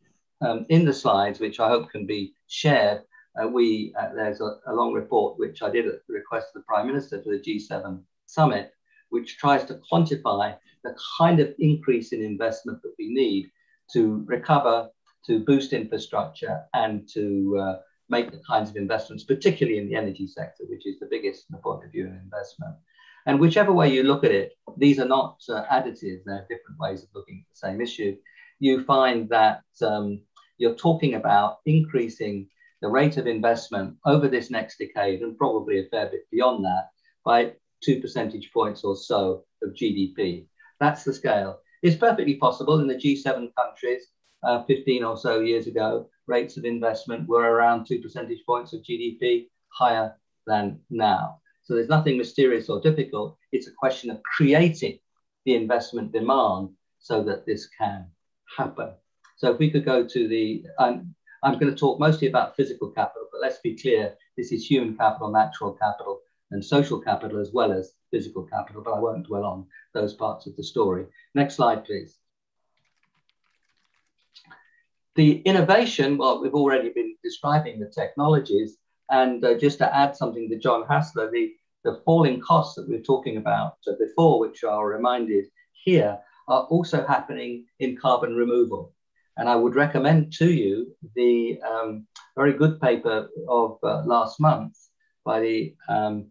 um, in the slides, which I hope can be shared, uh, we uh, there's a, a, long report which I did at the request of the Prime Minister for the G7 summit, which tries to quantify the kind of increase in investment that we need to recover, to boost infrastructure, and to uh, make the kinds of investments, particularly in the energy sector, which is the biggest from the point of view of investment. And whichever way you look at it, these are not uh, additives, they're different ways of looking at the same issue. You find that um, you're talking about increasing the rate of investment over this next decade and probably a fair bit beyond that by two percentage points or so of GDP. That's the scale. It's perfectly possible in the G7 countries uh, 15 or so years ago, rates of investment were around two percentage points of GDP higher than now. So there's nothing mysterious or difficult. It's a question of creating the investment demand so that this can happen. So if we could go to the, I'm, I'm going to talk mostly about physical capital, but let's be clear, this is human capital, natural capital, and social capital as well as physical capital, but I won't dwell on those parts of the story. Next slide, please. The innovation, well, we've already been describing the technologies, and uh, just to add something to John Hassler, the, the falling costs that we were talking about before, which are reminded here, are also happening in carbon removal. And I would recommend to you the um, very good paper of uh, last month by the um,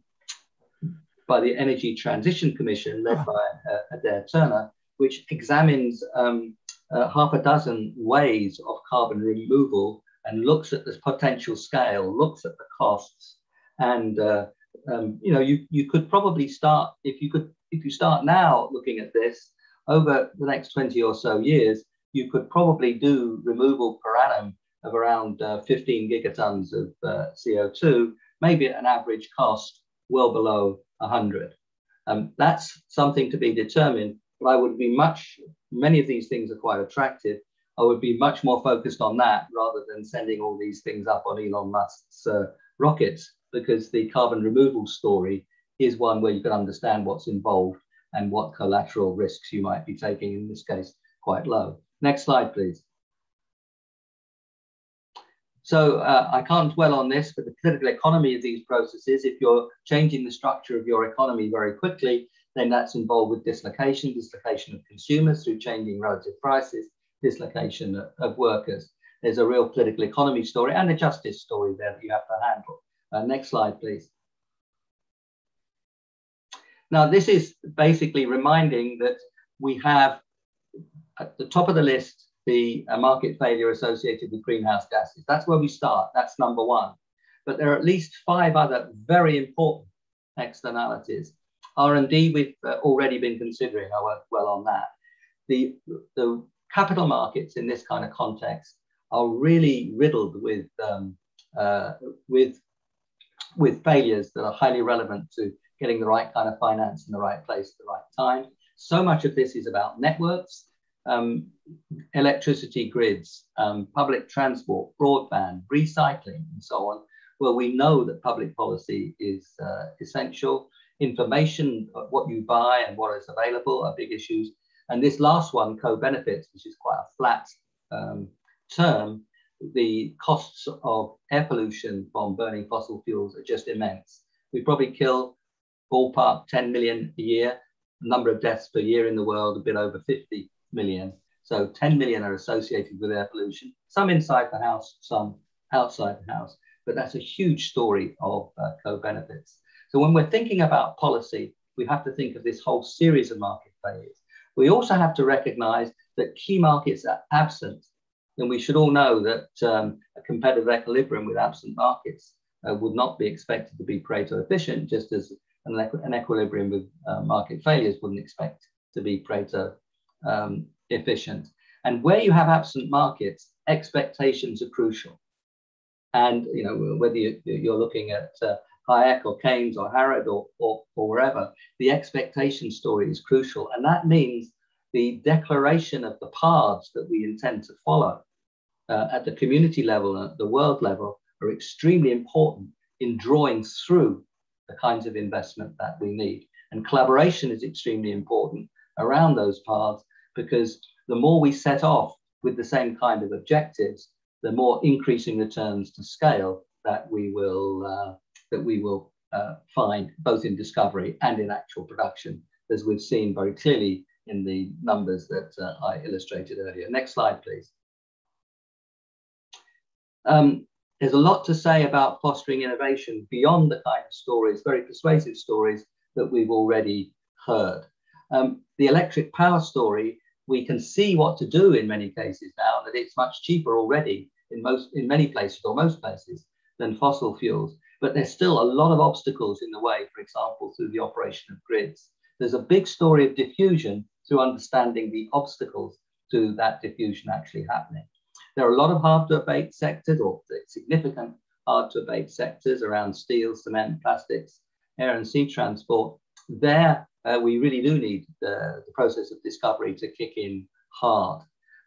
by the Energy Transition Commission, led by uh, Adair Turner, which examines um, uh, half a dozen ways of carbon removal and looks at the potential scale, looks at the costs, and uh, um, you know you you could probably start if you could if you start now looking at this over the next 20 or so years, you could probably do removal per annum of around uh, 15 gigatons of uh, CO2, maybe at an average cost well below 100. Um, that's something to be determined, but I would be much, many of these things are quite attractive. I would be much more focused on that rather than sending all these things up on Elon Musk's uh, rockets, because the carbon removal story is one where you can understand what's involved and what collateral risks you might be taking, in this case, quite low. Next slide, please. So uh, I can't dwell on this, but the political economy of these processes, if you're changing the structure of your economy very quickly, then that's involved with dislocation, dislocation of consumers through changing relative prices, dislocation of workers. There's a real political economy story and a justice story there that you have to handle. Uh, next slide, please. Now, this is basically reminding that we have at the top of the list the uh, market failure associated with greenhouse gases. That's where we start. That's number one. But there are at least five other very important externalities. R&D we've uh, already been considering. I worked well on that. The, the capital markets in this kind of context are really riddled with, um, uh, with, with failures that are highly relevant to getting the right kind of finance in the right place at the right time. So much of this is about networks um, electricity grids, um, public transport, broadband, recycling, and so on, where we know that public policy is uh, essential. Information of what you buy and what is available are big issues. And this last one, co-benefits, which is quite a flat um, term, the costs of air pollution from burning fossil fuels are just immense. We probably kill ballpark 10 million a year, number of deaths per year in the world, a bit over 50 million. So 10 million are associated with air pollution, some inside the house, some outside the house. But that's a huge story of uh, co-benefits. So when we're thinking about policy, we have to think of this whole series of market failures. We also have to recognize that key markets are absent. And we should all know that um, a competitive equilibrium with absent markets uh, would not be expected to be Pareto efficient, just as an, an equilibrium with uh, market failures wouldn't expect to be Pareto um, efficient. And where you have absent markets, expectations are crucial. And you know whether you, are looking at uh, Hayek or Keynes or Harrod or, or, or wherever, the expectation story is crucial. And that means the declaration of the paths that we intend to follow uh, at the community level and at the world level are extremely important in drawing through the kinds of investment that we need. And collaboration is extremely important around those paths because the more we set off with the same kind of objectives, the more increasing returns to scale that we will uh, that we will uh, find both in discovery and in actual production, as we've seen very clearly in the numbers that uh, I illustrated earlier. Next slide, please. Um, there's a lot to say about fostering innovation beyond the kind of stories, very persuasive stories that we've already heard. Um, the electric power story, we can see what to do in many cases now, that it's much cheaper already in most in many places or most places than fossil fuels. But there's still a lot of obstacles in the way, for example, through the operation of grids. There's a big story of diffusion through understanding the obstacles to that diffusion actually happening. There are a lot of hard to abate sectors or significant hard to abate sectors around steel, cement, plastics, air and sea transport. There, uh, we really do need the, the process of discovery to kick in hard.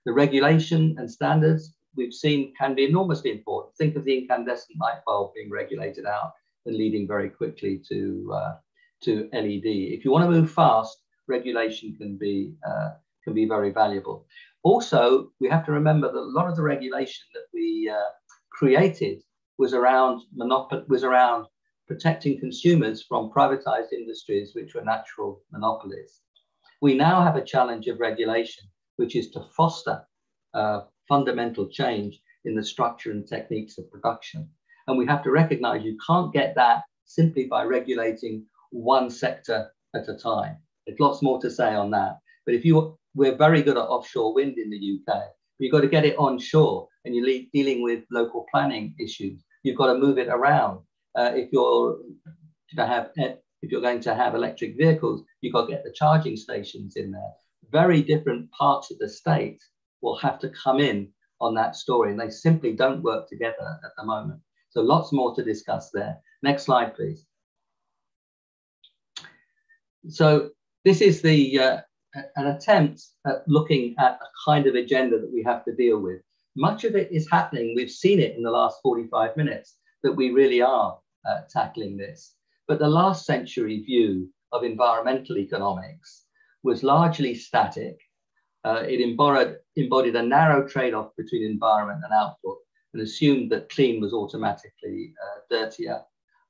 The regulation and standards we've seen can be enormously important. Think of the incandescent light bulb being regulated out and leading very quickly to, uh, to LED. If you want to move fast, regulation can be, uh, can be very valuable. Also, we have to remember that a lot of the regulation that we uh, created was around monopoly, was around protecting consumers from privatized industries which were natural monopolies. We now have a challenge of regulation, which is to foster uh, fundamental change in the structure and techniques of production. And we have to recognize you can't get that simply by regulating one sector at a time. There's lots more to say on that. But if you, we're very good at offshore wind in the UK, you've got to get it onshore and you're dealing with local planning issues. You've got to move it around. Uh, if you're to have, if you're going to have electric vehicles, you've got to get the charging stations in there. Very different parts of the state will have to come in on that story, and they simply don't work together at the moment. So lots more to discuss there. Next slide, please. So this is the uh, an attempt at looking at a kind of agenda that we have to deal with. Much of it is happening. We've seen it in the last 45 minutes that we really are uh, tackling this. But the last century view of environmental economics was largely static uh, it embodied, embodied a narrow trade-off between environment and output and assumed that clean was automatically uh, dirtier.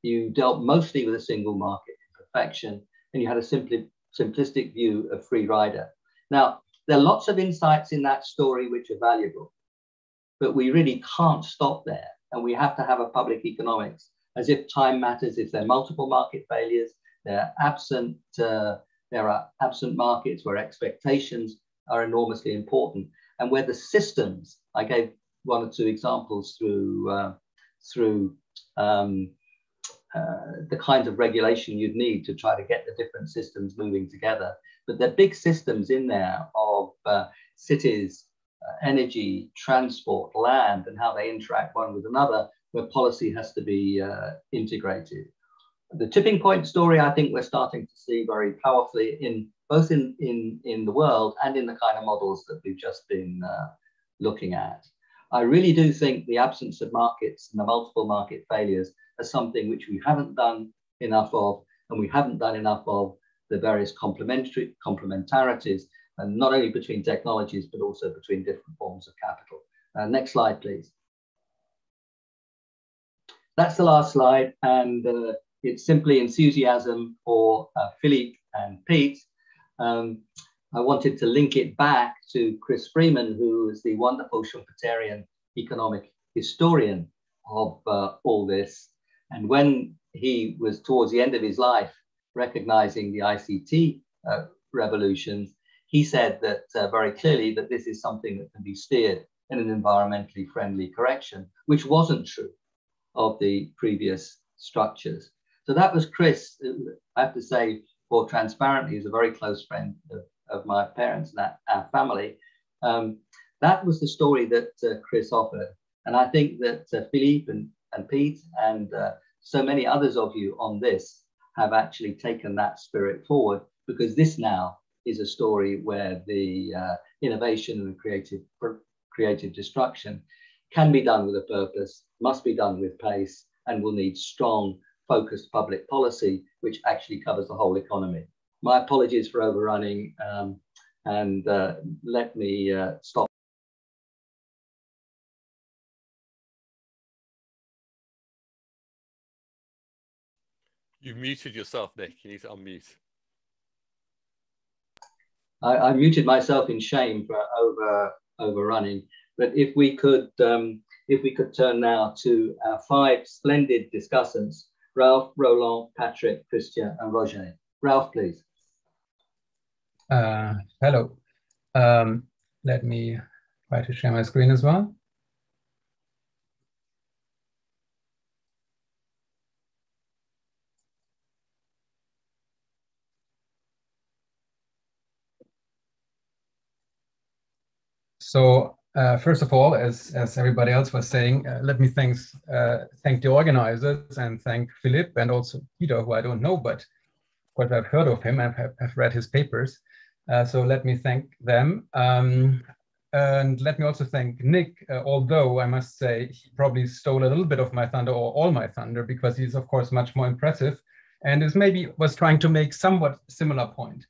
You dealt mostly with a single market perfection, and you had a simply, simplistic view of free rider. Now, there are lots of insights in that story which are valuable, but we really can't stop there. And we have to have a public economics as if time matters, if there are multiple market failures, there are absent, uh, there are absent markets where expectations are enormously important and where the systems, I gave one or two examples through, uh, through um, uh, the kinds of regulation you'd need to try to get the different systems moving together. But there are big systems in there of uh, cities, uh, energy, transport, land, and how they interact one with another, where policy has to be uh, integrated. The tipping point story, I think we're starting to see very powerfully in both in, in, in the world and in the kind of models that we've just been uh, looking at. I really do think the absence of markets and the multiple market failures are something which we haven't done enough of, and we haven't done enough of the various complementary complementarities, and not only between technologies, but also between different forms of capital. Uh, next slide, please. That's the last slide, and uh, it's simply enthusiasm for uh, Philippe and Pete um, I wanted to link it back to Chris Freeman, who is the wonderful Schumpeterian economic historian of uh, all this. And when he was towards the end of his life, recognizing the ICT uh, revolutions, he said that uh, very clearly that this is something that can be steered in an environmentally friendly correction, which wasn't true of the previous structures. So that was Chris. I have to say, for transparently, is a very close friend of, of my parents and our family. Um, that was the story that uh, Chris offered. And I think that uh, Philippe and, and Pete and uh, so many others of you on this have actually taken that spirit forward because this now is a story where the uh, innovation and creative, creative destruction can be done with a purpose, must be done with pace, and will need strong focused public policy, which actually covers the whole economy. My apologies for overrunning um, and uh, let me uh, stop. You've muted yourself, Nick. You need to unmute. I, I muted myself in shame for over overrunning. But if we could, um, if we could turn now to our five splendid discussants Ralf, Roland, Patrick, Christian, and Roger. Ralf, please. Uh, hello. Um, let me try to share my screen as well. So uh, first of all, as, as everybody else was saying, uh, let me thanks, uh, thank the organizers and thank Philippe and also Peter, who I don't know, but course I've heard of him, I've, I've read his papers. Uh, so let me thank them. Um, and let me also thank Nick, uh, although I must say he probably stole a little bit of my thunder or all my thunder because he's of course much more impressive and is maybe was trying to make somewhat similar point.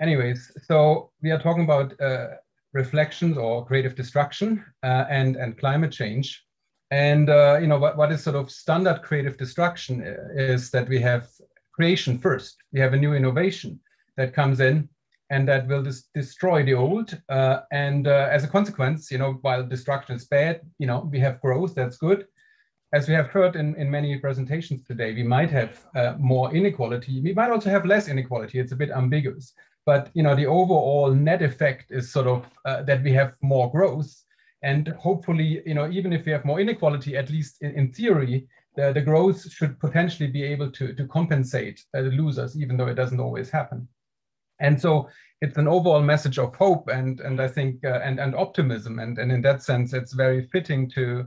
Anyways, so we are talking about uh, reflections or creative destruction uh, and, and climate change. And uh, you know what, what is sort of standard creative destruction uh, is that we have creation first. We have a new innovation that comes in, and that will dis- destroy the old. Uh, and uh, as a consequence, you know, while destruction is bad, you know, we have growth, that's good. As we have heard in, in many presentations today, we might have uh, more inequality. We might also have less inequality. It's a bit ambiguous. But, you know, the overall net effect is sort of uh, that we have more growth. And hopefully, you know, even if we have more inequality, at least in, in theory, the, the growth should potentially be able to, to compensate uh, the losers, even though it doesn't always happen. And so it's an overall message of hope and and I think uh, and and optimism and and in that sense it's very fitting to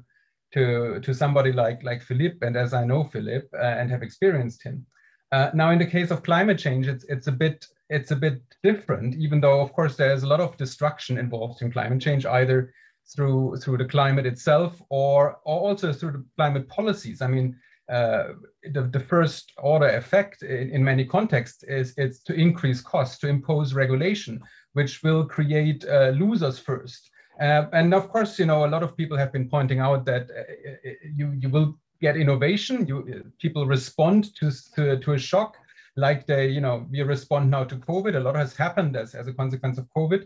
to to somebody like like Philippe and as I know Philippe uh, and have experienced him. Uh, now in the case of climate change it's it's a bit it's a bit different even though of course there's a lot of destruction involved in climate change either through through the climate itself or, or also through the climate policies. I mean uh, the, the first order effect in, in many contexts is it's to increase costs, to impose regulation, which will create uh, losers first. Uh, and of course, you know, a lot of people have been pointing out that uh, uh, you, you will get innovation. You people respond to, to, to a shock, like they, you know, we respond now to COVID. A lot has happened as, as a consequence of COVID.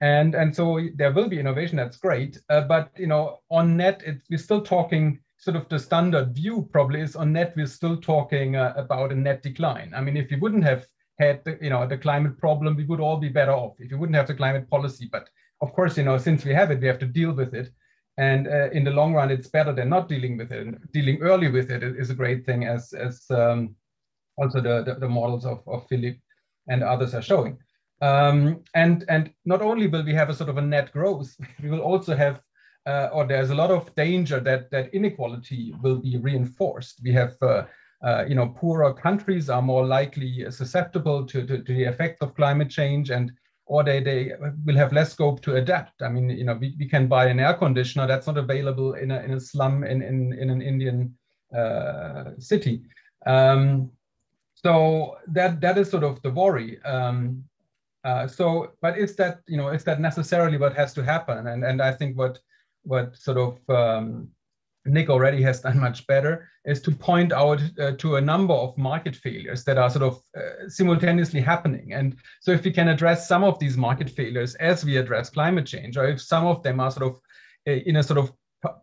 And, and so there will be innovation, that's great. Uh, but, you know, on net, it, we're still talking sort of the standard view probably is on net, we're still talking uh, about a net decline. I mean, if we wouldn't have had the, you know, the climate problem, we would all be better off if we wouldn't have the climate policy. But of course, you know, since we have it, we have to deal with it. And uh, in the long run, it's better than not dealing with it. And dealing early with it is a great thing, as, as um, also the, the, the, models of, of Philippe and others are showing. Um, and, and not only will we have a sort of a net growth, [LAUGHS] we will also have uh, or there's a lot of danger that that inequality will be reinforced. We have uh, uh, you know, poorer countries are more likely susceptible to, to, to, the effects of climate change and or they, they will have less scope to adapt. I mean, you know, we, we can buy an air conditioner that's not available in a, in a slum in, in, in an Indian uh, city. Um, so that that is sort of the worry. Um, uh, so, but is that, you know, is that necessarily what has to happen? And, and I think what what sort of um, Nick already has done much better is to point out uh, to a number of market failures that are sort of uh, simultaneously happening. And so if we can address some of these market failures as we address climate change, or if some of them are sort of uh, in a sort of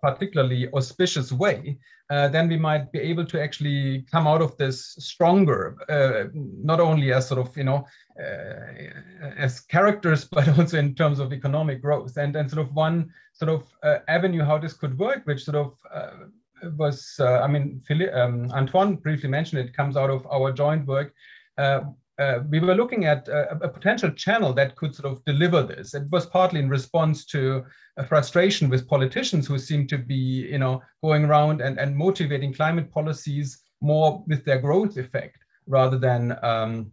particularly auspicious way, uh, then we might be able to actually come out of this stronger, uh, not only as sort of, you know, uh, as characters, [LAUGHS] but also in terms of economic growth. And, and sort of one sort of uh, avenue how this could work, which sort of uh, was, uh, I mean, Philippe, um, Antoine briefly mentioned it, comes out of our joint work. Uh, we were looking at a, a, potential channel that could sort of deliver this. It was partly in response to a frustration with politicians who seem to be, you know, going around and, and motivating climate policies more with their growth effect rather than um,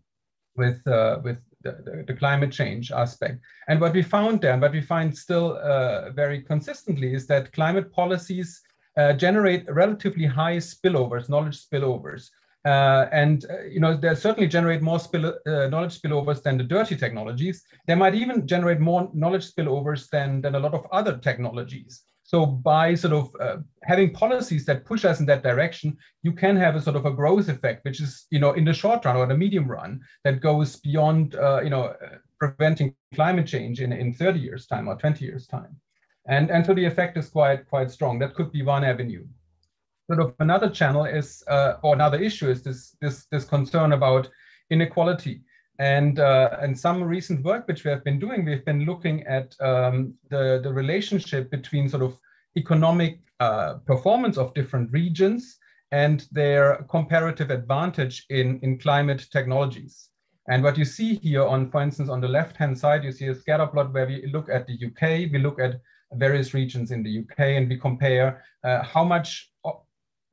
with uh, with the, the, the, climate change aspect. And what we found there, and what we find still uh, very consistently, is that climate policies uh, generate relatively high spillovers, knowledge spillovers. Uh, and uh, you know they certainly generate more spill, uh, knowledge spillovers than the dirty technologies. They might even generate more knowledge spillovers than, than a lot of other technologies. So by sort of uh, having policies that push us in that direction, you can have a sort of a growth effect, which is you know in the short run or the medium run that goes beyond uh, you know uh, preventing climate change in, in 30 years time or 20 years time. And, and so the effect is quite quite strong. That could be one avenue sort of another channel is, uh, or another issue is this, this, this concern about inequality. And, uh, and some recent work which we have been doing, we've been looking at um, the, the relationship between sort of economic uh, performance of different regions and their comparative advantage in, in climate technologies. And what you see here on, for instance, on the left-hand side, you see a scatter plot where we look at the UK, we look at various regions in the UK, and we compare uh, how much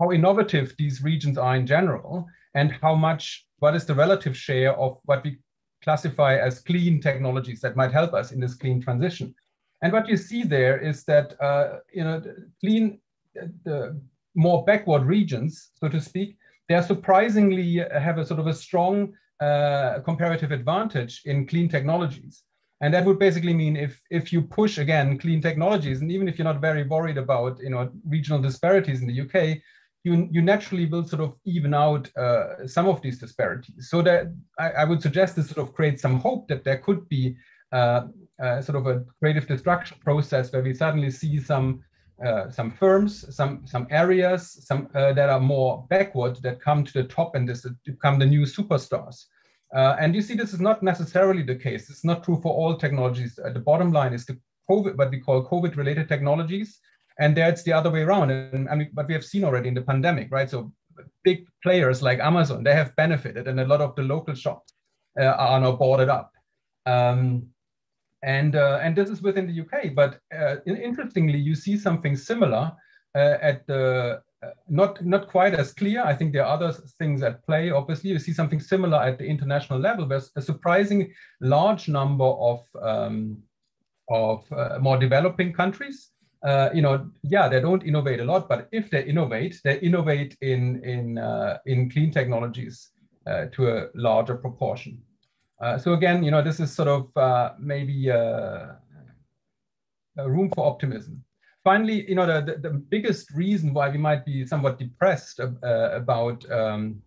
how innovative these regions are in general and how much, what is the relative share of what we classify as clean technologies that might help us in this clean transition. And what you see there is that, uh, you know, clean, the more backward regions, so to speak, they are surprisingly uh, have a sort of a strong uh, comparative advantage in clean technologies. And that would basically mean if, if you push again clean technologies, and even if you're not very worried about you know regional disparities in the UK, you, you naturally will sort of even out uh, some of these disparities. So that I, I, would suggest this sort of creates some hope that there could be uh, uh, sort of a creative destruction process where we suddenly see some uh, some firms, some some areas, some uh, that are more backward that come to the top and this become the new superstars. Uh, and you see, this is not necessarily the case. It's not true for all technologies. the bottom line is the COVID, what we call COVID-related technologies, and there it's the other way around. And I mean, what we have seen already in the pandemic, right? So big players like Amazon, they have benefited, and a lot of the local shops uh, are now boarded up. Um, and uh, and this is within the UK. But uh, interestingly, you see something similar uh, at the uh, not not quite as clear. I think there are other things at play. Obviously, you see something similar at the international level. There's a surprising large number of um, of uh, more developing countries. Uh, you know, yeah, they don't innovate a lot, but if they innovate, they innovate in in uh, in clean technologies uh, to a larger proportion. Uh, so again, you know, this is sort of uh, maybe a room for optimism. Finally, you know, the, the, the, biggest reason why we might be somewhat depressed about um,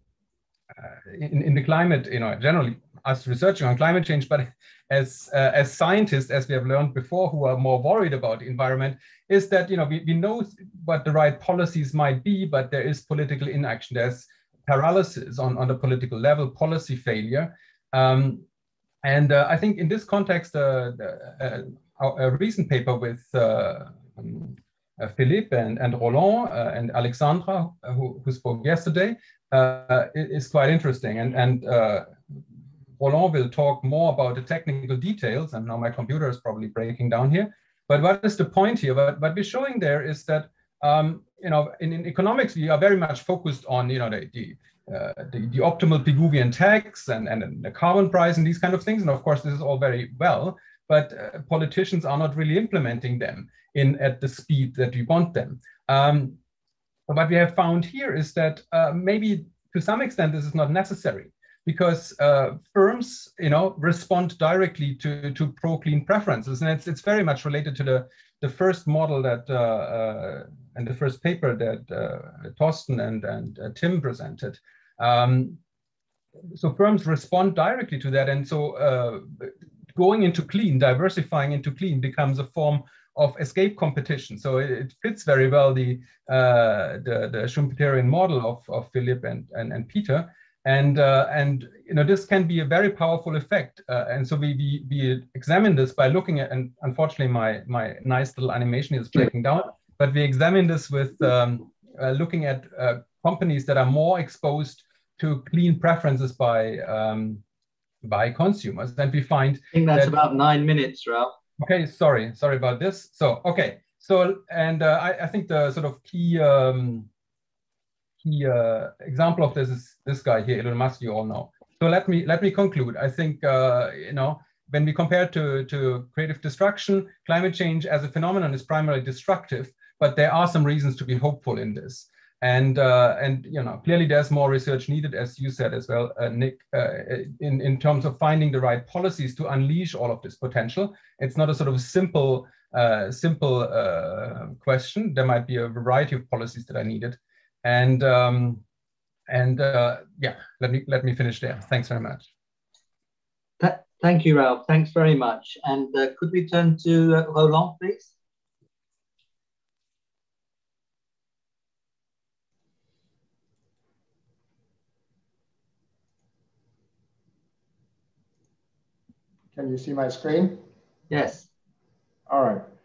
in, in the climate, you know, generally us researching on climate change, but as uh, as scientists, as we have learned before, who are more worried about the environment, is that you know we, we know what the right policies might be, but there is political inaction. There's paralysis on, on the political level, policy failure. Um, and uh, I think in this context, uh, uh a recent paper with uh, um, uh, Philippe and, and Roland and Alexandra, who, who spoke yesterday, is quite interesting. And, and Roland will talk more about the technical details, and now my computer is probably breaking down here. But what is the point here? What, what we're showing there is that um, you know in, in, economics we are very much focused on you know the the, uh, the, the, optimal Pigouvian tax and, and the carbon price and these kind of things. And of course, this is all very well, but uh, politicians are not really implementing them in at the speed that we want them. Um, what we have found here is that uh, maybe to some extent this is not necessary because uh, firms, you know, respond directly to, to pro-clean preferences. And it's, it's very much related to the, the first model that, uh, uh, and the first paper that uh, Torsten and, and uh, Tim presented. Um, so firms respond directly to that. And so uh, going into clean, diversifying into clean becomes a form of escape competition. So it, it fits very well the, the, the Schumpeterian model of, of Philippe and, and, and Peter. And, uh, and you know, this can be a very powerful effect. Uh, and so we, we, we examine this by looking at, and unfortunately my, my nice little animation is breaking down, but we examine this with um, uh, looking at uh, companies that are more exposed to clean preferences by, um, by consumers. And we find- I think that's that, about nine minutes, Ralf. Okay, sorry, sorry about this. So, okay. So, and uh, I, I think the sort of key um, key uh, example of this is this guy here, Elon Musk. You all know. So let me let me conclude. I think uh, you know when we compare to to creative destruction, climate change as a phenomenon is primarily destructive, but there are some reasons to be hopeful in this. And uh, and you know clearly there's more research needed, as you said as well, uh, Nick, uh, in in terms of finding the right policies to unleash all of this potential. It's not a sort of simple uh, simple uh, question. There might be a variety of policies that are needed. And um, and uh, yeah, let me let me finish there. Thanks very much. Th thank you, Ralf. Thanks very much. And uh, could we turn to uh, Roland, please? Can you see my screen? Yes. All right.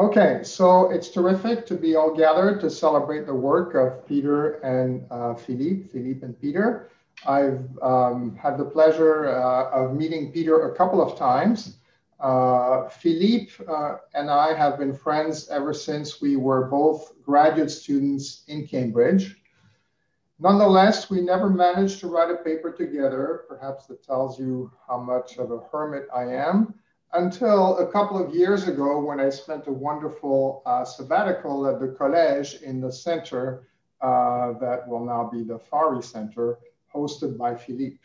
Okay, so it's terrific to be all gathered to celebrate the work of Peter and uh, Philippe, Philippe and Peter. I've um, had the pleasure uh, of meeting Peter a couple of times. Uh, Philippe uh, and I have been friends ever since we were both graduate students in Cambridge. Nonetheless, we never managed to write a paper together. Perhaps that tells you how much of a hermit I am until a couple of years ago when I spent a wonderful uh, sabbatical at the Collège in the center uh, that will now be the Farhi Center, hosted by Philippe.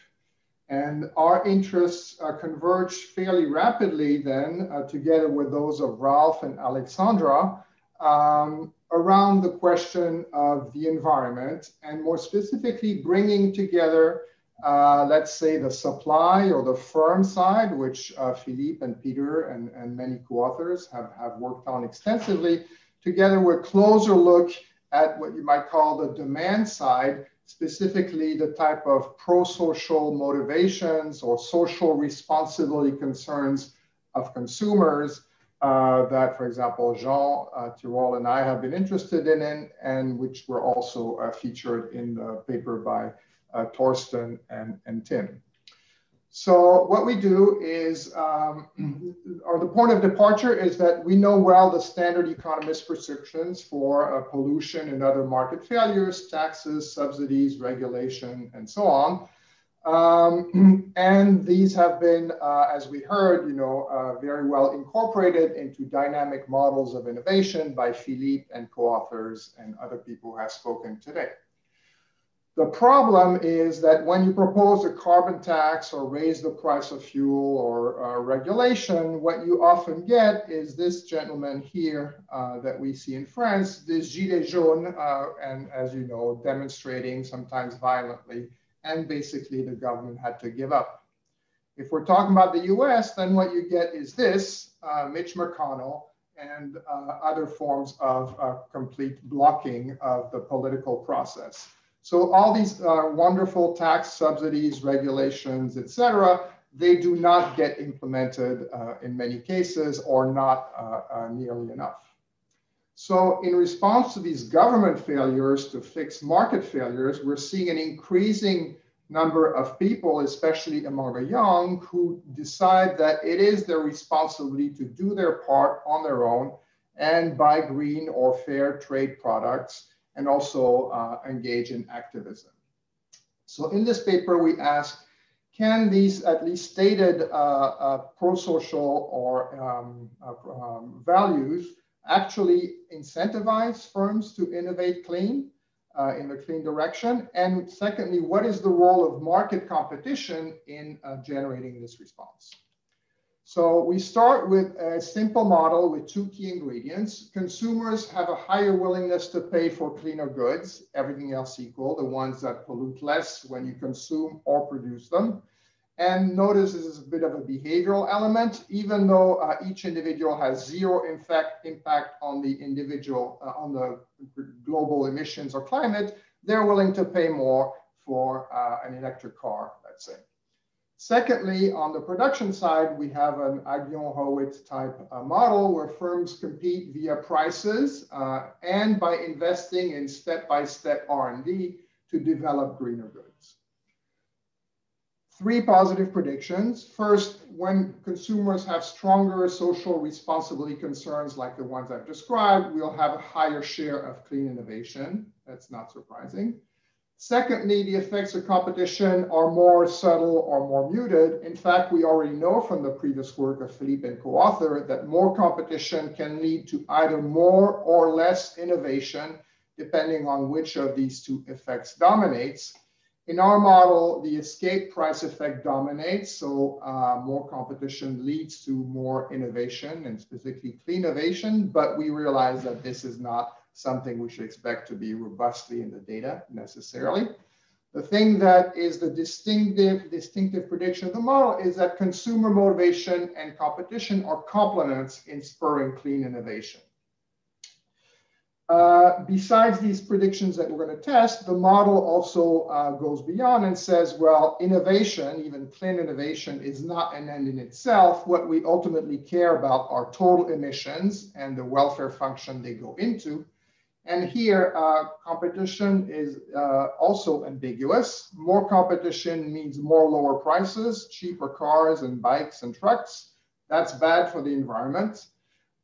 And our interests uh, converged fairly rapidly then, uh, together with those of Ralf and Alexandra, um, around the question of the environment and more specifically bringing together, uh, let's say, the supply or the firm side, which uh, Philippe and Peter and, and many co-authors have, have worked on extensively, together with closer look at what you might call the demand side, specifically the type of pro-social motivations or social responsibility concerns of consumers uh, that, for example, Jean uh, Tirole and I have been interested in, and which were also uh, featured in the paper by uh, Torsten and, and Tim. So what we do is, um, [CLEARS THROAT] or the point of departure is that we know well the standard economist prescriptions for uh, pollution and other market failures, taxes, subsidies, regulation, and so on. Um, [CLEARS THROAT] and these have been, uh, as we heard, you know, uh, very well incorporated into dynamic models of innovation by Philippe and co-authors and other people who have spoken today. The problem is that when you propose a carbon tax or raise the price of fuel or uh, regulation, what you often get is this gentleman here uh, that we see in France, this gilet jaune, uh, and as you know, demonstrating sometimes violently, and basically the government had to give up. If we're talking about the US, then what you get is this, uh, Mitch McConnell, and uh, other forms of uh, complete blocking of the political process. So all these uh, wonderful tax subsidies, regulations, et cetera, they do not get implemented uh, in many cases or not uh, uh, nearly enough. So in response to these government failures to fix market failures, we're seeing an increasing number of people, especially among the young, who decide that it is their responsibility to do their part on their own and buy green or fair trade products and also uh, engage in activism. So in this paper, we ask, can these at least stated uh, uh, pro-social or um, uh, um, values actually incentivize firms to innovate clean uh, in the clean direction? And secondly, what is the role of market competition in uh, generating this response? So we start with a simple model with two key ingredients. Consumers have a higher willingness to pay for cleaner goods, everything else equal, the ones that pollute less when you consume or produce them. And notice this is a bit of a behavioral element, even though uh, each individual has zero in fact, impact on the individual, uh, on the global emissions or climate, they're willing to pay more for uh, an electric car, let's say. Secondly, on the production side, we have an Aghion-Howitt type uh, model where firms compete via prices uh, and by investing in step-by-step R&D to develop greener goods. Three positive predictions. First, when consumers have stronger social responsibility concerns like the ones I've described, we'll have a higher share of clean innovation. That's not surprising. Secondly, the effects of competition are more subtle or more muted. In fact, we already know from the previous work of Philippe and co-author that more competition can lead to either more or less innovation, depending on which of these two effects dominates. In our model, the escape price effect dominates, so uh, more competition leads to more innovation and specifically clean innovation, but we realize that this is not something we should expect to be robustly in the data necessarily. The thing that is the distinctive, distinctive prediction of the model is that consumer motivation and competition are complements in spurring clean innovation. Uh, besides these predictions that we're going to test, the model also uh, goes beyond and says, well, innovation, even clean innovation, is not an end in itself. What we ultimately care about are total emissions and the welfare function they go into. And here, uh, competition is uh, also ambiguous. More competition means more lower prices, cheaper cars and bikes and trucks. That's bad for the environment.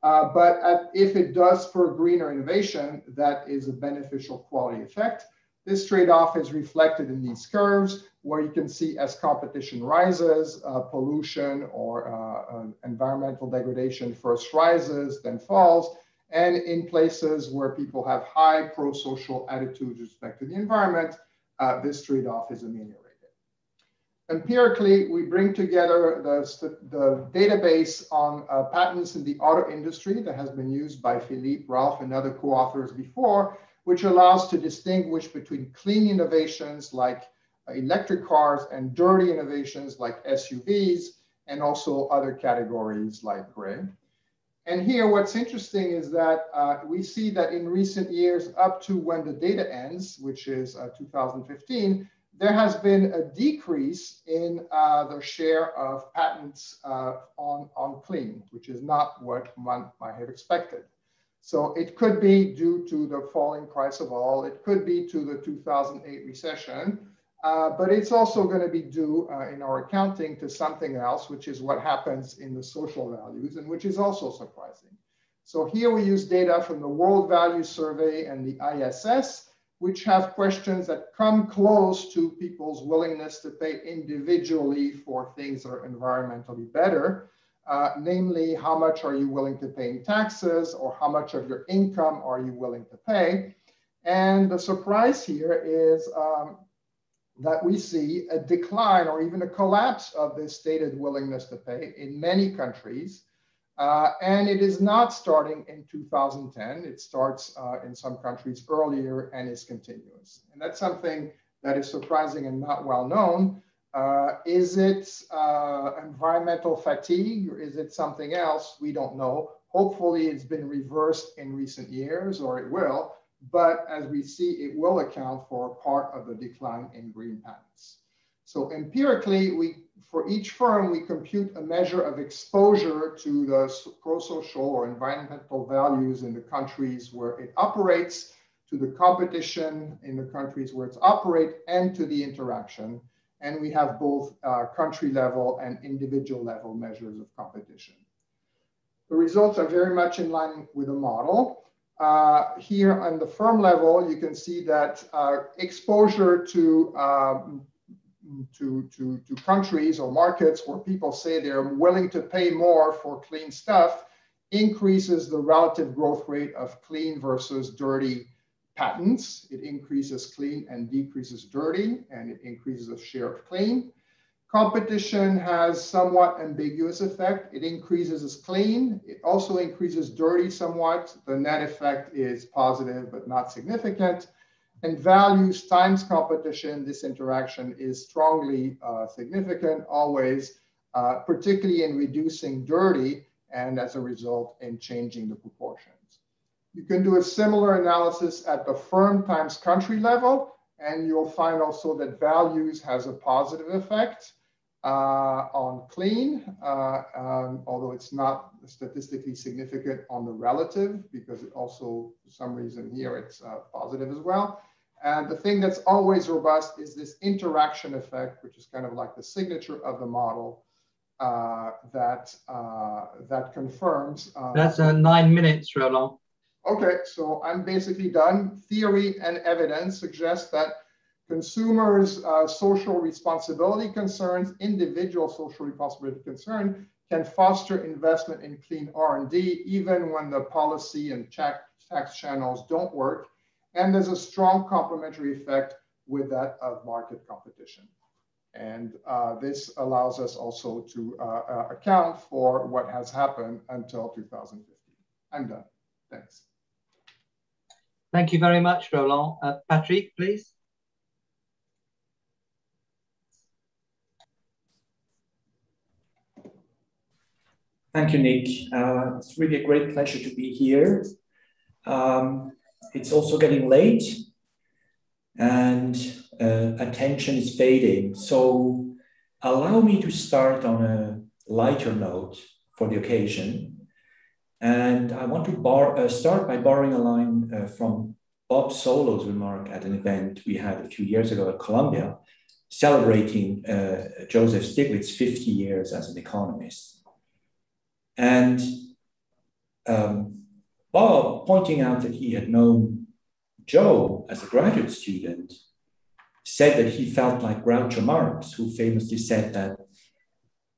Uh, but at, if it does for greener innovation, that is a beneficial quality effect. This trade-off is reflected in these curves, where you can see as competition rises, uh, pollution or uh, uh, environmental degradation first rises, then falls, and in places where people have high pro-social attitudes with respect to the environment, uh, this trade-off is ameliorated. empirically, we bring together the, the database on uh, patents in the auto industry that has been used by Philippe, Ralf, and other co-authors before, which allows to distinguish between clean innovations like uh, electric cars and dirty innovations like SUVs, and also other categories like gray. And here, what's interesting is that uh, we see that in recent years, up to when the data ends, which is uh, 2015, there has been a decrease in uh, the share of patents uh, on, on clean, which is not what one might have expected. So it could be due to the falling price of oil. It could be to the 2008 recession, uh, but it's also going to be due uh, in our accounting to something else, which is what happens in the social values and which is also surprising. So here we use data from the World Value Survey and the ISS which have questions that come close to people's willingness to pay individually for things that are environmentally better. Uh, namely, how much are you willing to pay in taxes or how much of your income are you willing to pay? And the surprise here is um, that we see a decline or even a collapse of this stated willingness to pay in many countries. Uh, and it is not starting in 2010. It starts uh, in some countries earlier and is continuous. And that's something that is surprising and not well known. Uh, is it uh, environmental fatigue or is it something else? We don't know. Hopefully it's been reversed in recent years or it will, but as we see, it will account for part of the decline in green patents. So empirically, we for each firm, we compute a measure of exposure to the pro-social or environmental values in the countries where it operates, to the competition in the countries where it's operate, and to the interaction. And we have both uh, country level and individual level measures of competition. The results are very much in line with the model. Uh, here on the firm level, you can see that uh, exposure to um, to, to, to countries or markets where people say they're willing to pay more for clean stuff increases the relative growth rate of clean versus dirty patents. It increases clean and decreases dirty, and it increases the share of clean. Competition has somewhat ambiguous effect. It increases clean. It also increases dirty somewhat. The net effect is positive, but not significant and values times competition, this interaction is strongly uh, significant always, uh, particularly in reducing dirty and as a result in changing the proportions. You can do a similar analysis at the firm times country level, and you'll find also that values has a positive effect uh, on clean, uh, um, although it's not statistically significant on the relative because it also, for some reason here, it's uh, positive as well. And the thing that's always robust is this interaction effect, which is kind of like the signature of the model uh, that, uh, that confirms. Uh, that's nine minutes, Roland. Okay, so I'm basically done. Theory and evidence suggest that consumers' uh, social responsibility concerns, individual social responsibility concern, can foster investment in clean R&D, even when the policy and tax channels don't work and there's a strong complementary effect with that of market competition. And uh, this allows us also to uh, uh, account for what has happened until 2015. I'm done. Thanks. Thank you very much, Roland. Uh, Patrick, please. Thank you, Nick. Uh, it's really a great pleasure to be here. Um, it's also getting late and uh, attention is fading. So allow me to start on a lighter note for the occasion. And I want to bar, uh, start by borrowing a line uh, from Bob Solow's remark at an event we had a few years ago at Columbia, celebrating uh, Joseph Stiglitz 50 years as an economist. And um, Bob, pointing out that he had known Joe as a graduate student, said that he felt like Groucho Marx, who famously said that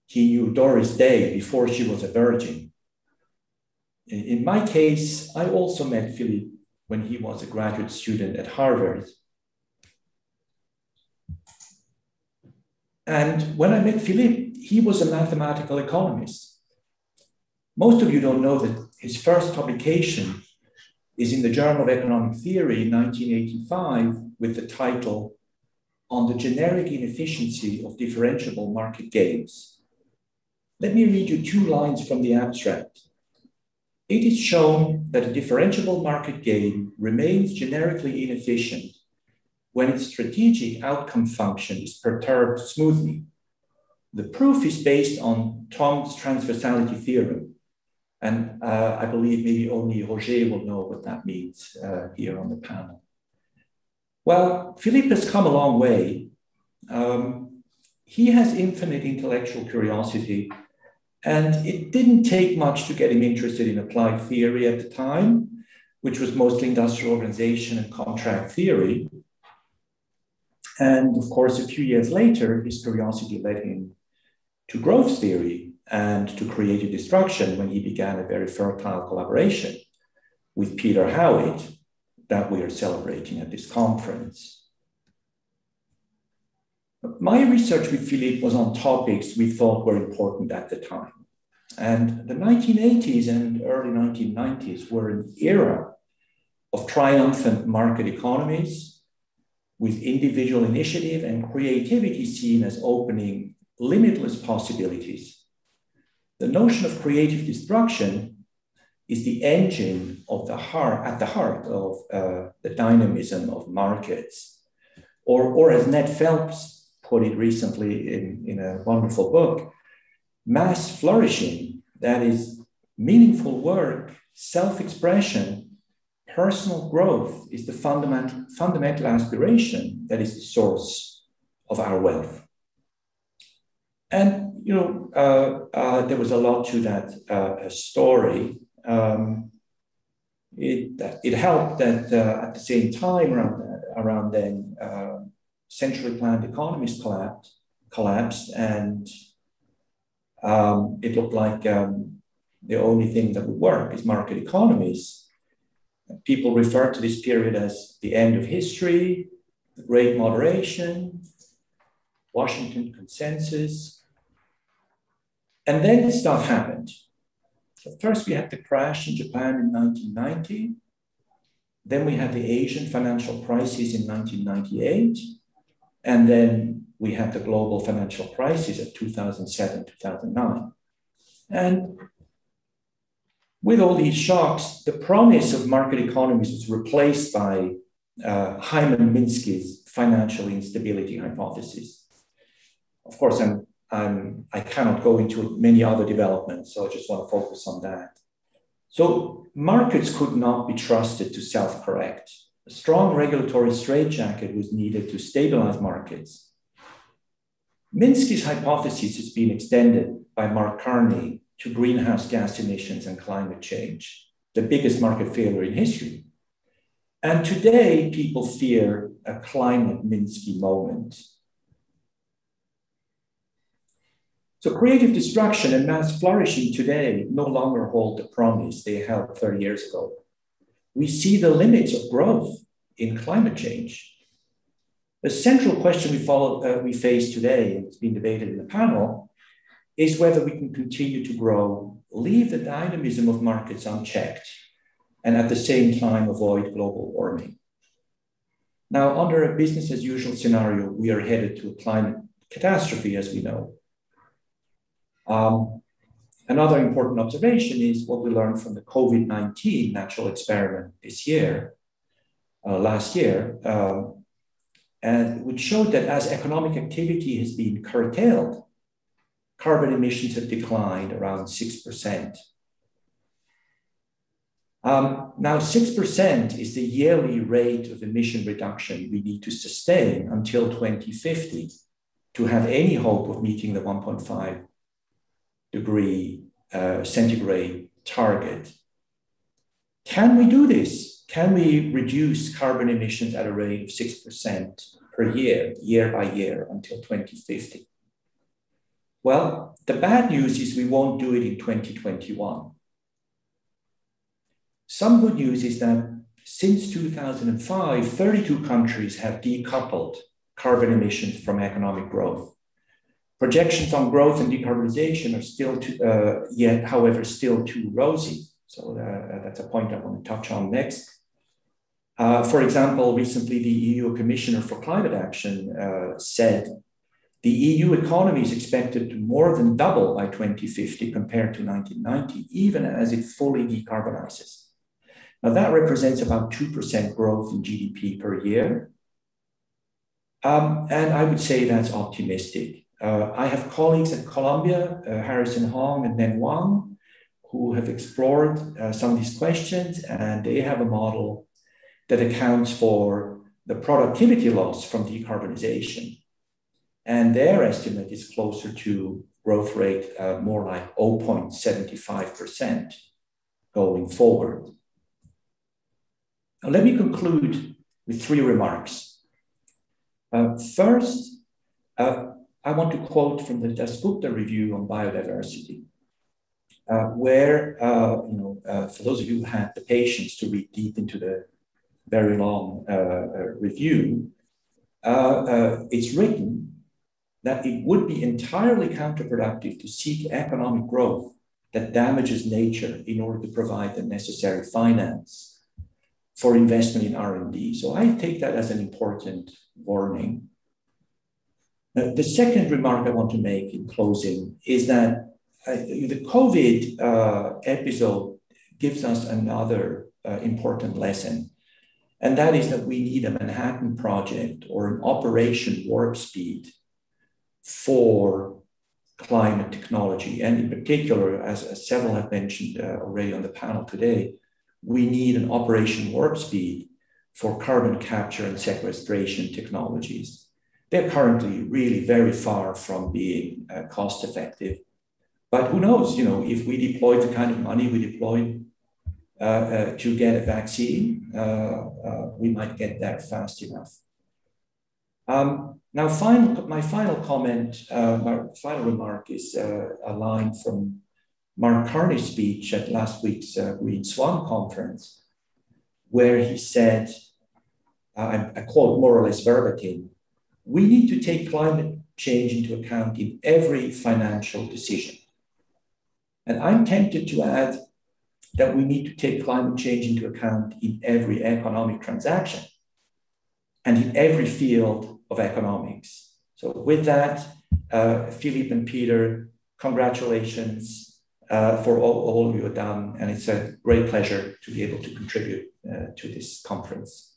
he knew Doris Day before she was a virgin. In my case, I also met Philippe when he was a graduate student at Harvard. And when I met Philippe, he was a mathematical economist. Most of you don't know that his first publication is in the Journal of Economic Theory in 1985 with the title On the Generic Inefficiency of Differentiable Market Games. Let me read you two lines from the abstract. It is shown that a differentiable market game remains generically inefficient when its strategic outcome function is perturbed smoothly. The proof is based on Thom's transversality theorem. And uh, I believe maybe only Roger will know what that means uh, here on the panel. Well, Philippe has come a long way. Um, he has infinite intellectual curiosity and it didn't take much to get him interested in applied theory at the time, which was mostly industrial organization and contract theory. And of course, a few years later, his curiosity led him to growth theory and to creative destruction when he began a very fertile collaboration with Peter Howitt that we are celebrating at this conference. My research with Philippe was on topics we thought were important at the time. And the 1980s and early 1990s were an era of triumphant market economies with individual initiative and creativity seen as opening limitless possibilities. The notion of creative destruction is the engine of the heart, at the heart of uh, the dynamism of markets. Or, or as Ned Phelps put it recently in, in a wonderful book, mass flourishing, that is meaningful work, self expression, personal growth is the fundamental, fundamental aspiration that is the source of our wealth. And, you know, uh, uh, there was a lot to that uh, story. Um, it, it helped that uh, at the same time around, around then, uh, centrally planned economies collapsed, collapsed and um, it looked like um, the only thing that would work is market economies. People refer to this period as the end of history, the great moderation, Washington consensus. And then stuff happened. First, we had the crash in Japan in 1990. Then we had the Asian financial crisis in 1998. And then we had the global financial crisis of 2007, 2009. And with all these shocks, the promise of market economies was replaced by uh, Hyman Minsky's financial instability hypothesis. Of course, I'm, I'm, I cannot go into many other developments, so I just want to focus on that. So markets could not be trusted to self-correct. A strong regulatory straitjacket was needed to stabilize markets. Minsky's hypothesis has been extended by Mark Carney to greenhouse gas emissions and climate change, the biggest market failure in history. And today, people fear a climate Minsky moment. So creative destruction and mass flourishing today no longer hold the promise they held 30 years ago we see the limits of growth in climate change. The central question we, follow, uh, we face today, and it's been debated in the panel, is whether we can continue to grow, leave the dynamism of markets unchecked, and at the same time avoid global warming. Now, under a business as usual scenario, we are headed to a climate catastrophe, as we know. Um, Another important observation is what we learned from the COVID 19 natural experiment this year, uh, last year, um, and which showed that as economic activity has been curtailed, carbon emissions have declined around 6%. Um, now, 6% is the yearly rate of emission reduction we need to sustain until 2050 to have any hope of meeting the 1.5 degree uh, centigrade target. Can we do this? Can we reduce carbon emissions at a rate of 6% per year, year by year until 2050? Well, the bad news is we won't do it in 2021. Some good news is that since 2005, 32 countries have decoupled carbon emissions from economic growth Projections on growth and decarbonization are still too, uh, yet, however, still too rosy. So uh, that's a point I want to touch on next. Uh, for example, recently the EU Commissioner for Climate Action uh, said the EU economy is expected to more than double by 2050 compared to 1990, even as it fully decarbonizes. Now, that represents about 2% growth in GDP per year. Um, and I would say that's optimistic. Uh, I have colleagues at Columbia, uh, Harrison Hong and Neng Wang, who have explored uh, some of these questions, and they have a model that accounts for the productivity loss from decarbonization. And their estimate is closer to growth rate uh, more like 0.75% going forward. Now, let me conclude with three remarks. Uh, first, uh, I want to quote from the Dasgupta review on biodiversity, uh, where, uh, you know, uh, for those of you who had the patience to read deep into the very long uh, review, it's written that it would be entirely counterproductive to seek economic growth that damages nature in order to provide the necessary finance for investment in R&D. So I take that as an important warning. Uh, the second remark I want to make in closing is that uh, the COVID uh, episode gives us another uh, important lesson, and that is that we need a Manhattan Project or an Operation Warp Speed for climate technology. And in particular, as, as several have mentioned uh, already on the panel today, we need an Operation Warp Speed for carbon capture and sequestration technologies they're currently really very far from being uh, cost effective. But who knows, you know, if we deploy the kind of money we deployed uh, uh, to get a vaccine, uh, uh, we might get there fast enough. Um, now, final, my final comment, uh, my final remark is a line from Mark Carney's speech at last week's Green Swan conference, where he said, I quote more or less verbatim, we need to take climate change into account in every financial decision. And I'm tempted to add that we need to take climate change into account in every economic transaction and in every field of economics. So, with that, uh, Philippe and Peter, congratulations uh, for all, all you have done. And it's a great pleasure to be able to contribute uh, to this conference.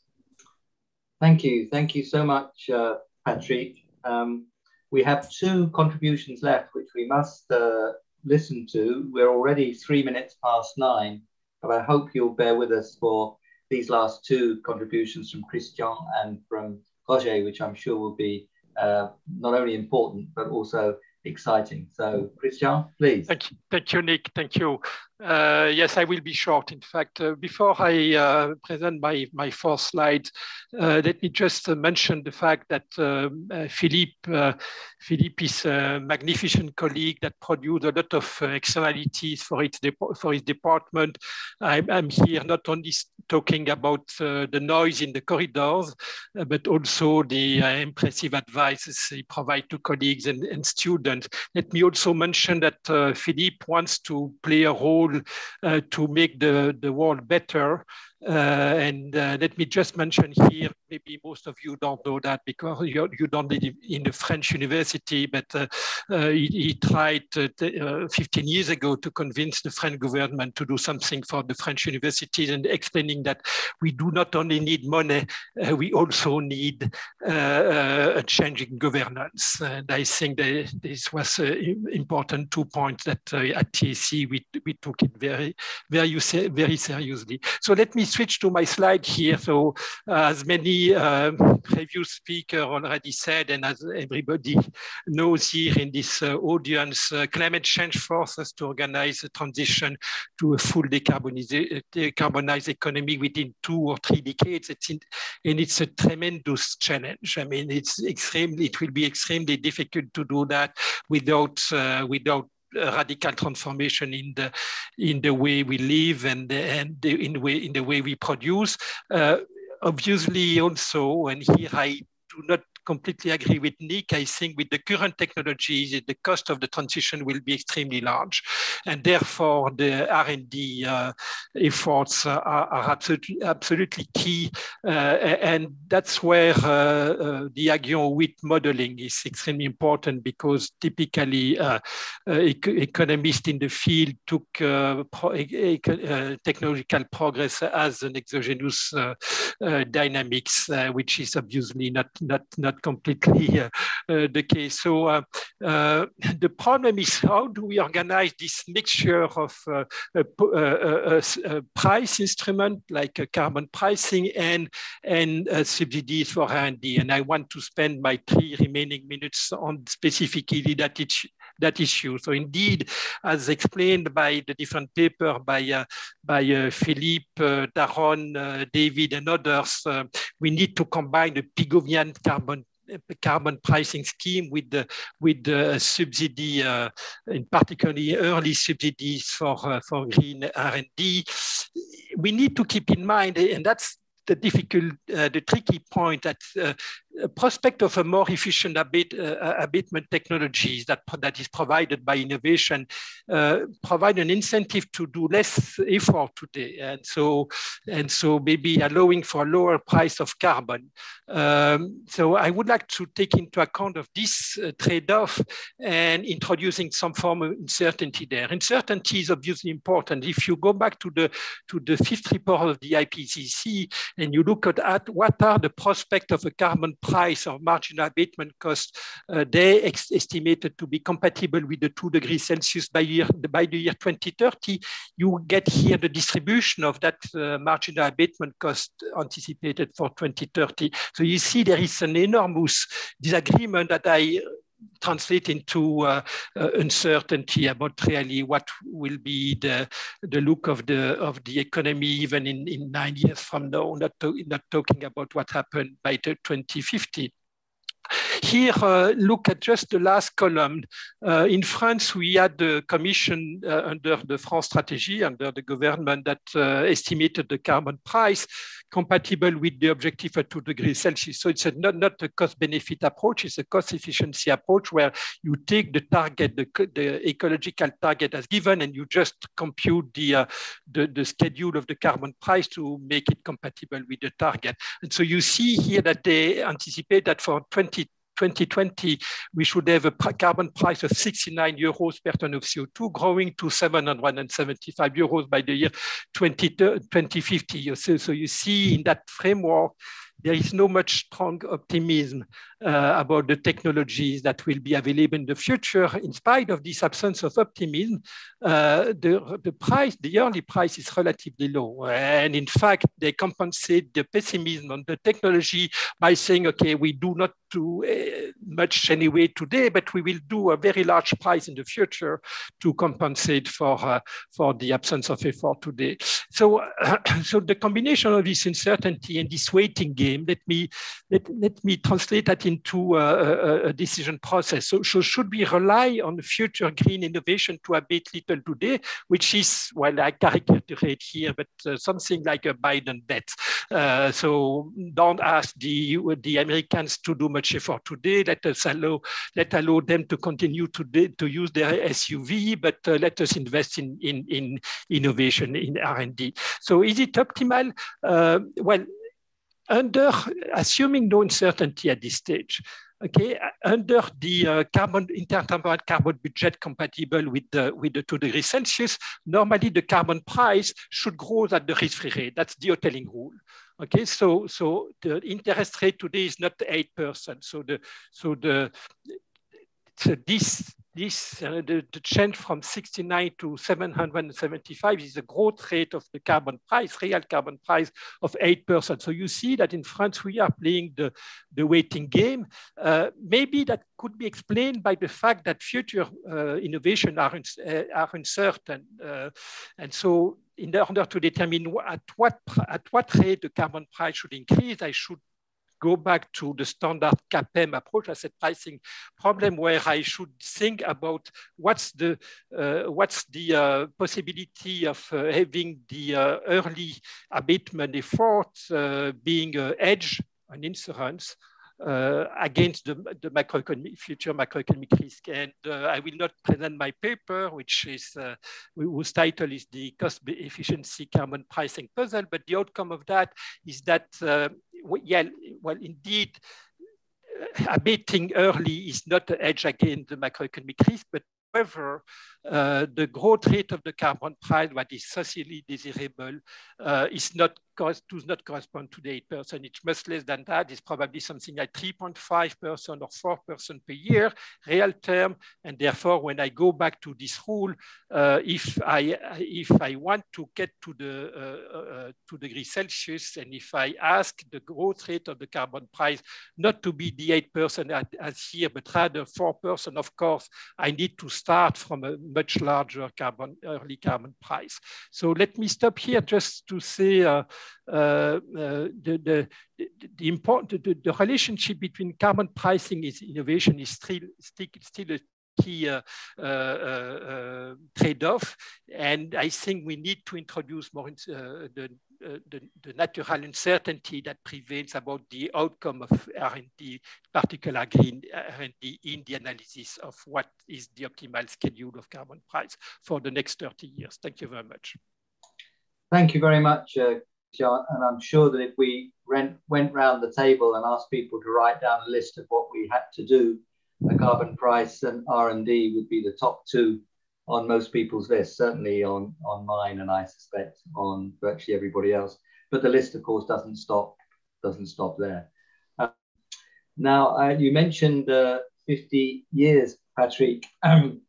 Thank you. Thank you so much, uh, Patrick. Um, we have two contributions left, which we must uh, listen to. We're already three minutes past nine, but I hope you'll bear with us for these last two contributions from Christian and from Roger, which I'm sure will be uh, not only important, but also exciting. So, Christian, please. Thank you, thank you Nick. Thank you. Uh, yes, I will be short. In fact, uh, before I uh, present my, my fourth slide, uh, let me just uh, mention the fact that um, uh, Philippe, Philippe is a magnificent colleague that produced a lot of externalities for its, for his department. I'm, I'm, here not only talking about the noise in the corridors, but also the impressive advices he provides to colleagues and, and, students. Let me also mention that Philippe wants to play a role uh, to make the, the world better. Uh, and uh, let me just mention here, maybe most of you don't know that because you, you don't live in the French university, but uh, he, he, tried uh, 15 years ago to convince the French government to do something for the French universities and explaining that we do not only need money, we also need a changing governance. And I think that this was important two points that at TSE we, we took it very, very, very seriously. So let me switch to my slide here. So uh, as many uh, previous speaker already said, and as everybody knows here in this uh, audience, uh, climate change forces to organize a transition to a full decarbonized economy within two or three decades. It's in, and it's a tremendous challenge. I mean, it's extremely, it will be extremely difficult to do that without, uh, without radical transformation in the in the way we live and and the, in the way in the way we produce. Uh, obviously, also, and here I do not completely agree with Nick. I think with the current technologies, the cost of the transition will be extremely large. And therefore, the R&D uh, efforts are, are, absolutely, absolutely key. Uh, and that's where uh, uh, the Aghion-Howitt modeling is extremely important because typically economists in the field took pro technological progress as an exogenous dynamics, which is obviously not, not, not completely [LAUGHS] uh, uh, the case. So uh, [LAUGHS] the problem is how do we organize this mixture of uh, price instrument like carbon pricing and and subsidies for R&D. And I want to spend my three remaining minutes on specifically that that issue. So indeed, as explained by the different paper by uh, by uh, Philippe, uh, Daron, David, and others, we need to combine the Pigovian carbon carbon pricing scheme with the with the subsidy, uh, in particularly early subsidies for uh, for green R&D. We need to keep in mind, and that's the difficult, uh, the tricky point that uh, prospect of a more efficient abate, uh, abatement technologies that, that is provided by innovation uh, provide an incentive to do less effort today. And so, and so maybe allowing for a lower price of carbon. Um, so I would like to take into account of this uh, trade-off and introducing some form of uncertainty there. Uncertainty is obviously important. If you go back to the, to the fifth report of the IPCC and you look at, at what are the prospects of a carbon price or marginal abatement cost, uh, they estimated to be compatible with the two degrees Celsius by, year, by the year 2030. You get here the distribution of that uh, marginal abatement cost anticipated for 2030. So you see there is an enormous disagreement that I translate into uh, uh, uncertainty about really what will be the the look of the of the economy even in, in nine years from now. Not to, not talking about what happened by 2050. Here, uh, look at just the last column. Uh, in France, we had the commission uh, under the France strategy, under the government that uh, estimated the carbon price compatible with the objective at two degrees Celsius. So it's a, not, not a cost benefit approach, it's a cost efficiency approach where you take the target, the, the ecological target as given, and you just compute the, uh, the, the schedule of the carbon price to make it compatible with the target. And so you see here that they anticipate that for 20 2020, we should have a carbon price of 69 euros per ton of CO2, growing to 775 euros by the year 20, 2050. So, so you see in that framework, there is no much strong optimism uh, about the technologies that will be available in the future. In spite of this absence of optimism, uh, the, the price, the early price is relatively low. And in fact, they compensate the pessimism on the technology by saying, okay, we do not do uh, much anyway today, but we will do a very large price in the future to compensate for, uh, for the absence of effort today. So, [COUGHS] so the combination of this uncertainty and this waiting game, let me, let, let me translate that into a, a decision process. So, so, should we rely on future green innovation to abate little today, which is, well, I caricature here, but uh, something like a Biden bet. Uh, so don't ask the, the Americans to do much effort today. Let us allow, let allow them to continue to, to use their SUV, but uh, let us invest in, in, in innovation, in R&D. So is it optimal? Uh, well, under assuming no uncertainty at this stage, okay, under the uh, carbon intertemporal carbon budget compatible with the with the two degrees Celsius, normally the carbon price should grow at the risk-free rate. That's the Hotelling rule. Okay, so so the interest rate today is not eight percent. So the so the so this this uh, the, the, change from 69 to 775 is a growth rate of the carbon price, real carbon price of 8%. So you see that in France, we are playing the, the waiting game. Uh, maybe that could be explained by the fact that future uh, innovation are, uh, are uncertain. Uh, and so in order to determine at what, at what rate the carbon price should increase, I should go back to the standard CAPM approach, asset pricing problem, where I should think about what's the uh, what's the uh, possibility of uh, having the uh, early abatement effort uh, being a hedge, an insurance, uh, against the, the macroeconomic future macroeconomic risk. And uh, I will not present my paper, which is uh, whose title is the cost efficiency carbon pricing puzzle. But the outcome of that is that, yeah, well, indeed, uh, abating early is not a hedge against the macroeconomic risk, but However, uh, the growth rate of the carbon price, what is socially desirable, uh, is not does not correspond to the 8%. It's much less than that. It's probably something like 3.5% or 4% per year, real term. And therefore, when I go back to this rule, uh, if, I, if I want to get to the uh, uh, 2 degrees Celsius, and if I ask the growth rate of the carbon price not to be the 8% as here, but rather 4%, of course, I need to start from a much larger carbon, early carbon price. So let me stop here just to say uh, uh, uh, the, the, the, important, the, the, relationship between carbon pricing is innovation is still, still, still a key uh, uh, uh, trade-off. And I think we need to introduce more the, the, the, natural uncertainty that prevails about the outcome of R&D, particular green R&D in the analysis of what is the optimal schedule of carbon price for the next 30 years. Thank you very much. Thank you very much, uh. And I'm sure that if we went, went round the table and asked people to write down a list of what we had to do, the carbon price and R&D would be the top two on most people's list, certainly on, on mine, and I suspect on virtually everybody else. But the list, of course, doesn't stop doesn't stop there. Uh, now, uh, you mentioned uh, 50 years, Patrick. Um,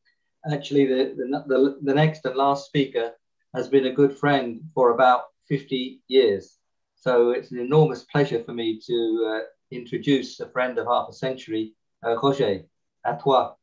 actually, the, the, the, the next and last speaker has been a good friend for about 50 years. So it's an enormous pleasure for me to uh, introduce a friend of half a century, uh, Roger, à toi.